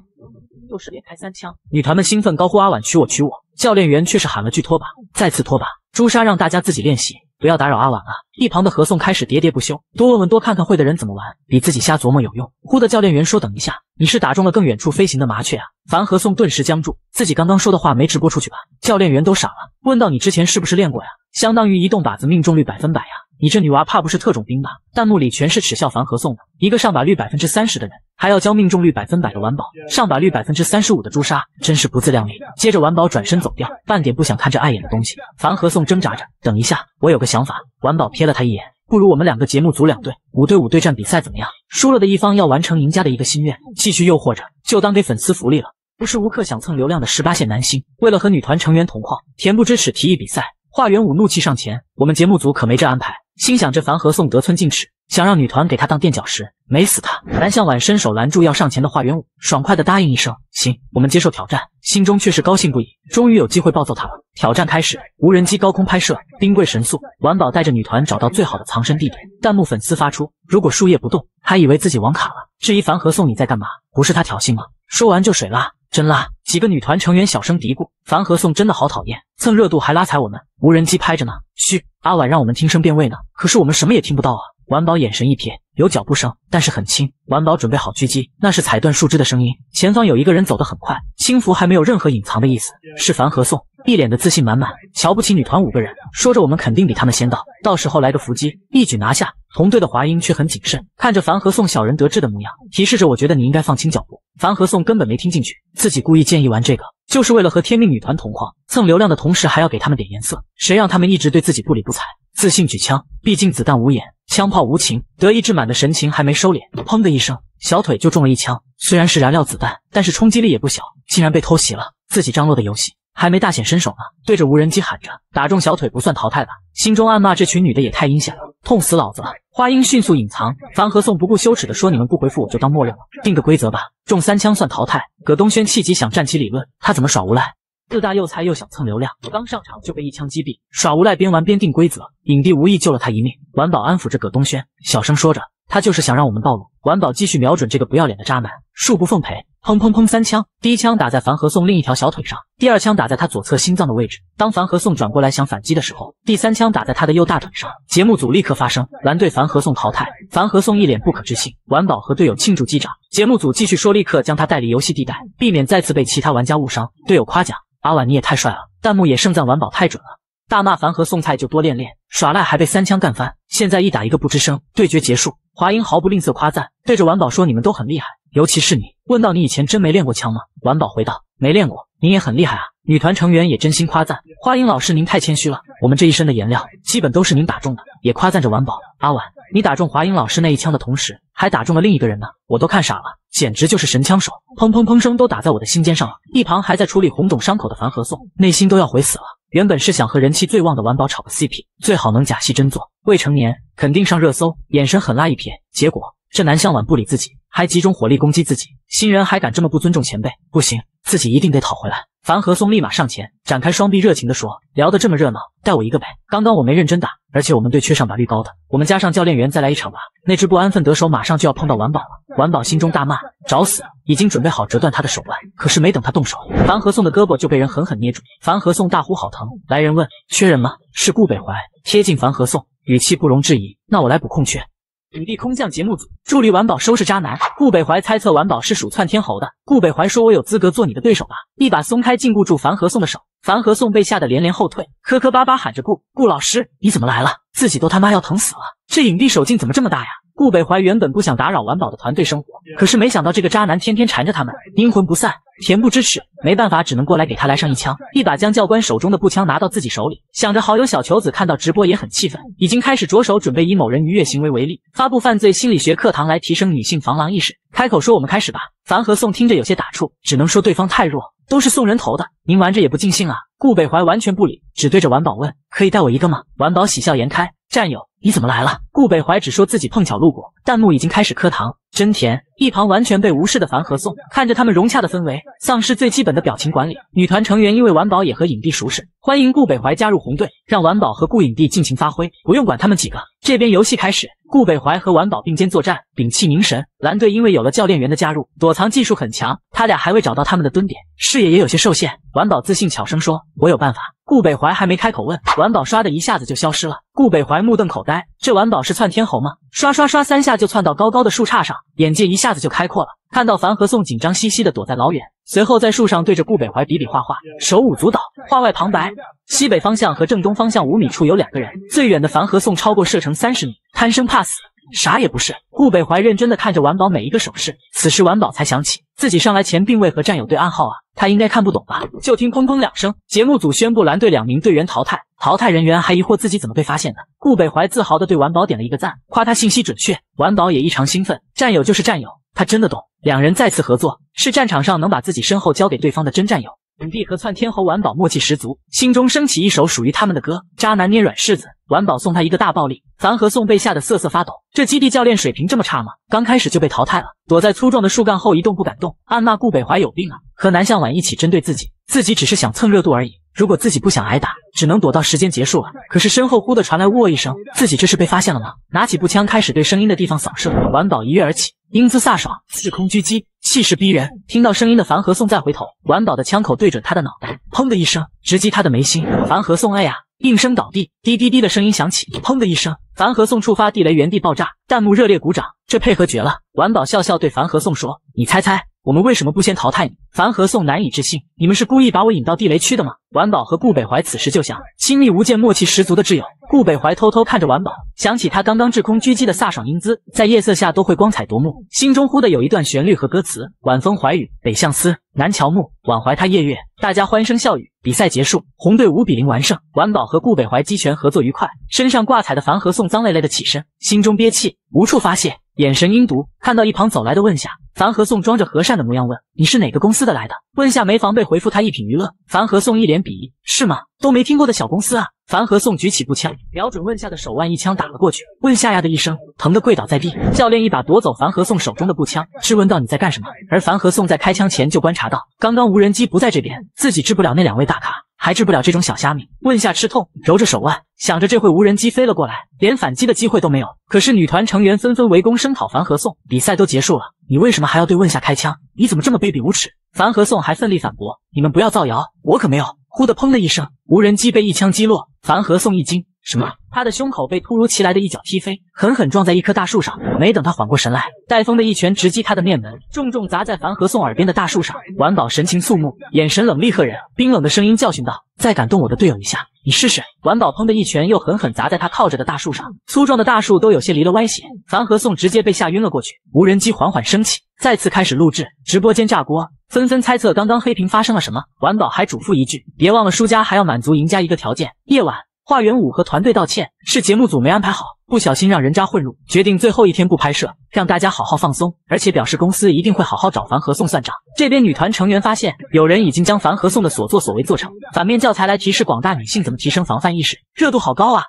又是连开三枪。女团们兴奋高呼阿婉娶我娶我，教练员却是喊了句拖把，再次拖把。朱砂让大家自己练习，不要打扰阿婉了！一旁的何颂开始喋喋不休，多问问多看看会的人怎么玩，比自己瞎琢磨有用。忽的教练员说：“等一下，你是打中了更远处飞行的麻雀啊！”樊何颂顿时僵住，自己刚刚说的话没直播出去吧？教练员都傻了，问到你之前是不是练过呀？相当于移动靶子命中率百分百呀！你这女娃怕不是特种兵吧？弹幕里全是耻笑樊和颂的，一个上靶率百分之三十的人，还要教命中率百分百的晚宝，上靶率百分之三十五的朱砂，真是不自量力。接着晚宝转身走掉，半点不想看这碍眼的东西。樊和颂挣扎着，等一下，我有个想法。晚宝瞥了他一眼，不如我们两个节目组两队，五对五对战比赛怎么样？输了的一方要完成赢家的一个心愿，继续诱惑着，就当给粉丝福利了。无时无刻想蹭流量的十八线男星，为了和女团成员同框，恬不知耻提议比赛。华元武怒气上前，我们节目组可没这安排。心想这樊和颂得寸进尺，想让女团给他当垫脚石，没死他。南向晚伸手拦住要上前的华元武，爽快的答应一声，行，我们接受挑战。心中却是高兴不已，终于有机会暴揍他了。挑战开始，无人机高空拍摄，冰柜神速，晚宝带着女团找到最好的藏身地点。弹幕粉丝发出，如果树叶不动，还以为自己网卡了。质疑樊和颂你在干嘛？不是他挑衅吗？说完就水拉。真拉！几个女团成员小声嘀咕：“樊和颂真的好讨厌，蹭热度还拉踩我们。”无人机拍着呢。嘘，阿婉让我们听声辨位呢，可是我们什么也听不到啊。晚宝眼神一瞥，有脚步声，但是很轻。晚宝准备好狙击，那是踩断树枝的声音。前方有一个人走得很快，轻浮还没有任何隐藏的意思，是樊和宋，一脸的自信满满，瞧不起女团五个人，说着我们肯定比他们先到，到时候来个伏击，一举拿下。同队的华英却很谨慎，看着樊和宋小人得志的模样，提示着我觉得你应该放轻脚步。樊和宋根本没听进去，自己故意建议玩这个，就是为了和天命女团同框，蹭流量的同时还要给他们点颜色。谁让他们一直对自己不理不睬，自信举枪，毕竟子弹无眼，枪炮无情，得意志满的神情还没收敛，砰的一声，小腿就中了一枪。虽然是燃料子弹，但是冲击力也不小，竟然被偷袭了。自己张罗的游戏还没大显身手呢，对着无人机喊着打中小腿不算淘汰吧，心中暗骂这群女的也太阴险了，痛死老子了。花音迅速隐藏，樊和宋不顾羞耻的说：“你们不回复我就当默认了，定个规则吧，中三枪算淘汰。”葛东轩气急想站起理论，他怎么耍无赖？自大又菜又想蹭流量，刚上场就被一枪击毙，耍无赖边玩边定规则。影帝无意救了他一命，晚宝安抚着葛东轩，小声说着：“他就是想让我们暴露。”晚宝继续瞄准这个不要脸的渣男，恕不奉陪。砰砰砰！三枪，第一枪打在樊和宋另一条小腿上，第二枪打在他左侧心脏的位置。当樊和宋转过来想反击的时候，第三枪打在他的右大腿上。节目组立刻发声，蓝队樊和宋淘汰。樊和宋一脸不可置信，晚宝和队友庆祝击掌。节目组继续说，立刻将他带离游戏地带，避免再次被其他玩家误伤。队友夸奖阿婉你也太帅了，弹幕也盛赞晚宝太准了，大骂凡和送菜就多练练，耍赖还被三枪干翻，现在一打一个不吱声。对决结束，华英毫不吝啬夸赞，对着晚宝说你们都很厉害。尤其是你，问到你以前真没练过枪吗？晚宝回道，没练过。你也很厉害啊！女团成员也真心夸赞。花英老师，您太谦虚了，我们这一身的颜料基本都是您打中的。也夸赞着晚宝。阿婉，你打中华英老师那一枪的同时，还打中了另一个人呢，我都看傻了，简直就是神枪手！砰砰砰声都打在我的心尖上了。一旁还在处理红肿伤口的樊和宋，内心都要毁死了。原本是想和人气最旺的婉宝炒个 CP，最好能假戏真做，未成年肯定上热搜，眼神狠辣一瞥。结果这男香碗不理自己。还集中火力攻击自己，新人还敢这么不尊重前辈，不行，自己一定得讨回来。樊和松立马上前，展开双臂，热情地说：“聊得这么热闹，带我一个呗。刚刚我没认真打，而且我们队缺上把率高的，我们加上教练员再来一场吧。”那只不安分得手马上就要碰到晚宝了，晚宝心中大骂：“找死！”已经准备好折断他的手腕，可是没等他动手，樊和宋的胳膊就被人狠狠捏住。樊和宋大呼：“好疼！”来人问：“缺人吗？”是顾北怀，贴近樊和宋，语气不容置疑：“那我来补空缺。”影帝空降节目组助力完宝收拾渣男。顾北怀猜测完宝是属窜天猴的。顾北怀说：“我有资格做你的对手吧？”一把松开禁锢住樊和颂的手，樊和宋被吓得连连后退，磕磕巴巴喊着：“顾顾老师，你怎么来了？自己都他妈要疼死了！这影帝手劲怎么这么大呀？”顾北怀原本不想打扰晚宝的团队生活，可是没想到这个渣男天天缠着他们，阴魂不散，恬不知耻。没办法，只能过来给他来上一枪，一把将教官手中的步枪拿到自己手里。想着好友小球子看到直播也很气愤，已经开始着手准备以某人逾越行为为例，发布犯罪心理学课堂来提升女性防狼意识。开口说：“我们开始吧。”樊和宋听着有些打怵，只能说对方太弱，都是送人头的，您玩着也不尽兴啊。顾北怀完全不理，只对着晚宝问：“可以带我一个吗？”晚宝喜笑颜开：“战友。”你怎么来了？顾北怀只说自己碰巧路过，弹幕已经开始磕糖，真甜。一旁完全被无视的樊和宋看着他们融洽的氛围，丧失最基本的表情管理。女团成员因为晚宝也和影帝熟识，欢迎顾北怀加入红队，让晚宝和顾影帝尽情发挥，不用管他们几个。这边游戏开始，顾北怀和晚宝并肩作战，屏气凝神。蓝队因为有了教练员的加入，躲藏技术很强，他俩还未找到他们的蹲点，视野也有些受限。晚宝自信悄声说：“我有办法。”顾北怀还没开口问，晚宝唰的一下子就消失了。顾北怀目瞪口呆，这晚宝是窜天猴吗？刷刷刷三下就窜到高高的树杈上，眼界一下子就开阔了。看到樊和宋紧张兮兮的躲在老远，随后在树上对着顾北怀比比划划，手舞足蹈。画外旁白：西北方向和正东方向五米处有两个人，最远的樊和宋超过射程三十米，贪生怕死。啥也不是。顾北怀认真的看着晚宝每一个手势，此时晚宝才想起自己上来前并未和战友对暗号啊，他应该看不懂吧？就听砰砰两声，节目组宣布蓝队两名队员淘汰。淘汰人员还疑惑自己怎么被发现的。顾北怀自豪的对晚宝点了一个赞，夸他信息准确。晚宝也异常兴奋，战友就是战友，他真的懂。两人再次合作，是战场上能把自己身后交给对方的真战友。影帝和窜天猴晚宝默契十足，心中升起一首属于他们的歌。渣男捏软柿子，晚宝送他一个大暴力。樊和宋被吓得瑟瑟发抖，这基地教练水平这么差吗？刚开始就被淘汰了，躲在粗壮的树干后一动不敢动，暗骂顾北怀有病啊！和南向晚一起针对自己，自己只是想蹭热度而已。如果自己不想挨打，只能躲到时间结束了。可是身后忽的传来喔一声，自己这是被发现了吗？拿起步枪开始对声音的地方扫射，晚宝一跃而起，英姿飒爽，四空狙击。气势逼人，听到声音的樊和宋再回头，玩宝的枪口对准他的脑袋，砰的一声，直击他的眉心。樊和宋哎呀，应声倒地，滴滴滴的声音响起，砰的一声，樊和宋触发地雷，原地爆炸。弹幕热烈鼓掌，这配合绝了。玩宝笑笑对樊和宋说：“你猜猜，我们为什么不先淘汰你？”樊和宋难以置信：“你们是故意把我引到地雷区的吗？”婉宝和顾北怀此时就像亲密无间、默契十足的挚友。顾北怀偷偷看着婉宝，想起他刚刚滞空狙击的飒爽英姿，在夜色下都会光彩夺目，心中忽的有一段旋律和歌词：晚风怀雨，北向思，南乔木，晚怀他夜月。大家欢声笑语，比赛结束，红队五比零完胜。婉宝和顾北怀击拳合作愉快，身上挂彩的樊和宋脏累累的起身，心中憋气，无处发泄，眼神阴毒。看到一旁走来的问夏，樊和宋装着和善的模样问：“你是哪个公司的来的？”问夏没防备回复他：“一品娱乐。”樊和宋一脸鄙夷：“是吗？都没听过的小公司啊！”樊和宋举起步枪，瞄准问夏的手腕，一枪打了过去。问夏呀的一声，疼得跪倒在地。教练一把夺走樊和宋手中的步枪，质问道：“你在干什么？”而樊和宋在开枪前就观察到，刚刚无人机不在这边，自己治不了那两位大咖，还治不了这种小虾米。问下吃痛，揉着手腕，想着这会无人机飞了过来，连反击的机会都没有。可是女团成员纷纷围攻声讨樊和颂，比赛都结束了，你为什么还要对问下开枪？你怎么这么卑鄙无耻？樊和颂还奋力反驳：“你们不要造谣，我可没有。”忽的砰的一声，无人机被一枪击落。樊和颂一惊，什么？他的胸口被突如其来的一脚踢飞，狠狠撞在一棵大树上。没等他缓过神来，戴风的一拳直击他的面门，重重砸在樊和宋耳边的大树上。婉宝神情肃穆，眼神冷厉吓人，冰冷的声音教训道：“再敢动我的队友一下，你试试！”婉宝砰的一拳又狠狠砸在他靠着的大树上，粗壮的大树都有些离了歪斜。樊和宋直接被吓晕了过去。无人机缓缓升起，再次开始录制，直播间炸锅。纷纷猜测刚刚黑屏发生了什么。婉宝还嘱咐一句，别忘了输家还要满足赢家一个条件。夜晚，华元武和团队道歉，是节目组没安排好，不小心让人渣混入，决定最后一天不拍摄，让大家好好放松，而且表示公司一定会好好找樊和宋算账。这边女团成员发现，有人已经将樊和宋的所作所为做成反面教材来提示广大女性怎么提升防范意识，热度好高啊！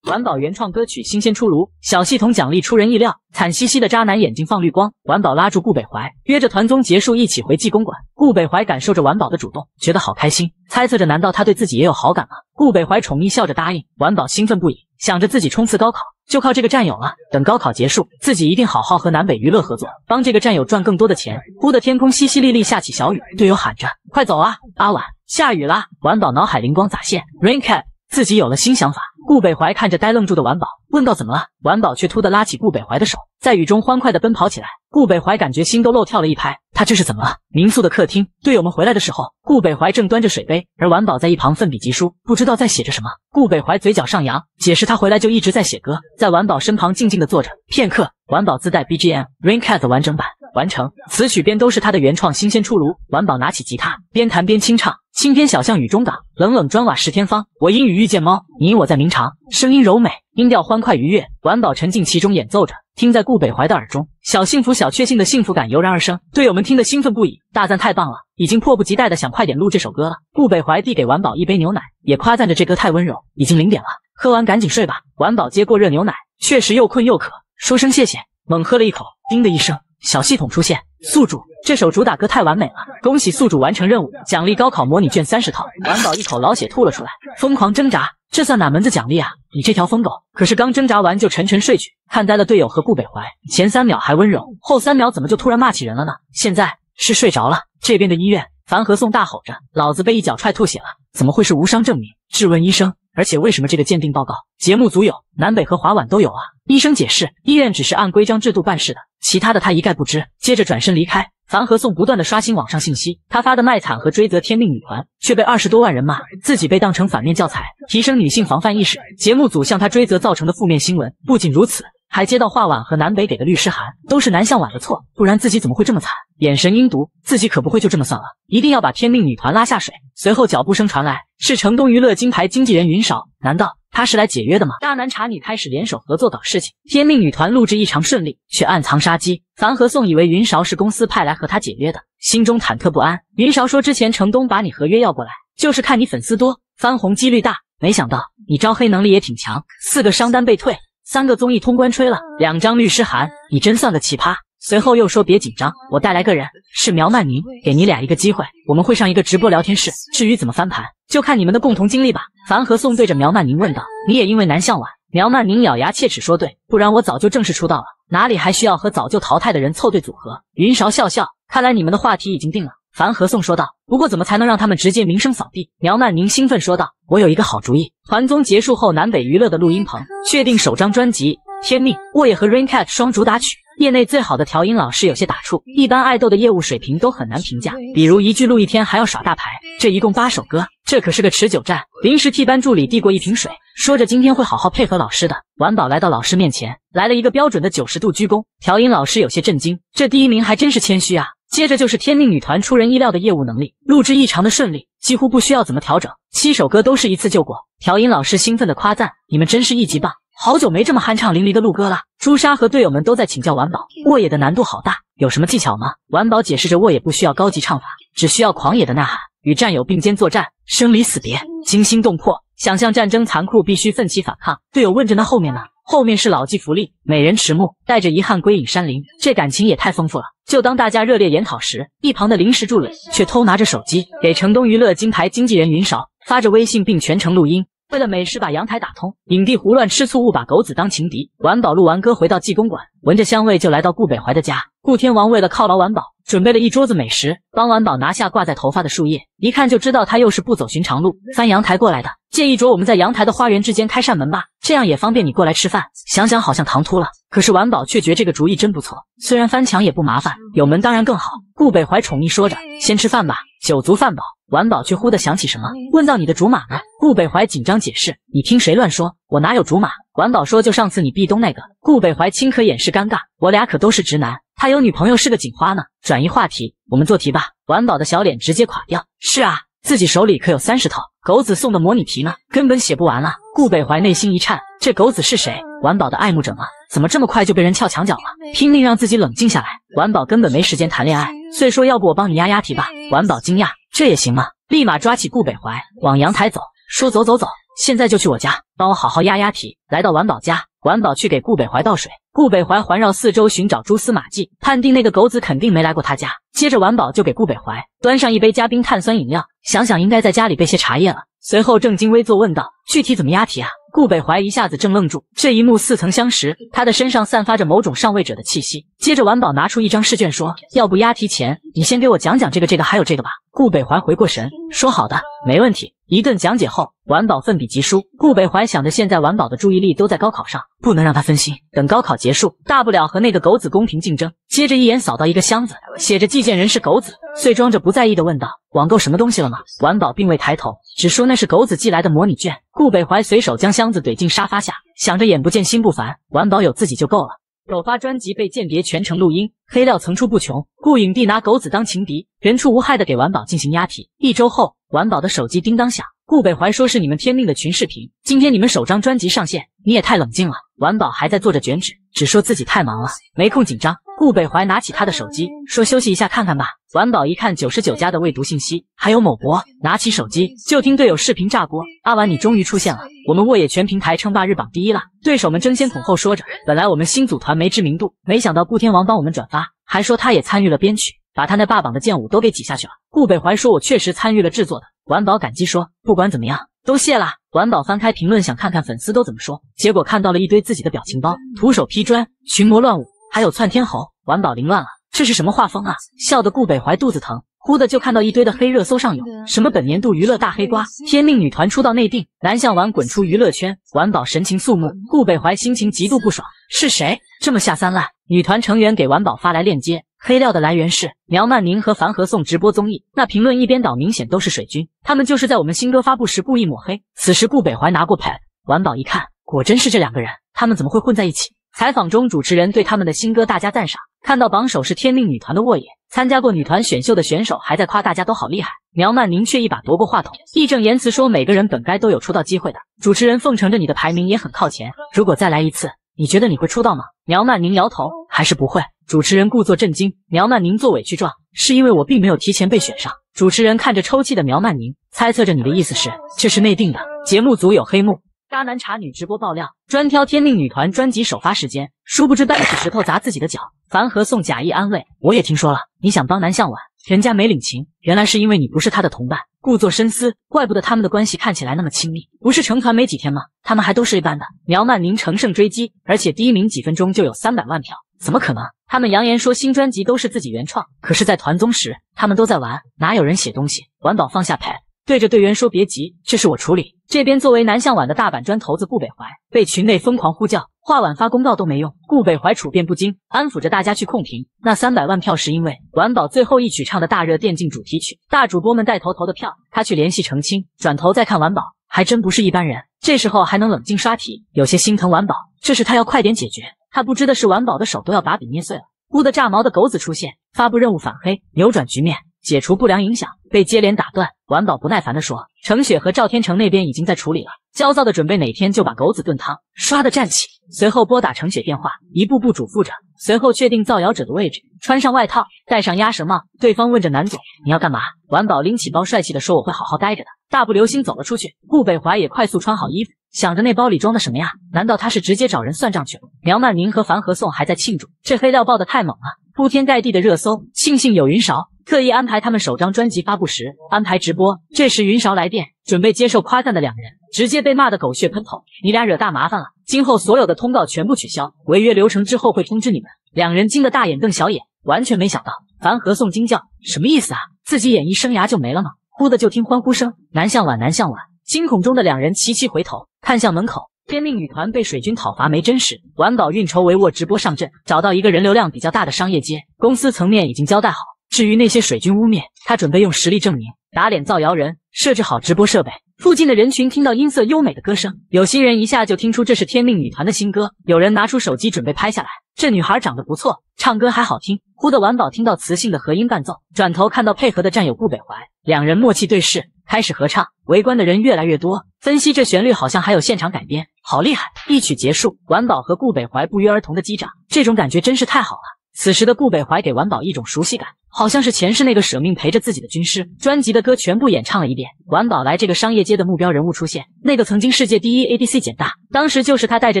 婉宝原创歌曲新鲜出炉，小系统奖励出人意料，惨兮兮的渣男眼睛放绿光。婉宝拉住顾北怀，约着团综结束一起回济公馆。顾北怀感受着婉宝的主动，觉得好开心，猜测着难道他对自己也有好感吗？顾北怀宠溺笑着答应。婉宝兴奋不已，想着自己冲刺高考就靠这个战友了。等高考结束，自己一定好好和南北娱乐合作，帮这个战友赚更多的钱。忽的天空淅淅沥沥下起小雨，队友喊着：“快走啊，阿婉，下雨啦！”婉宝脑海灵光乍现，Raincat，自己有了新想法。顾北怀看着呆愣住的婉宝，问道：“怎么了？”婉宝却突地拉起顾北怀的手，在雨中欢快地奔跑起来。顾北怀感觉心都漏跳了一拍，他这是怎么了？民宿的客厅，队友们回来的时候，顾北怀正端着水杯，而婉宝在一旁奋笔疾书，不知道在写着什么。顾北怀嘴角上扬，解释他回来就一直在写歌，在婉宝身旁静静地坐着。片刻，婉宝自带 BGM Raincat 完整版完成，词曲编都是他的原创，新鲜出炉。婉宝拿起吉他，边弹边清唱。青天小巷雨中港，冷冷砖瓦石天方。我因雨遇见猫，你我在明长。声音柔美，音调欢快愉悦。婉宝沉浸其中演奏着，听在顾北怀的耳中，小幸福、小确幸的幸福感油然而生。队友们听得兴奋不已，大赞太棒了，已经迫不及待的想快点录这首歌了。顾北怀递给婉宝一杯牛奶，也夸赞着这歌太温柔。已经零点了，喝完赶紧睡吧。婉宝接过热牛奶，确实又困又渴，说声谢谢，猛喝了一口，叮的一声，小系统出现，宿主。这首主打歌太完美了，恭喜宿主完成任务，奖励高考模拟卷三十套。婉宝一口老血吐了出来，疯狂挣扎，这算哪门子奖励啊？你这条疯狗！可是刚挣扎完就沉沉睡去，看呆了队友和顾北怀，前三秒还温柔，后三秒怎么就突然骂起人了呢？现在是睡着了。这边的医院，樊和宋大吼着：“老子被一脚踹吐血了，怎么会是无伤证明？”质问医生。而且为什么这个鉴定报告节目组有，南北和华晚都有啊？医生解释，医院只是按规章制度办事的，其他的他一概不知。接着转身离开。樊和颂不断的刷新网上信息，他发的卖惨和追责天命女团却被二十多万人骂，自己被当成反面教材，提升女性防范意识。节目组向他追责造成的负面新闻。不仅如此，还接到华晚和南北给的律师函，都是南向晚的错，不然自己怎么会这么惨？眼神阴毒，自己可不会就这么算了，一定要把天命女团拉下水。随后脚步声传来，是城东娱乐金牌经纪人云韶，难道？他是来解约的吗？大男茶女开始联手合作搞事情，天命女团录制异常顺利，却暗藏杀机。樊和宋以为云韶是公司派来和他解约的，心中忐忑不安。云韶说之前城东把你合约要过来，就是看你粉丝多，翻红几率大。没想到你招黑能力也挺强，四个商单被退，三个综艺通关吹了，两张律师函，你真算个奇葩。随后又说别紧张，我带来个人，是苗曼宁，给你俩一个机会，我们会上一个直播聊天室，至于怎么翻盘，就看你们的共同经历吧。樊和宋对着苗曼宁问道：“你也因为南向晚？”苗曼宁咬牙切齿说：“对，不然我早就正式出道了，哪里还需要和早就淘汰的人凑对组合？”云韶笑笑，看来你们的话题已经定了。樊和颂说道：“不过怎么才能让他们直接名声扫地？”苗曼宁兴奋说道：“我有一个好主意，团综结束后，南北娱乐的录音棚确定首张专辑《天命》，沃野和 Raincat 双主打曲。业内最好的调音老师有些打怵，一般爱豆的业务水平都很难评价。比如一句录一天还要耍大牌，这一共八首歌，这可是个持久战。临时替班助理递过一瓶水，说着今天会好好配合老师的。晚宝来到老师面前，来了一个标准的九十度鞠躬。调音老师有些震惊，这第一名还真是谦虚啊。接着就是天命女团出人意料的业务能力，录制异常的顺利，几乎不需要怎么调整，七首歌都是一次就过。调音老师兴奋的夸赞：“你们真是一级棒！好久没这么酣畅淋漓的录歌了。”朱砂和队友们都在请教晚宝，沃野的难度好大，有什么技巧吗？晚宝解释着，沃野不需要高级唱法，只需要狂野的呐喊，与战友并肩作战，生离死别，惊心动魄，想象战争残酷，必须奋起反抗。队友问着，那后面呢？后面是老骥伏枥，美人迟暮，带着遗憾归隐山林，这感情也太丰富了。就当大家热烈研讨时，一旁的临时助理却偷拿着手机，给城东娱乐金牌经纪人云韶发着微信，并全程录音。为了美食把阳台打通，影帝胡乱吃醋，误把狗子当情敌。完宝录完歌回到济公馆，闻着香味就来到顾北怀的家。顾天王为了犒劳晚宝，准备了一桌子美食，帮晚宝拿下挂在头发的树叶，一看就知道他又是不走寻常路，翻阳台过来的。建议着我们在阳台的花园之间开扇门吧，这样也方便你过来吃饭。想想好像唐突了，可是晚宝却觉这个主意真不错。虽然翻墙也不麻烦，有门当然更好。顾北怀宠溺说着：“先吃饭吧，酒足饭饱。”晚宝却忽地想起什么，问道：“你的竹马呢？”顾北怀紧张解释：“你听谁乱说？我哪有竹马？”晚宝说：“就上次你壁咚那个。”顾北怀轻可掩饰尴尬：“我俩可都是直男，他有女朋友是个警花呢。”转移话题，我们做题吧。晚宝的小脸直接垮掉。是啊。自己手里可有三十套狗子送的模拟题呢，根本写不完了。顾北怀内心一颤，这狗子是谁？晚宝的爱慕者吗？怎么这么快就被人撬墙角了？拼命让自己冷静下来。晚宝根本没时间谈恋爱，遂说要不我帮你压压题吧。晚宝惊讶，这也行吗？立马抓起顾北怀往阳台走，说走走走，现在就去我家，帮我好好压压题。来到晚宝家，晚宝去给顾北怀倒水。顾北怀环绕四周寻找蛛丝马迹，判定那个狗子肯定没来过他家。接着晚宝就给顾北怀端上一杯加冰碳酸饮料，想想应该在家里备些茶叶了。随后正襟危坐问道：“具体怎么押题啊？”顾北怀一下子正愣住，这一幕似曾相识，他的身上散发着某种上位者的气息。接着晚宝拿出一张试卷说：“要不押题前你先给我讲讲这个、这个还有这个吧。”顾北怀回过神，说：“好的，没问题。”一顿讲解后，晚宝奋笔疾书。顾北怀想着，现在晚宝的注意力都在高考上，不能让他分心。等高考结束，大不了和那个狗子公平竞争。接着一眼扫到一个箱子，写着“寄件人是狗子”，遂装着不在意的问道：“网购什么东西了吗？”晚宝并未抬头，只说那是狗子寄来的模拟卷。顾北怀随手将箱子怼进沙发下，想着眼不见心不烦，晚宝有自己就够了。首发专辑被间谍全程录音，黑料层出不穷。顾影帝拿狗子当情敌，人畜无害的给晚宝进行押题。一周后。晚宝的手机叮当响，顾北怀说是你们天命的群视频，今天你们首张专辑上线，你也太冷静了。晚宝还在做着卷纸，只说自己太忙了，没空紧张。顾北怀拿起他的手机，说休息一下看看吧。晚宝一看九十九加的未读信息，还有某博，拿起手机就听队友视频炸锅。阿婉，你终于出现了，我们沃野全平台称霸日榜第一了。对手们争先恐后说着，本来我们新组团没知名度，没想到顾天王帮我们转发，还说他也参与了编曲。把他那霸榜的剑舞都给挤下去了。顾北怀说：“我确实参与了制作的。”晚宝感激说：“不管怎么样，都谢了。”晚宝翻开评论，想看看粉丝都怎么说，结果看到了一堆自己的表情包，徒手劈砖、群魔乱舞，还有窜天猴。晚宝凌乱了，这是什么画风啊？笑得顾北怀肚子疼。忽的就看到一堆的黑热搜上涌什么本年度娱乐大黑瓜，天命女团出道内定，南向晚滚出娱乐圈。晚宝神情肃穆，顾北怀心情极度不爽。是谁这么下三滥？女团成员给晚宝发来链接。黑料的来源是苗曼宁和樊和颂直播综艺，那评论一边倒，明显都是水军，他们就是在我们新歌发布时故意抹黑。此时顾北怀拿过 pad，晚宝一看，果真是这两个人，他们怎么会混在一起？采访中，主持人对他们的新歌大加赞赏，看到榜首是天命女团的沃野，参加过女团选秀的选手还在夸大家都好厉害，苗曼宁却一把夺过话筒，义正言辞说每个人本该都有出道机会的。主持人奉承着你的排名也很靠前，如果再来一次，你觉得你会出道吗？苗曼宁摇头，还是不会。主持人故作震惊，苗曼宁做委屈状，是因为我并没有提前被选上。主持人看着抽泣的苗曼宁，猜测着你的意思是这是内定的。节目组有黑幕，渣男茶女直播爆料，专挑天命女团专辑首发时间，殊不知搬起石头砸自己的脚。樊和颂假意安慰，我也听说了，你想帮南向晚，人家没领情，原来是因为你不是他的同伴。故作深思，怪不得他们的关系看起来那么亲密，不是成团没几天吗？他们还都是一般的。苗曼宁乘胜追击，而且第一名几分钟就有三百万票，怎么可能？他们扬言说新专辑都是自己原创，可是，在团综时，他们都在玩，哪有人写东西？晚宝放下 pad，对着队员说：“别急，这是我处理。”这边作为南向晚的大板砖头子顾北怀，被群内疯狂呼叫。画晚发公告都没用。顾北怀处变不惊，安抚着大家去控评。那三百万票是因为晚宝最后一曲唱的大热电竞主题曲，大主播们带头投的票。他去联系澄清，转头再看晚宝，还真不是一般人。这时候还能冷静刷题，有些心疼晚宝。这是他要快点解决。他不知的是，晚宝的手都要把笔捏碎了。忽的炸毛的狗子出现，发布任务反黑，扭转局面。解除不良影响，被接连打断。晚宝不耐烦地说：“程雪和赵天成那边已经在处理了，焦躁的准备哪天就把狗子炖汤。”唰的站起，随后拨打程雪电话，一步步嘱咐着。随后确定造谣者的位置，穿上外套，戴上鸭舌帽。对方问着南总：“你要干嘛？”晚宝拎起包，帅气地说：“我会好好待着的。”大步流星走了出去。顾北怀也快速穿好衣服，想着那包里装的什么呀？难道他是直接找人算账去了？苗曼宁和樊和颂还在庆祝，这黑料爆的太猛了，铺天盖地的热搜。庆幸有云勺。特意安排他们首张专辑发布时安排直播，这时云韶来电，准备接受夸赞的两人直接被骂得狗血喷头。你俩惹大麻烦了，今后所有的通告全部取消，违约流程之后会通知你们。两人惊得大眼瞪小眼，完全没想到。樊和颂惊叫：什么意思啊？自己演艺生涯就没了吗？忽的就听欢呼声，南向晚，南向晚。惊恐中的两人齐齐回头看向门口，天命女团被水军讨伐没真实。晚宝运筹帷幄，直播上阵，找到一个人流量比较大的商业街，公司层面已经交代好。至于那些水军污蔑，他准备用实力证明，打脸造谣人，设置好直播设备。附近的人群听到音色优美的歌声，有心人一下就听出这是天命女团的新歌。有人拿出手机准备拍下来，这女孩长得不错，唱歌还好听。忽的晚宝听到磁性的和音伴奏，转头看到配合的战友顾北怀，两人默契对视，开始合唱。围观的人越来越多，分析这旋律好像还有现场改编，好厉害！一曲结束，晚宝和顾北怀不约而同的击掌，这种感觉真是太好了。此时的顾北怀给晚宝一种熟悉感。好像是前世那个舍命陪着自己的军师，专辑的歌全部演唱了一遍。晚宝来这个商业街的目标人物出现，那个曾经世界第一 ADC 简大，当时就是他带着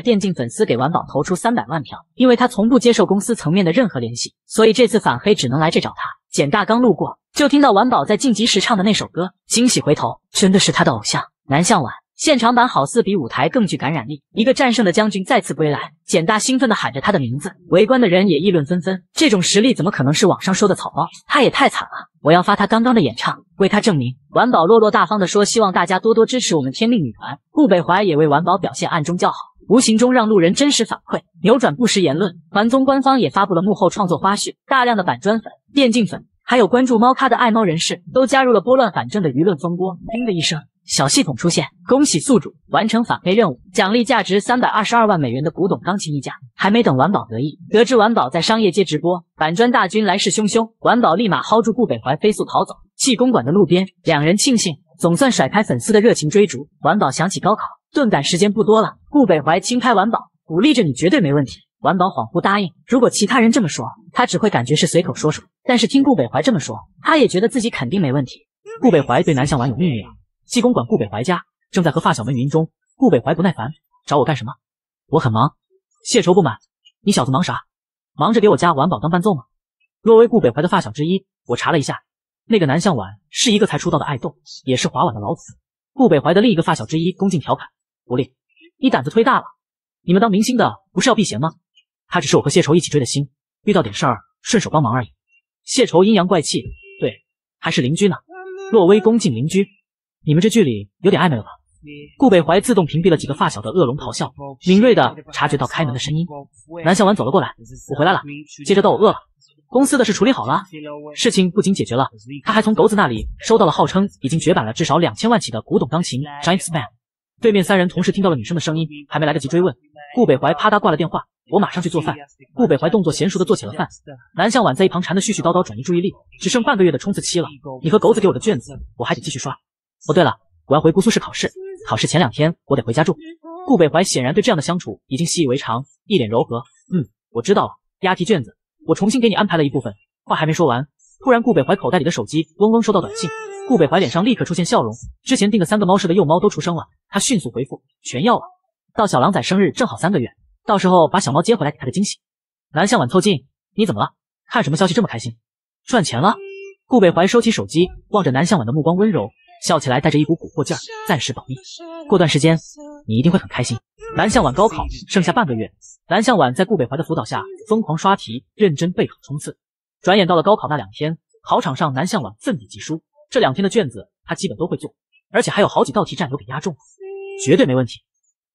电竞粉丝给晚宝投出三百万票，因为他从不接受公司层面的任何联系，所以这次反黑只能来这找他。简大刚路过，就听到晚宝在晋级时唱的那首歌，惊喜回头，真的是他的偶像南向晚。现场版好似比舞台更具感染力。一个战胜的将军再次归来，简大兴奋地喊着他的名字，围观的人也议论纷纷。这种实力怎么可能是网上说的草包？他也太惨了！我要发他刚刚的演唱，为他证明。晚宝落落大方地说，希望大家多多支持我们天命女团。顾北怀也为晚宝表现暗中叫好，无形中让路人真实反馈，扭转不实言论。团综官方也发布了幕后创作花絮，大量的板砖粉、电竞粉，还有关注猫咖的爱猫人士，都加入了拨乱反正的舆论风波。叮的一声。小系统出现，恭喜宿主完成反黑任务，奖励价值三百二十二万美元的古董钢琴一架。还没等晚宝得意，得知晚宝在商业街直播，板砖大军来势汹汹，晚宝立马薅住顾北怀，飞速逃走。气公馆的路边，两人庆幸总算甩开粉丝的热情追逐。晚宝想起高考，顿感时间不多了。顾北怀轻拍晚宝，鼓励着你绝对没问题。晚宝恍惚答应。如果其他人这么说，他只会感觉是随口说说。但是听顾北怀这么说，他也觉得自己肯定没问题。顾北怀对南向晚有秘密了。济公馆顾北怀家正在和发小们语音中，顾北怀不耐烦，找我干什么？我很忙。谢仇不满，你小子忙啥？忙着给我家晚宝当伴奏吗？若薇顾北怀的发小之一，我查了一下，那个南向晚是一个才出道的爱豆，也是华晚的老子。顾北怀的另一个发小之一恭敬调侃：狐狸，你胆子忒大了。你们当明星的不是要避嫌吗？他只是我和谢仇一起追的星，遇到点事儿顺手帮忙而已。谢仇阴阳怪气，对，还是邻居呢。若薇恭敬邻居。你们这剧里有点暧昧了吧？顾北怀自动屏蔽了几个发小的恶龙咆哮，敏锐的察觉到开门的声音。南向晚走了过来，我回来了。接着逗我饿了。公司的事处理好了，事情不仅解决了，他还从狗子那里收到了号称已经绝版了至少两千万起的古董钢琴 Giant Span。对面三人同时听到了女生的声音，还没来得及追问，顾北怀啪嗒挂了电话。我马上去做饭。顾北怀动作娴熟的做起了饭。南向晚在一旁馋的絮絮叨叨，转移注意力。只剩半个月的冲刺期了，你和狗子给我的卷子，我还得继续刷。哦，对了，我要回姑苏市考试，考试前两天我得回家住。顾北怀显然对这样的相处已经习以为常，一脸柔和。嗯，我知道了。押题卷子，我重新给你安排了一部分。话还没说完，突然顾北怀口袋里的手机嗡嗡收到短信，顾北怀脸上立刻出现笑容。之前订的三个猫舍的幼猫都出生了，他迅速回复全要了。到小狼崽生日正好三个月，到时候把小猫接回来给他个惊喜。南向晚凑近，你怎么了？看什么消息这么开心？赚钱了？顾北怀收起手机，望着南向晚的目光温柔。笑起来带着一股蛊惑劲儿，暂时保密。过段时间你一定会很开心。南向晚高考剩下半个月，南向晚在顾北怀的辅导下疯狂刷题，认真备考冲刺。转眼到了高考那两天，考场上南向晚奋笔疾书，这两天的卷子他基本都会做，而且还有好几道题占有给压中了，绝对没问题。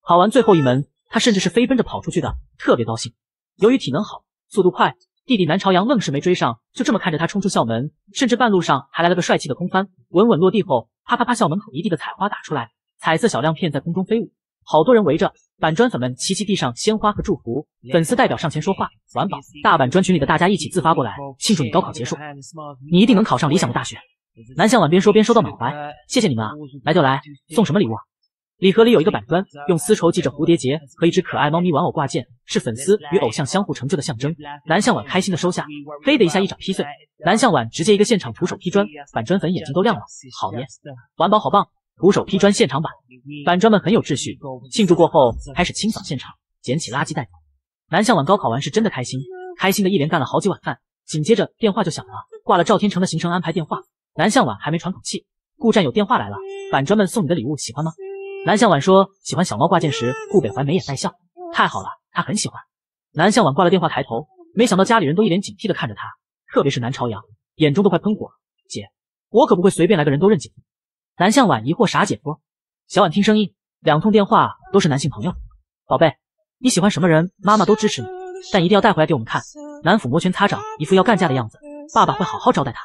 考完最后一门，他甚至是飞奔着跑出去的，特别高兴。由于体能好，速度快，弟弟南朝阳愣是没追上，就这么看着他冲出校门，甚至半路上还来了个帅气的空翻，稳稳落地后，啪啪啪，校门口一地的彩花打出来，彩色小亮片在空中飞舞，好多人围着，板砖粉们齐齐递上鲜花和祝福，粉丝代表上前说话，完宝，大板砖群里的大家一起自发过来，庆祝你高考结束，你一定能考上理想的大学。南向晚边说边收到满怀，谢谢你们啊，来就来，送什么礼物？礼盒里有一个板砖，用丝绸系着蝴蝶结和一只可爱猫咪玩偶挂件，是粉丝与偶像相互成就的象征。南向晚开心的收下，飞的一下一掌劈碎。南向晚直接一个现场徒手劈砖，板砖粉眼睛都亮了，好耶！玩宝好棒，徒手劈砖现场版，板砖们很有秩序。庆祝过后，开始清扫现场，捡起垃圾带走。南向晚高考完是真的开心，开心的一连干了好几碗饭。紧接着电话就响了，挂了赵天成的行程安排电话。南向晚还没喘口气，顾战友电话来了，板砖们送你的礼物喜欢吗？南向晚说喜欢小猫挂件时，顾北怀眉眼带笑，太好了，他很喜欢。南向晚挂了电话，抬头，没想到家里人都一脸警惕的看着他，特别是南朝阳，眼中都快喷火了。姐，我可不会随便来个人都认姐夫。南向晚疑惑啥姐夫？小婉听声音，两通电话都是男性朋友。宝贝，你喜欢什么人，妈妈都支持你，但一定要带回来给我们看。南府摩拳擦掌，一副要干架的样子，爸爸会好好招待他。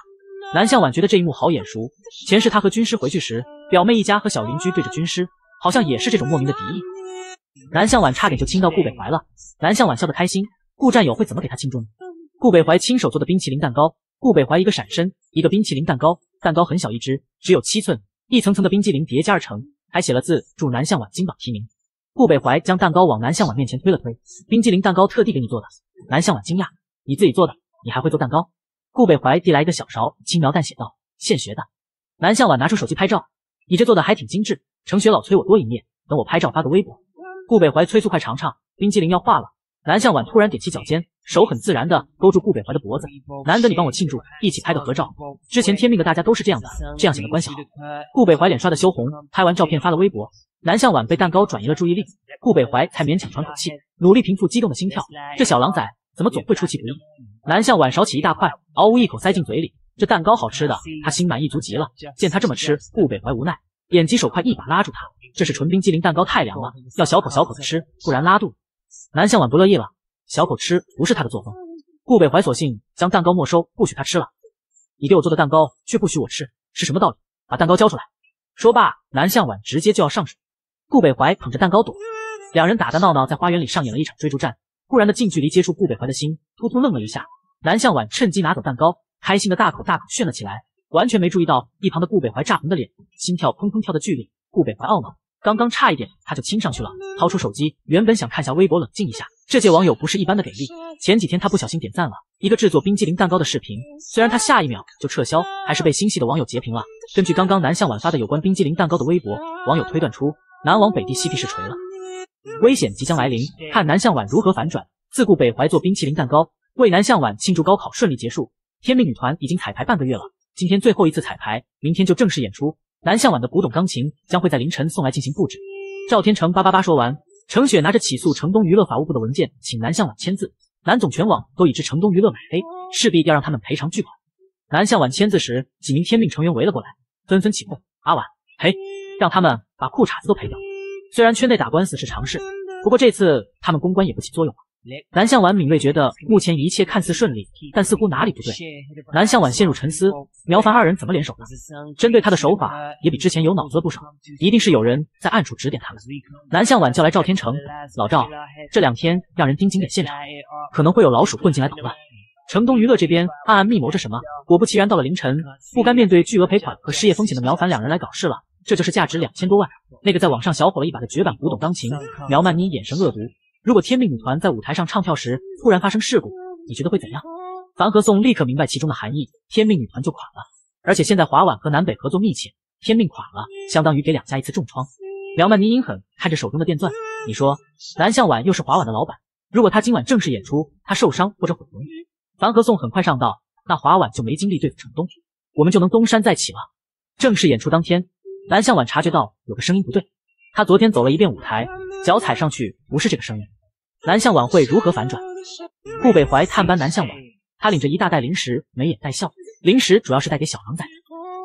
南向晚觉得这一幕好眼熟，前世他和军师回去时，表妹一家和小邻居对着军师。好像也是这种莫名的敌意，南向晚差点就亲到顾北怀了。南向晚笑得开心，顾战友会怎么给他庆祝呢？顾北怀亲手做的冰淇淋蛋糕，顾北怀一个闪身，一个冰淇淋蛋糕，蛋糕很小一只，只有七寸，一层层的冰激凌叠加而成，还写了字祝南向晚金榜题名。顾北怀将蛋糕往南向晚面前推了推，冰激凌蛋糕特地给你做的。南向晚惊讶，你自己做的？你还会做蛋糕？顾北怀递来一个小勺，轻描淡写道，现学的。南向晚拿出手机拍照，你这做的还挺精致。程雪老催我多一面，等我拍照发个微博。顾北怀催促快尝尝，冰激凌要化了。南向晚突然踮起脚尖，手很自然的勾住顾北怀的脖子，难得你帮我庆祝，一起拍个合照。之前天命的大家都是这样的，这样显得关系好。顾北怀脸刷的羞红，拍完照片发了微博。南向晚被蛋糕转移了注意力，顾北怀才勉强喘口气，努力平复激动的心跳。这小狼崽怎么总会出其不意？南向晚少起一大块，嗷呜一口塞进嘴里，这蛋糕好吃的，他心满意足极了。见他这么吃，顾北怀无奈。眼疾手快，一把拉住他。这是纯冰激凌蛋糕，太凉了，要小口小口的吃，不然拉肚子。南向晚不乐意了，小口吃不是他的作风。顾北怀索性将蛋糕没收，不许他吃了。你给我做的蛋糕，却不许我吃，是什么道理？把蛋糕交出来！说罢，南向晚直接就要上手。顾北怀捧着蛋糕躲，两人打打闹闹，在花园里上演了一场追逐战。忽然的近距离接触，顾北怀的心突突愣了一下。南向晚趁机拿走蛋糕，开心的大口大口炫了起来。完全没注意到一旁的顾北怀炸红的脸，心跳砰砰跳的剧烈。顾北怀懊恼，刚刚差一点他就亲上去了。掏出手机，原本想看下微博冷静一下，这届网友不是一般的给力。前几天他不小心点赞了一个制作冰激凌蛋糕的视频，虽然他下一秒就撤销，还是被心细的网友截屏了。根据刚刚南向晚发的有关冰激凌蛋糕的微博，网友推断出南往北地西地是锤了，危险即将来临，看南向晚如何反转。自顾北怀做冰淇淋蛋糕，为南向晚庆祝高考顺利结束。天命女团已经彩排半个月了。今天最后一次彩排，明天就正式演出。南向晚的古董钢琴将会在凌晨送来进行布置。赵天成叭叭叭说完，程雪拿着起诉城东娱乐法务部的文件，请南向晚签字。南总全网都已知城东娱乐买黑，势必要让他们赔偿巨款。南向晚签字时，几名天命成员围了过来，纷纷起哄：“阿晚赔，让他们把裤衩子都赔掉。”虽然圈内打官司是常事，不过这次他们公关也不起作用了。南向晚敏锐觉得目前一切看似顺利，但似乎哪里不对。南向晚陷入沉思，苗凡二人怎么联手的？针对他的手法也比之前有脑子了不少，一定是有人在暗处指点他们。南向晚叫来赵天成，老赵，这两天让人盯紧点现场，可能会有老鼠混进来捣乱。城东娱乐这边暗暗密谋着什么，果不其然，到了凌晨，不甘面对巨额赔款和失业风险的苗凡两人来搞事了。这就是价值两千多万，那个在网上小火了一把的绝版古董钢琴。苗曼妮眼神恶毒。如果天命女团在舞台上唱跳时突然发生事故，你觉得会怎样？樊和颂立刻明白其中的含义，天命女团就垮了。而且现在华晚和南北合作密切，天命垮了，相当于给两家一次重创。梁曼妮阴狠看着手中的电钻，你说南向晚又是华晚的老板，如果他今晚正式演出，他受伤或者毁容，樊和颂很快上道，那华晚就没精力对付城东，我们就能东山再起了。正式演出当天，南向晚察觉到有个声音不对，他昨天走了一遍舞台。脚踩上去不是这个声音，南向晚会如何反转？顾北怀探班南向晚，他领着一大袋零食，眉眼带笑。零食主要是带给小狼崽，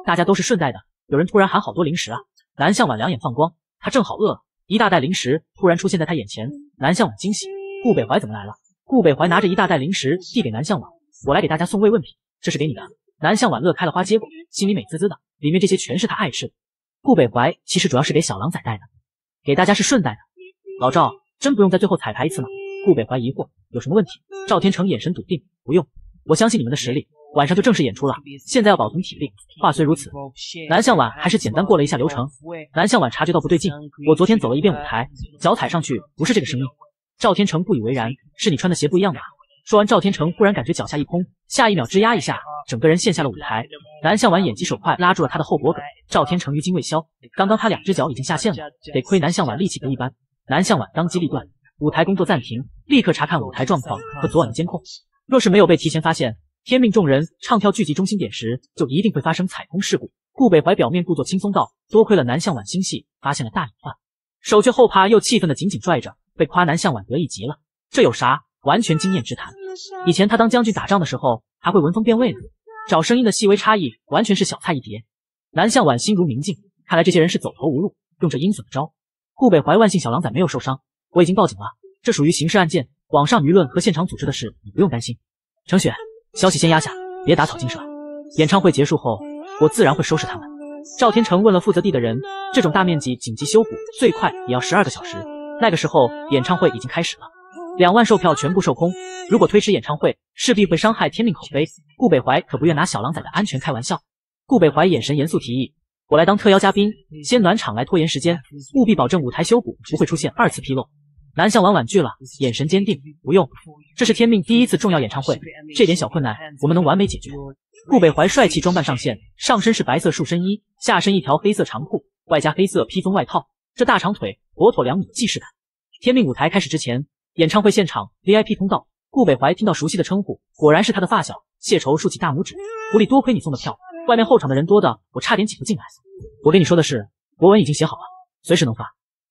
大家都是顺带的。有人突然喊好多零食啊！南向晚两眼放光，他正好饿了，一大袋零食突然出现在他眼前，南向晚惊喜，顾北怀怎么来了？顾北怀拿着一大袋零食递给南向晚，我来给大家送慰问品，这是给你的。南向晚乐开了花，接过，心里美滋滋的，里面这些全是他爱吃的。顾北怀其实主要是给小狼崽带的，给大家是顺带的。老赵，真不用在最后彩排一次吗？顾北怀疑惑，有什么问题？赵天成眼神笃定，不用，我相信你们的实力。晚上就正式演出了，现在要保存体力。话虽如此，南向晚还是简单过了一下流程。南向晚察觉到不对劲，我昨天走了一遍舞台，脚踩上去不是这个声音。赵天成不以为然，是你穿的鞋不一样吧？说完，赵天成忽然感觉脚下一空，下一秒吱呀一下，整个人陷下了舞台。南向晚眼疾手快，拉住了他的后脖梗。赵天成余惊未消，刚刚他两只脚已经下线了，得亏南向晚力气不一般。南向晚当机立断，舞台工作暂停，立刻查看舞台状况和昨晚的监控。若是没有被提前发现，天命众人唱跳聚集中心点时，就一定会发生踩空事故。顾北怀表面故作轻松道：“多亏了南向晚心细，发现了大隐患，手却后怕又气愤的紧紧拽着，被夸南向晚得意极了。这有啥？完全经验之谈。以前他当将军打仗的时候，还会闻风辨位呢。找声音的细微差异，完全是小菜一碟。南向晚心如明镜，看来这些人是走投无路，用这阴损的招。顾北怀万幸小狼崽没有受伤，我已经报警了，这属于刑事案件，网上舆论和现场组织的事，你不用担心。程雪。”消息先压下，别打草惊蛇。演唱会结束后，我自然会收拾他们。赵天成问了负责地的人，这种大面积紧急修补，最快也要十二个小时。那个时候，演唱会已经开始了，两万售票全部售空。如果推迟演唱会，势必会伤害天命口碑。顾北怀可不愿拿小狼崽的安全开玩笑。顾北怀眼神严肃，提议我来当特邀嘉宾，先暖场来拖延时间，务必保证舞台修补不会出现二次纰漏。南向晚婉拒了，眼神坚定，不用，这是天命第一次重要演唱会，这点小困难我们能完美解决。顾北怀帅气装扮上线，上身是白色束身衣，下身一条黑色长裤，外加黑色披风外套，这大长腿，妥妥两米，既视感。天命舞台开始之前，演唱会现场 VIP 通道，顾北怀听到熟悉的称呼，果然是他的发小谢愁，竖起大拇指，狐狸多亏你送的票，外面候场的人多的我差点挤不进来。我跟你说的是，博文已经写好了，随时能发。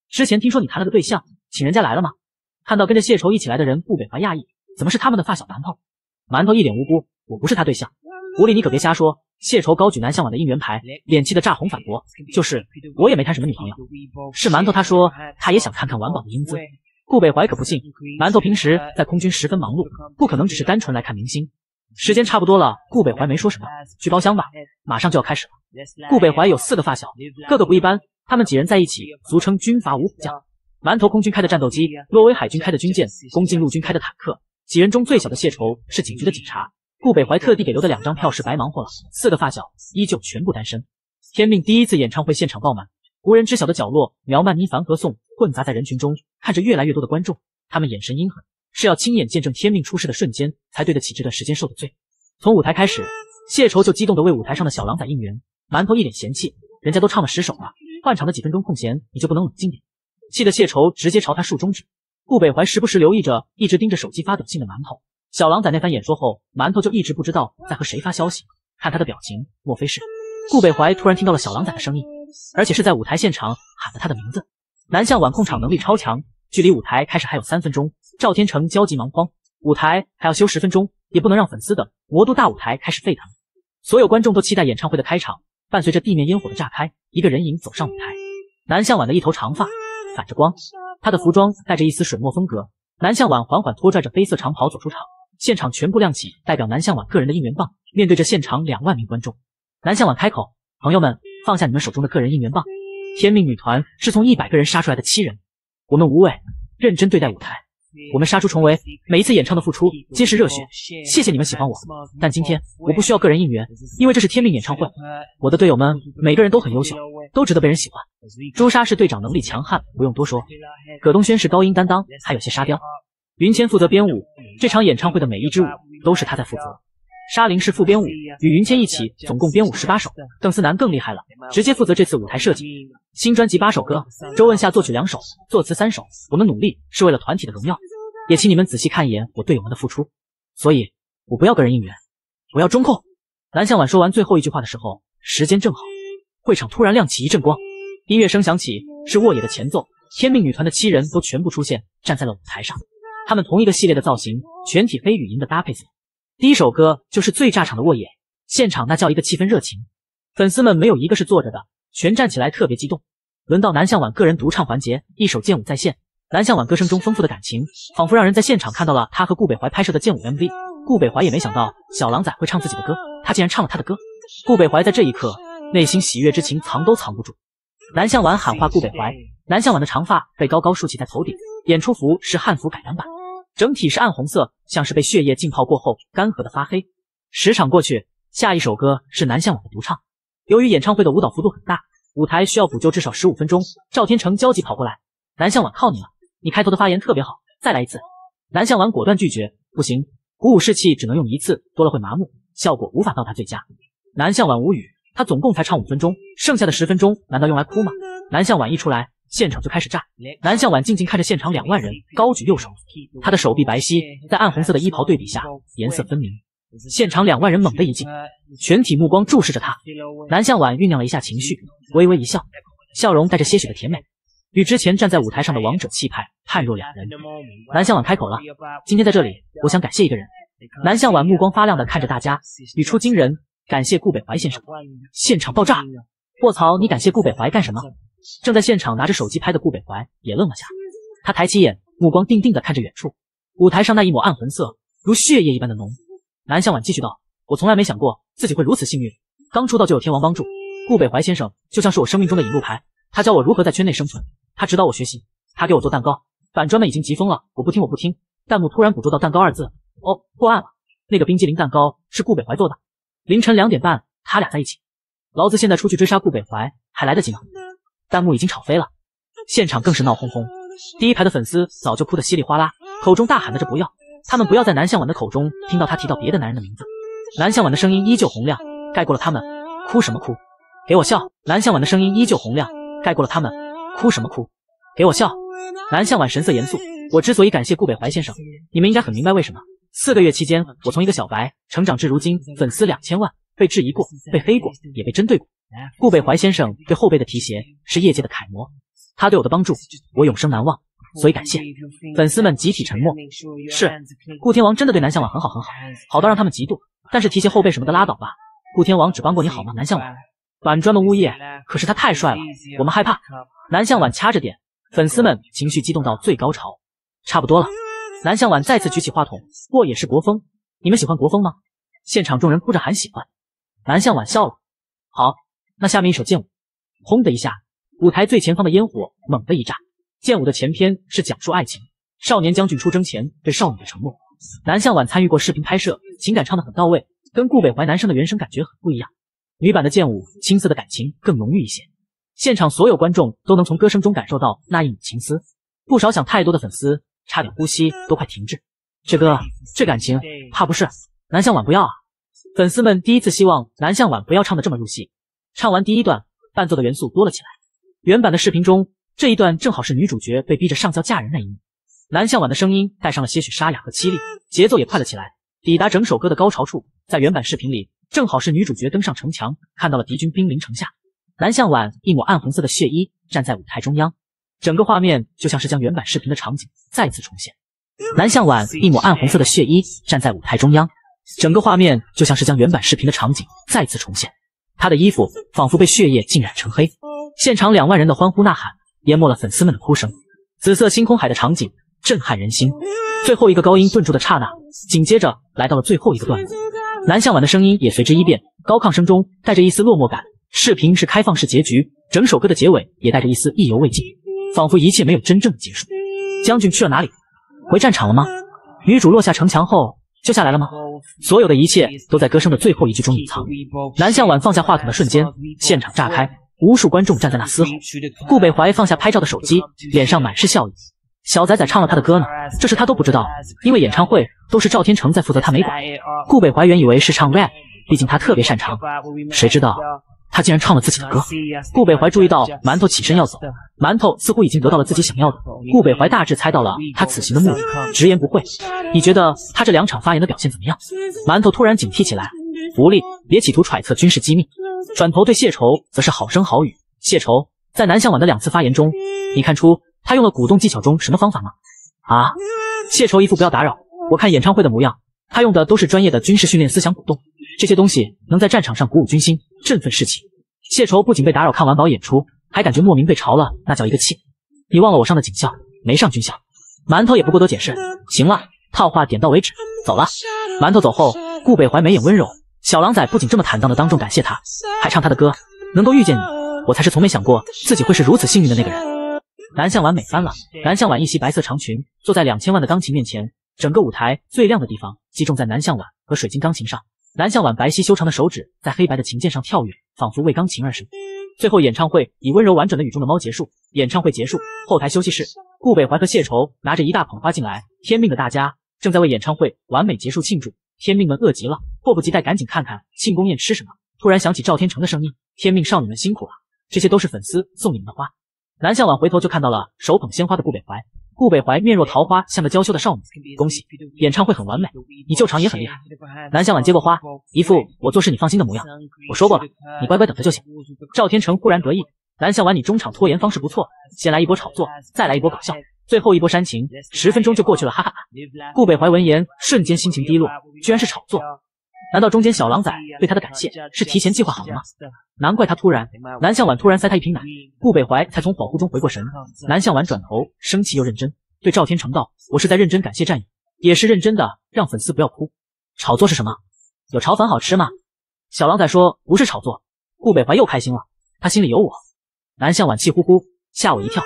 之前听说你谈了个对象。请人家来了吗？看到跟着谢愁一起来的人，顾北怀讶异，怎么是他们的发小馒头？馒头一脸无辜，我不是他对象。狐狸，你可别瞎说。谢愁高举南向晚的应援牌，脸气的炸红，反驳：就是，我也没谈什么女朋友。是馒头，他说他也想看看晚宝的英姿。顾北怀可不信，馒头平时在空军十分忙碌，不可能只是单纯来看明星。时间差不多了，顾北怀没说什么，去包厢吧，马上就要开始了。顾北怀有四个发小，个个不一般，他们几人在一起，俗称军阀五虎将。馒头空军开的战斗机，洛威海军开的军舰，攻进陆军开的坦克。几人中最小的谢愁是警局的警察。顾北怀特地给留的两张票是白忙活了。四个发小依旧全部单身。天命第一次演唱会现场爆满，无人知晓的角落，苗曼妮、凡和颂混杂在人群中，看着越来越多的观众，他们眼神阴狠，是要亲眼见证天命出世的瞬间，才对得起这段时间受的罪。从舞台开始，谢愁就激动的为舞台上的小狼崽应援。馒头一脸嫌弃，人家都唱了十首了，换场的几分钟空闲，你就不能冷静点？气得谢愁直接朝他竖中指，顾北怀时不时留意着一直盯着手机发短信的馒头。小狼崽那番演说后，馒头就一直不知道在和谁发消息。看他的表情，莫非是……顾北怀突然听到了小狼崽的声音，而且是在舞台现场喊了他的名字。南向晚控场能力超强，距离舞台开始还有三分钟，赵天成焦急忙慌，舞台还要修十分钟，也不能让粉丝等魔都大舞台开始沸腾。所有观众都期待演唱会的开场，伴随着地面烟火的炸开，一个人影走上舞台。南向晚的一头长发。反着光，他的服装带着一丝水墨风格。南向晚缓缓拖拽着黑色长袍走出场，现场全部亮起代表南向晚个人的应援棒。面对着现场两万名观众，南向晚开口：“朋友们，放下你们手中的个人应援棒。天命女团是从一百个人杀出来的七人，我们无畏，认真对待舞台。”我们杀出重围，每一次演唱的付出皆是热血。谢谢你们喜欢我，但今天我不需要个人应援，因为这是天命演唱会。我的队友们每个人都很优秀，都值得被人喜欢。朱砂是队长，能力强悍，不用多说。葛东轩是高音担当，还有些沙雕。云谦负责编舞，这场演唱会的每一支舞都是他在负责。沙林是副编舞，与云谦一起总共编舞十八首。邓思南更厉害了，直接负责这次舞台设计。新专辑八首歌，周问夏作曲两首，作词三首。我们努力是为了团体的荣耀，也请你们仔细看一眼我队友们的付出。所以，我不要个人应援，我要中控。蓝向晚说完最后一句话的时候，时间正好，会场突然亮起一阵光，音乐声响起，是沃野的前奏。天命女团的七人都全部出现，站在了舞台上。他们同一个系列的造型，全体黑与银的搭配色。第一首歌就是最炸场的沃野，现场那叫一个气氛热情，粉丝们没有一个是坐着的，全站起来，特别激动。轮到南向晚个人独唱环节，一首剑舞再现。南向晚歌声中丰富的感情，仿佛让人在现场看到了他和顾北怀拍摄的剑舞 MV。顾北怀也没想到小狼崽会唱自己的歌，他竟然唱了他的歌。顾北怀在这一刻内心喜悦之情藏都藏不住。南向晚喊话顾北怀，南向晚的长发被高高竖起在头顶，演出服是汉服改良版，整体是暗红色，像是被血液浸泡过后干涸的发黑。十场过去，下一首歌是南向晚的独唱。由于演唱会的舞蹈幅度很大，舞台需要补救至少十五分钟。赵天成焦急跑过来，南向晚靠你了。你开头的发言特别好，再来一次。南向晚果断拒绝，不行，鼓舞士气只能用一次，多了会麻木，效果无法到达最佳。南向晚无语，他总共才唱五分钟，剩下的十分钟难道用来哭吗？南向晚一出来，现场就开始炸。南向晚静静看着现场两万人，高举右手，他的手臂白皙，在暗红色的衣袍对比下，颜色分明。现场两万人猛地一静，全体目光注视着他。南向晚酝酿了一下情绪，微微一笑，笑容带着些许的甜美。与之前站在舞台上的王者气派判若两人。南向晚开口了：“今天在这里，我想感谢一个人。”南向晚目光发亮的看着大家，语出惊人：“感谢顾北怀先生。”现场爆炸！卧槽，你感谢顾北怀干什么？正在现场拿着手机拍的顾北怀也愣了下，他抬起眼，目光定定的看着远处，舞台上那一抹暗红色如血液一般的浓。南向晚继续道：“我从来没想过自己会如此幸运，刚出道就有天王帮助。顾北怀先生就像是我生命中的引路牌，他教我如何在圈内生存。”他指导我学习，他给我做蛋糕，板砖们已经急疯了，我不听我不听。弹幕突然捕捉到蛋糕二字，哦，破案了，那个冰激凌蛋糕是顾北怀做的。凌晨两点半，他俩在一起，老子现在出去追杀顾北怀还来得及吗？弹幕已经吵飞了，现场更是闹哄哄。第一排的粉丝早就哭得稀里哗啦，口中大喊的这不要，他们不要在南向晚的口中听到他提到别的男人的名字。南向晚的声音依旧洪亮，盖过了他们。哭什么哭？给我笑！南向晚的声音依旧洪亮，盖过了他们。哭什么哭？给我笑！南向晚神色严肃。我之所以感谢顾北怀先生，你们应该很明白为什么。四个月期间，我从一个小白成长至如今粉丝两千万，被质疑过，被黑过，也被针对过。顾北怀先生对后辈的提携是业界的楷模，他对我的帮助，我永生难忘，所以感谢。粉丝们集体沉默。是，顾天王真的对南向晚很好很好，好到让他们嫉妒。但是提携后辈什么的拉倒吧，顾天王只帮过你好吗？南向晚，板砖们呜咽。可是他太帅了，我们害怕。南向晚掐着点，粉丝们情绪激动到最高潮，差不多了。南向晚再次举起话筒，过也是国风，你们喜欢国风吗？现场众人哭着喊喜欢。南向晚笑了，好，那下面一首剑舞。轰的一下，舞台最前方的烟火猛地一炸。剑舞的前篇是讲述爱情，少年将军出征前对少女的承诺。南向晚参与过视频拍摄，情感唱得很到位，跟顾北怀男生的原声感觉很不一样。女版的剑舞，青涩的感情更浓郁一些。现场所有观众都能从歌声中感受到那一抹情思，不少想太多的粉丝差点呼吸都快停滞。这歌这感情，怕不是南向晚不要啊？粉丝们第一次希望南向晚不要唱的这么入戏。唱完第一段，伴奏的元素多了起来。原版的视频中这一段正好是女主角被逼着上轿嫁人那一幕，南向晚的声音带上了些许沙哑和凄厉，节奏也快了起来，抵达整首歌的高潮处。在原版视频里，正好是女主角登上城墙，看到了敌军兵临城下。南向晚一抹暗红色的血衣站在舞台中央，整个画面就像是将原版视频的场景再次重现。南向晚一抹暗红色的血衣站在舞台中央，整个画面就像是将原版视频的场景再次重现。他的衣服仿佛被血液浸染成黑，现场两万人的欢呼呐喊淹没了粉丝们的哭声。紫色星空海的场景震撼人心。最后一个高音顿住的刹那，紧接着来到了最后一个段落，南向晚的声音也随之一变，高亢声中带着一丝落寞感。视频是开放式结局，整首歌的结尾也带着一丝意犹未尽，仿佛一切没有真正的结束。将军去了哪里？回战场了吗？女主落下城墙后就下来了吗？所有的一切都在歌声的最后一句中隐藏。南向晚放下话筒的瞬间，现场炸开，无数观众站在那嘶吼。顾北怀放下拍照的手机，脸上满是笑意。小仔仔唱了他的歌呢，这事他都不知道，因为演唱会都是赵天成在负责，他没管。顾北怀原以为是唱 rap，毕竟他特别擅长，谁知道。他竟然唱了自己的歌。顾北怀注意到馒头起身要走，馒头似乎已经得到了自己想要的。顾北怀大致猜到了他此行的目的，直言不讳：“你觉得他这两场发言的表现怎么样？”馒头突然警惕起来：“狐狸，别企图揣测军事机密。”转头对谢愁则是好声好语：“谢愁，在南向晚的两次发言中，你看出他用了鼓动技巧中什么方法吗？”啊！谢愁一副不要打扰，我看演唱会的模样，他用的都是专业的军事训练思想鼓动。这些东西能在战场上鼓舞军心、振奋士气。谢愁不仅被打扰看完宝演出，还感觉莫名被嘲了，那叫一个气。你忘了我上的警校，没上军校。馒头也不过多解释。行了，套话点到为止，走了。馒头走后，顾北怀眉眼温柔。小狼崽不仅这么坦荡的当众感谢他，还唱他的歌。能够遇见你，我才是从没想过自己会是如此幸运的那个人。南向晚美翻了。南向晚一袭白色长裙，坐在两千万的钢琴面前，整个舞台最亮的地方集中在南向晚和水晶钢琴上。南向晚白皙修长的手指在黑白的琴键上跳跃，仿佛为钢琴而生。最后，演唱会以温柔婉转的雨中的猫结束。演唱会结束，后台休息室，顾北怀和谢愁拿着一大捧花进来。天命的大家正在为演唱会完美结束庆祝。天命们饿极了，迫不及待赶紧看看庆功宴吃什么。突然响起赵天成的声音：“天命少女们辛苦了，这些都是粉丝送你们的花。”南向晚回头就看到了手捧鲜花的顾北怀。顾北怀面若桃花，像个娇羞的少女。恭喜，演唱会很完美，你救场也很厉害。南向晚接过花，一副我做事你放心的模样。我说过了，你乖乖等着就行。赵天成忽然得意，南向晚你中场拖延方式不错，先来一波炒作，再来一波搞笑，最后一波煽情，十分钟就过去了，哈哈。顾北怀闻言瞬间心情低落，居然是炒作。难道中间小狼崽对他的感谢是提前计划好的吗？难怪他突然……南向晚突然塞他一瓶奶，顾北怀才从恍惚中回过神。南向晚转头，生气又认真，对赵天成道：“我是在认真感谢战友，也是认真的让粉丝不要哭。炒作是什么？有炒粉好吃吗？”小狼崽说：“不是炒作。”顾北怀又开心了，他心里有我。南向晚气呼呼，吓我一跳，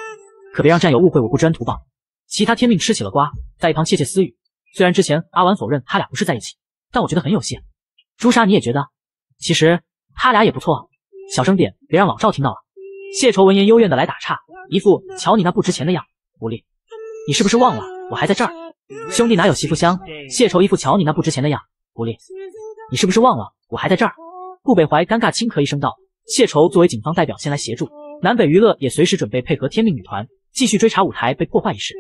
可别让战友误会我不知恩图报。其他天命吃起了瓜，在一旁窃窃私语。虽然之前阿婉否认他俩不是在一起，但我觉得很有戏。朱砂，你也觉得？其实他俩也不错。小声点，别让老赵听到了。谢愁闻言幽怨的来打岔，一副瞧你那不值钱的样。狐狸，你是不是忘了我还在这儿？兄弟哪有媳妇香？谢愁一副瞧你那不值钱的样。狐狸，你是不是忘了我还在这儿？顾北怀尴尬轻咳一声道：“谢愁作为警方代表先来协助，南北娱乐也随时准备配合天命女团继续追查舞台被破坏一事。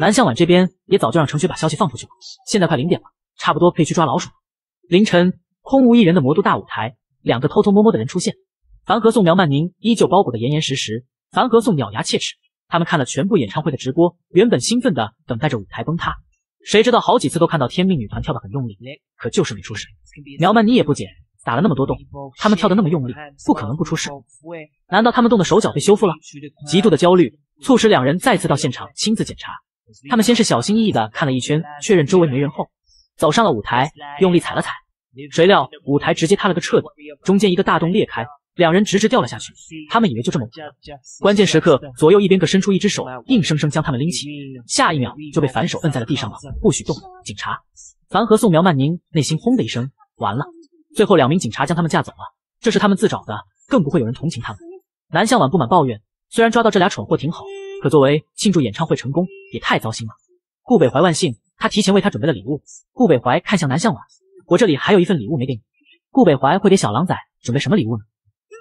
南向晚这边也早就让程雪把消息放出去了。现在快零点了，差不多可以去抓老鼠了。凌晨。”空无一人的魔都大舞台，两个偷偷摸摸的人出现。樊和宋、苗曼宁依旧包裹得严严实实。樊和宋咬牙切齿，他们看了全部演唱会的直播，原本兴奋的等待着舞台崩塌，谁知道好几次都看到天命女团跳得很用力，可就是没出事。苗曼宁也不解，打了那么多洞，他们跳得那么用力，不可能不出事。难道他们动的手脚被修复了？极度的焦虑促使两人再次到现场亲自检查。他们先是小心翼翼的看了一圈，确认周围没人后，走上了舞台，用力踩了踩。谁料舞台直接塌了个彻底，中间一个大洞裂开，两人直直掉了下去。他们以为就这么完了，关键时刻左右一边各伸出一只手，硬生生将他们拎起，下一秒就被反手摁在了地上了。不许动！警察！樊和宋苗曼宁内心轰的一声，完了！最后两名警察将他们架走了，这是他们自找的，更不会有人同情他们。南向晚不满抱怨，虽然抓到这俩蠢货挺好，可作为庆祝演唱会成功，也太糟心了。顾北怀万幸，他提前为他准备了礼物。顾北怀看向南向晚。我这里还有一份礼物没给你。顾北怀会给小狼崽准备什么礼物呢？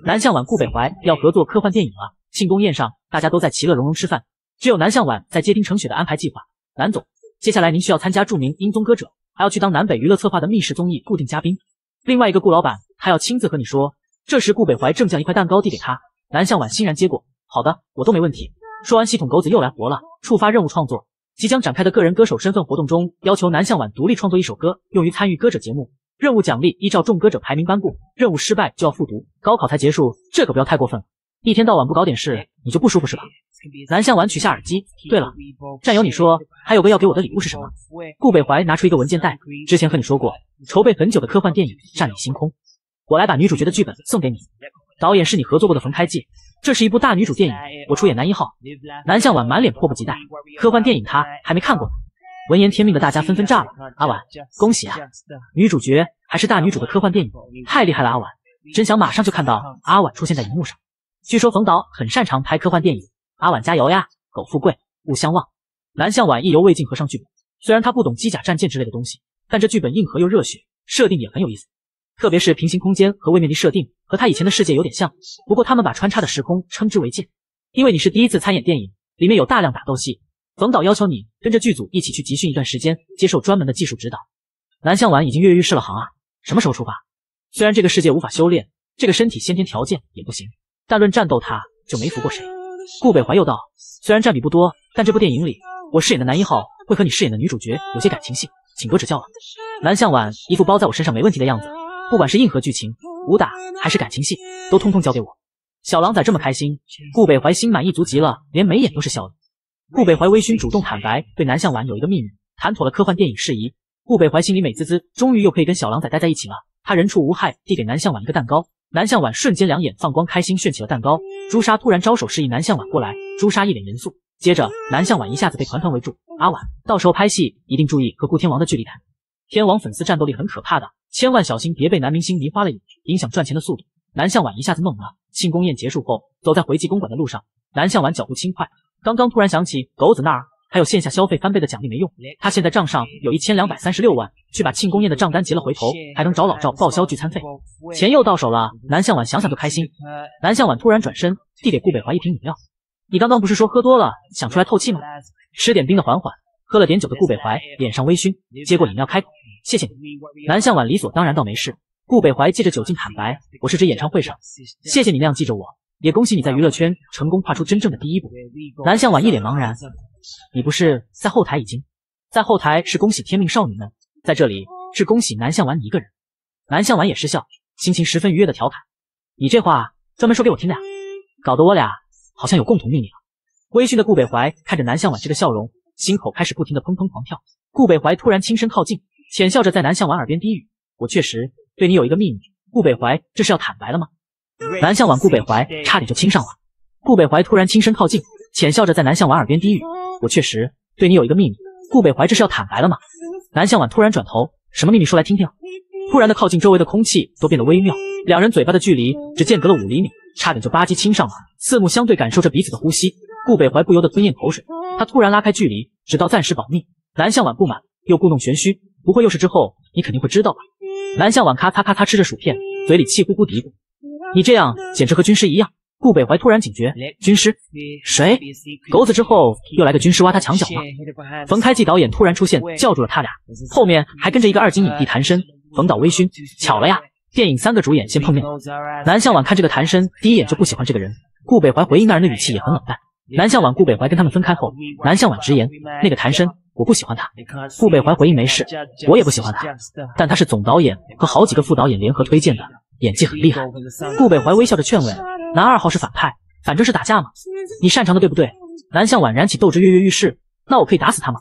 南向晚、顾北怀要合作科幻电影了。庆功宴上，大家都在其乐融融吃饭，只有南向晚在接听程雪的安排计划。南总，接下来您需要参加著名音综歌者，还要去当南北娱乐策划的密室综艺固定嘉宾。另外一个顾老板，他要亲自和你说。这时顾北怀正将一块蛋糕递给他，南向晚欣然接过。好的，我都没问题。说完，系统狗子又来活了，触发任务创作。即将展开的个人歌手身份活动中，要求南向晚独立创作一首歌，用于参与歌者节目。任务奖励依照众歌者排名颁布，任务失败就要复读。高考才结束，这可不要太过分了。一天到晚不搞点事，你就不舒服是吧？南向晚取下耳机。对了，战友，你说还有个要给我的礼物是什么？顾北怀拿出一个文件袋，之前和你说过，筹备很久的科幻电影《占领星空》，我来把女主角的剧本送给你。导演是你合作过的冯开季，这是一部大女主电影，我出演男一号。南向晚满脸迫不及待，科幻电影他还没看过呢。闻言，天命的大家纷纷炸了。阿婉，恭喜啊！女主角还是大女主的科幻电影，太厉害了！阿婉，真想马上就看到阿婉出现在荧幕上。据说冯导很擅长拍科幻电影，阿婉加油呀！苟富贵，勿相忘。南向晚意犹未尽，合上剧本。虽然他不懂机甲战舰之类的东西，但这剧本硬核又热血，设定也很有意思。特别是平行空间和位面的设定，和他以前的世界有点像。不过他们把穿插的时空称之为剑，因为你是第一次参演电影，里面有大量打斗戏。冯导要求你跟着剧组一起去集训一段时间，接受专门的技术指导。南向晚已经跃跃欲试了，行啊，什么时候出发？虽然这个世界无法修炼，这个身体先天条件也不行，但论战斗他就没服过谁。顾北怀又道，虽然占比不多，但这部电影里我饰演的男一号会和你饰演的女主角有些感情戏，请多指教了。南向晚一副包在我身上没问题的样子。不管是硬核剧情、武打还是感情戏，都通通交给我。小狼崽这么开心，顾北怀心满意足极了，连眉眼都是笑的。顾北怀微醺主动坦白，对南向晚有一个秘密，谈妥了科幻电影事宜。顾北怀心里美滋滋，终于又可以跟小狼崽待在一起了。他人畜无害，递给南向晚一个蛋糕。南向晚瞬间两眼放光，开心炫起了蛋糕。朱砂突然招手示意南向晚过来，朱砂一脸严肃。接着南向晚一下子被团团围住。阿晚，到时候拍戏一定注意和顾天王的距离感。天王粉丝战斗力很可怕的，千万小心别被男明星迷花了眼，影响赚钱的速度。南向晚一下子懵了。庆功宴结束后，走在回济公馆的路上，南向晚脚步轻快。刚刚突然想起狗子那儿还有线下消费翻倍的奖励没用，他现在账上有一千两百三十六万，去把庆功宴的账单结了，回头还能找老赵报销聚餐费，钱又到手了。南向晚想想就开心。南向晚突然转身递给顾北怀一瓶饮料，你刚刚不是说喝多了想出来透气吗？吃点冰的缓缓。喝了点酒的顾北怀脸上微醺，接过饮料开口，谢谢你。南向晚理所当然道没事。顾北怀借着酒劲坦白，我是指演唱会上，谢谢你那样记着我。也恭喜你在娱乐圈成功跨出真正的第一步。南向晚一脸茫然，你不是在后台已经？在后台是恭喜天命少女们，在这里是恭喜南向晚你一个人。南向晚也失笑，心情十分愉悦的调侃：“你这话专门说给我听的呀？搞得我俩好像有共同秘密了。”微醺的顾北怀看着南向晚这个笑容，心口开始不停的砰砰狂跳。顾北怀突然轻声靠近，浅笑着在南向晚耳边低语：“我确实对你有一个秘密。”顾北怀这是要坦白了吗？南向晚顾北怀差点就亲上了，顾北怀突然轻声靠近，浅笑着在南向晚耳边低语：“我确实对你有一个秘密。”顾北怀这是要坦白了吗？南向晚突然转头：“什么秘密？说来听听。”突然的靠近，周围的空气都变得微妙，两人嘴巴的距离只间隔了五厘米，差点就吧唧亲上了。四目相对，感受着彼此的呼吸，顾北怀不由得吞咽口水。他突然拉开距离，直到暂时保密。南向晚不满，又故弄玄虚：“不会又是之后你肯定会知道吧？”南向晚咔咔咔咔吃着薯片，嘴里气呼呼嘀咕。你这样简直和军师一样。顾北怀突然警觉，军师谁？狗子之后又来个军师挖他墙角吗？冯开季导演突然出现，叫住了他俩，后面还跟着一个二金影帝谭深。冯导微醺，巧了呀，电影三个主演先碰面。南向晚看这个谭深，第一眼就不喜欢这个人。顾北怀回应那人的语气也很冷淡。南向晚、顾北怀跟他们分开后，南向晚直言，那个谭深我不喜欢他。顾北怀回应没事，我也不喜欢他，但他是总导演和好几个副导演联合推荐的。演技很厉害，顾北怀微笑着劝慰：“男二号是反派，反正是打架嘛，你擅长的对不对？”南向晚燃起斗志，跃跃欲试：“那我可以打死他吗？”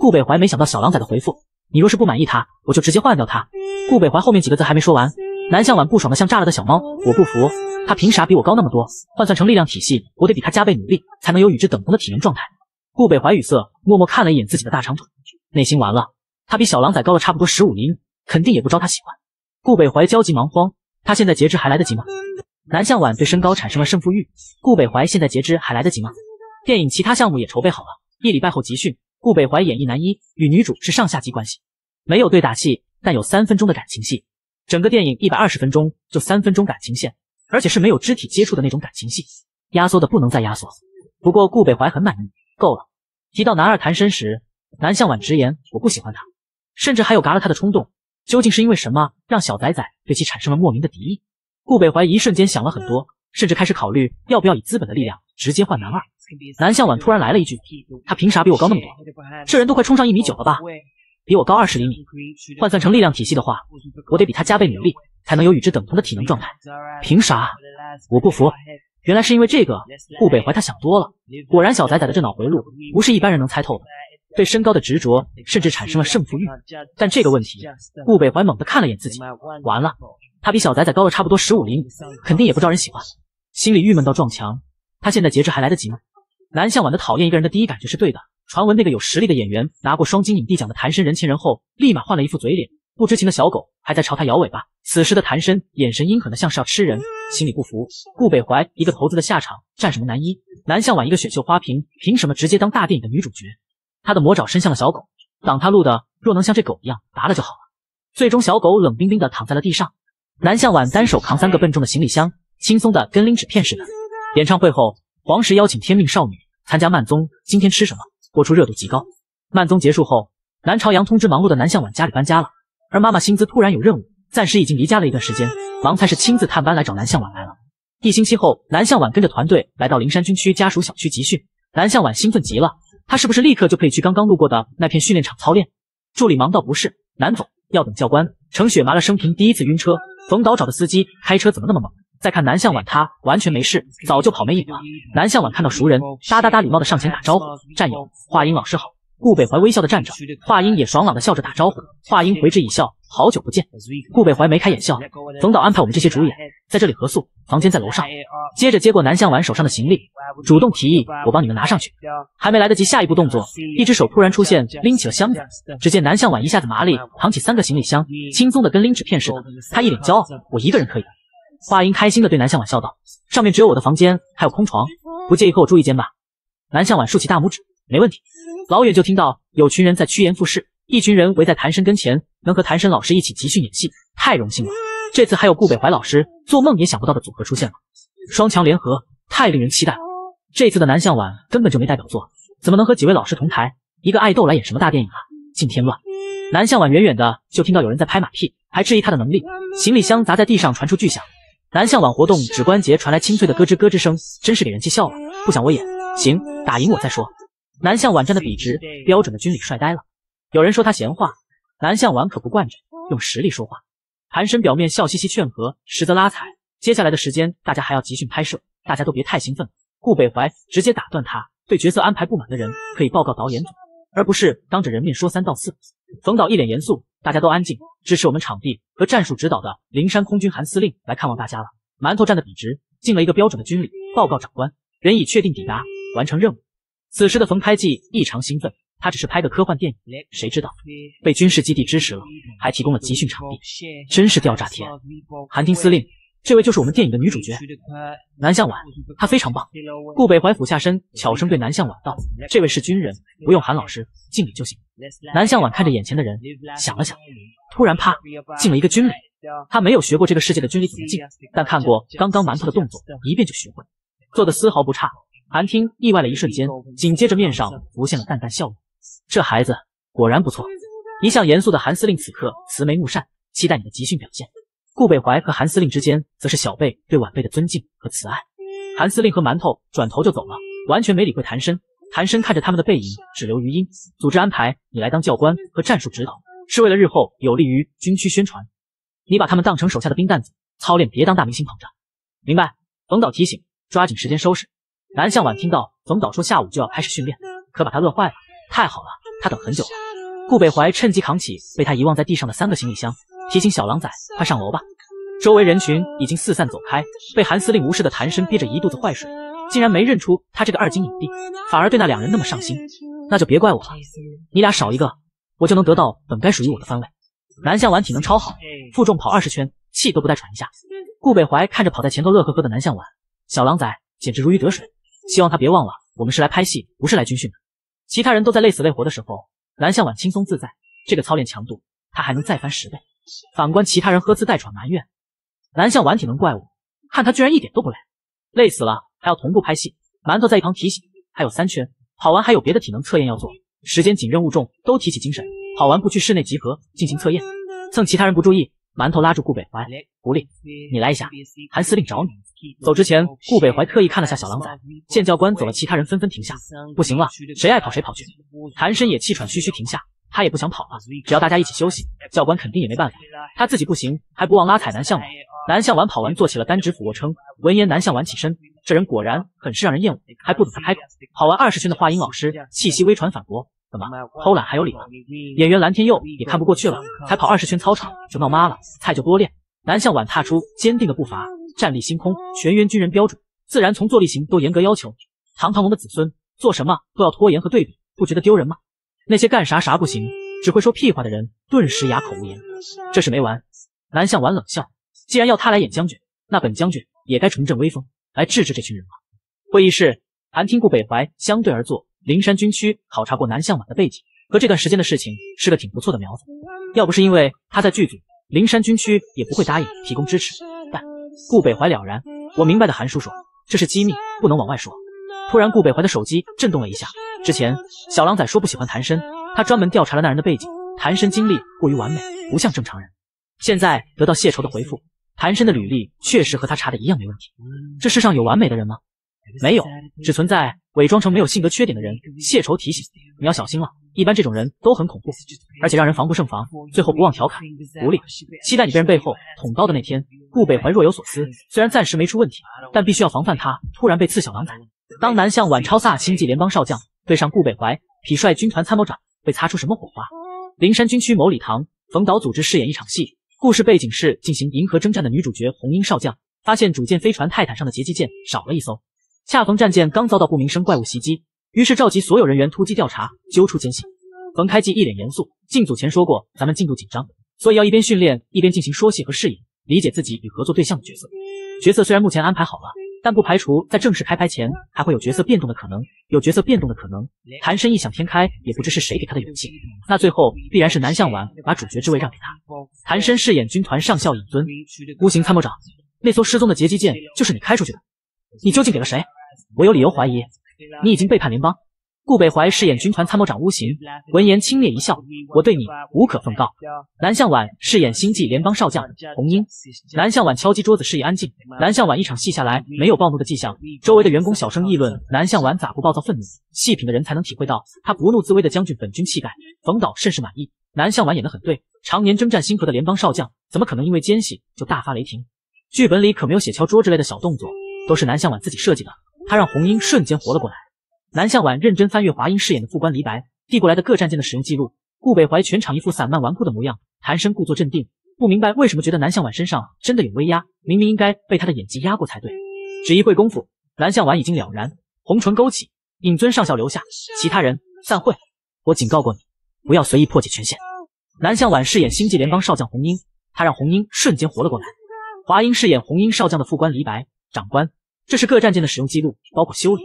顾北怀没想到小狼崽的回复：“你若是不满意他，我就直接换掉他。”顾北怀后面几个字还没说完，南向晚不爽的像炸了的小猫：“我不服，他凭啥比我高那么多？换算成力量体系，我得比他加倍努力，才能有与之等同的体能状态。”顾北怀语塞，默默看了一眼自己的大长腿，内心完了，他比小狼崽高了差不多十五厘米，肯定也不招他喜欢。顾北怀焦急忙慌。他现在截肢还来得及吗？南向晚对身高产生了胜负欲，顾北怀现在截肢还来得及吗？电影其他项目也筹备好了，一礼拜后集训。顾北怀演绎男一，与女主是上下级关系，没有对打戏，但有三分钟的感情戏。整个电影一百二十分钟，就三分钟感情线，而且是没有肢体接触的那种感情戏，压缩的不能再压缩。不过顾北怀很满意，够了。提到男二谈深时，南向晚直言我不喜欢他，甚至还有嘎了他的冲动。究竟是因为什么让小仔仔对其产生了莫名的敌意？顾北怀一瞬间想了很多，甚至开始考虑要不要以资本的力量直接换男二。南向晚突然来了一句：“他凭啥比我高那么多？这人都快冲上一米九了吧？比我高二十厘米，换算成力量体系的话，我得比他加倍努力，才能有与之等同的体能状态。凭啥？我不服！原来是因为这个。顾北怀他想多了，果然小仔仔的这脑回路不是一般人能猜透的。”对身高的执着，甚至产生了胜负欲。但这个问题，顾北怀猛地看了眼自己，完了，他比小仔仔高了差不多十五厘米，肯定也不招人喜欢。心里郁闷到撞墙。他现在节制还来得及吗？南向晚的讨厌一个人的第一感觉是对的。传闻那个有实力的演员拿过双金影帝奖的谭深人前人后，立马换了一副嘴脸。不知情的小狗还在朝他摇尾巴。此时的谭深眼神阴狠的像是要吃人，心里不服。顾北怀一个头子的下场占什么男一？南向晚一个选秀花瓶，凭什么直接当大电影的女主角？他的魔爪伸向了小狗，挡他路的若能像这狗一样拔了就好了。最终，小狗冷冰冰的躺在了地上。南向晚单手扛三个笨重的行李箱，轻松的跟拎纸片似的。演唱会后，黄石邀请天命少女参加慢综，今天吃什么？播出热度极高。慢综结束后，南朝阳通知忙碌的南向晚家里搬家了，而妈妈薪资突然有任务，暂时已经离家了一段时间，忙才是亲自探班来找南向晚来了。一星期后，南向晚跟着团队来到灵山军区家属小区集训，南向晚兴奋极了。他是不是立刻就可以去刚刚路过的那片训练场操练？助理忙道：“不是，南总要等教官。”程雪麻了生平第一次晕车，冯导找的司机开车怎么那么猛？再看南向晚，他完全没事，早就跑没影了。南向晚看到熟人，哒哒哒礼貌的上前打招呼：“战友，华英老师好。”顾北怀微笑的站着，华英也爽朗的笑着打招呼。华英回之以笑：“好久不见。”顾北怀眉开眼笑：“冯导安排我们这些主演在这里合宿，房间在楼上。”接着接过南向晚手上的行李，主动提议：“我帮你们拿上去。”还没来得及下一步动作，一只手突然出现，拎起了箱子。只见南向晚一下子麻利扛起三个行李箱，轻松的跟拎纸片似的。他一脸骄傲：“我一个人可以。”华英开心的对南向晚笑道：“上面只有我的房间，还有空床，不介意和我住一间吧？”南向晚竖起大拇指：“没问题。”老远就听到有群人在趋炎附势，一群人围在谭深跟前，能和谭深老师一起集训演戏，太荣幸了。这次还有顾北怀老师，做梦也想不到的组合出现了，双强联合，太令人期待了。这次的南向晚根本就没代表作，怎么能和几位老师同台？一个爱豆来演什么大电影啊？净添乱！南向晚远远的就听到有人在拍马屁，还质疑他的能力。行李箱砸在地上，传出巨响。南向晚活动指关节，传来清脆的咯吱咯吱声，真是给人气笑了。不想我演，行，打赢我再说。南向晚站的笔直，标准的军礼帅呆了。有人说他闲话，南向晚可不惯着，用实力说话。韩深表面笑嘻嘻劝和，实则拉踩。接下来的时间，大家还要集训拍摄，大家都别太兴奋。顾北怀直接打断他，对角色安排不满的人可以报告导演组，而不是当着人面说三道四。冯导一脸严肃，大家都安静。支持我们场地和战术指导的灵山空军韩司令来看望大家了。馒头站得笔直，敬了一个标准的军礼，报告长官，人已确定抵达，完成任务。此时的冯开季异常兴奋，他只是拍个科幻电影，谁知道被军事基地支持了，还提供了集训场地，真是吊炸天！韩听司令，这位就是我们电影的女主角南向晚，她非常棒。顾北怀俯下身，悄声对南向晚道：“这位是军人，不用韩老师敬礼就行。”南向晚看着眼前的人，想了想。突然，啪，敬了一个军礼。他没有学过这个世界的军礼怎么敬，但看过刚刚馒头的动作，一遍就学会，做的丝毫不差。韩听意外了一瞬间，紧接着面上浮现了淡淡笑容。这孩子果然不错。一向严肃的韩司令此刻慈眉目善，期待你的集训表现。顾北怀和韩司令之间，则是小辈对晚辈的尊敬和慈爱。韩司令和馒头转头就走了，完全没理会谭深。谭深看着他们的背影，只留余音。组织安排你来当教官和战术指导。是为了日后有利于军区宣传，你把他们当成手下的兵蛋子操练，别当大明星捧着。明白？冯导提醒，抓紧时间收拾。南向晚听到冯导说下午就要开始训练，可把他乐坏了。太好了，他等很久了。顾北怀趁机扛起被他遗忘在地上的三个行李箱，提醒小狼崽快上楼吧。周围人群已经四散走开，被韩司令无视的谭生憋着一肚子坏水，竟然没认出他这个二金影帝，反而对那两人那么上心，那就别怪我了。你俩少一个。我就能得到本该属于我的番位。南向晚体能超好，负重跑二十圈，气都不带喘一下。顾北怀看着跑在前头乐呵呵的南向晚，小狼崽简直如鱼得水。希望他别忘了，我们是来拍戏，不是来军训的。其他人都在累死累活的时候，南向晚轻松自在。这个操练强度，他还能再翻十倍。反观其他人呵呲带喘埋怨，南向晚体能怪物，看他居然一点都不累，累死了还要同步拍戏。馒头在一旁提醒，还有三圈，跑完还有别的体能测验要做。时间紧，任务重，都提起精神。跑完不去室内集合进行测验，趁其他人不注意，馒头拉住顾北怀，狐狸，你来一下，韩司令找你。走之前，顾北怀特意看了下小狼崽，见教官走了，其他人纷纷停下。不行了，谁爱跑谁跑去。谭深也气喘吁吁停下，他也不想跑了，只要大家一起休息，教官肯定也没办法。他自己不行，还不忘拉踩南向晚。南向晚跑完做起了单指俯卧撑，闻言南向晚起身，这人果然很是让人厌恶。还不等他开口，跑完二十圈的华英老师气息微喘反驳。怎么偷懒还有理了？演员蓝天佑也看不过去了，才跑二十圈操场就闹妈了，菜就多练。南向晚踏出坚定的步伐，站立星空，全员军人标准，自然从坐立行都严格要求。堂堂龙的子孙，做什么都要拖延和对比，不觉得丢人吗？那些干啥啥不行，只会说屁话的人，顿时哑口无言。这是没完。南向晚冷笑，既然要他来演将军，那本将军也该重振威风，来治治这群人吧。会议室，韩听顾北怀相对而坐。灵山军区考察过南向晚的背景和这段时间的事情，是个挺不错的苗子。要不是因为他在剧组，灵山军区也不会答应提供支持。但顾北怀了然，我明白的，韩叔叔，这是机密，不能往外说。突然，顾北怀的手机震动了一下。之前小狼崽说不喜欢谭深，他专门调查了那人的背景，谭深经历过于完美，不像正常人。现在得到谢愁的回复，谭深的履历确实和他查的一样没问题。这世上有完美的人吗？没有，只存在伪装成没有性格缺点的人。谢愁提醒你要小心了，一般这种人都很恐怖，而且让人防不胜防，最后不忘调侃狐狸，期待你被人背后捅刀的那天。顾北怀若有所思，虽然暂时没出问题，但必须要防范他突然被刺小狼崽。当南向晚超萨星际联邦少将对上顾北怀痞帅军团参谋长，会擦出什么火花？灵山军区某礼堂，冯导组织饰演一场戏，故事背景是进行银河征战的女主角红鹰少将，发现主舰飞船泰坦上的截击舰少了一艘，恰逢战舰刚遭到不明生怪物袭击，于是召集所有人员突击调查，揪出奸细。冯开季一脸严肃，进组前说过，咱们进度紧张，所以要一边训练一边进行说戏和适应，理解自己与合作对象的角色。角色虽然目前安排好了。但不排除在正式开拍前还会有角色变动的可能，有角色变动的可能。谭深异想天开，也不知是谁给他的勇气。那最后必然是南向晚把主角之位让给他。谭深饰演军团上校尹尊，孤行参谋长，那艘失踪的截击舰就是你开出去的，你究竟给了谁？我有理由怀疑你已经背叛联邦。顾北怀饰演军团参谋长乌行，闻言轻蔑一笑：“我对你无可奉告。”南向晚饰演星际联邦少将红英，南向晚敲击桌子示意安静。南向晚一场戏下来没有暴怒的迹象，周围的员工小声议论：南向晚咋不暴躁愤怒？细品的人才能体会到他不怒自威的将军本军气概。冯导甚是满意，南向晚演得很对，常年征战星河的联邦少将，怎么可能因为奸细就大发雷霆？剧本里可没有写敲桌之类的小动作，都是南向晚自己设计的。他让红英瞬间活了过来。南向晚认真翻阅华英饰演的副官黎白递过来的各战舰的使用记录，顾北怀全场一副散漫纨绔的模样，谭生故作镇定，不明白为什么觉得南向晚身上真的有威压，明明应该被他的演技压过才对。只一会功夫，南向晚已经了然，红唇勾起，尹尊上校留下，其他人散会。我警告过你，不要随意破解权限。南向晚饰演星际联邦少将红英，他让红英瞬间活了过来。华英饰演红英少将的副官黎白长官，这是各战舰的使用记录，包括修理。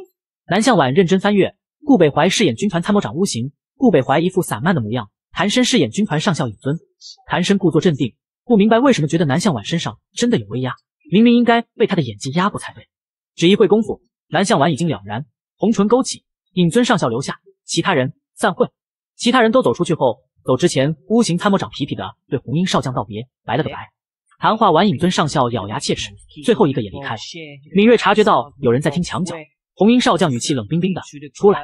南向晚认真翻阅，顾北怀饰演军团参谋长乌行，顾北怀一副散漫的模样，谭深饰演军团上校尹尊，谭深故作镇定，不明白为什么觉得南向晚身上真的有威压，明明应该被他的演技压过才对。只一会功夫，南向晚已经了然，红唇勾起，尹尊上校留下，其他人散会。其他人都走出去后，走之前，乌行参谋长痞痞的对红英少将道别，拜了个拜。谈话完，尹尊上校咬牙切齿，最后一个也离开了。敏锐察觉到有人在听墙角。红英少将语气冷冰冰的出来。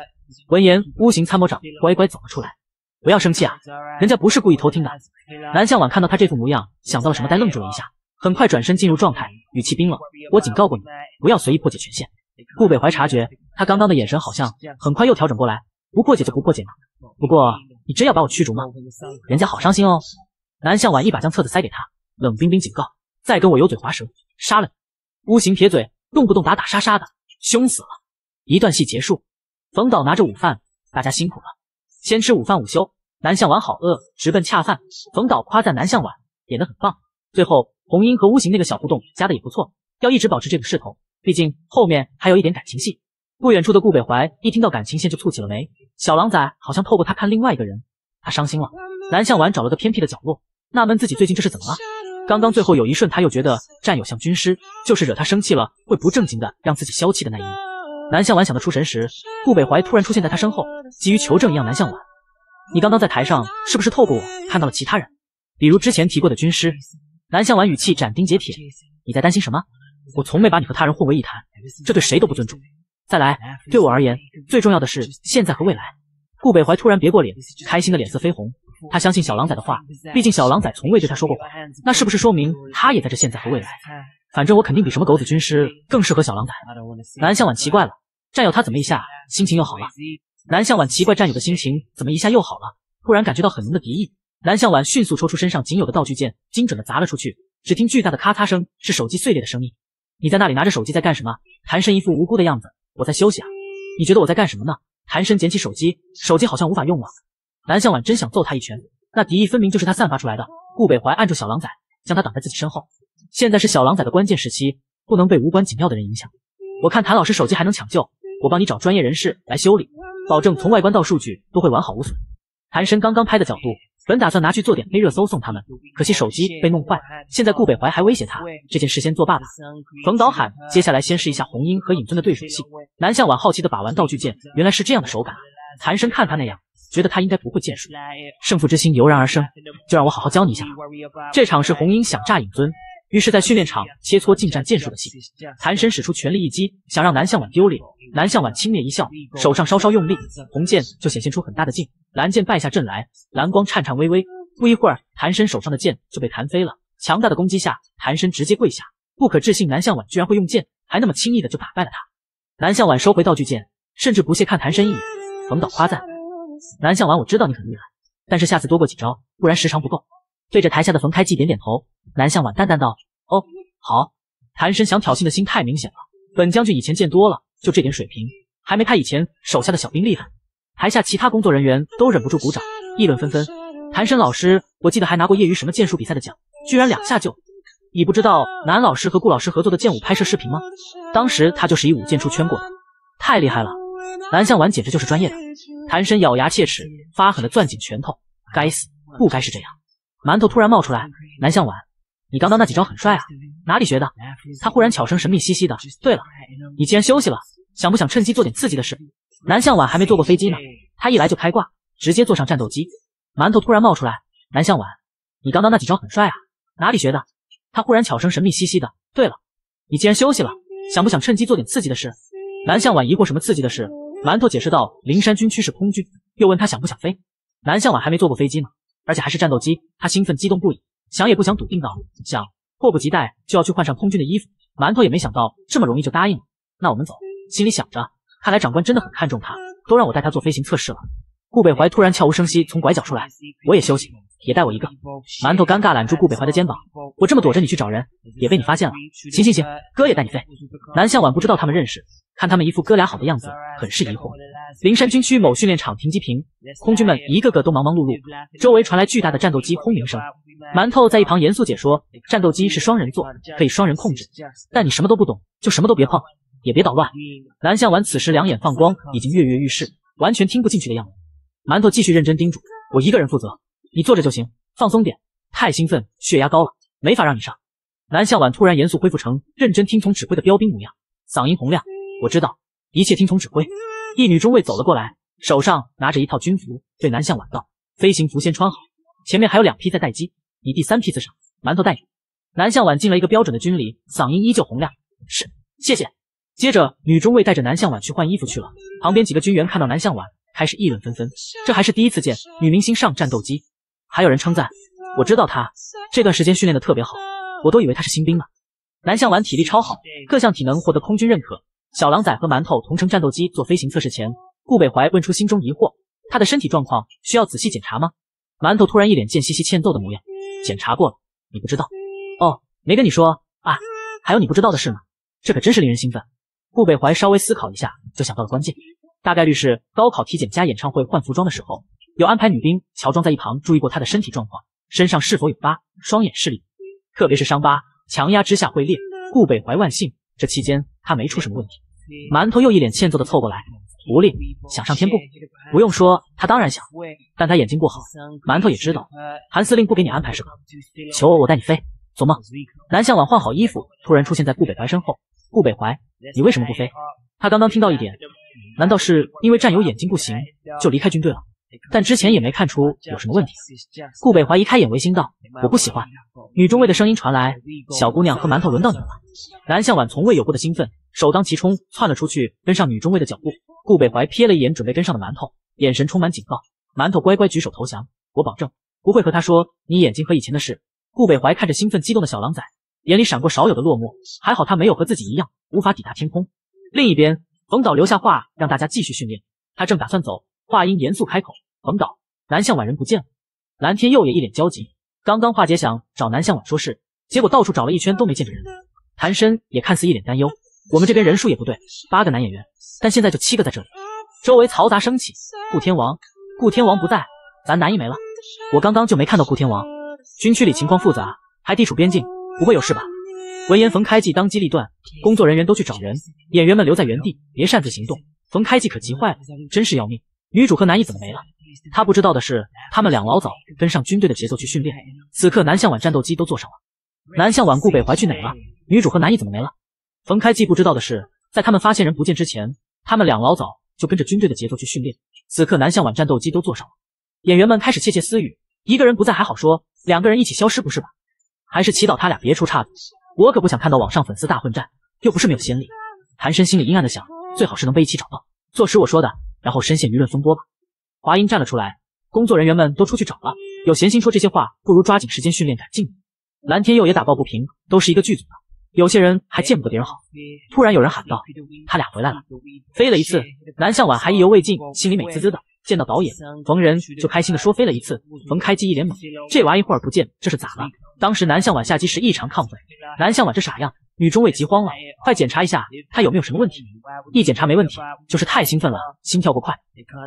闻言，乌行参谋长乖乖走了出来。不要生气啊，人家不是故意偷听的。南向晚看到他这副模样，想到了什么，呆愣住了一下，很快转身进入状态，语气冰冷：“我警告过你，不要随意破解权限。”顾北怀察觉他刚刚的眼神好像，很快又调整过来：“不破解就不破解嘛。不过你真要把我驱逐吗？人家好伤心哦。”南向晚一把将册子塞给他，冷冰冰警告：“再跟我油嘴滑舌，杀了你！”乌行撇嘴，动不动打打杀杀的，凶死了。一段戏结束，冯导拿着午饭，大家辛苦了，先吃午饭午休。南向晚好饿，直奔恰饭。冯导夸赞南向晚演得很棒。最后红英和乌行那个小互动加的也不错，要一直保持这个势头，毕竟后面还有一点感情戏。不远处的顾北怀一听到感情线就蹙起了眉，小狼崽好像透过他看另外一个人，他伤心了。南向晚找了个偏僻的角落，纳闷自己最近这是怎么了。刚刚最后有一瞬，他又觉得战友像军师，就是惹他生气了会不正经的让自己消气的那一幕。南向晚想得出神时，顾北怀突然出现在他身后，急于求证一样。南向晚，你刚刚在台上是不是透过我看到了其他人，比如之前提过的军师？南向晚语气斩钉截铁：你在担心什么？我从没把你和他人混为一谈，这对谁都不尊重。再来，对我而言，最重要的是现在和未来。顾北怀突然别过脸，开心的脸色绯红。他相信小狼崽的话，毕竟小狼崽从未对他说过谎，那是不是说明他也在这现在和未来？反正我肯定比什么狗子军师更适合小狼崽。南向晚奇怪了，战友他怎么一下心情又好了？南向晚奇怪战友的心情怎么一下又好了？突然感觉到很浓的敌意。南向晚迅速抽出身上仅有的道具剑，精准的砸了出去。只听巨大的咔嚓声，是手机碎裂的声音。你在那里拿着手机在干什么？谭深一副无辜的样子。我在休息啊。你觉得我在干什么呢？谭深捡起手机，手机好像无法用了。南向晚真想揍他一拳，那敌意分明就是他散发出来的。顾北怀按住小狼崽，将他挡在自己身后。现在是小狼崽的关键时期，不能被无关紧要的人影响。我看谭老师手机还能抢救，我帮你找专业人士来修理，保证从外观到数据都会完好无损。谭深刚刚拍的角度，本打算拿去做点黑热搜送他们，可惜手机被弄坏。现在顾北怀还威胁他，这件事先作罢吧。冯导喊，接下来先试一下红英和尹尊的对手戏。南向晚好奇的把玩道具剑，原来是这样的手感。谭深看他那样，觉得他应该不会剑术，胜负之心油然而生，就让我好好教你一下吧。这场是红英想炸影尊。于是，在训练场切磋近战剑术的戏。谭申使出全力一击，想让南向晚丢脸。南向晚轻蔑一笑，手上稍稍用力，红剑就显现出很大的劲。蓝剑败下阵来，蓝光颤颤巍巍。不一会儿，谭申手上的剑就被弹飞了。强大的攻击下，谭申直接跪下，不可置信，南向晚居然会用剑，还那么轻易的就打败了他。南向晚收回道具剑，甚至不屑看谭深一眼。冯导夸赞：“南向晚，我知道你很厉害，但是下次多过几招，不然时长不够。”对着台下的冯开济点点头，南向晚淡淡道：“哦，好。”谭申想挑衅的心太明显了，本将军以前见多了，就这点水平，还没他以前手下的小兵厉害。台下其他工作人员都忍不住鼓掌，议论纷纷。谭申老师，我记得还拿过业余什么剑术比赛的奖，居然两下就……你不知道南老师和顾老师合作的剑舞拍摄视频吗？当时他就是以舞剑出圈过的，太厉害了！南向晚简直就是专业的。谭深咬牙切齿，发狠的攥紧拳头，该死，不该是这样。馒头突然冒出来，南向晚，你刚刚那几招很帅啊，哪里学的？他忽然悄声神秘兮兮的。对了，你既然休息了，想不想趁机做点刺激的事？南向晚还没坐过飞机呢，他一来就开挂，直接坐上战斗机。馒头突然冒出来，南向晚，你刚刚那几招很帅啊，哪里学的？他忽然悄声神秘兮兮的。对了，你既然休息了，想不想趁机做点刺激的事？南向晚疑惑什么刺激的事？馒头解释道，灵山军区是空军，又问他想不想飞。南向晚还没坐过飞机呢。而且还是战斗机，他兴奋激动不已，想也不想笃定道：“想，迫不及待就要去换上空军的衣服。”馒头也没想到这么容易就答应了。那我们走，心里想着，看来长官真的很看重他，都让我带他做飞行测试了。顾北怀突然悄无声息从拐角出来，我也休息，也带我一个。馒头尴尬揽住顾北怀的肩膀，我这么躲着你去找人，也被你发现了。行行行，哥也带你飞。南向晚不知道他们认识，看他们一副哥俩好的样子，很是疑惑。灵山军区某训练场停机坪，空军们一个个都忙忙碌碌，周围传来巨大的战斗机轰鸣声。馒头在一旁严肃解说：“战斗机是双人座，可以双人控制，但你什么都不懂，就什么都别碰，也别捣乱。”蓝向晚此时两眼放光，已经跃跃欲试，完全听不进去的样子。馒头继续认真叮嘱：“我一个人负责，你坐着就行，放松点。太兴奋，血压高了，没法让你上。”蓝向晚突然严肃恢复成认真听从指挥的标兵模样，嗓音洪亮：“我知道，一切听从指挥。”一女中尉走了过来，手上拿着一套军服，对南向晚道：“飞行服先穿好，前面还有两批在待机，你第三批次上。”馒头带你。南向晚进了一个标准的军礼，嗓音依旧洪亮：“是，谢谢。”接着，女中尉带着南向晚去换衣服去了。旁边几个军员看到南向晚，开始议论纷纷。这还是第一次见女明星上战斗机，还有人称赞：“我知道她这段时间训练的特别好，我都以为她是新兵呢。”南向晚体力超好，各项体能获得空军认可。小狼仔和馒头同乘战斗机做飞行测试前，顾北怀问出心中疑惑：他的身体状况需要仔细检查吗？馒头突然一脸贱兮兮欠揍的模样：检查过了，你不知道？哦，没跟你说啊？还有你不知道的事呢？这可真是令人兴奋。顾北怀稍微思考一下，就想到了关键，大概率是高考体检加演唱会换服装的时候，有安排女兵乔装在一旁注意过他的身体状况，身上是否有疤，双眼视力，特别是伤疤，强压之下会裂。顾北怀万幸，这期间他没出什么问题。馒头又一脸欠揍的凑过来，狐狸想上天不？不用说，他当然想，但他眼睛不好。馒头也知道，韩司令不给你安排是吧？求我，我带你飞，走吗！南向晚换好衣服，突然出现在顾北怀身后。顾北怀，你为什么不飞？他刚刚听到一点，难道是因为战友眼睛不行就离开军队了？但之前也没看出有什么问题。顾北怀一开眼为心道：“我不喜欢。”女中尉的声音传来：“小姑娘和馒头轮到你了。”南向晚从未有过的兴奋，首当其冲窜了出去，跟上女中尉的脚步。顾北怀瞥了一眼准备跟上的馒头，眼神充满警告。馒头乖乖举手投降：“我保证不会和他说你眼睛和以前的事。”顾北怀看着兴奋激动的小狼崽，眼里闪过少有的落寞。还好他没有和自己一样无法抵达天空。另一边，冯导留下话让大家继续训练，他正打算走，话音严肃开口。冯导，南向晚人不见了。蓝天佑也一脸焦急，刚刚华姐想找南向晚说事，结果到处找了一圈都没见着人。谭深也看似一脸担忧，我们这边人数也不对，八个男演员，但现在就七个在这里。周围嘈杂声起，顾天王，顾天王不在，咱男一没了。我刚刚就没看到顾天王。军区里情况复杂，还地处边境，不会有事吧？闻言，冯开济当机立断，工作人员都去找人，演员们留在原地，别擅自行动。冯开济可急坏了，真是要命！女主和男一怎么没了？他不知道的是，他们俩老早跟上军队的节奏去训练。此刻南向晚战斗机都坐上了，南向晚顾北怀去哪了？女主和男一怎么没了？冯开济不知道的是，在他们发现人不见之前，他们俩老早就跟着军队的节奏去训练。此刻南向晚战斗机都坐上了，演员们开始窃窃私语：一个人不在还好说，两个人一起消失不是吧？还是祈祷他俩别出岔子。我可不想看到网上粉丝大混战，又不是没有先例。谭深心里阴暗的想，最好是能被一起找到，坐实我说的，然后深陷舆论风波吧。华英站了出来，工作人员们都出去找了，有闲心说这些话，不如抓紧时间训练改进。蓝天佑也打抱不平，都是一个剧组的，有些人还见不得别人好。突然有人喊道：“他俩回来了！”飞了一次，南向晚还意犹未尽，心里美滋滋的。见到导演冯仁，就开心的说飞了一次。冯开机一脸懵，这娃一会儿不见，这是咋了？当时南向晚下机时异常亢奋，南向晚这傻样，女中尉急慌了，快检查一下他有没有什么问题。一检查没问题，就是太兴奋了，心跳过快。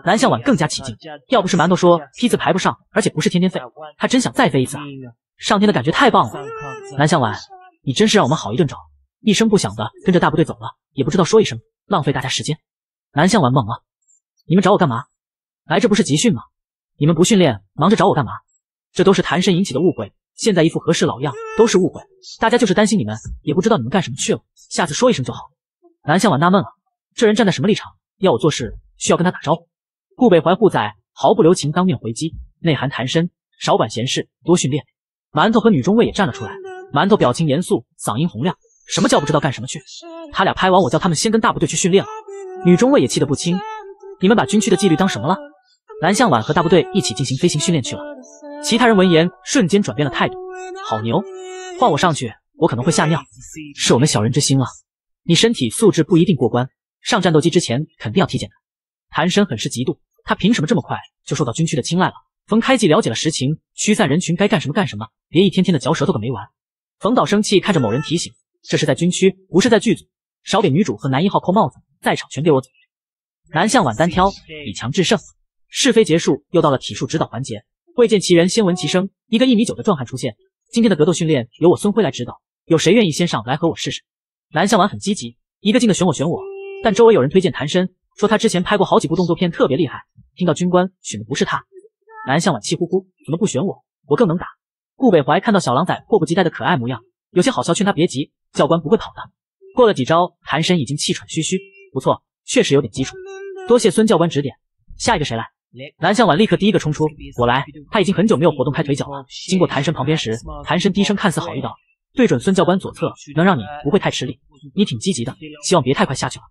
南向晚更加起劲，要不是馒头说梯子排不上，而且不是天天飞，他真想再飞一次啊！上天的感觉太棒了，南向晚，你真是让我们好一顿找。一声不响的跟着大部队走了，也不知道说一声，浪费大家时间。南向晚懵了，你们找我干嘛？来这不是集训吗？你们不训练，忙着找我干嘛？这都是谭深引起的误会，现在一副和事老样，都是误会。大家就是担心你们，也不知道你们干什么去了，下次说一声就好。南向晚纳闷了，这人站在什么立场？要我做事需要跟他打招呼？顾北怀护在，毫不留情当面回击，内涵谭深，少管闲事，多训练。馒头和女中尉也站了出来，馒头表情严肃，嗓音洪亮，什么叫不知道干什么去？他俩拍完，我叫他们先跟大部队去训练了。女中尉也气得不轻，你们把军区的纪律当什么了？南向晚和大部队一起进行飞行训练去了。其他人闻言瞬间转变了态度，好牛！换我上去，我可能会吓尿。是我们小人之心了。你身体素质不一定过关，上战斗机之前肯定要体检的。谭深很是嫉妒，他凭什么这么快就受到军区的青睐了？冯开季了解了实情，驱散人群该干什么干什么，别一天天的嚼舌头个没完。冯导生气看着某人提醒，这是在军区，不是在剧组，少给女主和男一号扣帽子，在场全给我走。南向晚单挑，以强制胜。试飞结束，又到了体术指导环节。未见其人，先闻其声。一个一米九的壮汉出现。今天的格斗训练由我孙辉来指导，有谁愿意先上来和我试试？南向晚很积极，一个劲的选我选我。但周围有人推荐谭深，说他之前拍过好几部动作片，特别厉害。听到军官选的不是他，南向晚气呼呼，怎么不选我？我更能打。顾北怀看到小狼崽迫不及待的可爱模样，有些好笑，劝他别急，教官不会跑的。过了几招，谭深已经气喘吁吁。不错，确实有点基础，多谢孙教官指点。下一个谁来？南向晚立刻第一个冲出，我来。他已经很久没有活动开腿脚了。经过谭深旁边时，谭深低声看似好意道：“对准孙教官左侧，能让你不会太吃力。你挺积极的，希望别太快下去了。”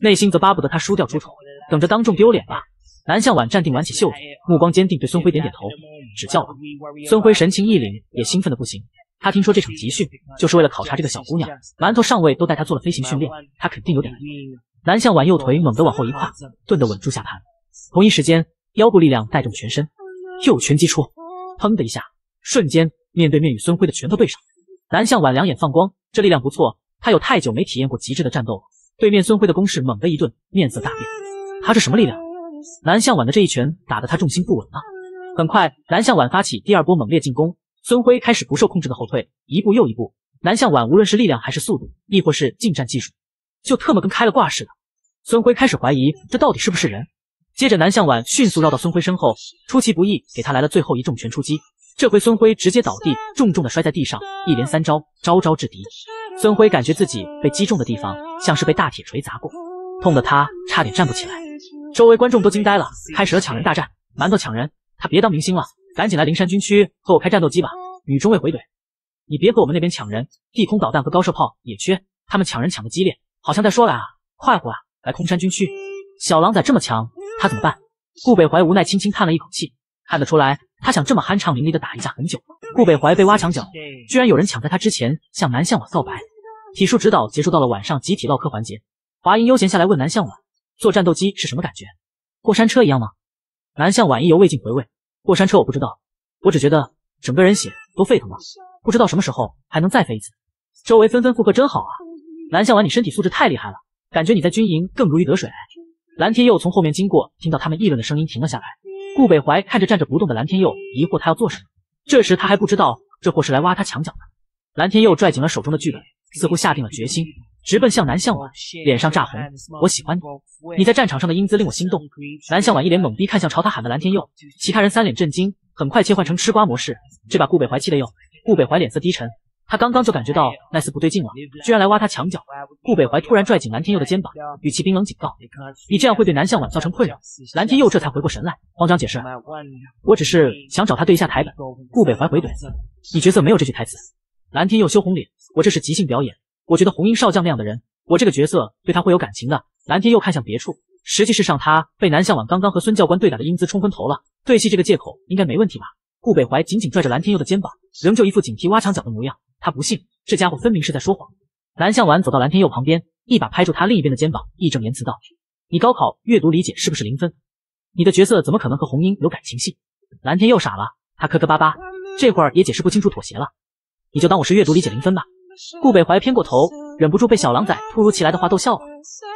内心则巴不得他输掉出丑，等着当众丢脸吧。南向晚站定，挽起袖子，目光坚定，对孙辉点点头，指教了。孙辉神情一凛，也兴奋的不行。他听说这场集训就是为了考察这个小姑娘，馒头上尉都带她做了飞行训练，他肯定有点难。南向晚右腿猛地往后一跨，顿地稳住下盘。同一时间。腰部力量带动全身，右拳击出，砰的一下，瞬间面对面与孙辉的拳头对上。南向晚两眼放光，这力量不错，他有太久没体验过极致的战斗了。对面孙辉的攻势猛地一顿，面色大变，他是什么力量？南向晚的这一拳打得他重心不稳了。很快，南向晚发起第二波猛烈进攻，孙辉开始不受控制的后退，一步又一步。南向晚无论是力量还是速度，亦或是近战技术，就特么跟开了挂似的。孙辉开始怀疑这到底是不是人。接着，南向晚迅速绕到孙辉身后，出其不意给他来了最后一重拳出击。这回孙辉直接倒地，重重的摔在地上，一连三招，招招制敌。孙辉感觉自己被击中的地方像是被大铁锤砸过，痛得他差点站不起来。周围观众都惊呆了，开始了抢人大战。馒头抢人，他别当明星了，赶紧来灵山军区和我开战斗机吧。女中尉回怼，你别和我们那边抢人，地空导弹和高射炮也缺。他们抢人抢的激烈，好像在说来啊，快活啊，来空山军区。小狼崽这么强。他怎么办？顾北怀无奈轻轻叹了一口气，看得出来，他想这么酣畅淋漓的打一架很久。顾北怀被挖墙脚，居然有人抢在他之前向南向晚告白。体术指导结束到了晚上集体唠嗑环节，华英悠闲下来问南向晚，坐战斗机是什么感觉？过山车一样吗？南向晚意犹未尽回味，过山车我不知道，我只觉得整个人血都沸腾了，不知道什么时候还能再飞一次。周围纷纷附和，真好啊！南向晚你身体素质太厉害了，感觉你在军营更如鱼得水。蓝天佑从后面经过，听到他们议论的声音，停了下来。顾北怀看着站着不动的蓝天佑，疑惑他要做什么。这时他还不知道这货是来挖他墙角的。蓝天佑拽紧了手中的剧本，似乎下定了决心，直奔向南向晚，脸上炸红。我喜欢你，你在战场上的英姿令我心动。南向晚一脸懵逼看向朝他喊的蓝天佑，其他人三脸震惊，很快切换成吃瓜模式，这把顾北怀气的哟。顾北怀脸色低沉。他刚刚就感觉到那丝不对劲了，居然来挖他墙角。顾北怀突然拽紧蓝天佑的肩膀，语气冰冷警告：“你这样会对南向晚造成困扰。”蓝天佑这才回过神来，慌张解释：“我只是想找他对一下台本。”顾北怀回怼：“你角色没有这句台词。”蓝天佑羞红脸，我这是即兴表演。我觉得红衣少将那样的人，我这个角色对他会有感情的。蓝天佑看向别处，实际是上他被南向晚刚刚和孙教官对打的英姿冲昏头了。对戏这个借口应该没问题吧？顾北怀紧紧拽着蓝天佑的肩膀，仍旧一副警惕挖墙脚的模样。他不信，这家伙分明是在说谎。蓝向晚走到蓝天佑旁边，一把拍住他另一边的肩膀，义正言辞道：“你高考阅读理解是不是零分？你的角色怎么可能和红英有感情戏？”蓝天佑傻了，他磕磕巴巴，这会儿也解释不清楚，妥协了。你就当我是阅读理解零分吧。顾北怀偏过头，忍不住被小狼崽突如其来的话逗笑了。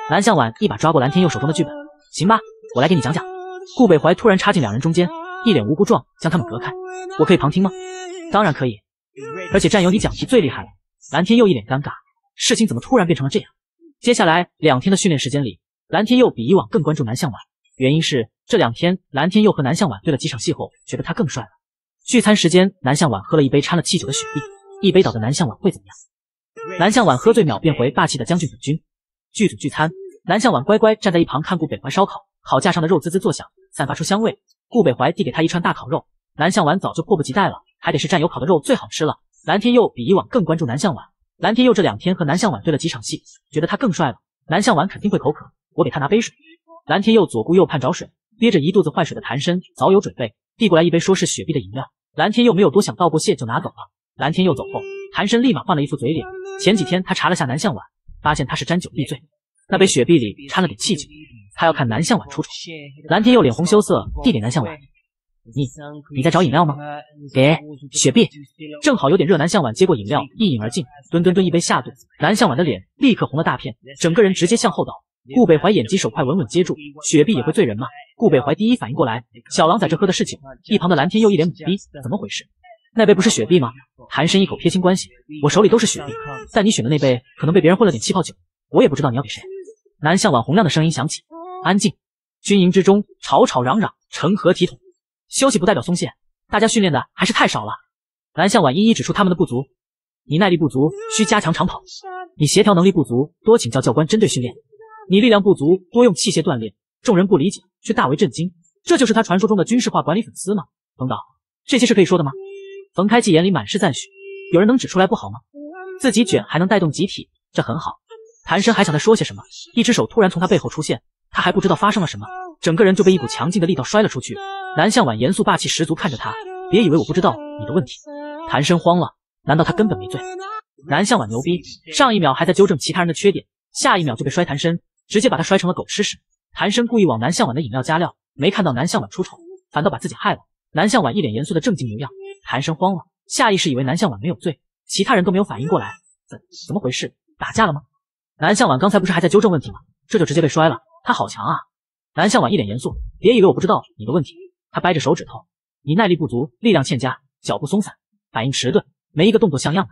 蓝向晚一把抓过蓝天佑手中的剧本，行吧，我来给你讲讲。顾北怀突然插进两人中间。一脸无辜状将他们隔开，我可以旁听吗？当然可以，而且战友你讲题最厉害了。蓝天佑一脸尴尬，事情怎么突然变成了这样？接下来两天的训练时间里，蓝天佑比以往更关注南向晚，原因是这两天蓝天佑和南向晚对了几场戏后，觉得他更帅了。聚餐时间，南向晚喝了一杯掺了气酒的雪碧，一杯倒的南向晚会怎么样？南向晚喝醉秒变回霸气的将军本军。剧组聚餐，南向晚乖乖站在一旁看顾北怀烧烤，烤架上的肉滋滋作响，散发出香味。顾北怀递给他一串大烤肉，南向晚早就迫不及待了，还得是战友烤的肉最好吃了。蓝天佑比以往更关注南向晚，蓝天佑这两天和南向晚对了几场戏，觉得他更帅了。南向晚肯定会口渴，我给他拿杯水。蓝天佑左顾右盼找水，憋着一肚子坏水的谭深早有准备，递过来一杯说是雪碧的饮料。蓝天佑没有多想，道过谢就拿走了。蓝天佑走后，谭深立马换了一副嘴脸。前几天他查了下南向晚，发现他是沾酒必醉，那杯雪碧里掺了点气酒。他要看南向晚出丑，蓝天又脸红羞涩，递给南向晚：“你你在找饮料吗？给雪碧，正好有点热。”南向晚接过饮料，一饮而尽，吨吨吨一杯下肚，南向晚的脸立刻红了大片，整个人直接向后倒。顾北怀眼疾手快，稳稳接住雪碧，也会醉人吗？顾北怀第一反应过来，小狼崽这喝的是酒。一旁的蓝天又一脸懵逼，怎么回事？那杯不是雪碧吗？韩深一口撇清关系，我手里都是雪碧，但你选的那杯可能被别人混了点气泡酒，我也不知道你要给谁。南向晚洪亮的声音响起。安静，军营之中吵吵嚷嚷，成何体统？休息不代表松懈，大家训练的还是太少了。蓝向晚一一指出他们的不足：你耐力不足，需加强长跑；你协调能力不足，多请教教官针对训练；你力量不足，多用器械锻炼。众人不理解，却大为震惊。这就是他传说中的军事化管理粉丝吗？冯导，这些是可以说的吗？冯开季眼里满是赞许。有人能指出来不好吗？自己卷还能带动集体，这很好。谭生还想再说些什么，一只手突然从他背后出现。他还不知道发生了什么，整个人就被一股强劲的力道摔了出去。南向晚严肃霸气十足看着他，别以为我不知道你的问题。谭生慌了，难道他根本没醉？南向晚牛逼，上一秒还在纠正其他人的缺点，下一秒就被摔谭深，直接把他摔成了狗吃屎。谭生故意往南向晚的饮料加料，没看到南向晚出丑，反倒把自己害了。南向晚一脸严肃的正经模样，谭生慌了，下意识以为南向晚没有醉，其他人都没有反应过来，怎怎么回事？打架了吗？南向晚刚才不是还在纠正问题吗？这就直接被摔了。他好强啊！南向晚一脸严肃，别以为我不知道你的问题。他掰着手指头，你耐力不足，力量欠佳，脚步松散，反应迟钝，没一个动作像样的。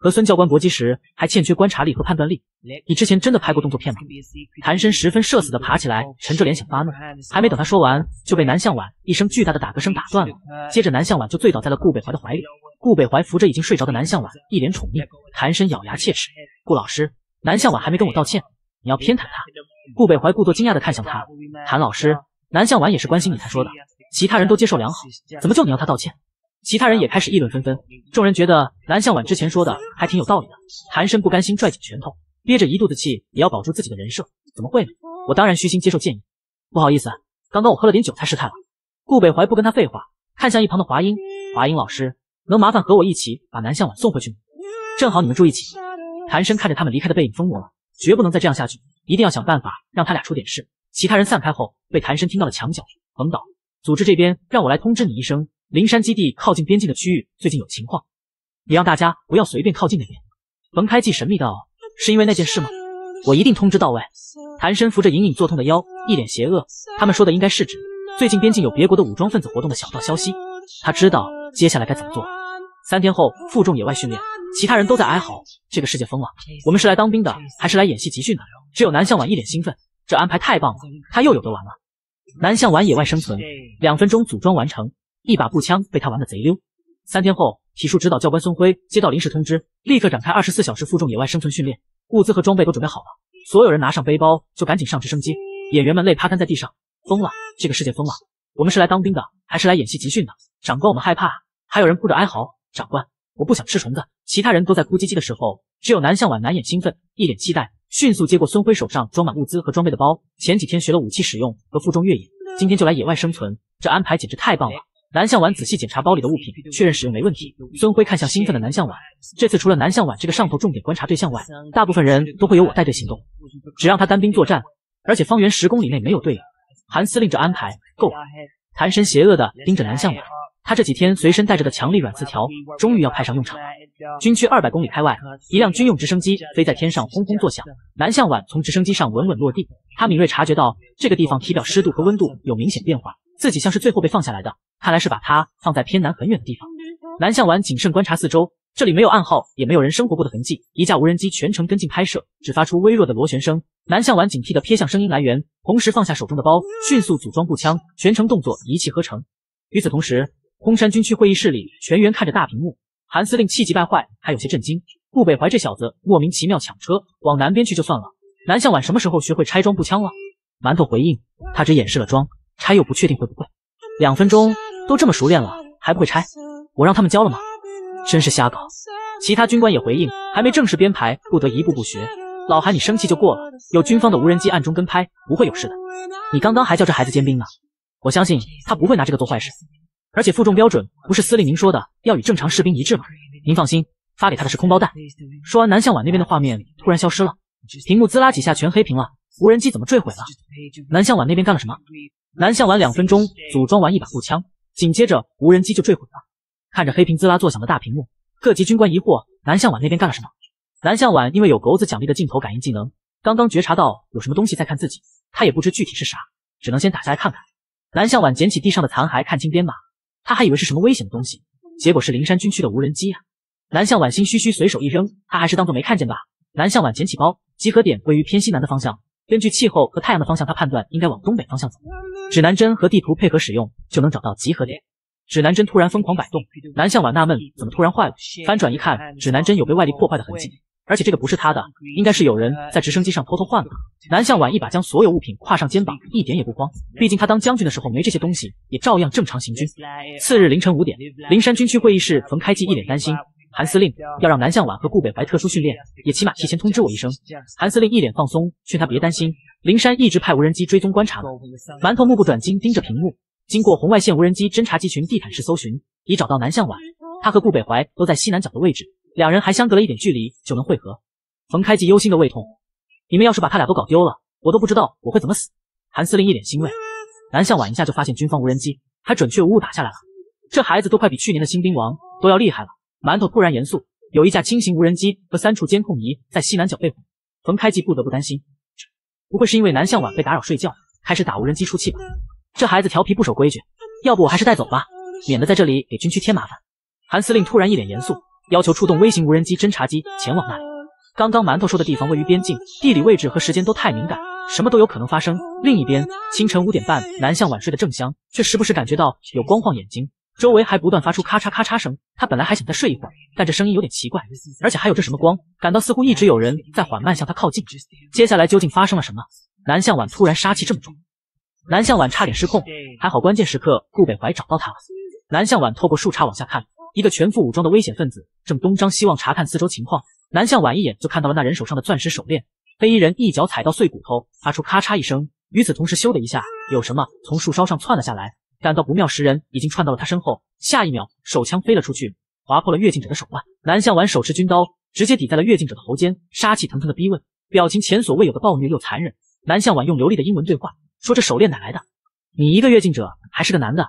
和孙教官搏击时还欠缺观察力和判断力。你之前真的拍过动作片吗？谭深十分社死的爬起来，沉着脸想发怒，还没等他说完，就被南向晚一声巨大的打嗝声打断了。接着南向晚就醉倒在了顾北怀的怀里。顾北怀扶着已经睡着的南向晚，一脸宠溺。谭深咬牙切齿：顾老师，南向晚还没跟我道歉，你要偏袒他？顾北怀故作惊讶的看向他，谭老师，南向晚也是关心你才说的，其他人都接受良好，怎么就你要他道歉？其他人也开始议论纷纷，众人觉得南向晚之前说的还挺有道理的。谭深不甘心拽紧拳头，憋着一肚子气也要保住自己的人设，怎么会呢？我当然虚心接受建议。不好意思，刚刚我喝了点酒才失态了。顾北怀不跟他废话，看向一旁的华英，华英老师，能麻烦和我一起把南向晚送回去吗？正好你们住一起。谭深看着他们离开的背影疯魔了，绝不能再这样下去。一定要想办法让他俩出点事。其他人散开后，被谭深听到了墙角。冯导，组织这边让我来通知你一声，灵山基地靠近边境的区域最近有情况，你让大家不要随便靠近那边。冯开季神秘道：“是因为那件事吗？我一定通知到位。”谭深扶着隐隐作痛的腰，一脸邪恶。他们说的应该是指最近边境有别国的武装分子活动的小道消息。他知道接下来该怎么做。三天后负重野外训练，其他人都在哀嚎：这个世界疯了！我们是来当兵的，还是来演戏集训的？只有南向晚一脸兴奋，这安排太棒了，他又有得玩了。南向晚野外生存，两分钟组装完成，一把步枪被他玩的贼溜。三天后，体术指导教官孙辉接到临时通知，立刻展开二十四小时负重野外生存训练，物资和装备都准备好了，所有人拿上背包就赶紧上直升机。演员们累趴瘫在地上，疯了，这个世界疯了，我们是来当兵的，还是来演戏集训的？长官，我们害怕。还有人哭着哀嚎，长官，我不想吃虫子。其他人都在哭唧唧的时候，只有南向晚难掩兴奋，一脸期待，迅速接过孙辉手上装满物资和装备的包。前几天学了武器使用和负重越野，今天就来野外生存，这安排简直太棒了。南向晚仔细检查包里的物品，确认使用没问题。孙辉看向兴奋的南向晚，这次除了南向晚这个上头重点观察对象外，大部分人都会由我带队行动，只让他单兵作战，而且方圆十公里内没有队友。韩司令这安排够了。谭神邪恶的盯着南向晚。他这几天随身带着的强力软磁条，终于要派上用场了。军区二百公里开外，一辆军用直升机飞在天上，轰轰作响。南向晚从直升机上稳稳落地，他敏锐察觉到这个地方体表湿度和温度有明显变化，自己像是最后被放下来的，看来是把他放在偏南很远的地方。南向晚谨慎观察四周，这里没有暗号，也没有人生活过的痕迹。一架无人机全程跟进拍摄，只发出微弱的螺旋声。南向晚警惕地瞥向声音来源，同时放下手中的包，迅速组装步枪，全程动作一气呵成。与此同时，空山军区会议室里，全员看着大屏幕。韩司令气急败坏，还有些震惊。顾北怀这小子莫名其妙抢车往南边去就算了，南向晚什么时候学会拆装步枪了？馒头回应，他只演示了装，拆又不确定会不会。两分钟都这么熟练了，还不会拆？我让他们教了吗？真是瞎搞。其他军官也回应，还没正式编排，不得一步步学。老韩，你生气就过了，有军方的无人机暗中跟拍，不会有事的。你刚刚还叫这孩子尖兵呢，我相信他不会拿这个做坏事。而且负重标准不是司令您说的要与正常士兵一致吗？您放心，发给他的是空包弹。说完，南向晚那边的画面突然消失了，屏幕滋啦几下全黑屏了。无人机怎么坠毁了？南向晚那边干了什么？南向晚两分钟组装完一把步枪，紧接着无人机就坠毁了。看着黑屏滋啦作响的大屏幕，各级军官疑惑：南向晚那边干了什么？南向晚因为有狗子奖励的镜头感应技能，刚刚觉察到有什么东西在看自己，他也不知具体是啥，只能先打下来看看。南向晚捡起地上的残骸，看清编码。他还以为是什么危险的东西，结果是灵山军区的无人机啊！南向晚心虚虚，随手一扔，他还是当做没看见吧。南向晚捡起包，集合点位于偏西南的方向，根据气候和太阳的方向，他判断应该往东北方向走。指南针和地图配合使用，就能找到集合点。指南针突然疯狂摆动，南向晚纳闷，怎么突然坏了？翻转一看，指南针有被外力破坏的痕迹。而且这个不是他的，应该是有人在直升机上偷偷换了。南向晚一把将所有物品挎上肩膀，一点也不慌，毕竟他当将军的时候没这些东西，也照样正常行军。次日凌晨五点，灵山军区会议室，冯开济一脸担心：“韩司令要让南向晚和顾北怀特殊训练，也起码提前通知我一声。”韩司令一脸放松，劝他别担心，灵山一直派无人机追踪观察。馒头目不转睛盯着屏幕，经过红外线无人机侦察机群地毯式搜寻，已找到南向晚，他和顾北怀都在西南角的位置。两人还相隔了一点距离就能汇合。冯开济忧心的胃痛，你们要是把他俩都搞丢了，我都不知道我会怎么死。韩司令一脸欣慰。南向晚一下就发现军方无人机，还准确无误打下来了。这孩子都快比去年的新兵王都要厉害了。馒头突然严肃，有一架轻型无人机和三处监控仪在西南角被毁。冯开济不得不担心，不会是因为南向晚被打扰睡觉，开始打无人机出气吧？这孩子调皮不守规矩，要不我还是带走吧，免得在这里给军区添麻烦。韩司令突然一脸严肃。要求出动微型无人机侦察机前往那里。刚刚馒头说的地方位于边境，地理位置和时间都太敏感，什么都有可能发生。另一边，清晨五点半，南向晚睡得正香，却时不时感觉到有光晃眼睛，周围还不断发出咔嚓咔嚓声。他本来还想再睡一会儿，但这声音有点奇怪，而且还有这什么光，感到似乎一直有人在缓慢向他靠近。接下来究竟发生了什么？南向晚突然杀气这么重，南向晚差点失控，还好关键时刻顾北怀找到他了。南向晚透过树杈往下看。一个全副武装的危险分子正东张西望查看四周情况，南向晚一眼就看到了那人手上的钻石手链。黑衣人一脚踩到碎骨头，发出咔嚓一声。与此同时，咻的一下，有什么从树梢上窜了下来。感到不妙时，人已经窜到了他身后。下一秒，手枪飞了出去，划破了越境者的手腕。南向晚手持军刀，直接抵在了越境者的喉间，杀气腾腾的逼问，表情前所未有的暴虐又残忍。南向晚用流利的英文对话说：“这手链哪来的？你一个越境者，还是个男的？”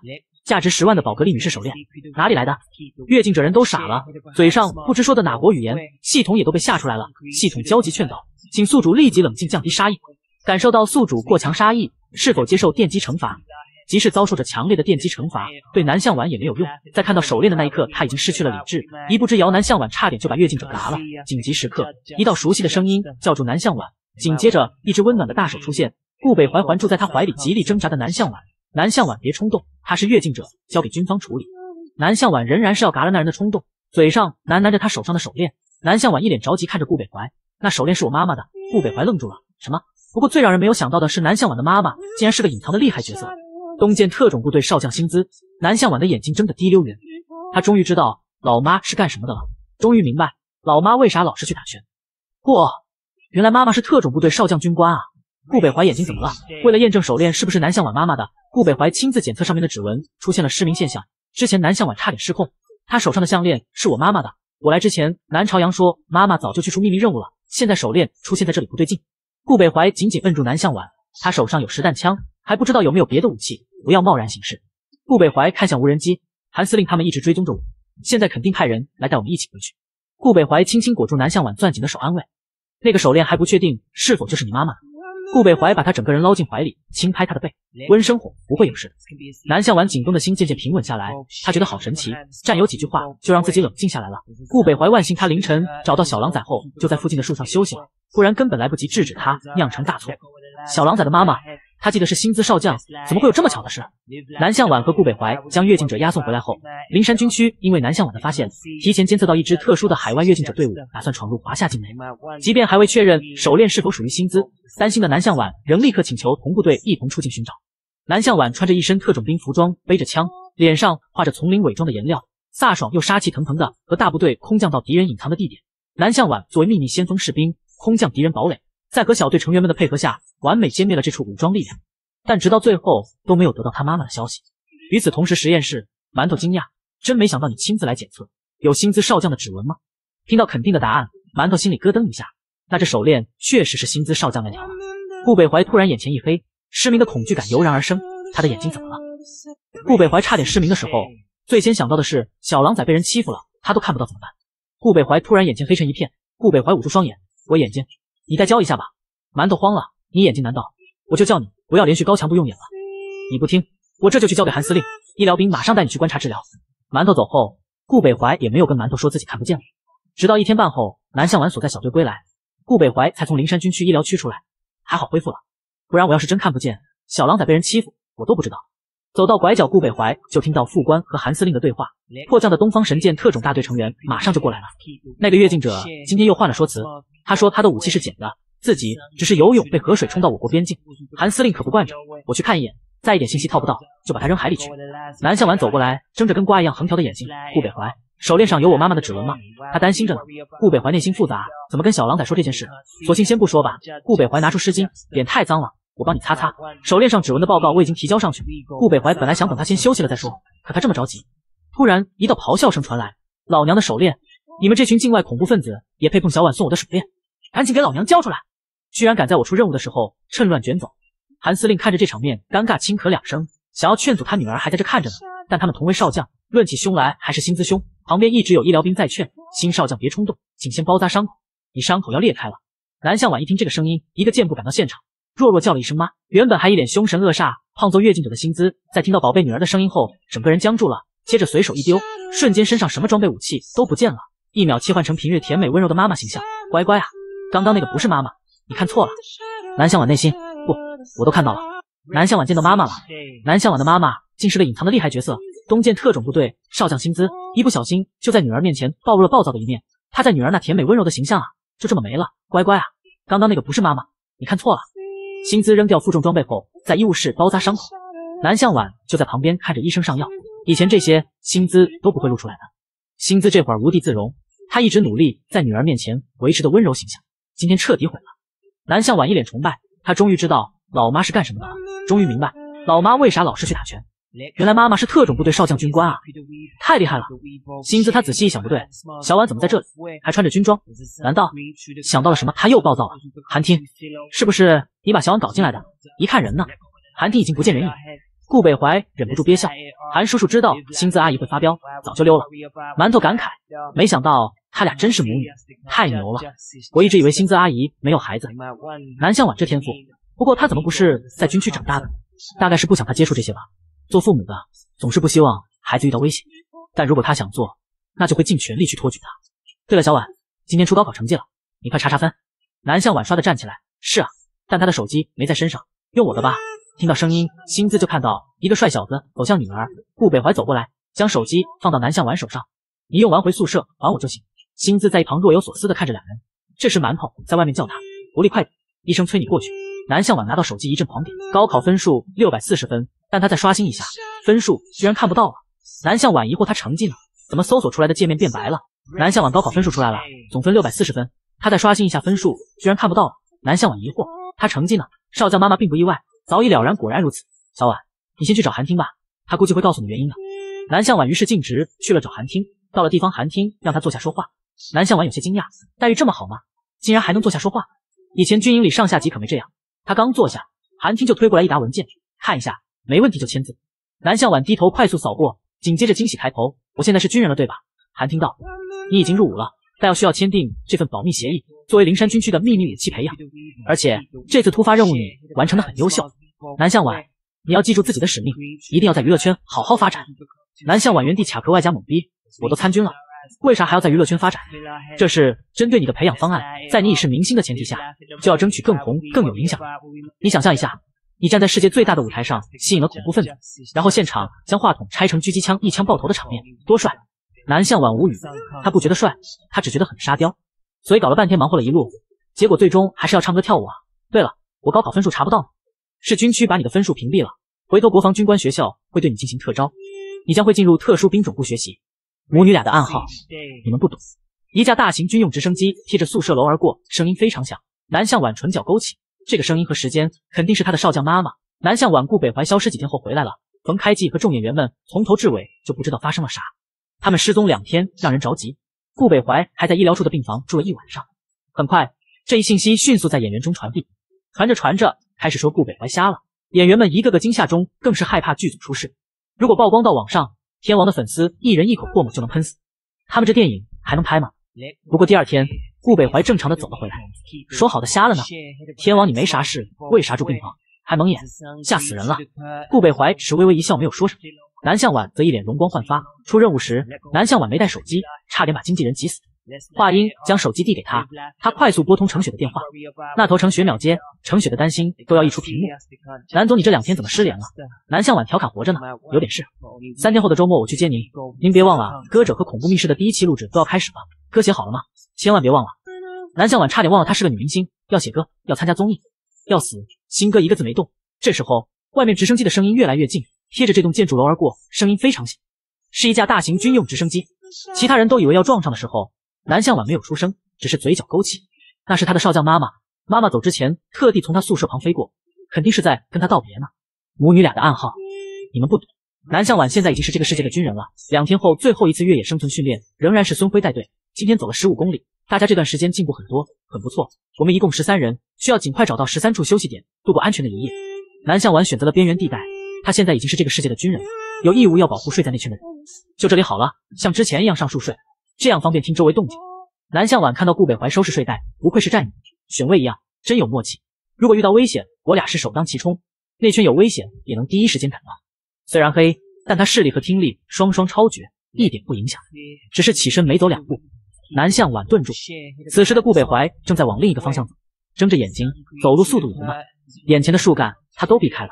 价值十万的宝格丽女士手链哪里来的？越境者人都傻了，嘴上不知说的哪国语言，系统也都被吓出来了。系统焦急劝导，请宿主立即冷静，降低杀意。感受到宿主过强杀意，是否接受电击惩罚？即使遭受着强烈的电击惩罚，对南向晚也没有用。在看到手链的那一刻，他已经失去了理智，一步之遥，南向晚差点就把越境者嘎了。紧急时刻，一道熟悉的声音叫住南向晚，紧接着一只温暖的大手出现，顾北怀环住在他怀里，极力挣扎的南向晚。南向晚，别冲动，他是越境者，交给军方处理。南向晚仍然是要嘎了那人的冲动，嘴上喃喃着他手上的手链。南向晚一脸着急看着顾北怀，那手链是我妈妈的。顾北怀愣住了，什么？不过最让人没有想到的是，南向晚的妈妈竟然是个隐藏的厉害角色——东建特种部队少将薪资。南向晚的眼睛睁得滴溜圆，他终于知道老妈是干什么的了。终于明白老妈为啥老是去打拳。嚯，原来妈妈是特种部队少将军官啊！顾北怀眼睛怎么了？为了验证手链是不是南向晚妈妈的，顾北怀亲自检测上面的指纹，出现了失明现象。之前南向晚差点失控，他手上的项链是我妈妈的。我来之前，南朝阳说妈妈早就去出秘密任务了，现在手链出现在这里不对劲。顾北怀紧紧摁住南向晚，他手上有实弹枪，还不知道有没有别的武器，不要贸然行事。顾北怀看向无人机，韩司令他们一直追踪着我，现在肯定派人来带我们一起回去。顾北怀轻轻裹住南向晚攥紧的手，安慰：“那个手链还不确定是否就是你妈妈。”顾北怀把他整个人捞进怀里，轻拍他的背，温声哄：“不会有事的。”南向晚紧绷的心渐渐平稳下来，他觉得好神奇，战友几句话就让自己冷静下来了。顾北怀万幸，他凌晨找到小狼崽后就在附近的树上休息了，不然根本来不及制止他，酿成大错。小狼崽的妈妈。他记得是薪资少将，怎么会有这么巧的事？南向晚和顾北怀将越境者押送回来后，灵山军区因为南向晚的发现，提前监测到一支特殊的海外越境者队伍打算闯入华夏境内。即便还未确认手链是否属于薪资，担心的南向晚仍立刻请求同部队一同出境寻找。南向晚穿着一身特种兵服装，背着枪，脸上画着丛林伪装的颜料，飒爽又杀气腾腾的和大部队空降到敌人隐藏的地点。南向晚作为秘密先锋士兵，空降敌人堡垒。在和小队成员们的配合下，完美歼灭了这处武装力量，但直到最后都没有得到他妈妈的消息。与此同时，实验室馒头惊讶，真没想到你亲自来检测，有薪资少将的指纹吗？听到肯定的答案，馒头心里咯噔一下，那这手链确实是薪资少将那条了。顾北怀突然眼前一黑，失明的恐惧感油然而生，他的眼睛怎么了？顾北怀差点失明的时候，最先想到的是小狼崽被人欺负了，他都看不到怎么办？顾北怀突然眼前黑成一片，顾北怀捂住双眼，我眼睛。你再教一下吧，馒头慌了。你眼睛难道？我就叫你不要连续高强度用眼了。你不听，我这就去交给韩司令，医疗兵马上带你去观察治疗。馒头走后，顾北怀也没有跟馒头说自己看不见了。直到一天半后，南向晚所在小队归来，顾北怀才从灵山军区医疗区出来，还好恢复了，不然我要是真看不见，小狼崽被人欺负，我都不知道。走到拐角，顾北怀就听到副官和韩司令的对话。迫降的东方神剑特种大队成员马上就过来了。那个越境者今天又换了说辞，他说他的武器是捡的，自己只是游泳被河水冲到我国边境。韩司令可不惯着，我去看一眼，再一点信息套不到，就把他扔海里去。南向晚走过来，睁着跟瓜一样横条的眼睛。顾北怀，手链上有我妈妈的指纹吗？他担心着呢。顾北怀内心复杂，怎么跟小狼崽说这件事？索性先不说吧。顾北怀拿出湿巾，脸太脏了，我帮你擦擦。手链上指纹的报告我已经提交上去。顾北怀本来想等他先休息了再说，可他这么着急。突然，一道咆哮声传来：“老娘的手链！你们这群境外恐怖分子也配碰小婉送我的手链？赶紧给老娘交出来！居然敢在我出任务的时候趁乱卷走！”韩司令看着这场面，尴尬轻咳两声，想要劝阻他女儿还在这看着呢，但他们同为少将，论起凶来还是薪资凶。旁边一直有医疗兵在劝：“新少将别冲动，请先包扎伤口，你伤口要裂开了。”南向晚一听这个声音，一个箭步赶到现场，弱弱叫了一声妈。原本还一脸凶神恶煞、胖揍越境者的薪资，在听到宝贝女儿的声音后，整个人僵住了。接着随手一丢，瞬间身上什么装备武器都不见了，一秒切换成平日甜美温柔的妈妈形象。乖乖啊，刚刚那个不是妈妈，你看错了。南向晚内心不，我都看到了。南向晚见到妈妈了，南向晚的妈妈竟是个隐藏的厉害角色，东建特种部队少将薪资，一不小心就在女儿面前暴露了暴躁的一面。她在女儿那甜美温柔的形象啊，就这么没了。乖乖啊，刚刚那个不是妈妈，你看错了。薪资扔掉负重装备后，在医务室包扎伤口。南向晚就在旁边看着医生上药。以前这些薪资都不会露出来的，薪资这会儿无地自容，他一直努力在女儿面前维持的温柔形象，今天彻底毁了。南向晚一脸崇拜，他终于知道老妈是干什么的了，终于明白老妈为啥老是去打拳，原来妈妈是特种部队少将军官啊，太厉害了。薪资他仔细一想，不对，小婉怎么在这里，还穿着军装？难道想到了什么？他又暴躁了。韩听，是不是你把小婉搞进来的？一看人呢，韩婷已经不见人影。顾北怀忍不住憋笑，韩叔叔知道薪资阿姨会发飙，早就溜了。馒头感慨，没想到他俩真是母女，太牛了。我一直以为薪资阿姨没有孩子，南向晚这天赋，不过他怎么不是在军区长大的？大概是不想他接触这些吧。做父母的总是不希望孩子遇到危险，但如果他想做，那就会尽全力去托举他。对了，小婉，今天出高考成绩了，你快查查分。南向晚刷的站起来，是啊，但他的手机没在身上，用我的吧。听到声音，薪资就看到一个帅小子走向女儿顾北怀，走过来将手机放到南向晚手上。你用完回宿舍还我就行。薪资在一旁若有所思的看着两人。这时馒头在外面叫他，狐狸快点，医生催你过去。南向晚拿到手机一阵狂点，高考分数六百四十分，但他再刷新一下，分数居然看不到了。南向晚疑惑他成绩呢？怎么搜索出来的界面变白了？南向晚高考分数出来了，总分六百四十分。他再刷新一下分数，居然看不到了。南向晚疑惑，他成绩呢？少将妈妈并不意外，早已了然，果然如此。小婉，你先去找韩听吧，他估计会告诉你原因的。南向晚于是径直去了找韩听，到了地方，韩听让他坐下说话。南向晚有些惊讶，待遇这么好吗？竟然还能坐下说话？以前军营里上下级可没这样。他刚坐下，韩听就推过来一沓文件，看一下，没问题就签字。南向晚低头快速扫过，紧接着惊喜抬头：“我现在是军人了，对吧？”韩听道：“你已经入伍了，但要需要签订这份保密协议，作为灵山军区的秘密武器培养。而且这次突发任务你完成的很优秀。南向晚，你要记住自己的使命，一定要在娱乐圈好好发展。”南向晚原地卡壳外加懵逼：“我都参军了。”为啥还要在娱乐圈发展？这是针对你的培养方案，在你已是明星的前提下，就要争取更红、更有影响。你想象一下，你站在世界最大的舞台上，吸引了恐怖分子，然后现场将话筒拆成狙击枪，一枪爆头的场面，多帅！南向晚无语，他不觉得帅，他只觉得很沙雕。所以搞了半天忙活了一路，结果最终还是要唱歌跳舞啊！对了，我高考分数查不到，是军区把你的分数屏蔽了，回头国防军官学校会对你进行特招，你将会进入特殊兵种部学习。母女俩的暗号，你们不懂。一架大型军用直升机贴着宿舍楼而过，声音非常响。南向晚唇角勾起，这个声音和时间肯定是他的少将妈妈。南向晚顾北怀消失几天后回来了，冯开季和众演员们从头至尾就不知道发生了啥。他们失踪两天，让人着急。顾北怀还在医疗处的病房住了一晚上。很快，这一信息迅速在演员中传递，传着传着，开始说顾北怀瞎了。演员们一个个惊吓中，更是害怕剧组出事。如果曝光到网上，天王的粉丝一人一口唾沫就能喷死，他们这电影还能拍吗？不过第二天，顾北怀正常的走了回来，说好的瞎了呢？天王你没啥事，为啥住病房还蒙眼？吓死人了！顾北怀只是微微一笑，没有说什么。南向晚则一脸容光焕发。出任务时，南向晚没带手机，差点把经纪人急死。华英将手机递给他，他快速拨通程雪的电话。那头程雪秒接，程雪的担心都要溢出屏幕。南总，你这两天怎么失联了？南向晚调侃活着呢，有点事。三天后的周末我去接您，您别忘了，歌者和恐怖密室的第一期录制都要开始了，歌写好了吗？千万别忘了。南向晚差点忘了她是个女明星，要写歌，要参加综艺，要死。新歌一个字没动。这时候，外面直升机的声音越来越近，贴着这栋建筑楼而过，声音非常响，是一架大型军用直升机。其他人都以为要撞上的时候。南向晚没有出声，只是嘴角勾起。那是他的少将妈妈，妈妈走之前特地从他宿舍旁飞过，肯定是在跟他道别呢。母女俩的暗号，你们不懂。南向晚现在已经是这个世界的军人了。两天后最后一次越野生存训练，仍然是孙辉带队。今天走了十五公里，大家这段时间进步很多，很不错。我们一共十三人，需要尽快找到十三处休息点，度过安全的一夜。南向晚选择了边缘地带，他现在已经是这个世界的军人，有义务要保护睡在那圈的人。就这里好了，像之前一样上树睡。这样方便听周围动静。南向晚看到顾北怀收拾睡袋，不愧是战友，选位一样，真有默契。如果遇到危险，我俩是首当其冲，那圈有危险也能第一时间赶到。虽然黑，但他视力和听力双双超绝，一点不影响。只是起身没走两步，南向晚顿住。此时的顾北怀正在往另一个方向走，睁着眼睛，走路速度也不慢。眼前的树干他都避开了，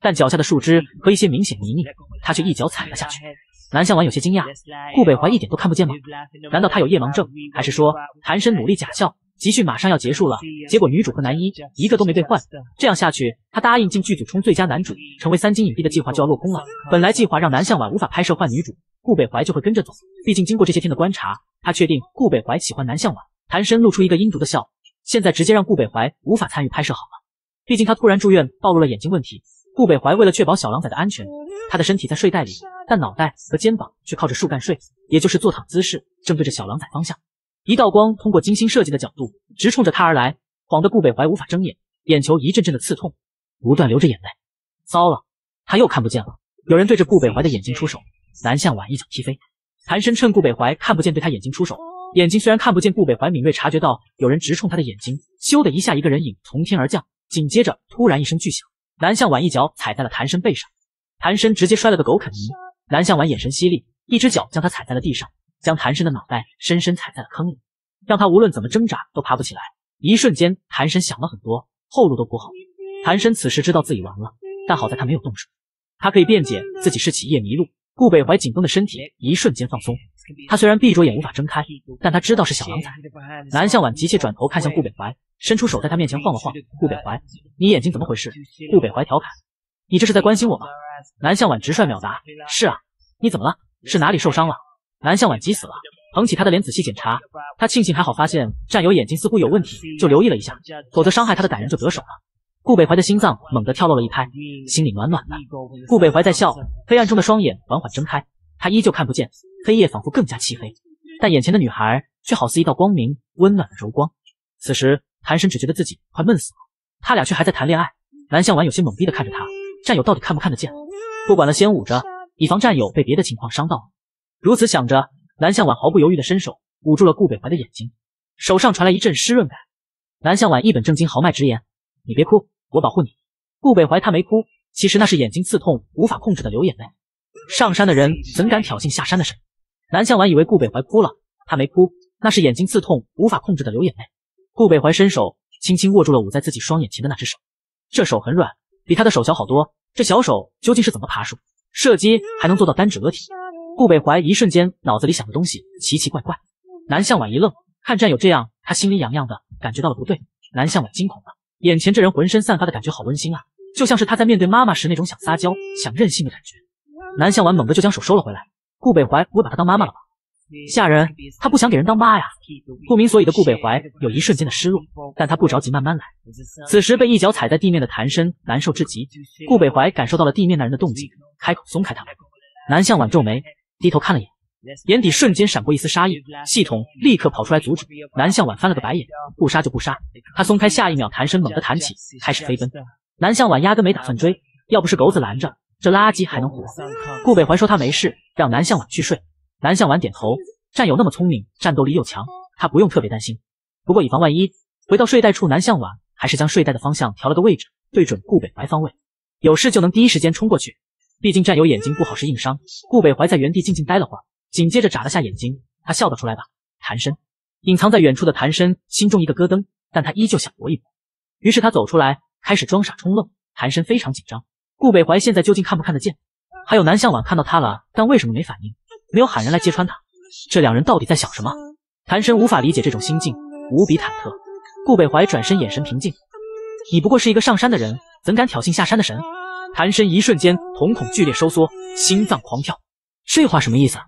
但脚下的树枝和一些明显泥泞，他却一脚踩了下去。南向晚有些惊讶，顾北怀一点都看不见吗？难道他有夜盲症？还是说谭深努力假笑？集训马上要结束了，结果女主和男一一个都没被换，这样下去，他答应进剧组冲最佳男主，成为三金影帝的计划就要落空了。本来计划让南向晚无法拍摄换女主，顾北怀就会跟着走。毕竟经过这些天的观察，他确定顾北怀喜欢南向晚。谭深露出一个阴毒的笑，现在直接让顾北怀无法参与拍摄好了。毕竟他突然住院，暴露了眼睛问题。顾北怀为了确保小狼崽的安全，他的身体在睡袋里。但脑袋和肩膀却靠着树干睡，也就是坐躺姿势，正对着小狼崽方向。一道光通过精心设计的角度，直冲着他而来，晃得顾北怀无法睁眼，眼球一阵阵的刺痛，不断流着眼泪。糟了，他又看不见了！有人对着顾北怀的眼睛出手，南向晚一脚踢飞。谭申趁顾北怀看不见，对他眼睛出手。眼睛虽然看不见，顾北怀敏锐察觉到有人直冲他的眼睛，咻的一下，一个人影从天而降，紧接着突然一声巨响，南向晚一脚踩在了谭深背上，谭深直接摔了个狗啃泥。南向晚眼神犀利，一只脚将他踩在了地上，将谭深的脑袋深深踩在了坑里，让他无论怎么挣扎都爬不起来。一瞬间，谭深想了很多，后路都铺好。谭深此时知道自己完了，但好在他没有动手，他可以辩解自己是起夜迷路。顾北怀紧绷的身体一瞬间放松，他虽然闭着眼无法睁开，但他知道是小狼崽。南向晚急切转头看向顾北怀，伸出手在他面前晃了晃。顾北怀，你眼睛怎么回事？顾北怀调侃，你这是在关心我吗？南向晚直率秒答：“是啊，你怎么了？是哪里受伤了？”南向晚急死了，捧起他的脸仔细检查。他庆幸还好发现战友眼睛似乎有问题，就留意了一下，否则伤害他的歹人就得手了。顾北怀的心脏猛地跳漏了一拍，心里暖暖的。顾北怀在笑，黑暗中的双眼缓缓睁开，他依旧看不见，黑夜仿佛更加漆黑，但眼前的女孩却好似一道光明，温暖的柔光。此时，谭神只觉得自己快闷死了，他俩却还在谈恋爱。南向晚有些懵逼的看着他，战友到底看不看得见？不管了，先捂着，以防战友被别的情况伤到。如此想着，南向晚毫不犹豫的伸手捂住了顾北怀的眼睛，手上传来一阵湿润感。南向晚一本正经豪迈直言：“你别哭。”我保护你，顾北怀他没哭，其实那是眼睛刺痛，无法控制的流眼泪。上山的人怎敢挑衅下山的神？南向晚以为顾北怀哭了，他没哭，那是眼睛刺痛，无法控制的流眼泪。顾北怀伸手轻轻握住了捂在自己双眼前的那只手，这手很软，比他的手小好多。这小手究竟是怎么爬树、射击，还能做到单指合体？顾北怀一瞬间脑子里想的东西奇奇怪怪。南向晚一愣，看战友这样，他心里痒痒的，感觉到了不对。南向晚惊恐了。眼前这人浑身散发的感觉好温馨啊，就像是他在面对妈妈时那种想撒娇、想任性的感觉。南向晚猛地就将手收了回来。顾北怀不会把他当妈妈了吧？吓人！他不想给人当妈呀。不明所以的顾北怀有一瞬间的失落，但他不着急，慢慢来。此时被一脚踩在地面的谭深难受至极。顾北怀感受到了地面那人的动静，开口松开他。南向晚皱眉，低头看了眼。眼底瞬间闪过一丝杀意，系统立刻跑出来阻止。南向晚翻了个白眼，不杀就不杀。他松开，下一秒弹身猛地弹起，开始飞奔。南向晚压根没打算追，要不是狗子拦着，这垃圾还能活？顾北怀说他没事，让南向晚去睡。南向晚点头，战友那么聪明，战斗力又强，他不用特别担心。不过以防万一，回到睡袋处，南向晚还是将睡袋的方向调了个位置，对准顾北怀方位，有事就能第一时间冲过去。毕竟战友眼睛不好是硬伤。顾北怀在原地静静待了会儿。紧接着眨了下眼睛，他笑得出来吧？谭深，隐藏在远处的谭深心中一个咯噔，但他依旧想搏一搏。于是他走出来，开始装傻充愣。谭深非常紧张，顾北怀现在究竟看不看得见？还有南向晚看到他了，但为什么没反应？没有喊人来揭穿他？这两人到底在想什么？谭深无法理解这种心境，无比忐忑。顾北怀转身，眼神平静。你不过是一个上山的人，怎敢挑衅下山的神？谭深一瞬间瞳孔剧烈收缩，心脏狂跳。这话什么意思？